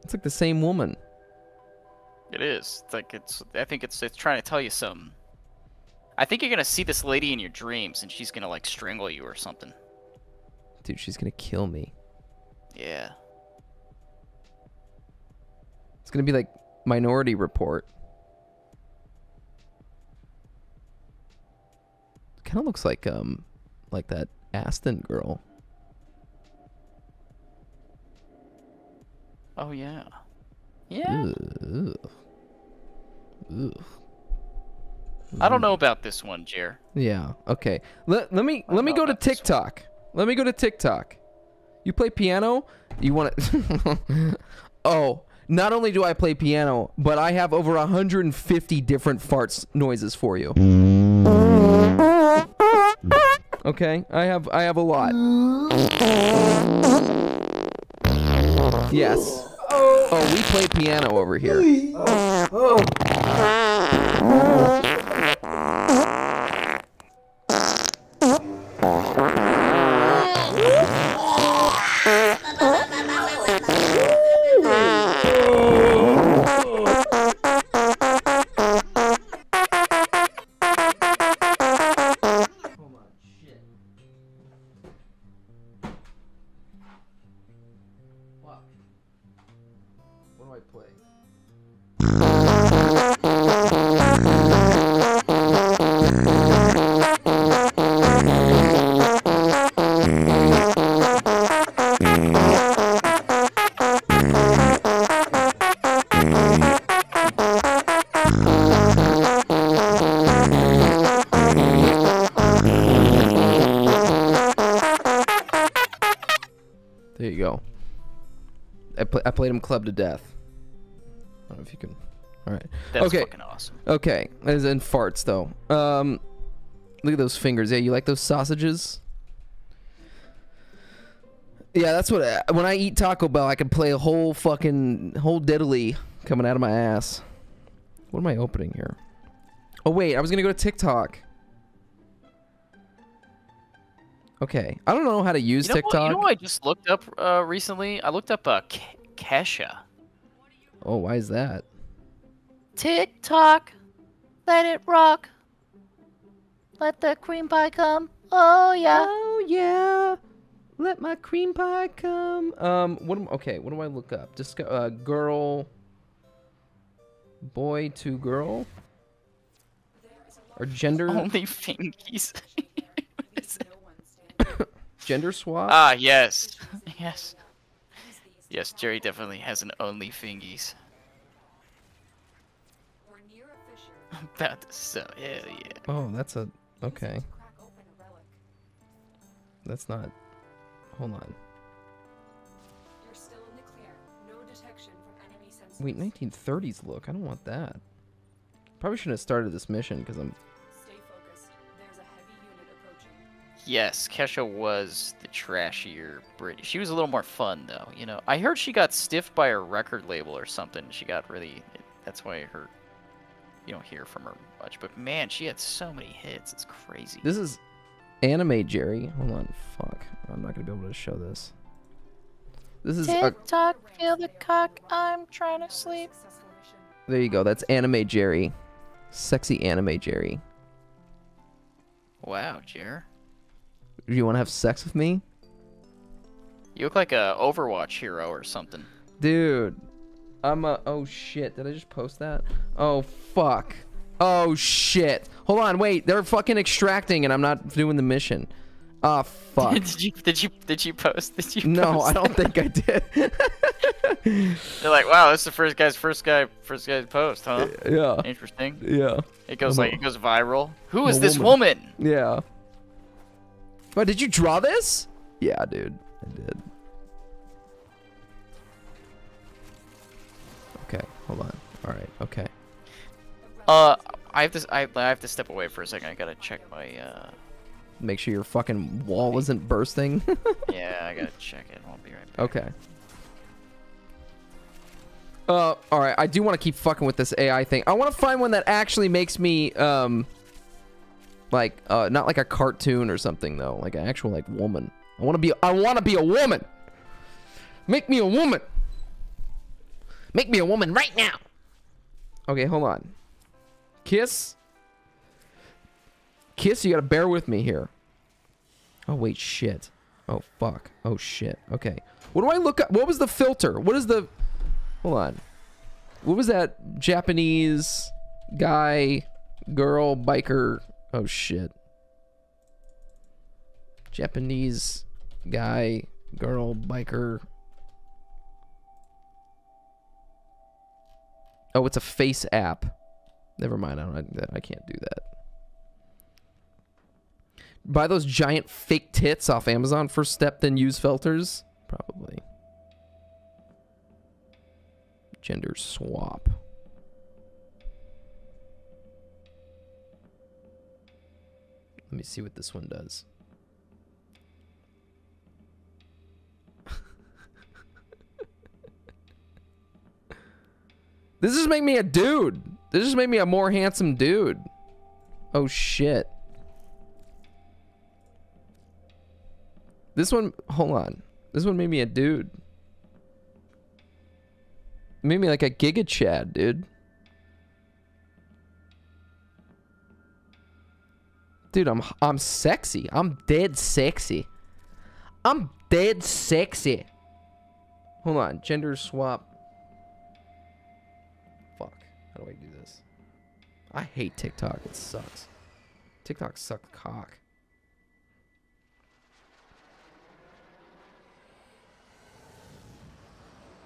It's like the same woman. It is. It's like it's. I think it's. It's trying to tell you something. I think you're gonna see this lady in your dreams, and she's gonna like strangle you or something. Dude, she's gonna kill me. Yeah. It's gonna be like Minority Report. Kind of looks like um, like that Aston girl. Oh yeah. Yeah. Ugh. Ugh. I don't know about this one, Jer. Yeah. Okay. Let, let me let me go to TikTok. Let me go to TikTok. You play piano? You want to? *laughs* oh, Not only do I play piano, but I have over 150 different farts noises for you. Okay, I have I have a lot. Yes. Oh, we play piano over here. What played him club to death. I don't know if you can. All right. That's okay. fucking awesome. Okay. As in farts though. Um, look at those fingers. Yeah, you like those sausages? Yeah, that's what. I, when I eat Taco Bell, I can play a whole fucking whole diddly coming out of my ass. What am I opening here? Oh wait, I was gonna go to TikTok. Okay, I don't know how to use You know, what, TikTok. you know what I just looked up uh, recently? I looked up uh, Ke- Kesha. Oh, why is that? TikTok, let it rock. Let the cream pie come. Oh yeah. Oh yeah. Let my cream pie come. Um, what am okay? What do I look up? Disco uh, girl, boy to girl, or gender Only fingies. *laughs* *coughs* gender swap. ah yes, yes, yes. Jerry definitely has an only fingies. *laughs* About to so hell yeah. Oh, that's a okay. That's not. Hold on. Wait, 1930s look. I don't want that. Probably shouldn't have started this mission because I'm. Yes, Kesha was the trashier Brit. She was a little more fun though, you know. I heard she got stiffed by her record label or something. She got really. That's why her. You don't hear from her much, but man, she had so many hits. It's crazy. This is anime Jerry. Hold on. Fuck. I'm not gonna be able to show this. This is. a- Tick feel the cock. I'm trying to sleep. There you go. That's anime Jerry. Sexy anime Jerry. Wow, Jer. Do you want to have sex with me? You look like a Overwatch hero or something. Dude. I'm a. Oh shit. Did I just post that? Oh fuck. Oh shit. Hold on. Wait. They're fucking extracting and I'm not doing the mission. Ah fuck. *laughs* did you did you did you post? Did you? no, post I don't that? think I did. *laughs* They're like, wow, this is the first guy's first guy first guy's post, huh? Yeah. Interesting. Yeah. It goes I'm like a- it goes viral. Who is this woman? Yeah. But did you draw this? Yeah, dude. I did. Okay, hold on. All right. Okay. Uh, I have to I, I have to step away for a second. I gotta check my uh. Make sure your fucking wall isn't bursting. *laughs* Yeah, I gotta check it. I'll be right back. okay. Uh, all right. I do want to keep fucking with this AI thing. I want to find one that actually makes me um, like uh, not like a cartoon or something though, like an actual like woman. I want to be. I want to be a woman. Make me a woman. Make me a woman right now. Okay, hold on. Kiss. Kiss, you gotta bear with me here. Oh wait, shit. Oh fuck. Oh shit. Okay. What do I look up? What was the filter? What is the? Hold on. What was that Japanese guy, girl, biker? Oh shit. Japanese guy, girl, biker. Oh, it's a face app. Never mind. I don't. I, can't do that. Buy those giant fake tits off Amazon first step, then use filters. Probably. Gender swap. Let me see what this one does. *laughs* This just made me a dude. This just made me a more handsome dude. Oh shit. This one, hold on. This one made me a dude. Made me like a Giga Chad, dude. Dude, I'm I'm sexy. I'm dead sexy. I'm dead sexy. Hold on, gender swap. Fuck. How do I do this? I hate TikTok. It sucks. TikTok sucks cock.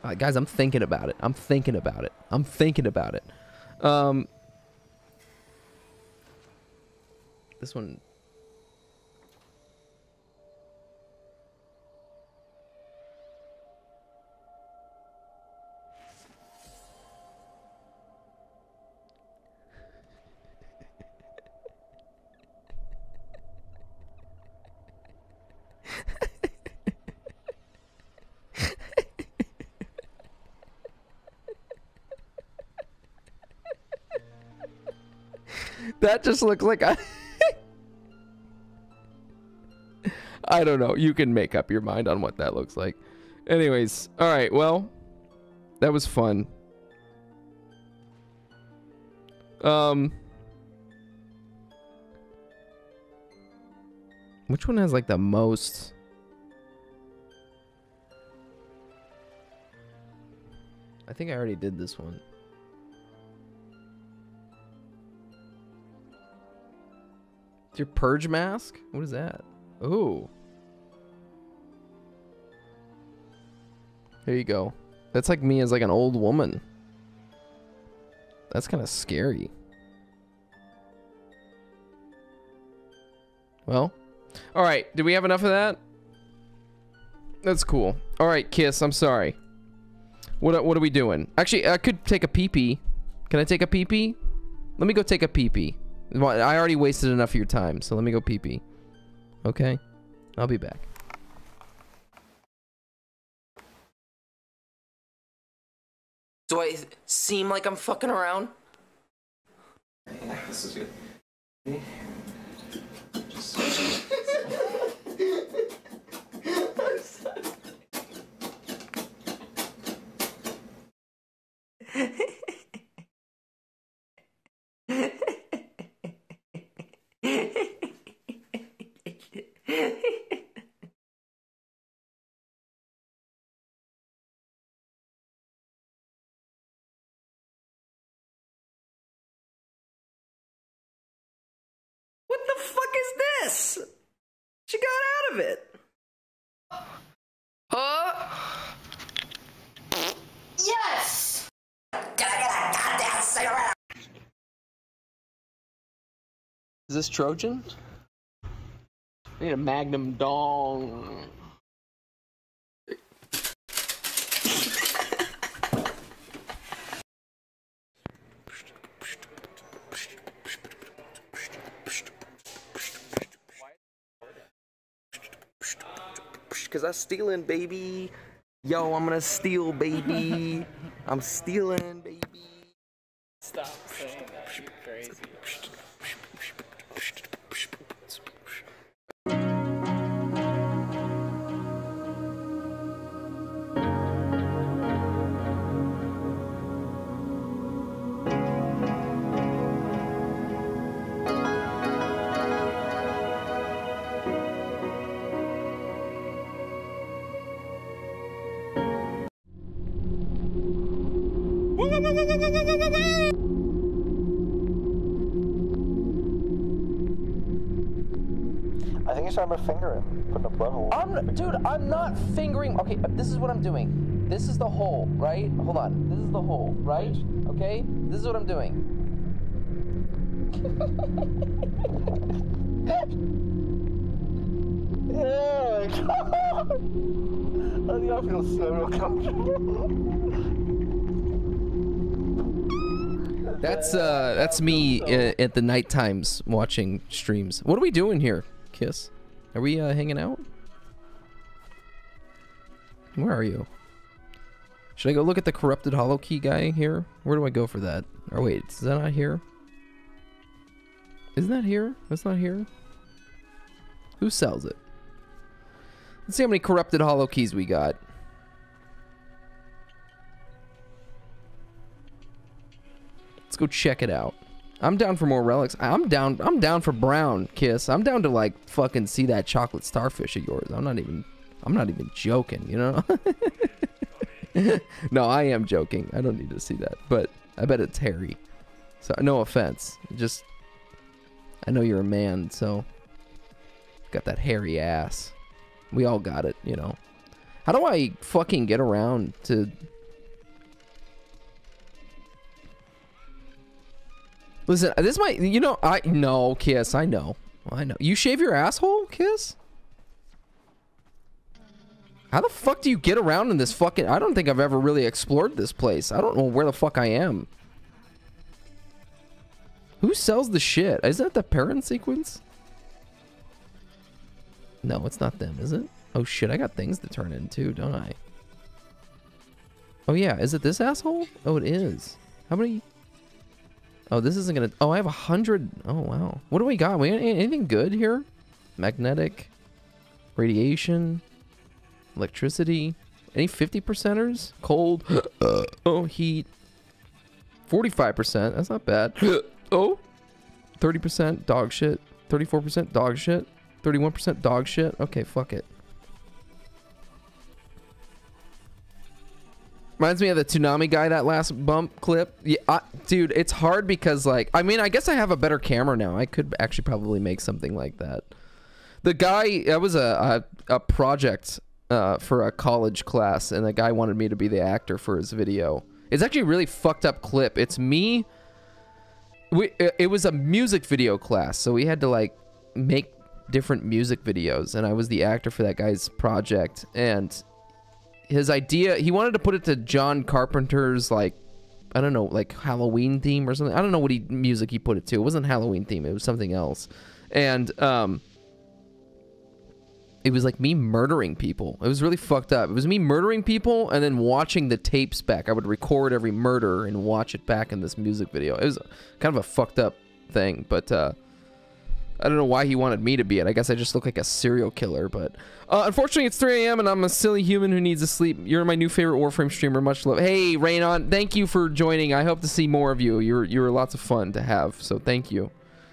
Alright, guys, I'm thinking about it. I'm thinking about it. I'm thinking about it. Um, this one. That just looks like I. I don't know. You can make up your mind on what that looks like. Anyways, all right. Well, that was fun. Um, which one has like the most? I think I already did this one. It's your purge mask? What is that? Oh. There you go. That's like me as like an old woman. That's kind of scary. Well. All right. Did we have enough of that? That's cool. All right, Kiss. I'm sorry. What what are we doing? Actually, I could take a pee pee. Can I take a pee pee? Let me go take a pee pee. I already wasted enough of your time, so let me go pee pee. Okay? I'll be back. Do I seem like I'm fucking around? Yeah, this is good. What the fuck is this? She got out of it. Uh. Yes! Can I get a goddamn cigarette? Is this Trojan? I need a Magnum Dong. Cause I'm stealing, baby. Yo, I'm gonna steal, baby. *laughs* I'm stealing, baby. I'm, not fingering. Okay, this is what I'm doing. This is the hole, right? Hold on. This is the hole, right? Okay? This is what I'm doing. Oh my god! I think I feel so uncomfortable. That's uh, that's me uh, at the night times watching streams. What are we doing here, Kiss? Are we uh, hanging out? Where are you? Should I go look at the corrupted Holokey guy here? Where do I go for that? Or wait, is that not here? Isn't that here? That's not here. Who sells it? Let's see how many corrupted Holokeys we got. Let's go check it out. I'm down for more relics. I'm down. I'm down for brown kiss. I'm down to like fucking see that chocolate starfish of yours. I'm not even. I'm not even joking. You know. *laughs* no, I am joking. I don't need to see that, but I bet it's hairy. So no offense. Just I know you're a man, so got that hairy ass. We all got it, you know. How do I fucking get around to Listen, this might you know, I no, Kiss, I know. I know. You shave your asshole, Kiss? How the fuck do you get around in this fucking I don't think I've ever really explored this place. I don't know where the fuck I am. Who sells the shit? Is that the Perrin Sequence? No, it's not them, is it? Oh shit, I got things to turn into, don't I? Oh yeah, is it this asshole? Oh, it is. How many? Oh, this isn't gonna. Oh, I have a hundred. Oh wow. What do we got? We anything good here? Magnetic, radiation, electricity. Any 50 percenters? Cold. *gasps* Uh, oh, heat. 45 percent. That's not bad. *gasps* oh, 30 percent dog shit. 34 percent dog shit. 31 percent dog shit. Okay, fuck it. Reminds me of the tsunami guy, that last bump clip. Yeah, I, dude, it's hard because, like, I mean, I guess I have a better camera now. I could actually probably make something like that. The guy, that was a, a, a project uh, for a college class, and the guy wanted me to be the actor for his video. It's actually a really fucked up clip. It's me. We, it it was a music video class, so we had to, like, make different music videos, and I was the actor for that guy's project, and his idea he wanted to put it to John Carpenter's like I don't know like Halloween theme or something. I don't know what he music he put it to. It wasn't Halloween theme. It was something else. And um it was like me murdering people. It was really fucked up. It was me murdering people and then watching the tapes back. I would record every murder and watch it back in this music video. It was kind of a fucked up thing, but uh I don't know why he wanted me to be it. I guess I just look like a serial killer, but uh, unfortunately it's 3 a.m. and I'm a silly human who needs to sleep. You're my new favorite Warframe streamer. Much love. Hey, Raynon, thank you for joining. I hope to see more of you. You're you're lots of fun to have, so thank you.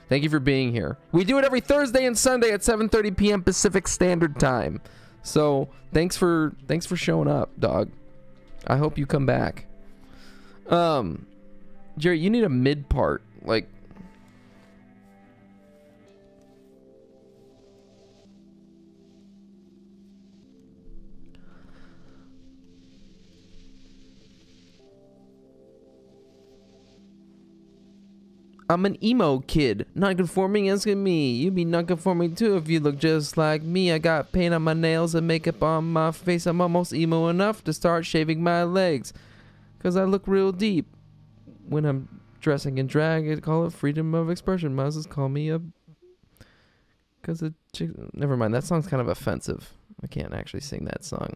Thank you for being here. We do it every Thursday and Sunday at 7:30 p.m. Pacific Standard Time. So thanks for thanks for showing up, dog. I hope you come back. Um, Jerry, you need a mid part, like. I'm an emo kid. Non-conforming is me. You be non-conforming too if you look just like me. I got paint on my nails and makeup on my face. I'm almost emo enough to start shaving my legs. Cause I look real deep. When I'm dressing in drag, I call it freedom of expression. Moses call me a... Cause the chick... Never mind, that song's kind of offensive. I can't actually sing that song.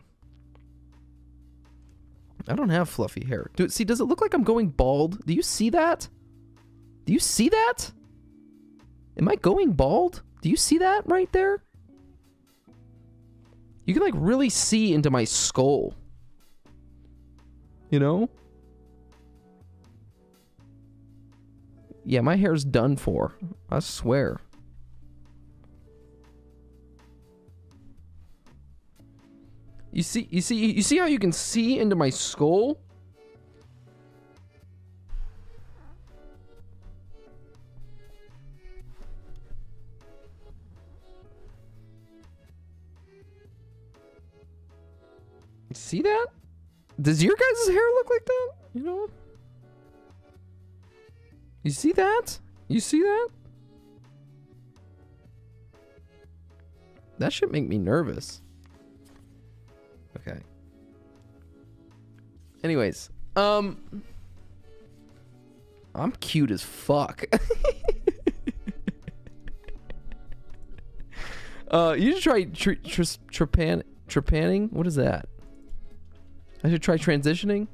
I don't have fluffy hair. Dude, see, does it look like I'm going bald? Do you see that? Do you see that? Am I going bald? Do you see that right there? You can like really see into my skull. You know? Yeah, my hair's done for. I swear. You see you see you see how you can see into my skull? See that? Does your guys' hair look like that? You know? You see that? You see that? That should make me nervous. Okay. Anyways, um I'm cute as fuck. *laughs* uh, you should try tr- tr- trepan trepanning. What is that? I should try transitioning.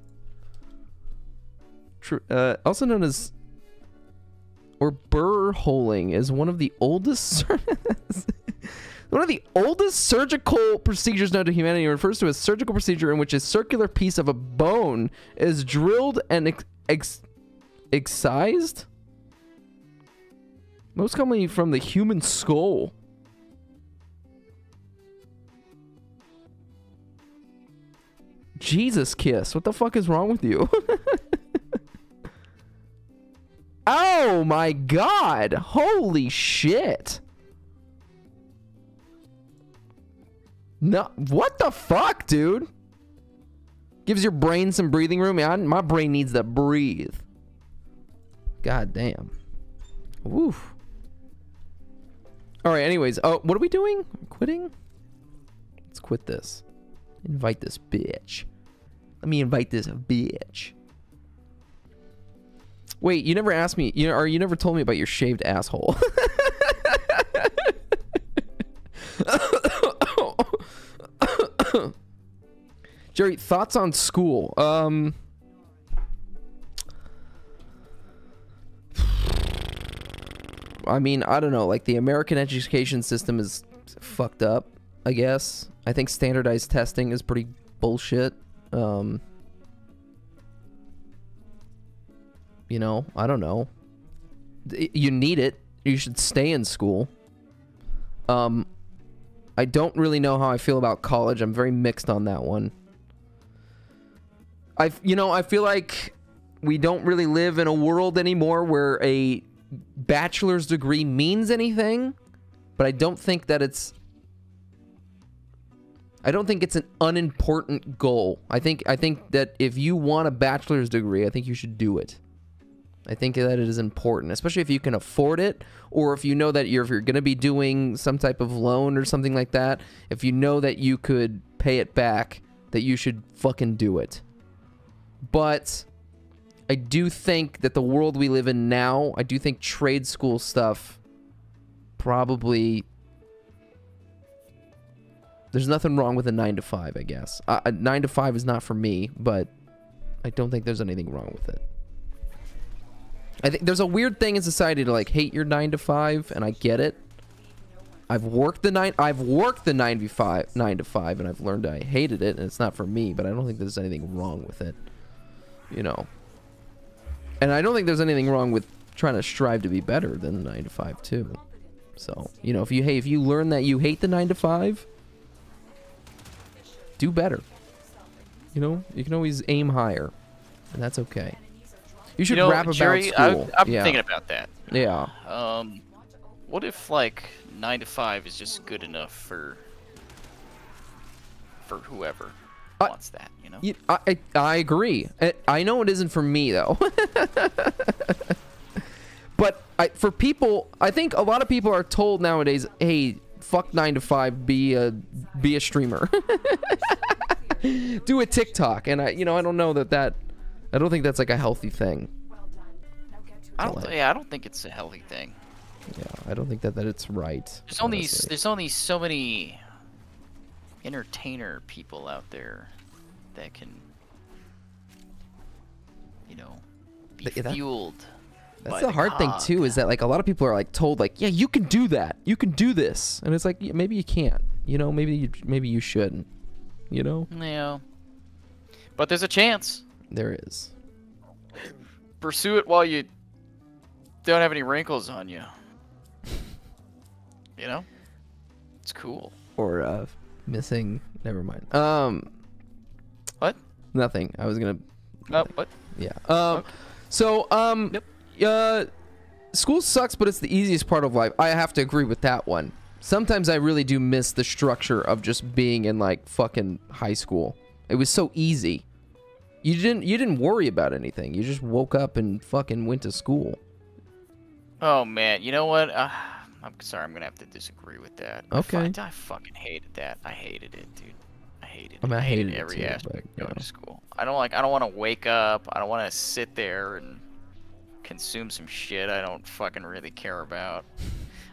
Tr- uh, also known as or burr holing is one of the oldest *laughs* one of the oldest surgical procedures known to humanity. Refers to a surgical procedure in which a circular piece of a bone is drilled and ex- ex- excised? Most commonly from the human skull jesus kiss what the fuck is wrong with you *laughs* Oh my god! Holy shit! No, what the fuck, dude? Gives your brain some breathing room. Man, my brain needs to breathe. God damn. Woof. All right. Anyways, oh, what are we doing? Quitting? Let's quit this. Invite this bitch. Let me invite this bitch. Wait, you never asked me, you or you never told me about your shaved asshole. *coughs* Jerry, thoughts on school? Um I mean, I don't know, like the American education system is fucked up, I guess. I think standardized testing is pretty bullshit. Um you know i don't know. You need it. You should stay in school. Um i don't really know how i feel about college. I'm very mixed on that one. I you know i feel like we don't really live in a world anymore where a bachelor's degree means anything but i don't think that it's I don't think it's an unimportant goal. I think I think that if you want a bachelor's degree, I think you should do it. I think that it is important, especially if you can afford it, or if you know that you're if you're going to be doing some type of loan or something like that. If you know that you could pay it back, that you should fucking do it. But I do think that the world we live in now, I do think trade school stuff probably. There's nothing wrong with a nine to five, I guess. Uh, a nine to five is not for me, but I don't think there's anything wrong with it. I think there's a weird thing in society to like hate your nine to five, and I get it. I've worked the nine. I've worked the nine to five, nine to five, and I've learned I hated it, and it's not for me. But I don't think there's anything wrong with it, you know. And I don't think there's anything wrong with trying to strive to be better than the nine to five too. So you know, if you hey, if you learn that you hate the nine to five, do better. You know, you can always aim higher, and that's okay. You should you know, rap about Jerry, I, school. I'm yeah. thinking about that. Yeah. Um, what if like nine to five is just good enough for for whoever wants that? You know. I, I, I agree. I, I know it isn't for me though. *laughs* but I, for people, I think a lot of people are told nowadays, "Hey, fuck nine to five. Be a be a streamer. Do a TikTok." And I, you know, I don't know that that. I don't think that's like a healthy thing. I don't. yeah, I don't think it's a healthy thing. Yeah, I don't think that that it's right. There's only there's only so many entertainer people out there that can, you know, be Th- that- fueled. That's the hard thing too, is that like a lot of people are like told like, yeah, you can do that, you can do this, and it's like yeah, maybe you can't, you know, maybe you maybe you shouldn't, you know. Yeah. But there's a chance. There is. Pursue it while you don't have any wrinkles on you. You know? It's cool. Or uh, missing. Never mind. Um. What? Nothing. I was gonna. Oh, what? Yeah. Um. So um. Uh. School sucks, but it's the easiest part of life. I have to agree with that one. Sometimes I really do miss the structure of just being in like fucking high school. It was so easy. You didn't you didn't worry about anything. You just woke up and fucking went to school. Oh man, you know what? Uh, I'm sorry, I'm gonna have to disagree with that. I Okay. I, fucking hated that. I hated it, dude. I hated it. I mean, I hated it every too, aspect but, going to school. I don't like. I don't want to wake up. I don't want to sit there and consume some shit I don't fucking really care about.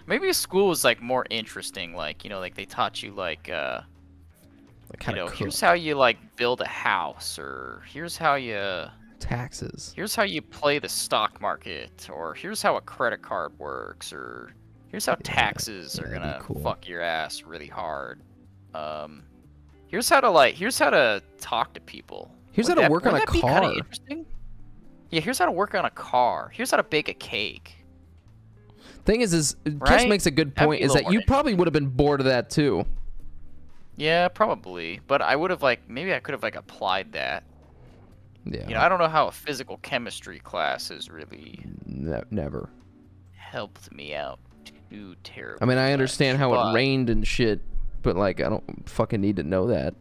Maybe a school was like more interesting, like you know, like they taught you like uh, Like you know, here's how you like build a house, or here's how you taxes. here's how you play the stock market, or here's how a credit card works, or here's how taxes are gonna fuck your ass really hard. Um, here's how to like, here's how to talk to people. Here's Wouldn't how to that- work on a that be kinda car. Yeah, here's how to work on a car. Here's how to bake a cake. Thing is, is uh, Kiss makes a good point. Is that you probably would have been bored of that too. Yeah, probably. But I would have like maybe I could have like applied that. Yeah. You know, I don't know how a physical chemistry class has really Ne- never. helped me out too terribly. I mean, I understand how but- it rained and shit, but like, I don't fucking need to know that.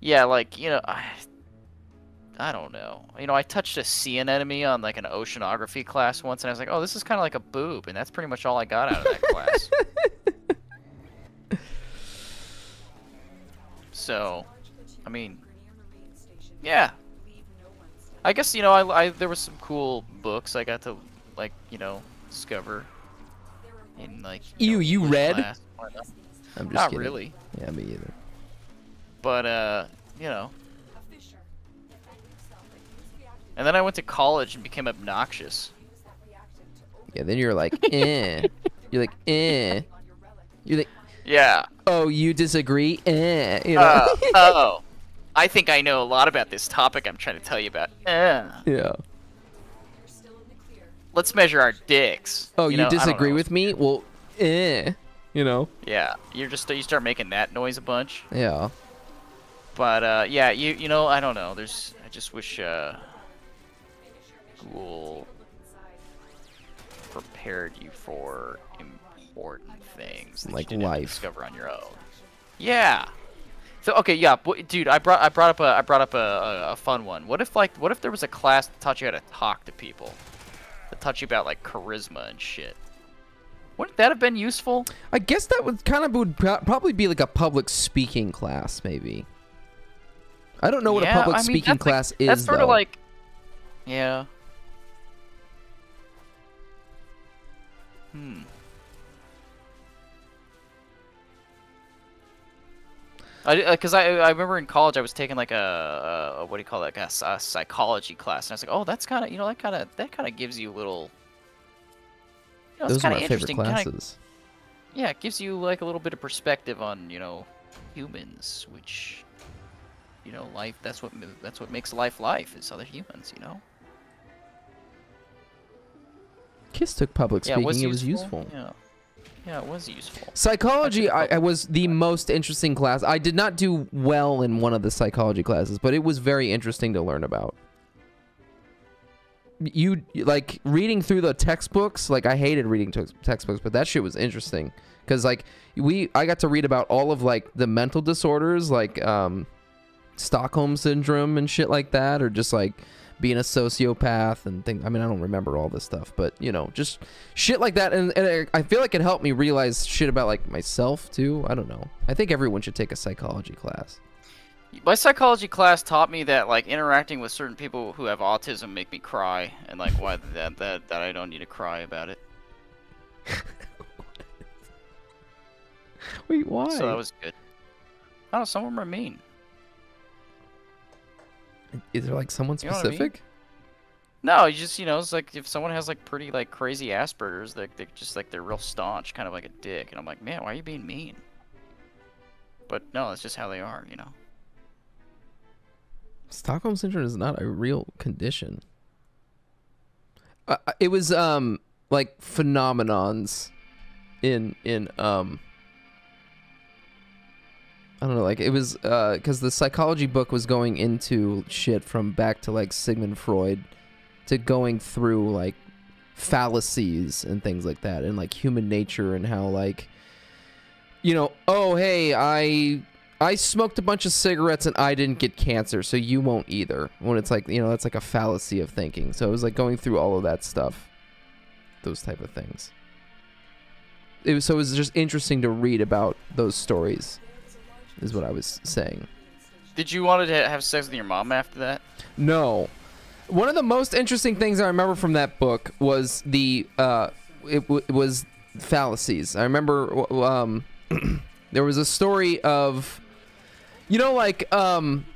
Yeah, like you know, I, I don't know. You know, I touched a sea anemone on like an oceanography class once, and I was like, oh, this is kind of like a boob, and that's pretty much all I got out of that class. *laughs* So, I mean, yeah. I guess you know, I, I there was some cool books I got to like you know discover in like You, you read? class. I'm just Not kidding. really. Yeah, me either. But uh, you know. And then I went to college and became obnoxious. Yeah, then you're like, *laughs* eh. You're like, eh. You're like, Yeah. oh, you disagree? Eh. You know? Uh, *laughs* oh. I think I know a lot about this topic I'm trying to tell you about. Eh. yeah. Let's measure our dicks. Oh, you, know, I don't disagree with me? Well, eh. You know? Yeah, you're just you start making that noise a bunch. Yeah. But uh, yeah, you you know I don't know. There's I just wish uh, school prepared you for important things Like you didn't have to life. discover on your own. Yeah. So okay, yeah, dude, I brought I brought up a I brought up a, a, a fun one. What if like what if there was a class that taught you how to talk to people, that taught you about like charisma and shit? Wouldn't that have been useful? I guess that would kind of would probably be like a public speaking class, maybe. I don't know what a public I mean, speaking that's like- class is. That's sort though. of like, yeah. Hmm. I because I, I remember in college I was taking like a, a what do you call it like a, a psychology class and I was like oh that's kind of you know that kind of that kind of gives you a little you know, it's Those are my favorite interesting, kinda- classes. yeah, it gives you like a little bit of perspective on you know humans, which you know life. That's what that's what makes life life is other humans. You know. Kiss took public Yeah, speaking. was it was useful. useful. Yeah. Yeah, it was useful. Psychology, I, I was the most interesting class. I did not do well in one of the psychology classes, but it was very interesting to learn about. You like reading through the textbooks. Like I hated reading textbooks, but that shit was interesting because like we, I got to read about all of like the mental disorders, like um, Stockholm syndrome and shit like that, or just like being a sociopath and things. I mean, I don't remember all this stuff, but you know, just shit like that. And, and I feel like it helped me realize shit about like myself too. I don't know. I think everyone should take a psychology class. My psychology class taught me that like interacting with certain people who have autism make me cry, and like why that that that I don't need to cry about it. *laughs* Wait, why? So that was good. I don't know. Some of them are mean. Is there like someone You know I mean? specific? No, you just you know, it's like if someone has like pretty like crazy Asperger's, like they just like they're real staunch, kind of like a dick, and I'm like, man, why are you being mean? But no, that's just how they are, you know. Stockholm syndrome is not a real condition. Uh, it was um like phenomenons in in um I don't know like it was uh cuz the psychology book was going into shit from back to like Sigmund Freud to going through like fallacies and things like that and like human nature and how like you know, oh hey, I I smoked a bunch of cigarettes and I didn't get cancer, so you won't either. When it's like, you know, that's like a fallacy of thinking. So it was like going through all of that stuff. Those type of things. It was so it was just interesting to read about those stories. Is what I was saying. Did you want to have sex with your mom after that? No. One of the most interesting things I remember from that book was the uh, it, w- it was fallacies. I remember um, *clears throat* there was a story of, you know, like um,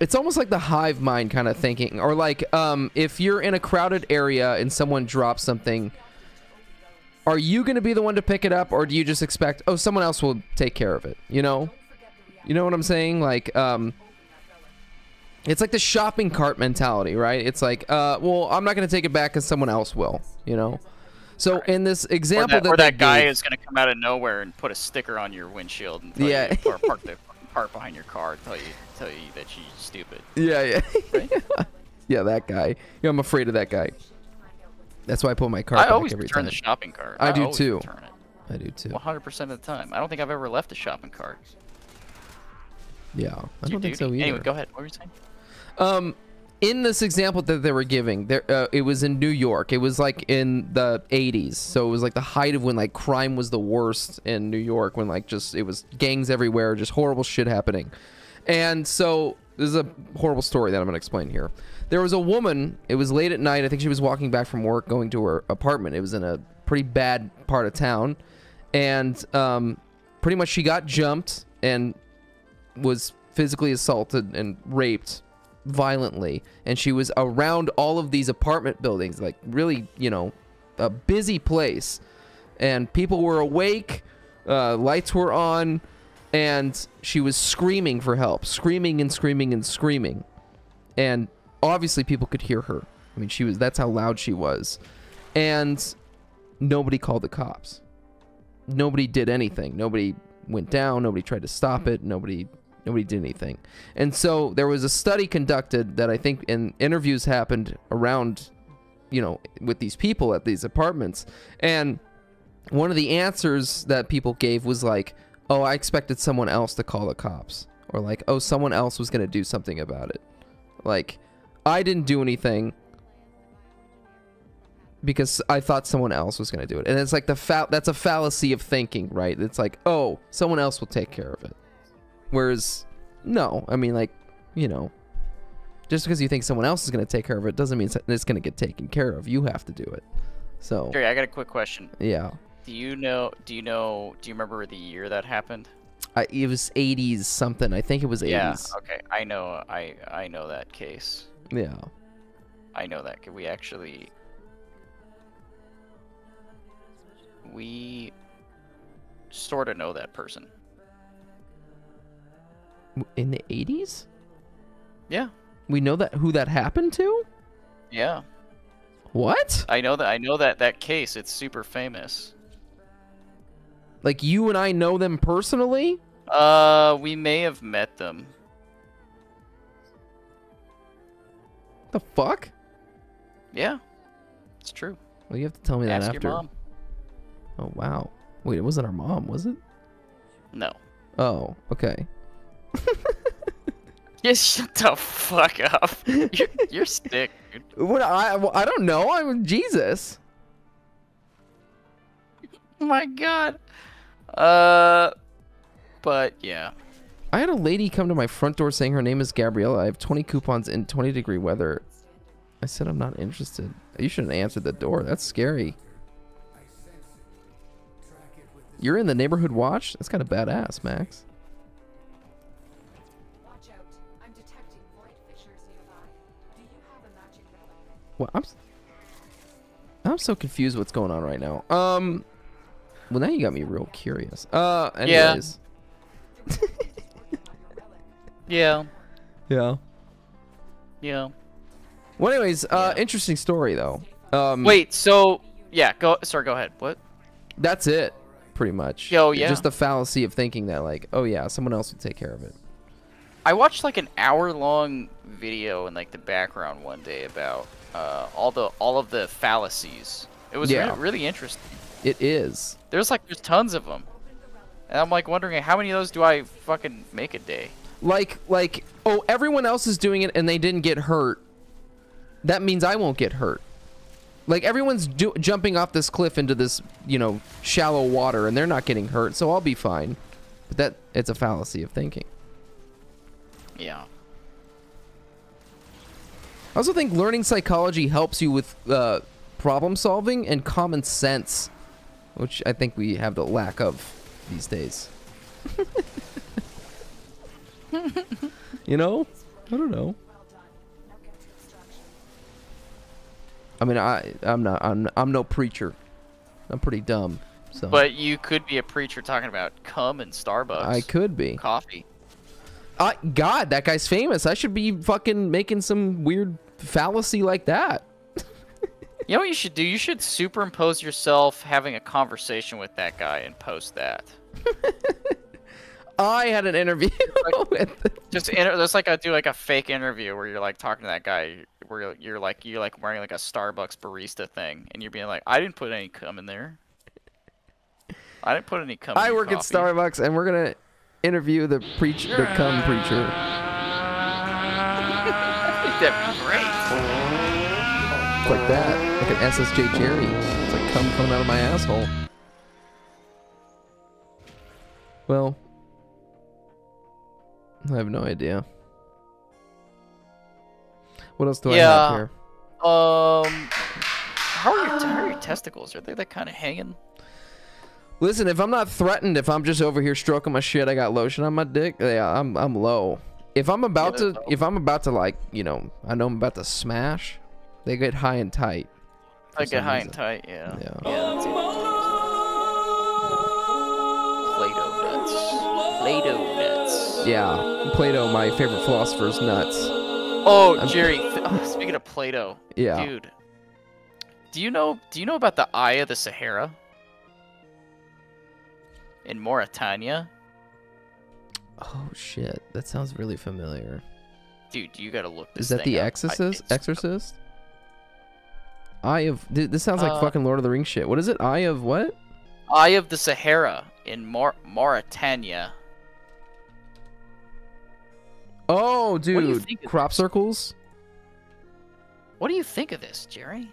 it's almost like the hive mind kind of thinking, or like um, if you're in a crowded area and someone drops something. Are you going to be the one to pick it up, or do you just expect, oh, someone else will take care of it? You know, you know what I'm saying? Like, um, it's like the shopping cart mentality, right? It's like, uh, well, I'm not going to take it back because someone else will, you know? So in this Or example that, that, or that guy gave- is going to come out of nowhere and put a sticker on your windshield and Yeah. you, or park the *laughs* cart behind your car and tell you tell you that you're stupid. Yeah, yeah. *laughs* yeah, that guy. Yeah, I'm afraid of that guy. That's why I pull my cart I back always return time. the shopping cart. I, do too. I do too. 100% of the time. I don't think I've ever left a shopping cart. Yeah, I don't think so either. Anyway, go ahead. What were you saying? Um, in this example that they were giving, there uh, it was in New York. It was like in the 80s, so it was like the height of when like crime was the worst in New York, when like just it was gangs everywhere, just horrible shit happening. And so this is a horrible story that I'm gonna explain here. There was a woman. It was late at night. I think she was walking back from work, going to her apartment. It was in a pretty bad part of town, and um, pretty much she got jumped and was physically assaulted and raped violently and she was around all of these apartment buildings like really you know a busy place and people were awake uh, lights were on and she was screaming for help screaming and screaming and screaming and obviously people could hear her. I mean she was that's how loud she was. And nobody called the cops. Nobody did anything. Nobody went down. Nobody tried to stop it. Nobody nobody did anything. And so there was a study conducted that i think in interviews happened around you know with these people at these apartments. And one of the answers that people gave was like oh i expected someone else to call the cops. Or like oh someone else was going to do something about it. Like i didn't do anything because I thought someone else was going to do it. And it's like the fa- that's a fallacy of thinking, right? It's like, "Oh, someone else will take care of it." Whereas no, I mean like, you know, just because you think someone else is going to take care of it doesn't mean it's going to get taken care of. You have to do it. So, Jerry, I got a quick question. yeah. Do you know? Do you know? Do you remember the year that happened? I, it was 80s something. I think it was 80s. Yeah. Okay. I know. I I know that case. Yeah. I know that. Can We actually. We sort of know that person. In the 80s? Yeah. We know that who that happened to? Yeah. What? I know that. I know that that case. It's super famous. Like you and I know them personally? Uh, we may have met them. The fuck? Yeah. It's true. Well, you have to tell me that after. your mom. Oh wow. Wait, it wasn't our mom, was it? No. Oh, okay. *laughs* Yeah, shut the fuck up. *laughs* You're, you're sick, dude. What I well, I don't know. I'm Jesus. Oh *laughs* my god. Uh, but yeah. I had a lady come to my front door saying her name is Gabriella. I have 20 coupons in 20 degree weather. I said I'm not interested. You shouldn't answer the door. That's scary. You're in the neighborhood watch? That's kind of badass, Max. Well, I'm s- I'm so confused what's going on right now. Um well now you got me real curious. Uh anyways. Yeah. *laughs* Yeah. Yeah. Yeah. Well anyways, uh interesting story though. Um Wait, so yeah, go sorry, go ahead. What? That's it, pretty much. Yo, yeah. Just the fallacy of thinking that like, oh yeah, someone else would take care of it. I watched like an hour long video in like the background one day about uh, all the all of the fallacies. It was Yeah. re- really interesting. It is. There's like there's tons of them. And I'm like wondering how many of those do I fucking make a day? Like like oh everyone else is doing it and they didn't get hurt. That means I won't get hurt. Like everyone's do- jumping off this cliff into this, you know, shallow water and they're not getting hurt, so I'll be fine. But that it's a fallacy of thinking. Yeah. I also think learning psychology helps you with uh, problem solving and common sense, which I think we have the lack of these days. *laughs* you know? I don't know. I mean, I I'm not I'm I'm no preacher. I'm pretty dumb. So But you could be a preacher talking about cum and Starbucks. I could be. Coffee. I God, that guy's famous. I should be fucking making some weird fallacy like that. *laughs* You know what you should do? You should superimpose yourself having a conversation with that guy and post that. *laughs* I had an interview *laughs* with Just inter- there's like a do like a fake interview where you're like talking to that guy where you're, you're like you're like wearing like a Starbucks barista thing and you're being like I didn't put any cum in there. I didn't put any cum. in I work at. Starbucks and we're gonna interview the preach the cum preacher. *laughs* That'd be great. It's like that. Like an SSJ Jerry. It's like cum coming out of my asshole. Well, I have no idea. What else do I have Yeah. here? Um, how are your how are your testicles? Are they that kind of hanging? Listen, if I'm not threatened, if I'm just over here stroking my shit, I got lotion on my dick. Yeah, I'm I'm low. If I'm about to, if I'm about to like, you know, I know I'm about to smash, they get high and tight. They get high reason. and tight. Yeah. Yeah. Yeah. Play-Doh nuts. Play-Doh. Yeah, Plato, my favorite philosopher's nuts. Oh, I'm- Jerry. oh, speaking of Play-Doh. Yeah. Dude. Do you know? Do you know about the Eye of the Sahara? In Mauritania, Oh shit, that sounds really familiar. dude, you gotta look this Is that the up. I- Exorcist? Exorcist? Eye of. Dude, this sounds like Uh, fucking Lord of the Rings shit. What is it? Eye of what? Eye of the Sahara in Mar- Mauritania. Oh, dude, crop circles. What do you think of this, Jerry?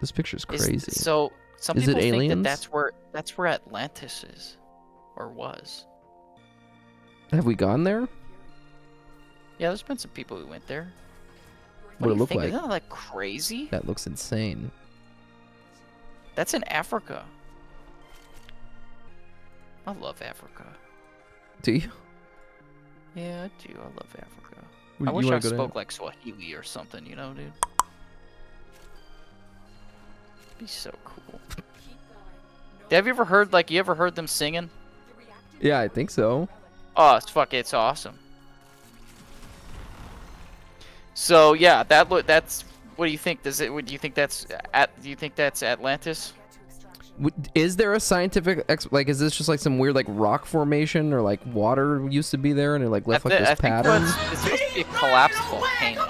This picture's Is- crazy. so some Is it people think that that's where that's where Atlantis is, or was. Have we gone there? Yeah, there's been some people who went there. What do it you look think? like? Isn't that like crazy? That looks insane. That's in Africa. I love Africa. Do you? Yeah, I do. I love Africa. I wish I spoke like Swahili or something, you know, dude. Be so cool. Have you ever heard like you ever heard them singing? Yeah, I think so. Oh, it's fuck, it's awesome. So yeah, that look. That's what do you think? Does it? Would you think that's at? Do you think that's Atlantis? W- Is there a scientific ex- like? Is this just like some weird like rock formation or like water used to be there and it like left I, like this I pattern? what's- it's supposed to be a collapsed volcano.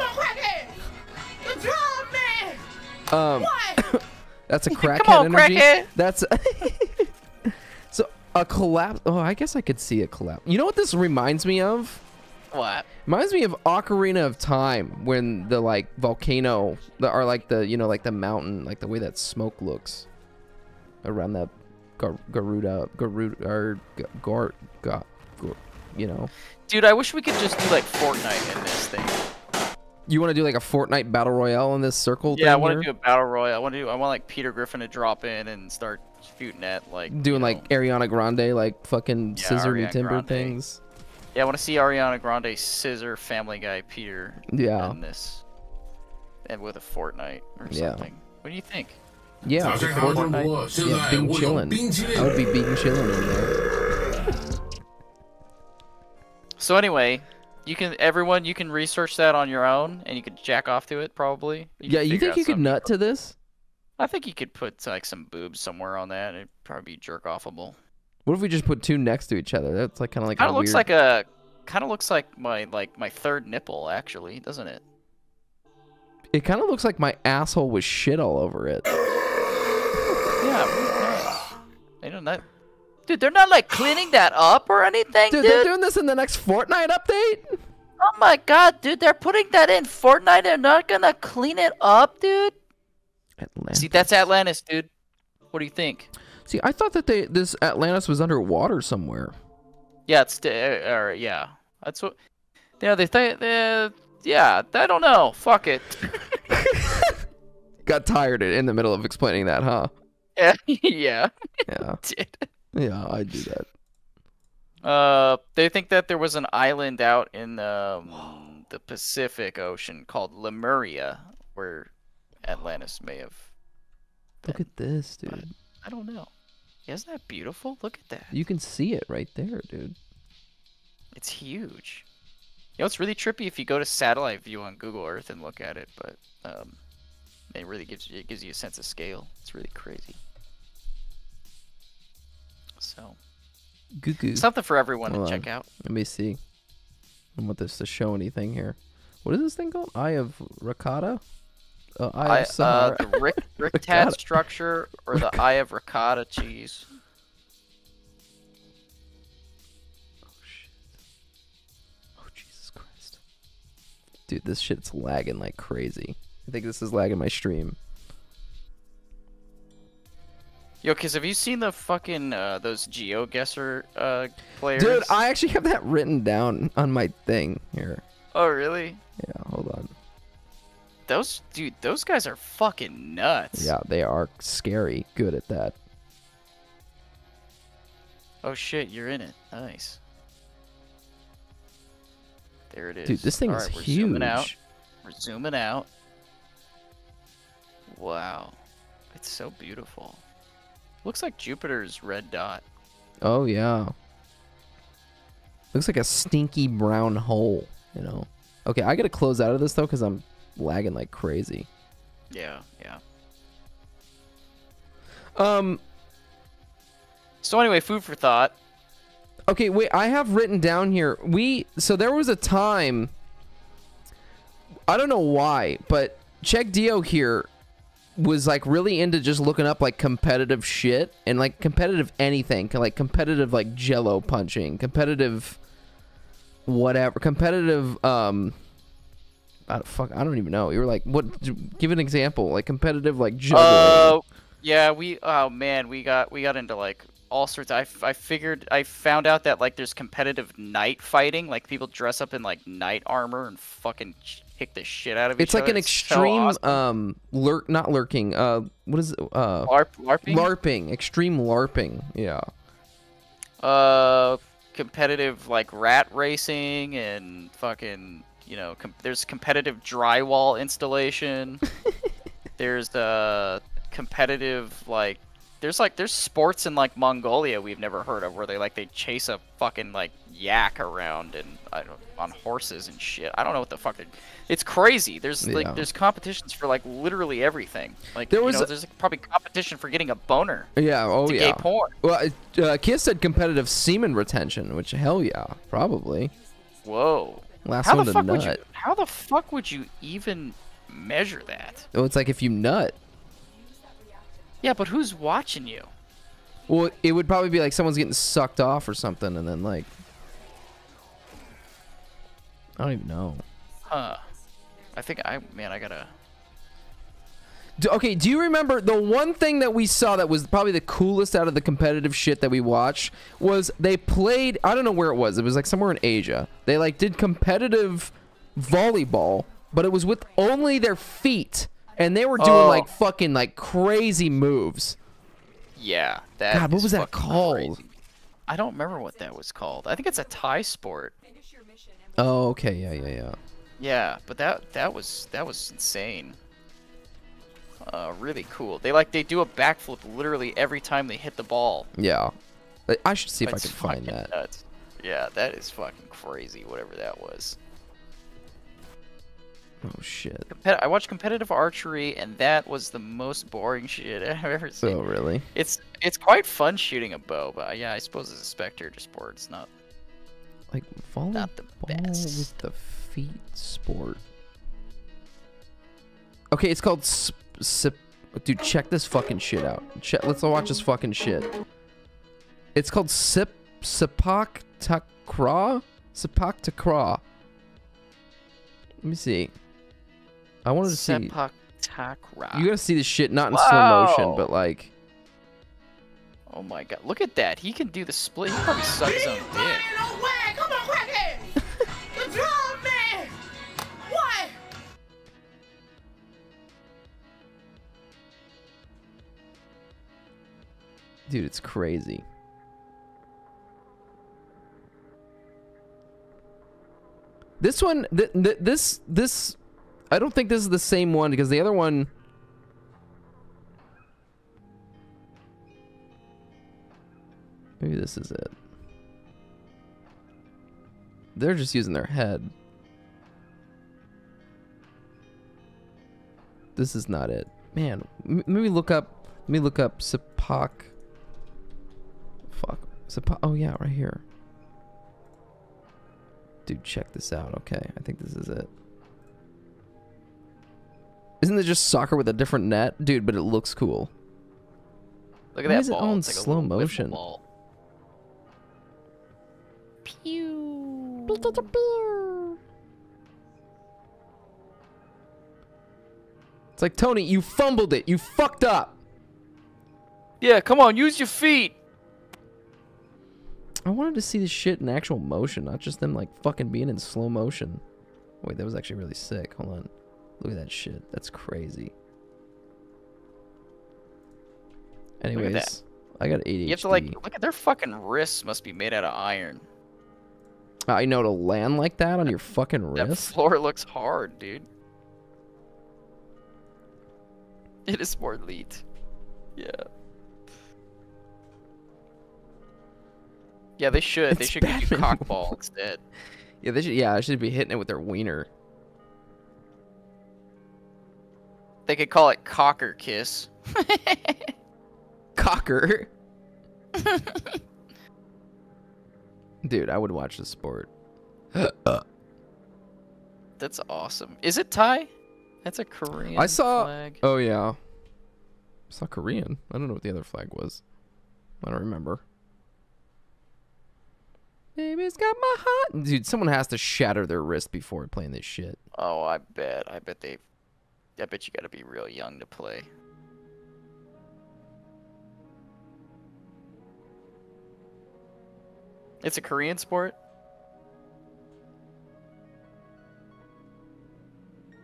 Um, *laughs* that's a crackhead *laughs* Come on, energy. crackhead. That's *laughs* so a collapse. Oh, I guess I could see a collapse. You know what this reminds me of? What? Reminds me of Ocarina of Time when the like volcano, the or like the you know like the mountain, like the way that smoke looks around that Gar- Garuda, Garuda or Gar, Gar, Gar, you know. Dude, I wish we could just do like Fortnite in this thing. You want to do like a Fortnite battle royale in this circle? Yeah, I want to do a battle royale. I want to do. I want like Peter Griffin to drop in and start shooting at like. doing like Ariana Grande, like fucking Yeah, scissor Ariana timber Grande. things. Yeah, I want to see Ariana Grande scissor Family Guy Peter. Yeah. In this, and with a Fortnite or something. Yeah. something. What do you think? Yeah, I, Fortnite, yeah, being Chillin. I would be being Chillin in there. So anyway, you can everyone you can research that on your own, and you could jack off to it probably. You yeah, you think you could nut to this? I think you could put like some boobs somewhere on that. It'd probably be jerk offable. What if we just put two next to each other? That's like kind of like kind of looks weird... like a kind of looks like my like my third nipple actually, doesn't it? It kind of looks like my asshole with shit all over it. Yeah. nice. They don't that. Dude, they're not like cleaning that up or anything, Dude, dude. they're doing this in the next Fortnite update. Oh my god, dude, they're putting that in Fortnite. They're not gonna clean it up, dude. Atlantis. See, that's Atlantis, dude. What do you think? See, I thought that they this Atlantis was underwater somewhere. Yeah, it's uh, or yeah, that's what. Yeah, they think. Uh, yeah, I don't know. Fuck it. *laughs* Got tired in the middle of explaining that, huh? *laughs* Yeah, yeah. Yeah. *laughs* Did. Yeah, I do that. Uh, they think that there was an island out in um, *gasps* the Pacific Ocean called Lemuria, where Atlantis may have. Look at this, dude. I don't know. Isn't that beautiful? Look at that. You can see it right there, dude. It's huge. You know, it's really trippy if you go to satellite view on Google Earth and look at it, but um, it really gives you it gives you a sense of scale. It's really crazy. So Goo goo. something for everyone Hold to on. check out. Let me see. I don't want this to show anything here. What is this thing called? Eye of Ricotta? Uh, Eye I, of uh, the Rick *laughs* Ricotta. structure or the Eye of Ricotta cheese. Oh, shit. Oh, Jesus Christ. Dude, this shit's lagging like crazy. I think this is lagging my stream. Yo, cause have you seen the fucking uh, those GeoGuessr uh, players? Dude, I actually have that written down on my thing here. Oh really? Yeah, hold on. Those dude, those guys are fucking nuts. Yeah, they are scary good at that. Oh shit, you're in it. Nice. There it is. Dude, this thing is Alright, we're Zooming out. We're zooming out. Wow, it's so beautiful. Looks like Jupiter's red dot. Oh yeah. Looks like a stinky brown hole, you know. Okay, I gotta close out of this though because I'm lagging like crazy. Yeah, yeah. Um. So anyway, food for thought. Okay, wait. I have written down here. We so there was a time. I don't know why, but CheggDeo here was like really into just looking up like competitive shit and like competitive anything, like competitive like Jello punching, competitive whatever, competitive um. I fuck, I don't even know. You were like, what? Give an example, like competitive, like juggling. Uh, yeah, we. Oh man, we got we got into like all sorts. I, I figured I found out that like there's competitive night fighting. Like people dress up in like night armor and fucking kick the shit out of it's each like other. an It's so extreme awesome. um lurk not lurking uh what is it uh LARP larping. larping extreme larping yeah Uh, competitive like rat racing and fucking you know com- there's competitive drywall installation. *laughs* there's uh competitive like there's like there's sports in like Mongolia we've never heard of where they like they chase a fucking like yak around and I don't on horses and shit. I don't know what the fuck. It's crazy. There's Yeah. like there's competitions for like literally everything. Like There you was know, a- there's probably competition for getting a boner. yeah oh to yeah gay porn. well uh, Kiss said competitive semen retention which hell yeah probably Whoa. Last how one the to fuck would you? nut. How the fuck would you even measure that? oh it's like if you nut Yeah, but who's watching you? well it would probably be like someone's getting sucked off or something and then like I don't even know Huh. I think I man, I gotta. Do, okay, do you remember the one thing that we saw that was probably the coolest out of the competitive shit that we watched was they played I don't know where it was. It was like somewhere in Asia. They like did competitive volleyball, but it was with only their feet and they were doing Oh. like fucking like crazy moves. Yeah. That God, what was that called? crazy. I don't remember what that was called. I think it's a Thai sport. Oh, okay. Yeah, yeah, yeah. Yeah, but that that was that was insane. Uh, really cool. They like they do a backflip literally every time they hit the ball. Yeah. I- should see if I can find that. nuts. Yeah, that is fucking crazy. Whatever that was. Oh shit. Compet- I watched competitive archery, and that was the most boring *laughs* shit I've ever seen. Oh, really? It's it's quite fun shooting a bow, but yeah, I suppose it's a spectator sport. It's not. Like volleyball Not the with the feet sport. Okay, it's called sp- sip. Dude, check this fucking shit out. Check, let's watch this fucking shit. It's called sip sipak takra sipak takra. Let me see. I wanted to see. Sepak Takraw. You gotta see this shit not in Whoa. slow motion, but like. Oh my god! Look at that. He can do the split. He probably sucks dick. Come on, *laughs* the drum man. What? Dude, it's crazy. This one, th th this this I don't think this is the same one because the other one. Maybe this is it. They're just using their head. This is not it. Man, let me look up, let me look up Sapak. Fuck. Sapak, oh yeah, right here. Dude, check this out. Okay, I think this is it. Isn't it just soccer with a different net? Dude, but it looks cool. Look at Why that is it ball. all in It's like slow motion? ball. It's like, Tony, you fumbled it. You fucked up. Yeah, come on, use your feet. I wanted to see this shit in actual motion, not just them like fucking being in slow motion. Wait, that was actually really sick. Hold on. Look at that shit. That's crazy. Anyways. I got ADHD. You have to like look at their fucking wrists. Must be made out of iron. I know to land like that on your fucking wrist. That floor looks hard, dude. *laughs* It is more elite. Yeah. Yeah, they should. they It's should give you cockball *laughs* instead. Yeah, they should. Yeah, I should be hitting it with their wiener. They could call it cocker kiss. *laughs* Cocker. *laughs* Dude, I would watch this sport. *gasps* That's awesome. Is it Thai? That's a Korean I saw. flag. Oh yeah, I saw Korean. I don't know what the other flag was. I don't remember. Baby's got my heart. Dude, someone has to shatter their wrist before playing this shit. Oh, I bet. I bet they. I bet you got to be real young to play. It's a Korean sport.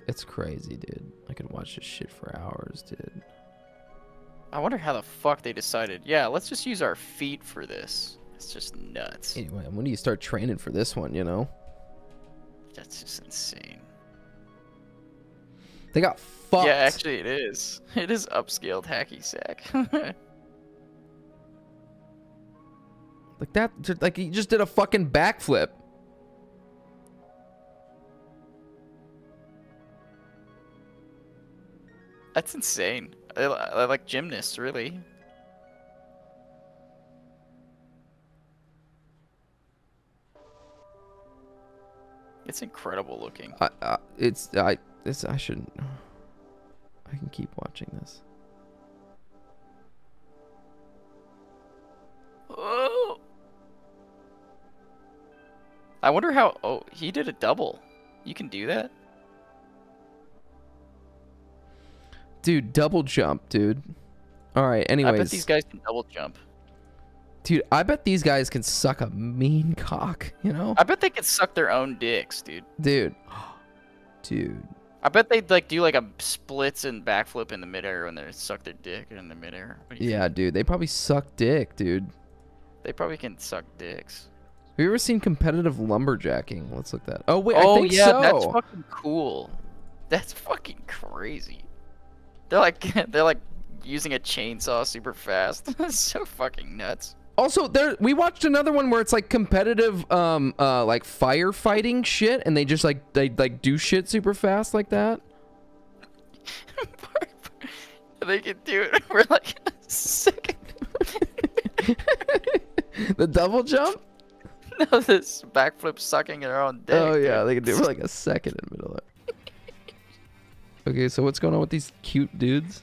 It's crazy, dude. I could watch this shit for hours, dude. I wonder how the fuck they decided. Yeah, let's just use our feet for this. It's just nuts. Anyway, when do you start training for this one? You know, That's just insane. They got fucked. Yeah, actually, it is. *laughs* It is upscaled hacky sack. *laughs* like that. Like he just did a fucking backflip. That's insane. I, I like gymnasts, really. It's incredible looking. I, I, it's I. It's I shouldn't. I can keep watching this. Oh. I wonder how. Oh, he did a double. You can do that. Dude, double jump, dude. All right. Anyways, I bet these guys can double jump. dude, I bet these guys can suck a mean cock. You know, I bet they could suck their own dicks, dude. dude. *gasps* Dude, I bet they'd like do like a splits and backflip in the midair when they suck their dick in the midair. What do you yeah, dude. They probably suck dick, dude. They probably can suck dicks. Have you ever seen competitive lumberjacking? Let's look at that. Oh wait, oh I think yeah, so. that's fucking cool. That's fucking crazy. They're like *laughs* they're like using a chainsaw super fast. *laughs* That's so fucking nuts. Also, there we watched another one where it's like competitive, um, uh, like firefighting shit, and they just like they like do shit super fast like that. *laughs* They can do it for like a second. *laughs* the double jump. *laughs* no, this backflip sucking in their own dick. oh yeah, dude. they can do it for like a second in the middle of it. Okay, so what's going on with these cute dudes?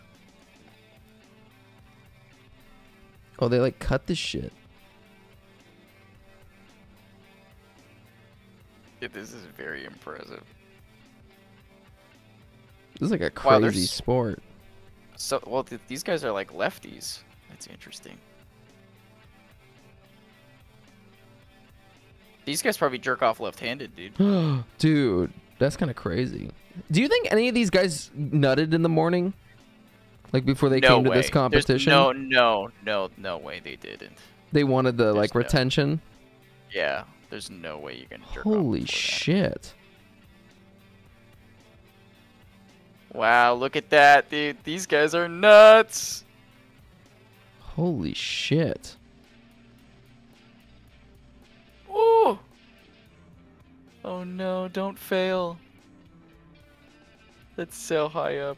Oh, they like cut this shit. Dude, this is very impressive. This is like a Wow, crazy s- sport. So, well, th- these guys are like lefties. That's interesting. These guys probably jerk off left-handed, dude. *gasps* Dude, that's kind of crazy. Do you think any of these guys nutted in the morning? Like before they no came to way. this There's competition? no, no, no, no way they didn't. They wanted the like no- retention. Yeah, there's no way you're gonna jerk Holy shit. Wow, look at that, dude. These guys are nuts. Holy shit. Ooh. Oh no, don't fail. That's so high up.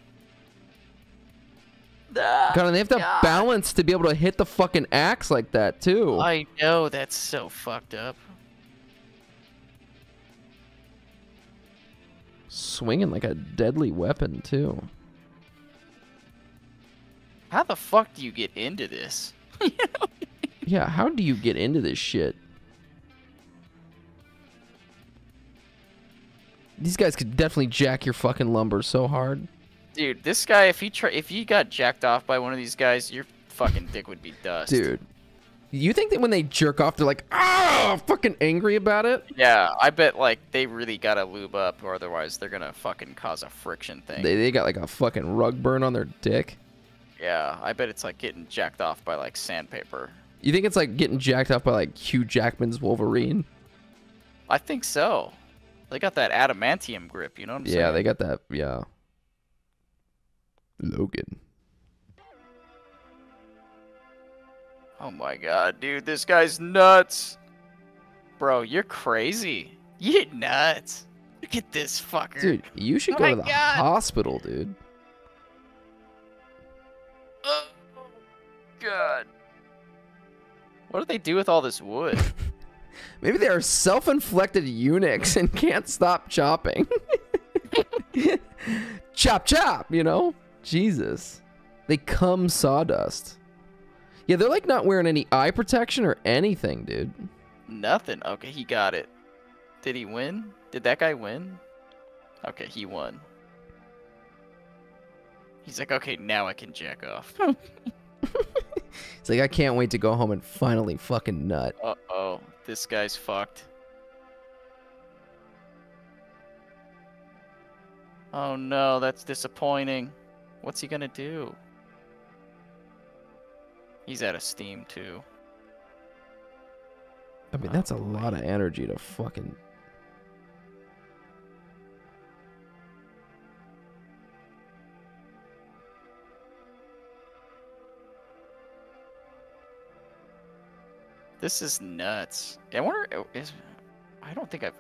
God, and they have to God. balance to be able to hit the fucking axe like that too. I know, that's so fucked up. Swinging like a deadly weapon too. How the fuck do you get into this? *laughs* Yeah, how do you get into this shit? These guys could definitely jack your fucking lumber so hard. Dude, this guy, if he try, if he got jacked off by one of these guys, your fucking dick would be dust. Dude. You think that when they jerk off, they're like, ah, fucking angry about it? Yeah, I bet like they really gotta lube up, or otherwise they're gonna fucking cause a friction thing. They, they got like a fucking rug burn on their dick. Yeah, I bet it's like getting jacked off by like sandpaper. You think it's like getting jacked off by like Hugh Jackman's Wolverine? I think so. They got that adamantium grip, you know what I'm saying? Yeah, they got that. Yeah. Logan. Oh my god, dude, this guy's nuts. Bro, you're crazy. You're nuts. Look at this fucker. Dude, you should Oh go to the God. hospital, dude. Oh, God. What do they do with all this wood? *laughs* Maybe they are self-inflicted eunuchs and can't stop chopping. *laughs* chop, chop, you know? Jesus. They come sawdust. Yeah, they're like not wearing any eye protection or anything, dude. Nothing. Okay, he got it. Did he win? Did that guy win? Okay, he won. He's like, okay, now I can jack off. *laughs* It's like I can't wait to go home and finally fucking nut. Uh oh, this guy's fucked. Oh no, that's disappointing. What's he gonna do? He's out of steam too. I mean, that's a lot of energy to fucking. This is nuts. I wonder. Is, I don't think I've.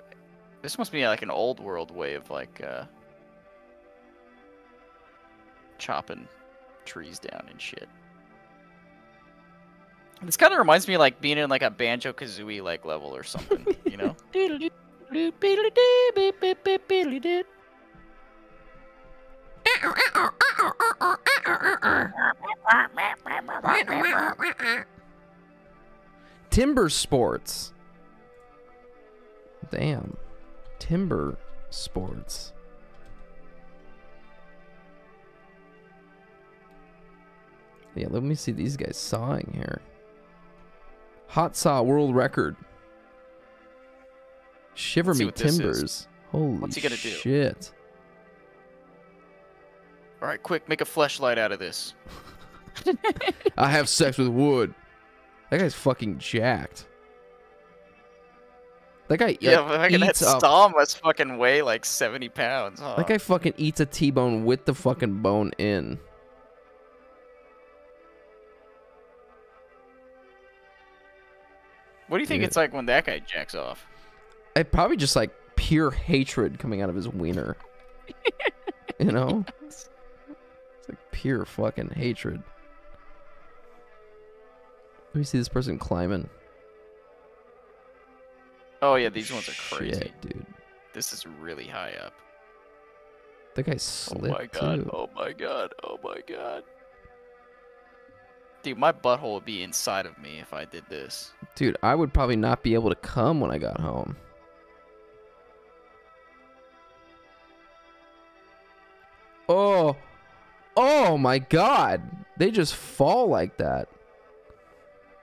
This must be like an old world way of like uh, chopping trees down and shit. This kind of reminds me of like being in like a banjo kazooie like level or something, you know? *laughs* Timber sports. Damn. Timber sports. Yeah, let me see these guys sawing here. Hot saw world record. Shiver me what this is. timbers. Holy What's he gonna do? shit. All right, quick, make a fleshlight out of this. *laughs* I have sex with wood. That guy's fucking jacked. That guy Yeah, like, that saw must fucking weigh like 70 pounds, huh? That guy fucking eats a T-bone with the fucking bone in. What do you think Dude. it's like when that guy jacks off? I probably just like pure hatred coming out of his wiener. *laughs* you know? It's like pure fucking hatred. Let me see this person climbing. Oh yeah, these ones are crazy. Shit, dude. This is really high up. That guy slipped. Oh my god, too. oh my god, oh my god. Dude, my butthole would be inside of me if I did this. Dude, I would probably not be able to come when I got home. Oh. Oh my god. They just fall like that.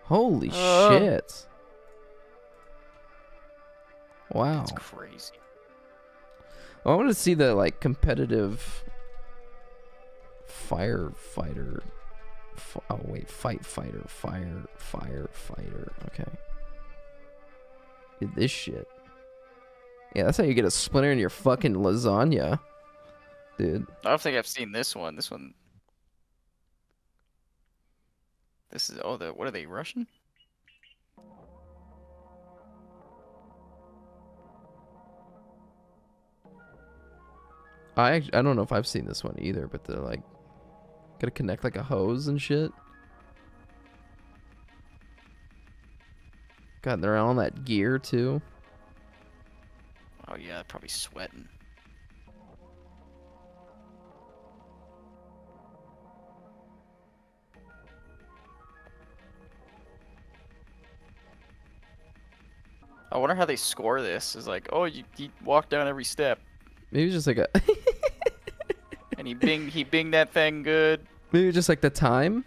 Holy Uh. shit. Wow. It's crazy. I want to see the like competitive Firefighter. F- oh wait, fight fighter, fire, firefighter. Okay. Did this shit. Yeah, that's how you get a splinter in your fucking lasagna, dude. I don't think I've seen this one. This one. This is oh the what are they Russian? I I don't know if I've seen this one either, but they're like gotta connect like a hose and shit. God, they're on that gear too. Oh yeah, probably sweating. I wonder how they score this. Is like, oh, you, you walk down every step, Maybe it's just like a *laughs* and he bing he bing that thing good. maybe just like the time.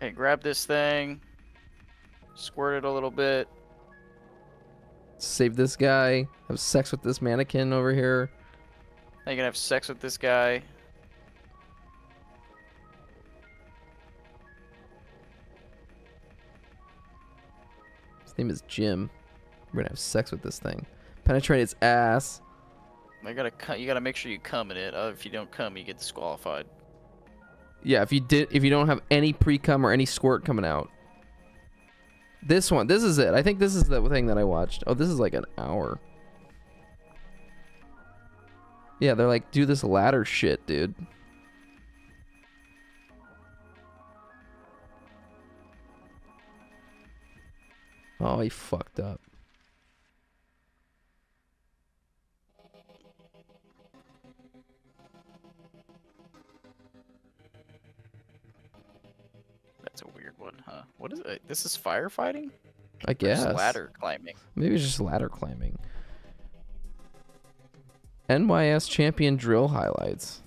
Hey, grab this thing, squirt it a little bit. Save this guy. Have sex with this mannequin over here. Now you can have sex with this guy. His name is Jim. We're gonna have sex with this thing. Penetrate its ass. I gotta you gotta make sure you come in it. Uh, if you don't come, you get disqualified. Yeah, if you did, if you don't have any pre cum or any squirt coming out. This one, this is it. I think this is the thing that I watched. Oh, this is like an hour. Yeah, they're like, do this ladder shit, dude. Oh, he fucked up. That's a weird one, huh? What is it? This is firefighting? I Or guess. ladder climbing. Maybe it's just ladder climbing. NYS champion drill highlights.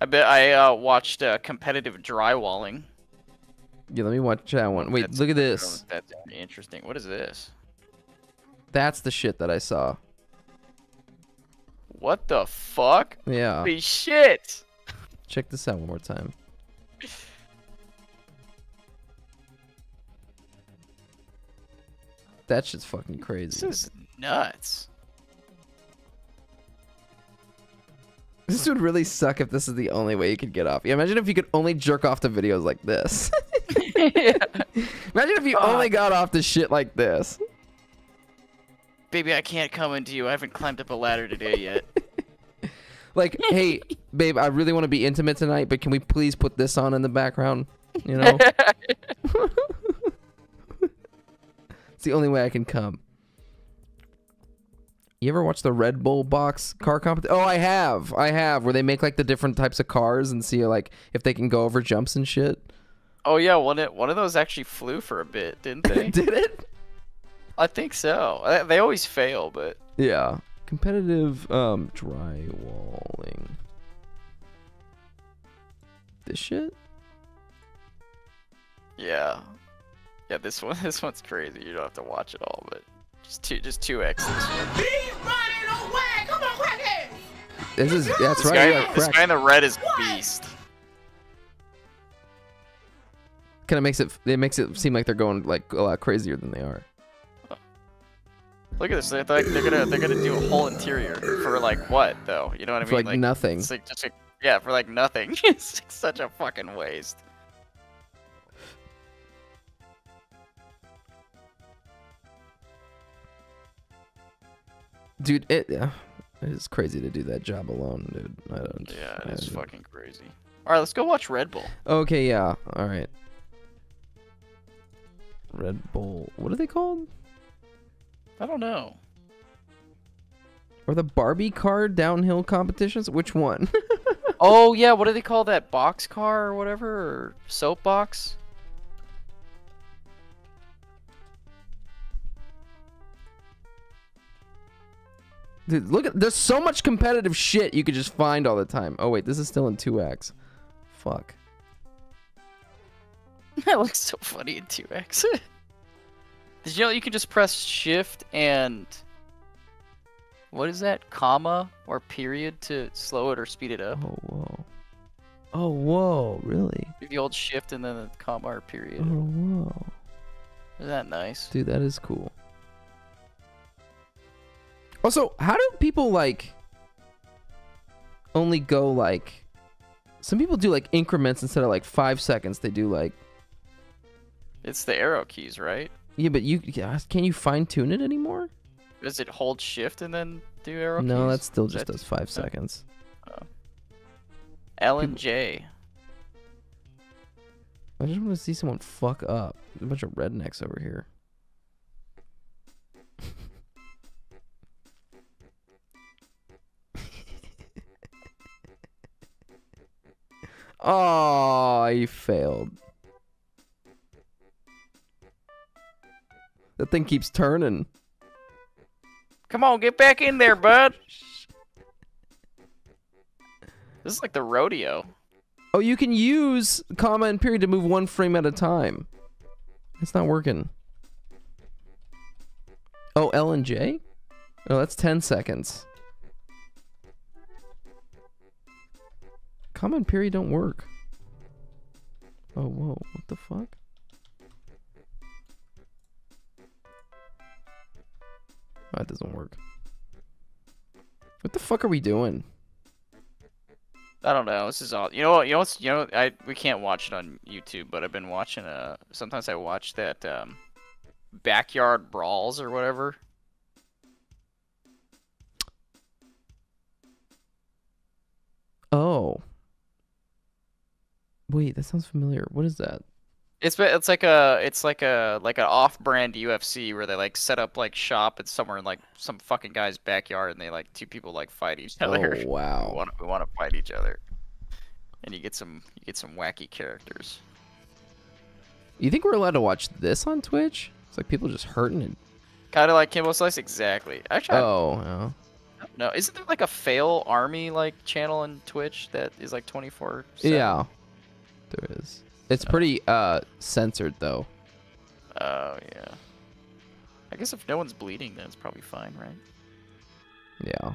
I bet I uh, watched uh, competitive drywalling. Yeah, let me watch that one. Wait, look at this. That's interesting. What is this? That's the shit that I saw. What the fuck? Yeah. Holy shit! Check this out one more time. That shit's fucking crazy. This is nuts. This would really suck if this is the only way you could get off. Yeah, imagine if you could only jerk off to videos like this. *laughs* *laughs* Imagine if you only got off to shit like this. Baby, I can't come into you. I haven't climbed up a ladder today yet. *laughs* Like, hey, babe, I really want to be intimate tonight, but can we please put this on in the background? You know? *laughs* it's the only way I can come. You ever watch the Red Bull box car competition? Oh, I have. I have. Where they make like the different types of cars and see like if they can go over jumps and shit. Oh yeah, one of, one of those actually flew for a bit, didn't they? *laughs* Did it? I think so. Uh, They always fail, but Yeah. Competitive um drywalling. This shit? yeah, yeah. This one, *laughs* this one's crazy. You don't have to watch it all, but just two, just two X *gasps* this is that's this right. Guy, yeah, this guy in the red is beast. Kind of makes it it makes it seem like they're going like a lot crazier than they are. Look at this. They're like they're gonna they're gonna do a whole interior for like what though? You know what I For, mean? like, nothing. It's like just like, yeah, for like nothing. *laughs* it's like such a fucking waste. Dude, it yeah, it is crazy to do that job alone, dude. I don't. Yeah, it's fucking crazy. All right, let's go watch Red Bull. Okay, yeah. All right. Red Bull. What are they called? I don't know. Or the Barbie car downhill competitions? Which one? *laughs* oh yeah, what do they call that box car or whatever or soapbox? Dude, look at there's so much competitive shit you could just find all the time. Oh wait, this is still in 2x. Fuck. *laughs* that looks so funny in 2x. *laughs* Did you know you can just press shift and what is that? Comma or period to slow it or speed it up? Oh whoa. Oh whoa, really? The old shift and then the comma or period. Oh whoa. Isn't that nice? Dude, that is cool. Also, how do people like only go like some people do like increments instead of like five seconds, they do like It's the arrow keys, right? yeah, but you can you fine tune it anymore? Does it hold shift and then do arrow keys? No, keys? that still just that- does five no. seconds. Oh. L and J. I just want to see someone fuck up. There's a bunch of rednecks over here. *laughs* oh, he failed. That thing keeps turning. Come on, get back in there, bud. *laughs* This is like the rodeo. Oh, you can use comma and period to move one frame at a time. It's not working. Oh, L and J? Oh, that's 10 seconds. Comma and period don't work. Oh, whoa. What the fuck? That doesn't work. What the fuck are we doing? I don't know. This is all. You know what? You know what's. You know. I we can't watch it on YouTube, but I've been watching. Uh, sometimes I watch that um, backyard brawls or whatever. Oh. Wait, that sounds familiar. What is that? It's it's like a it's like a like an off-brand UFC where they like set up like shop at somewhere in like some fucking guy's backyard and they like two people like fight each oh, other. Oh, *laughs* wow. we want to we want to fight each other, and you get some you get some wacky characters. You think we're allowed to watch this on Twitch? It's like people just hurting and Kind of like Kimbo Slice, exactly. Actually, Oh, yeah. no, isn't there like a fail army like channel on Twitch that is like 24? Yeah. There is. It's pretty uh censored though. Oh yeah. I guess if no one's bleeding, then it's probably fine, right? Yeah.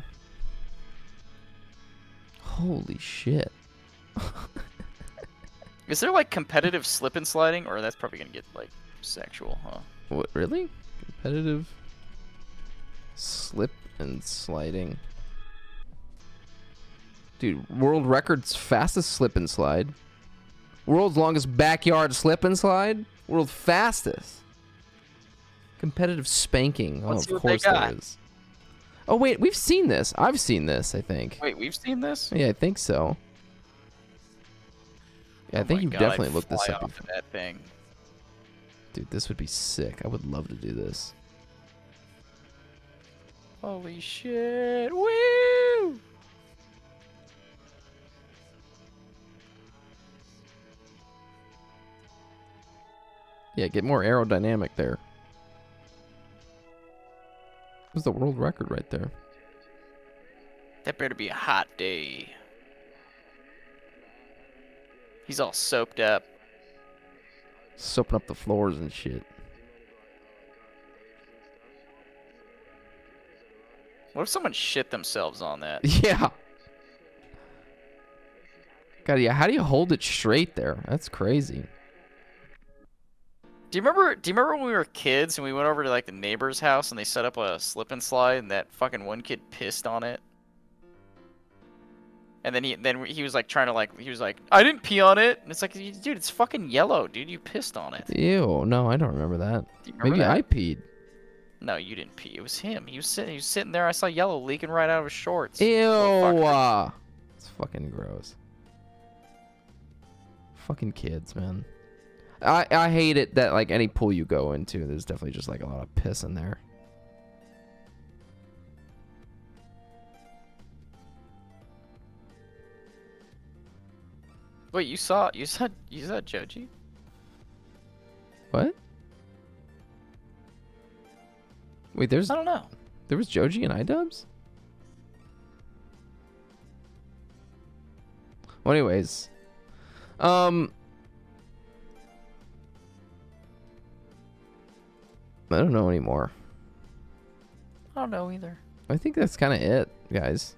Holy shit. *laughs* Is there like competitive slip and sliding, or that's probably gonna get like sexual, huh? What really? Competitive slip and sliding. Dude, world records fastest slip and slide. World's longest backyard slip and slide. World fastest. Competitive spanking. Oh, of see what they course there got. is. Oh wait, we've seen this. I've seen this, I think. Wait, we've seen this? Yeah, I think so. Yeah, I Oh think you've God, I'd definitely looked this up off that thing. Dude, this would be sick. I would love to do this. Holy shit! Woo! Yeah, get more aerodynamic there. What's the world record right there? That better be a hot day. He's all soaped up. Soaping up the floors and shit. What if someone shit themselves on that? *laughs* Yeah. God, yeah. How do you hold it straight there? That's crazy. Do you remember? Do you remember when we were kids and we went over to like the neighbor's house and they set up a slip and slide and that fucking one kid pissed on it? And then he then he was like trying to like he was like I didn't pee on it and it's like dude it's fucking yellow dude you pissed on it. Ew. No, I don't remember that. remember Maybe that? I peed. No, you didn't pee. It was him. He was sitting. He was sitting there. I saw yellow leaking right out of his shorts. Ew. It's fucking gross. Fucking kids, man. I I hate it that like any pool you go into, there's definitely just like a lot of piss in there. Wait, you saw you saw you saw Joji? What? Wait, there's I don't know. There was Joji and iDubbbz? Well, anyways. Um I don't know anymore. I don't know either. I think that's kind of it, guys.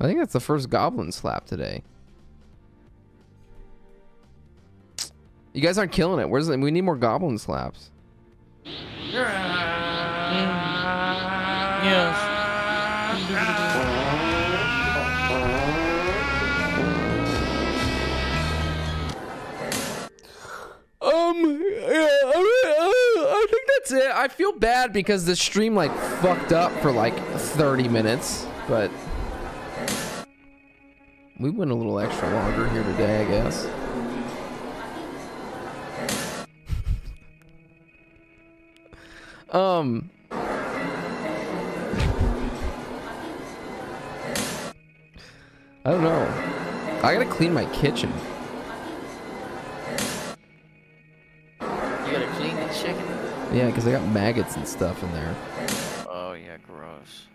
I think that's the first goblin slap today. You guys aren't killing it. Where's the, we need more goblin slaps. Um, that's it. I feel bad because the stream like fucked up for like 30 minutes, but we went a little extra longer here today, I guess. *laughs* um, I don't know. I gotta clean my kitchen. Yeah, because I got maggots and stuff in there. Oh yeah, gross.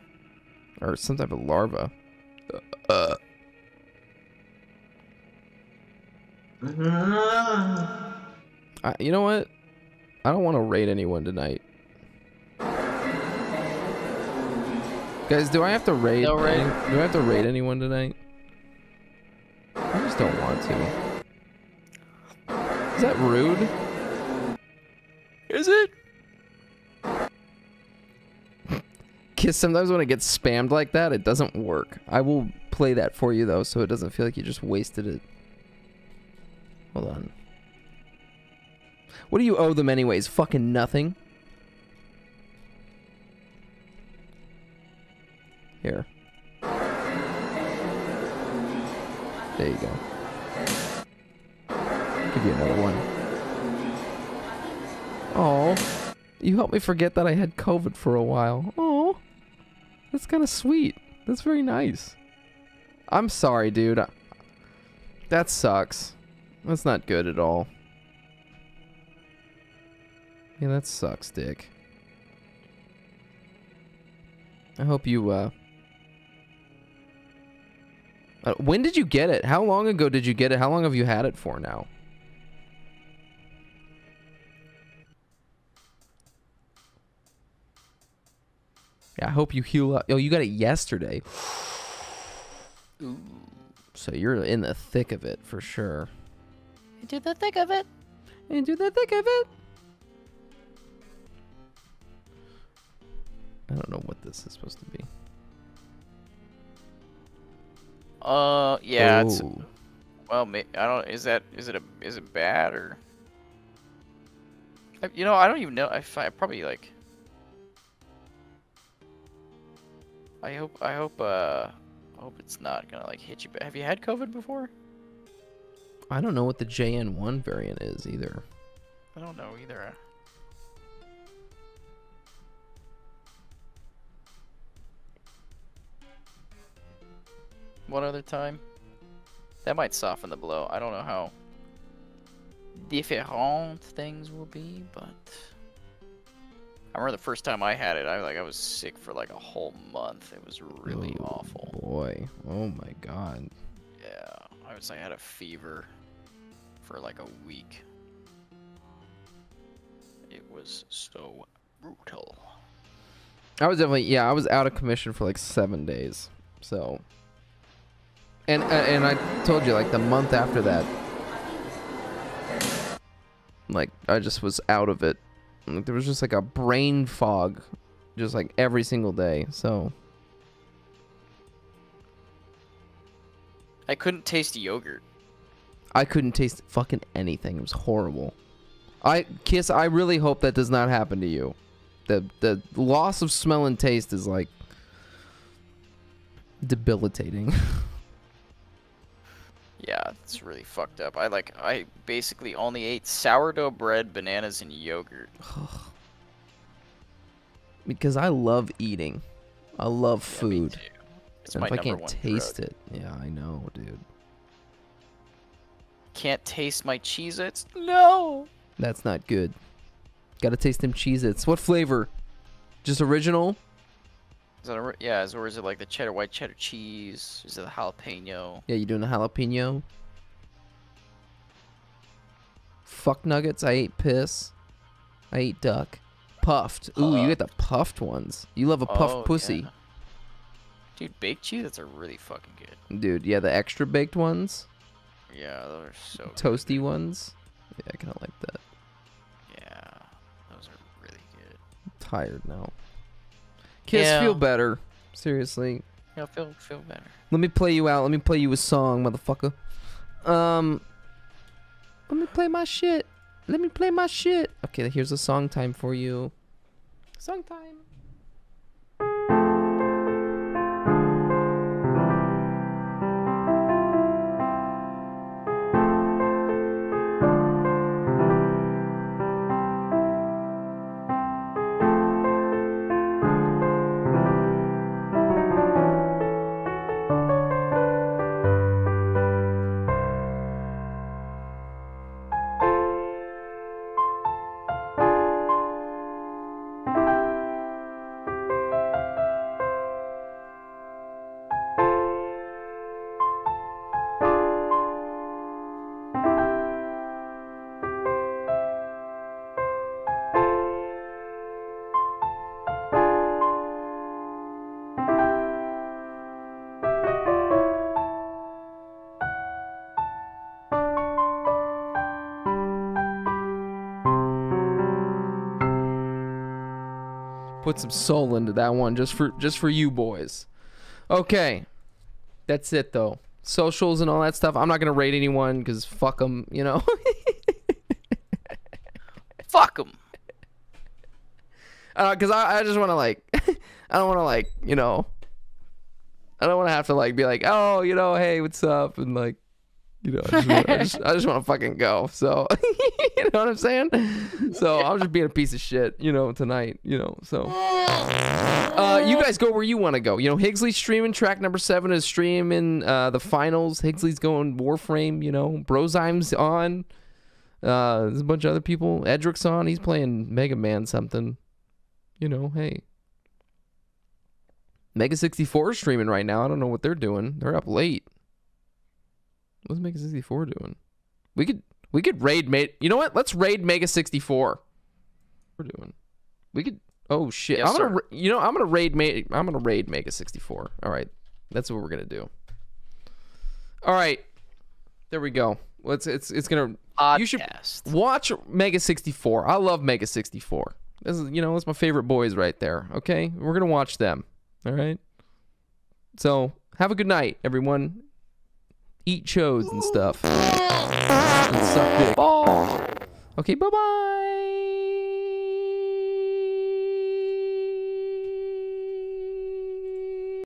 Or some type of larva. Uh. I, you know what? I don't want to raid anyone tonight. Guys, do I have to raid? No raid. Do I have to raid anyone tonight? I just don't want to. Is that rude? Is it? Kiss, sometimes when it gets spammed like that, it doesn't work. I will play that for you, though, so it doesn't feel like you just wasted it. Hold on. What do you owe them anyways? Fucking nothing? Here. There you go. Give you another one. Oh, you helped me forget that I had COVID for a while. Oh, that's kind of sweet. That's very nice. I'm sorry, dude. That sucks. That's not good at all. Yeah, that sucks, Dick. I hope you, uh... uh, When did you get it? How long ago did you get it? How long have you had it for now? I hope you heal up. Oh, you got it yesterday. So you're in the thick of it for sure. Into the thick of it. Into the thick of it. I don't know what this is supposed to be. Uh, yeah. It's, well, I don't. Is that is it a is it bad or? You know, I don't even know. I, fi- probably like. I hope I hope uh I hope it's not gonna like hit you. ba- Have you had COVID before? I don't know what the JN1 variant is either. I don't know either. One other time. That might soften the blow. I don't know how different things will be, but I remember the first time I had it, I like I was sick for like a whole month. It was really Oh, awful. Boy, oh my god. Yeah, I was I had a fever for like a week. It was so brutal. I was definitely yeah, I was out of commission for like seven days. So, and uh, and I told you like the month after that, like I just was out of it. Like, there was just like a brain fog, just like every single day. So I couldn't taste yogurt. I couldn't taste fucking anything. It was horrible. I kiss. I really hope that does not happen to you. The the loss of smell and taste is like debilitating. *laughs* Yeah, it's really fucked up. I like I basically only ate sourdough bread, bananas, and yogurt. because I love eating. I love food. It's and if I can't taste it, yeah, I know, dude. Can't taste my Cheez-Its? No. That's not good. Gotta taste them Cheez-Its. What flavor? Just original? Is that a, yeah? Is or is it like the cheddar white cheddar cheese? Is it the jalapeno? Yeah, you doing the jalapeno? Fuck nuggets. I ate piss. I ate duck. Puffed. Ooh, you get the puffed ones. You love a puffed Oh, pussy. yeah. Dude, baked cheese, that's are really fucking good. Dude, yeah, the extra baked ones. Yeah, those are so good. Toasty ones. Yeah, I kind of like that. Yeah, those are really good. tired now. Kiss, Yeah. feel better. Seriously. Yeah, feel feel better. Let me play you out. Let me play you a song, motherfucker. Um, let me play my shit. Let me play my shit. Okay, here's a song time for you. Song time. Put some soul into that one just for just for you boys. Okay. That's it though. Socials and all that stuff. I'm not gonna rate anyone because fuck them, you know. *laughs* Fuck them. Because uh, I, I just want to like, *laughs* I don't want to like, you know, I don't want to have to like be like, oh, you know, hey, what's up, and like, you know, I just, just want to fucking go. So, *laughs* you know what I'm saying? *laughs* So I'm just being a piece of shit, you know, tonight, you know. So, *laughs* uh, you guys go where you want to go. You know, Higsley's streaming. Track number seven is streaming uh, the finals. Higsley's going Warframe. You know, Brozime's on. Uh, there's a bunch of other people. Edric's on. He's playing Mega Man something. You know, hey. Mega 64 is streaming right now. I don't know what they're doing. They're up late. What's Mega 64 doing? We could we could raid mate. You know what? Let's raid Mega 64. We're doing. We could. Oh shit! Yes, I'm gonna. sir. You know, I'm gonna raid. Ma- I'm gonna raid Mega 64. All right, that's what we're gonna do. All right, there we go. Let's. It's. It's gonna. You should watch Mega 64. I love Mega 64. This is. You know, it's my favorite boys right there. Okay, we're gonna watch them. All right. So have a good night, everyone. Eat chodes and stuff. And suck dick. Okay, bye bye.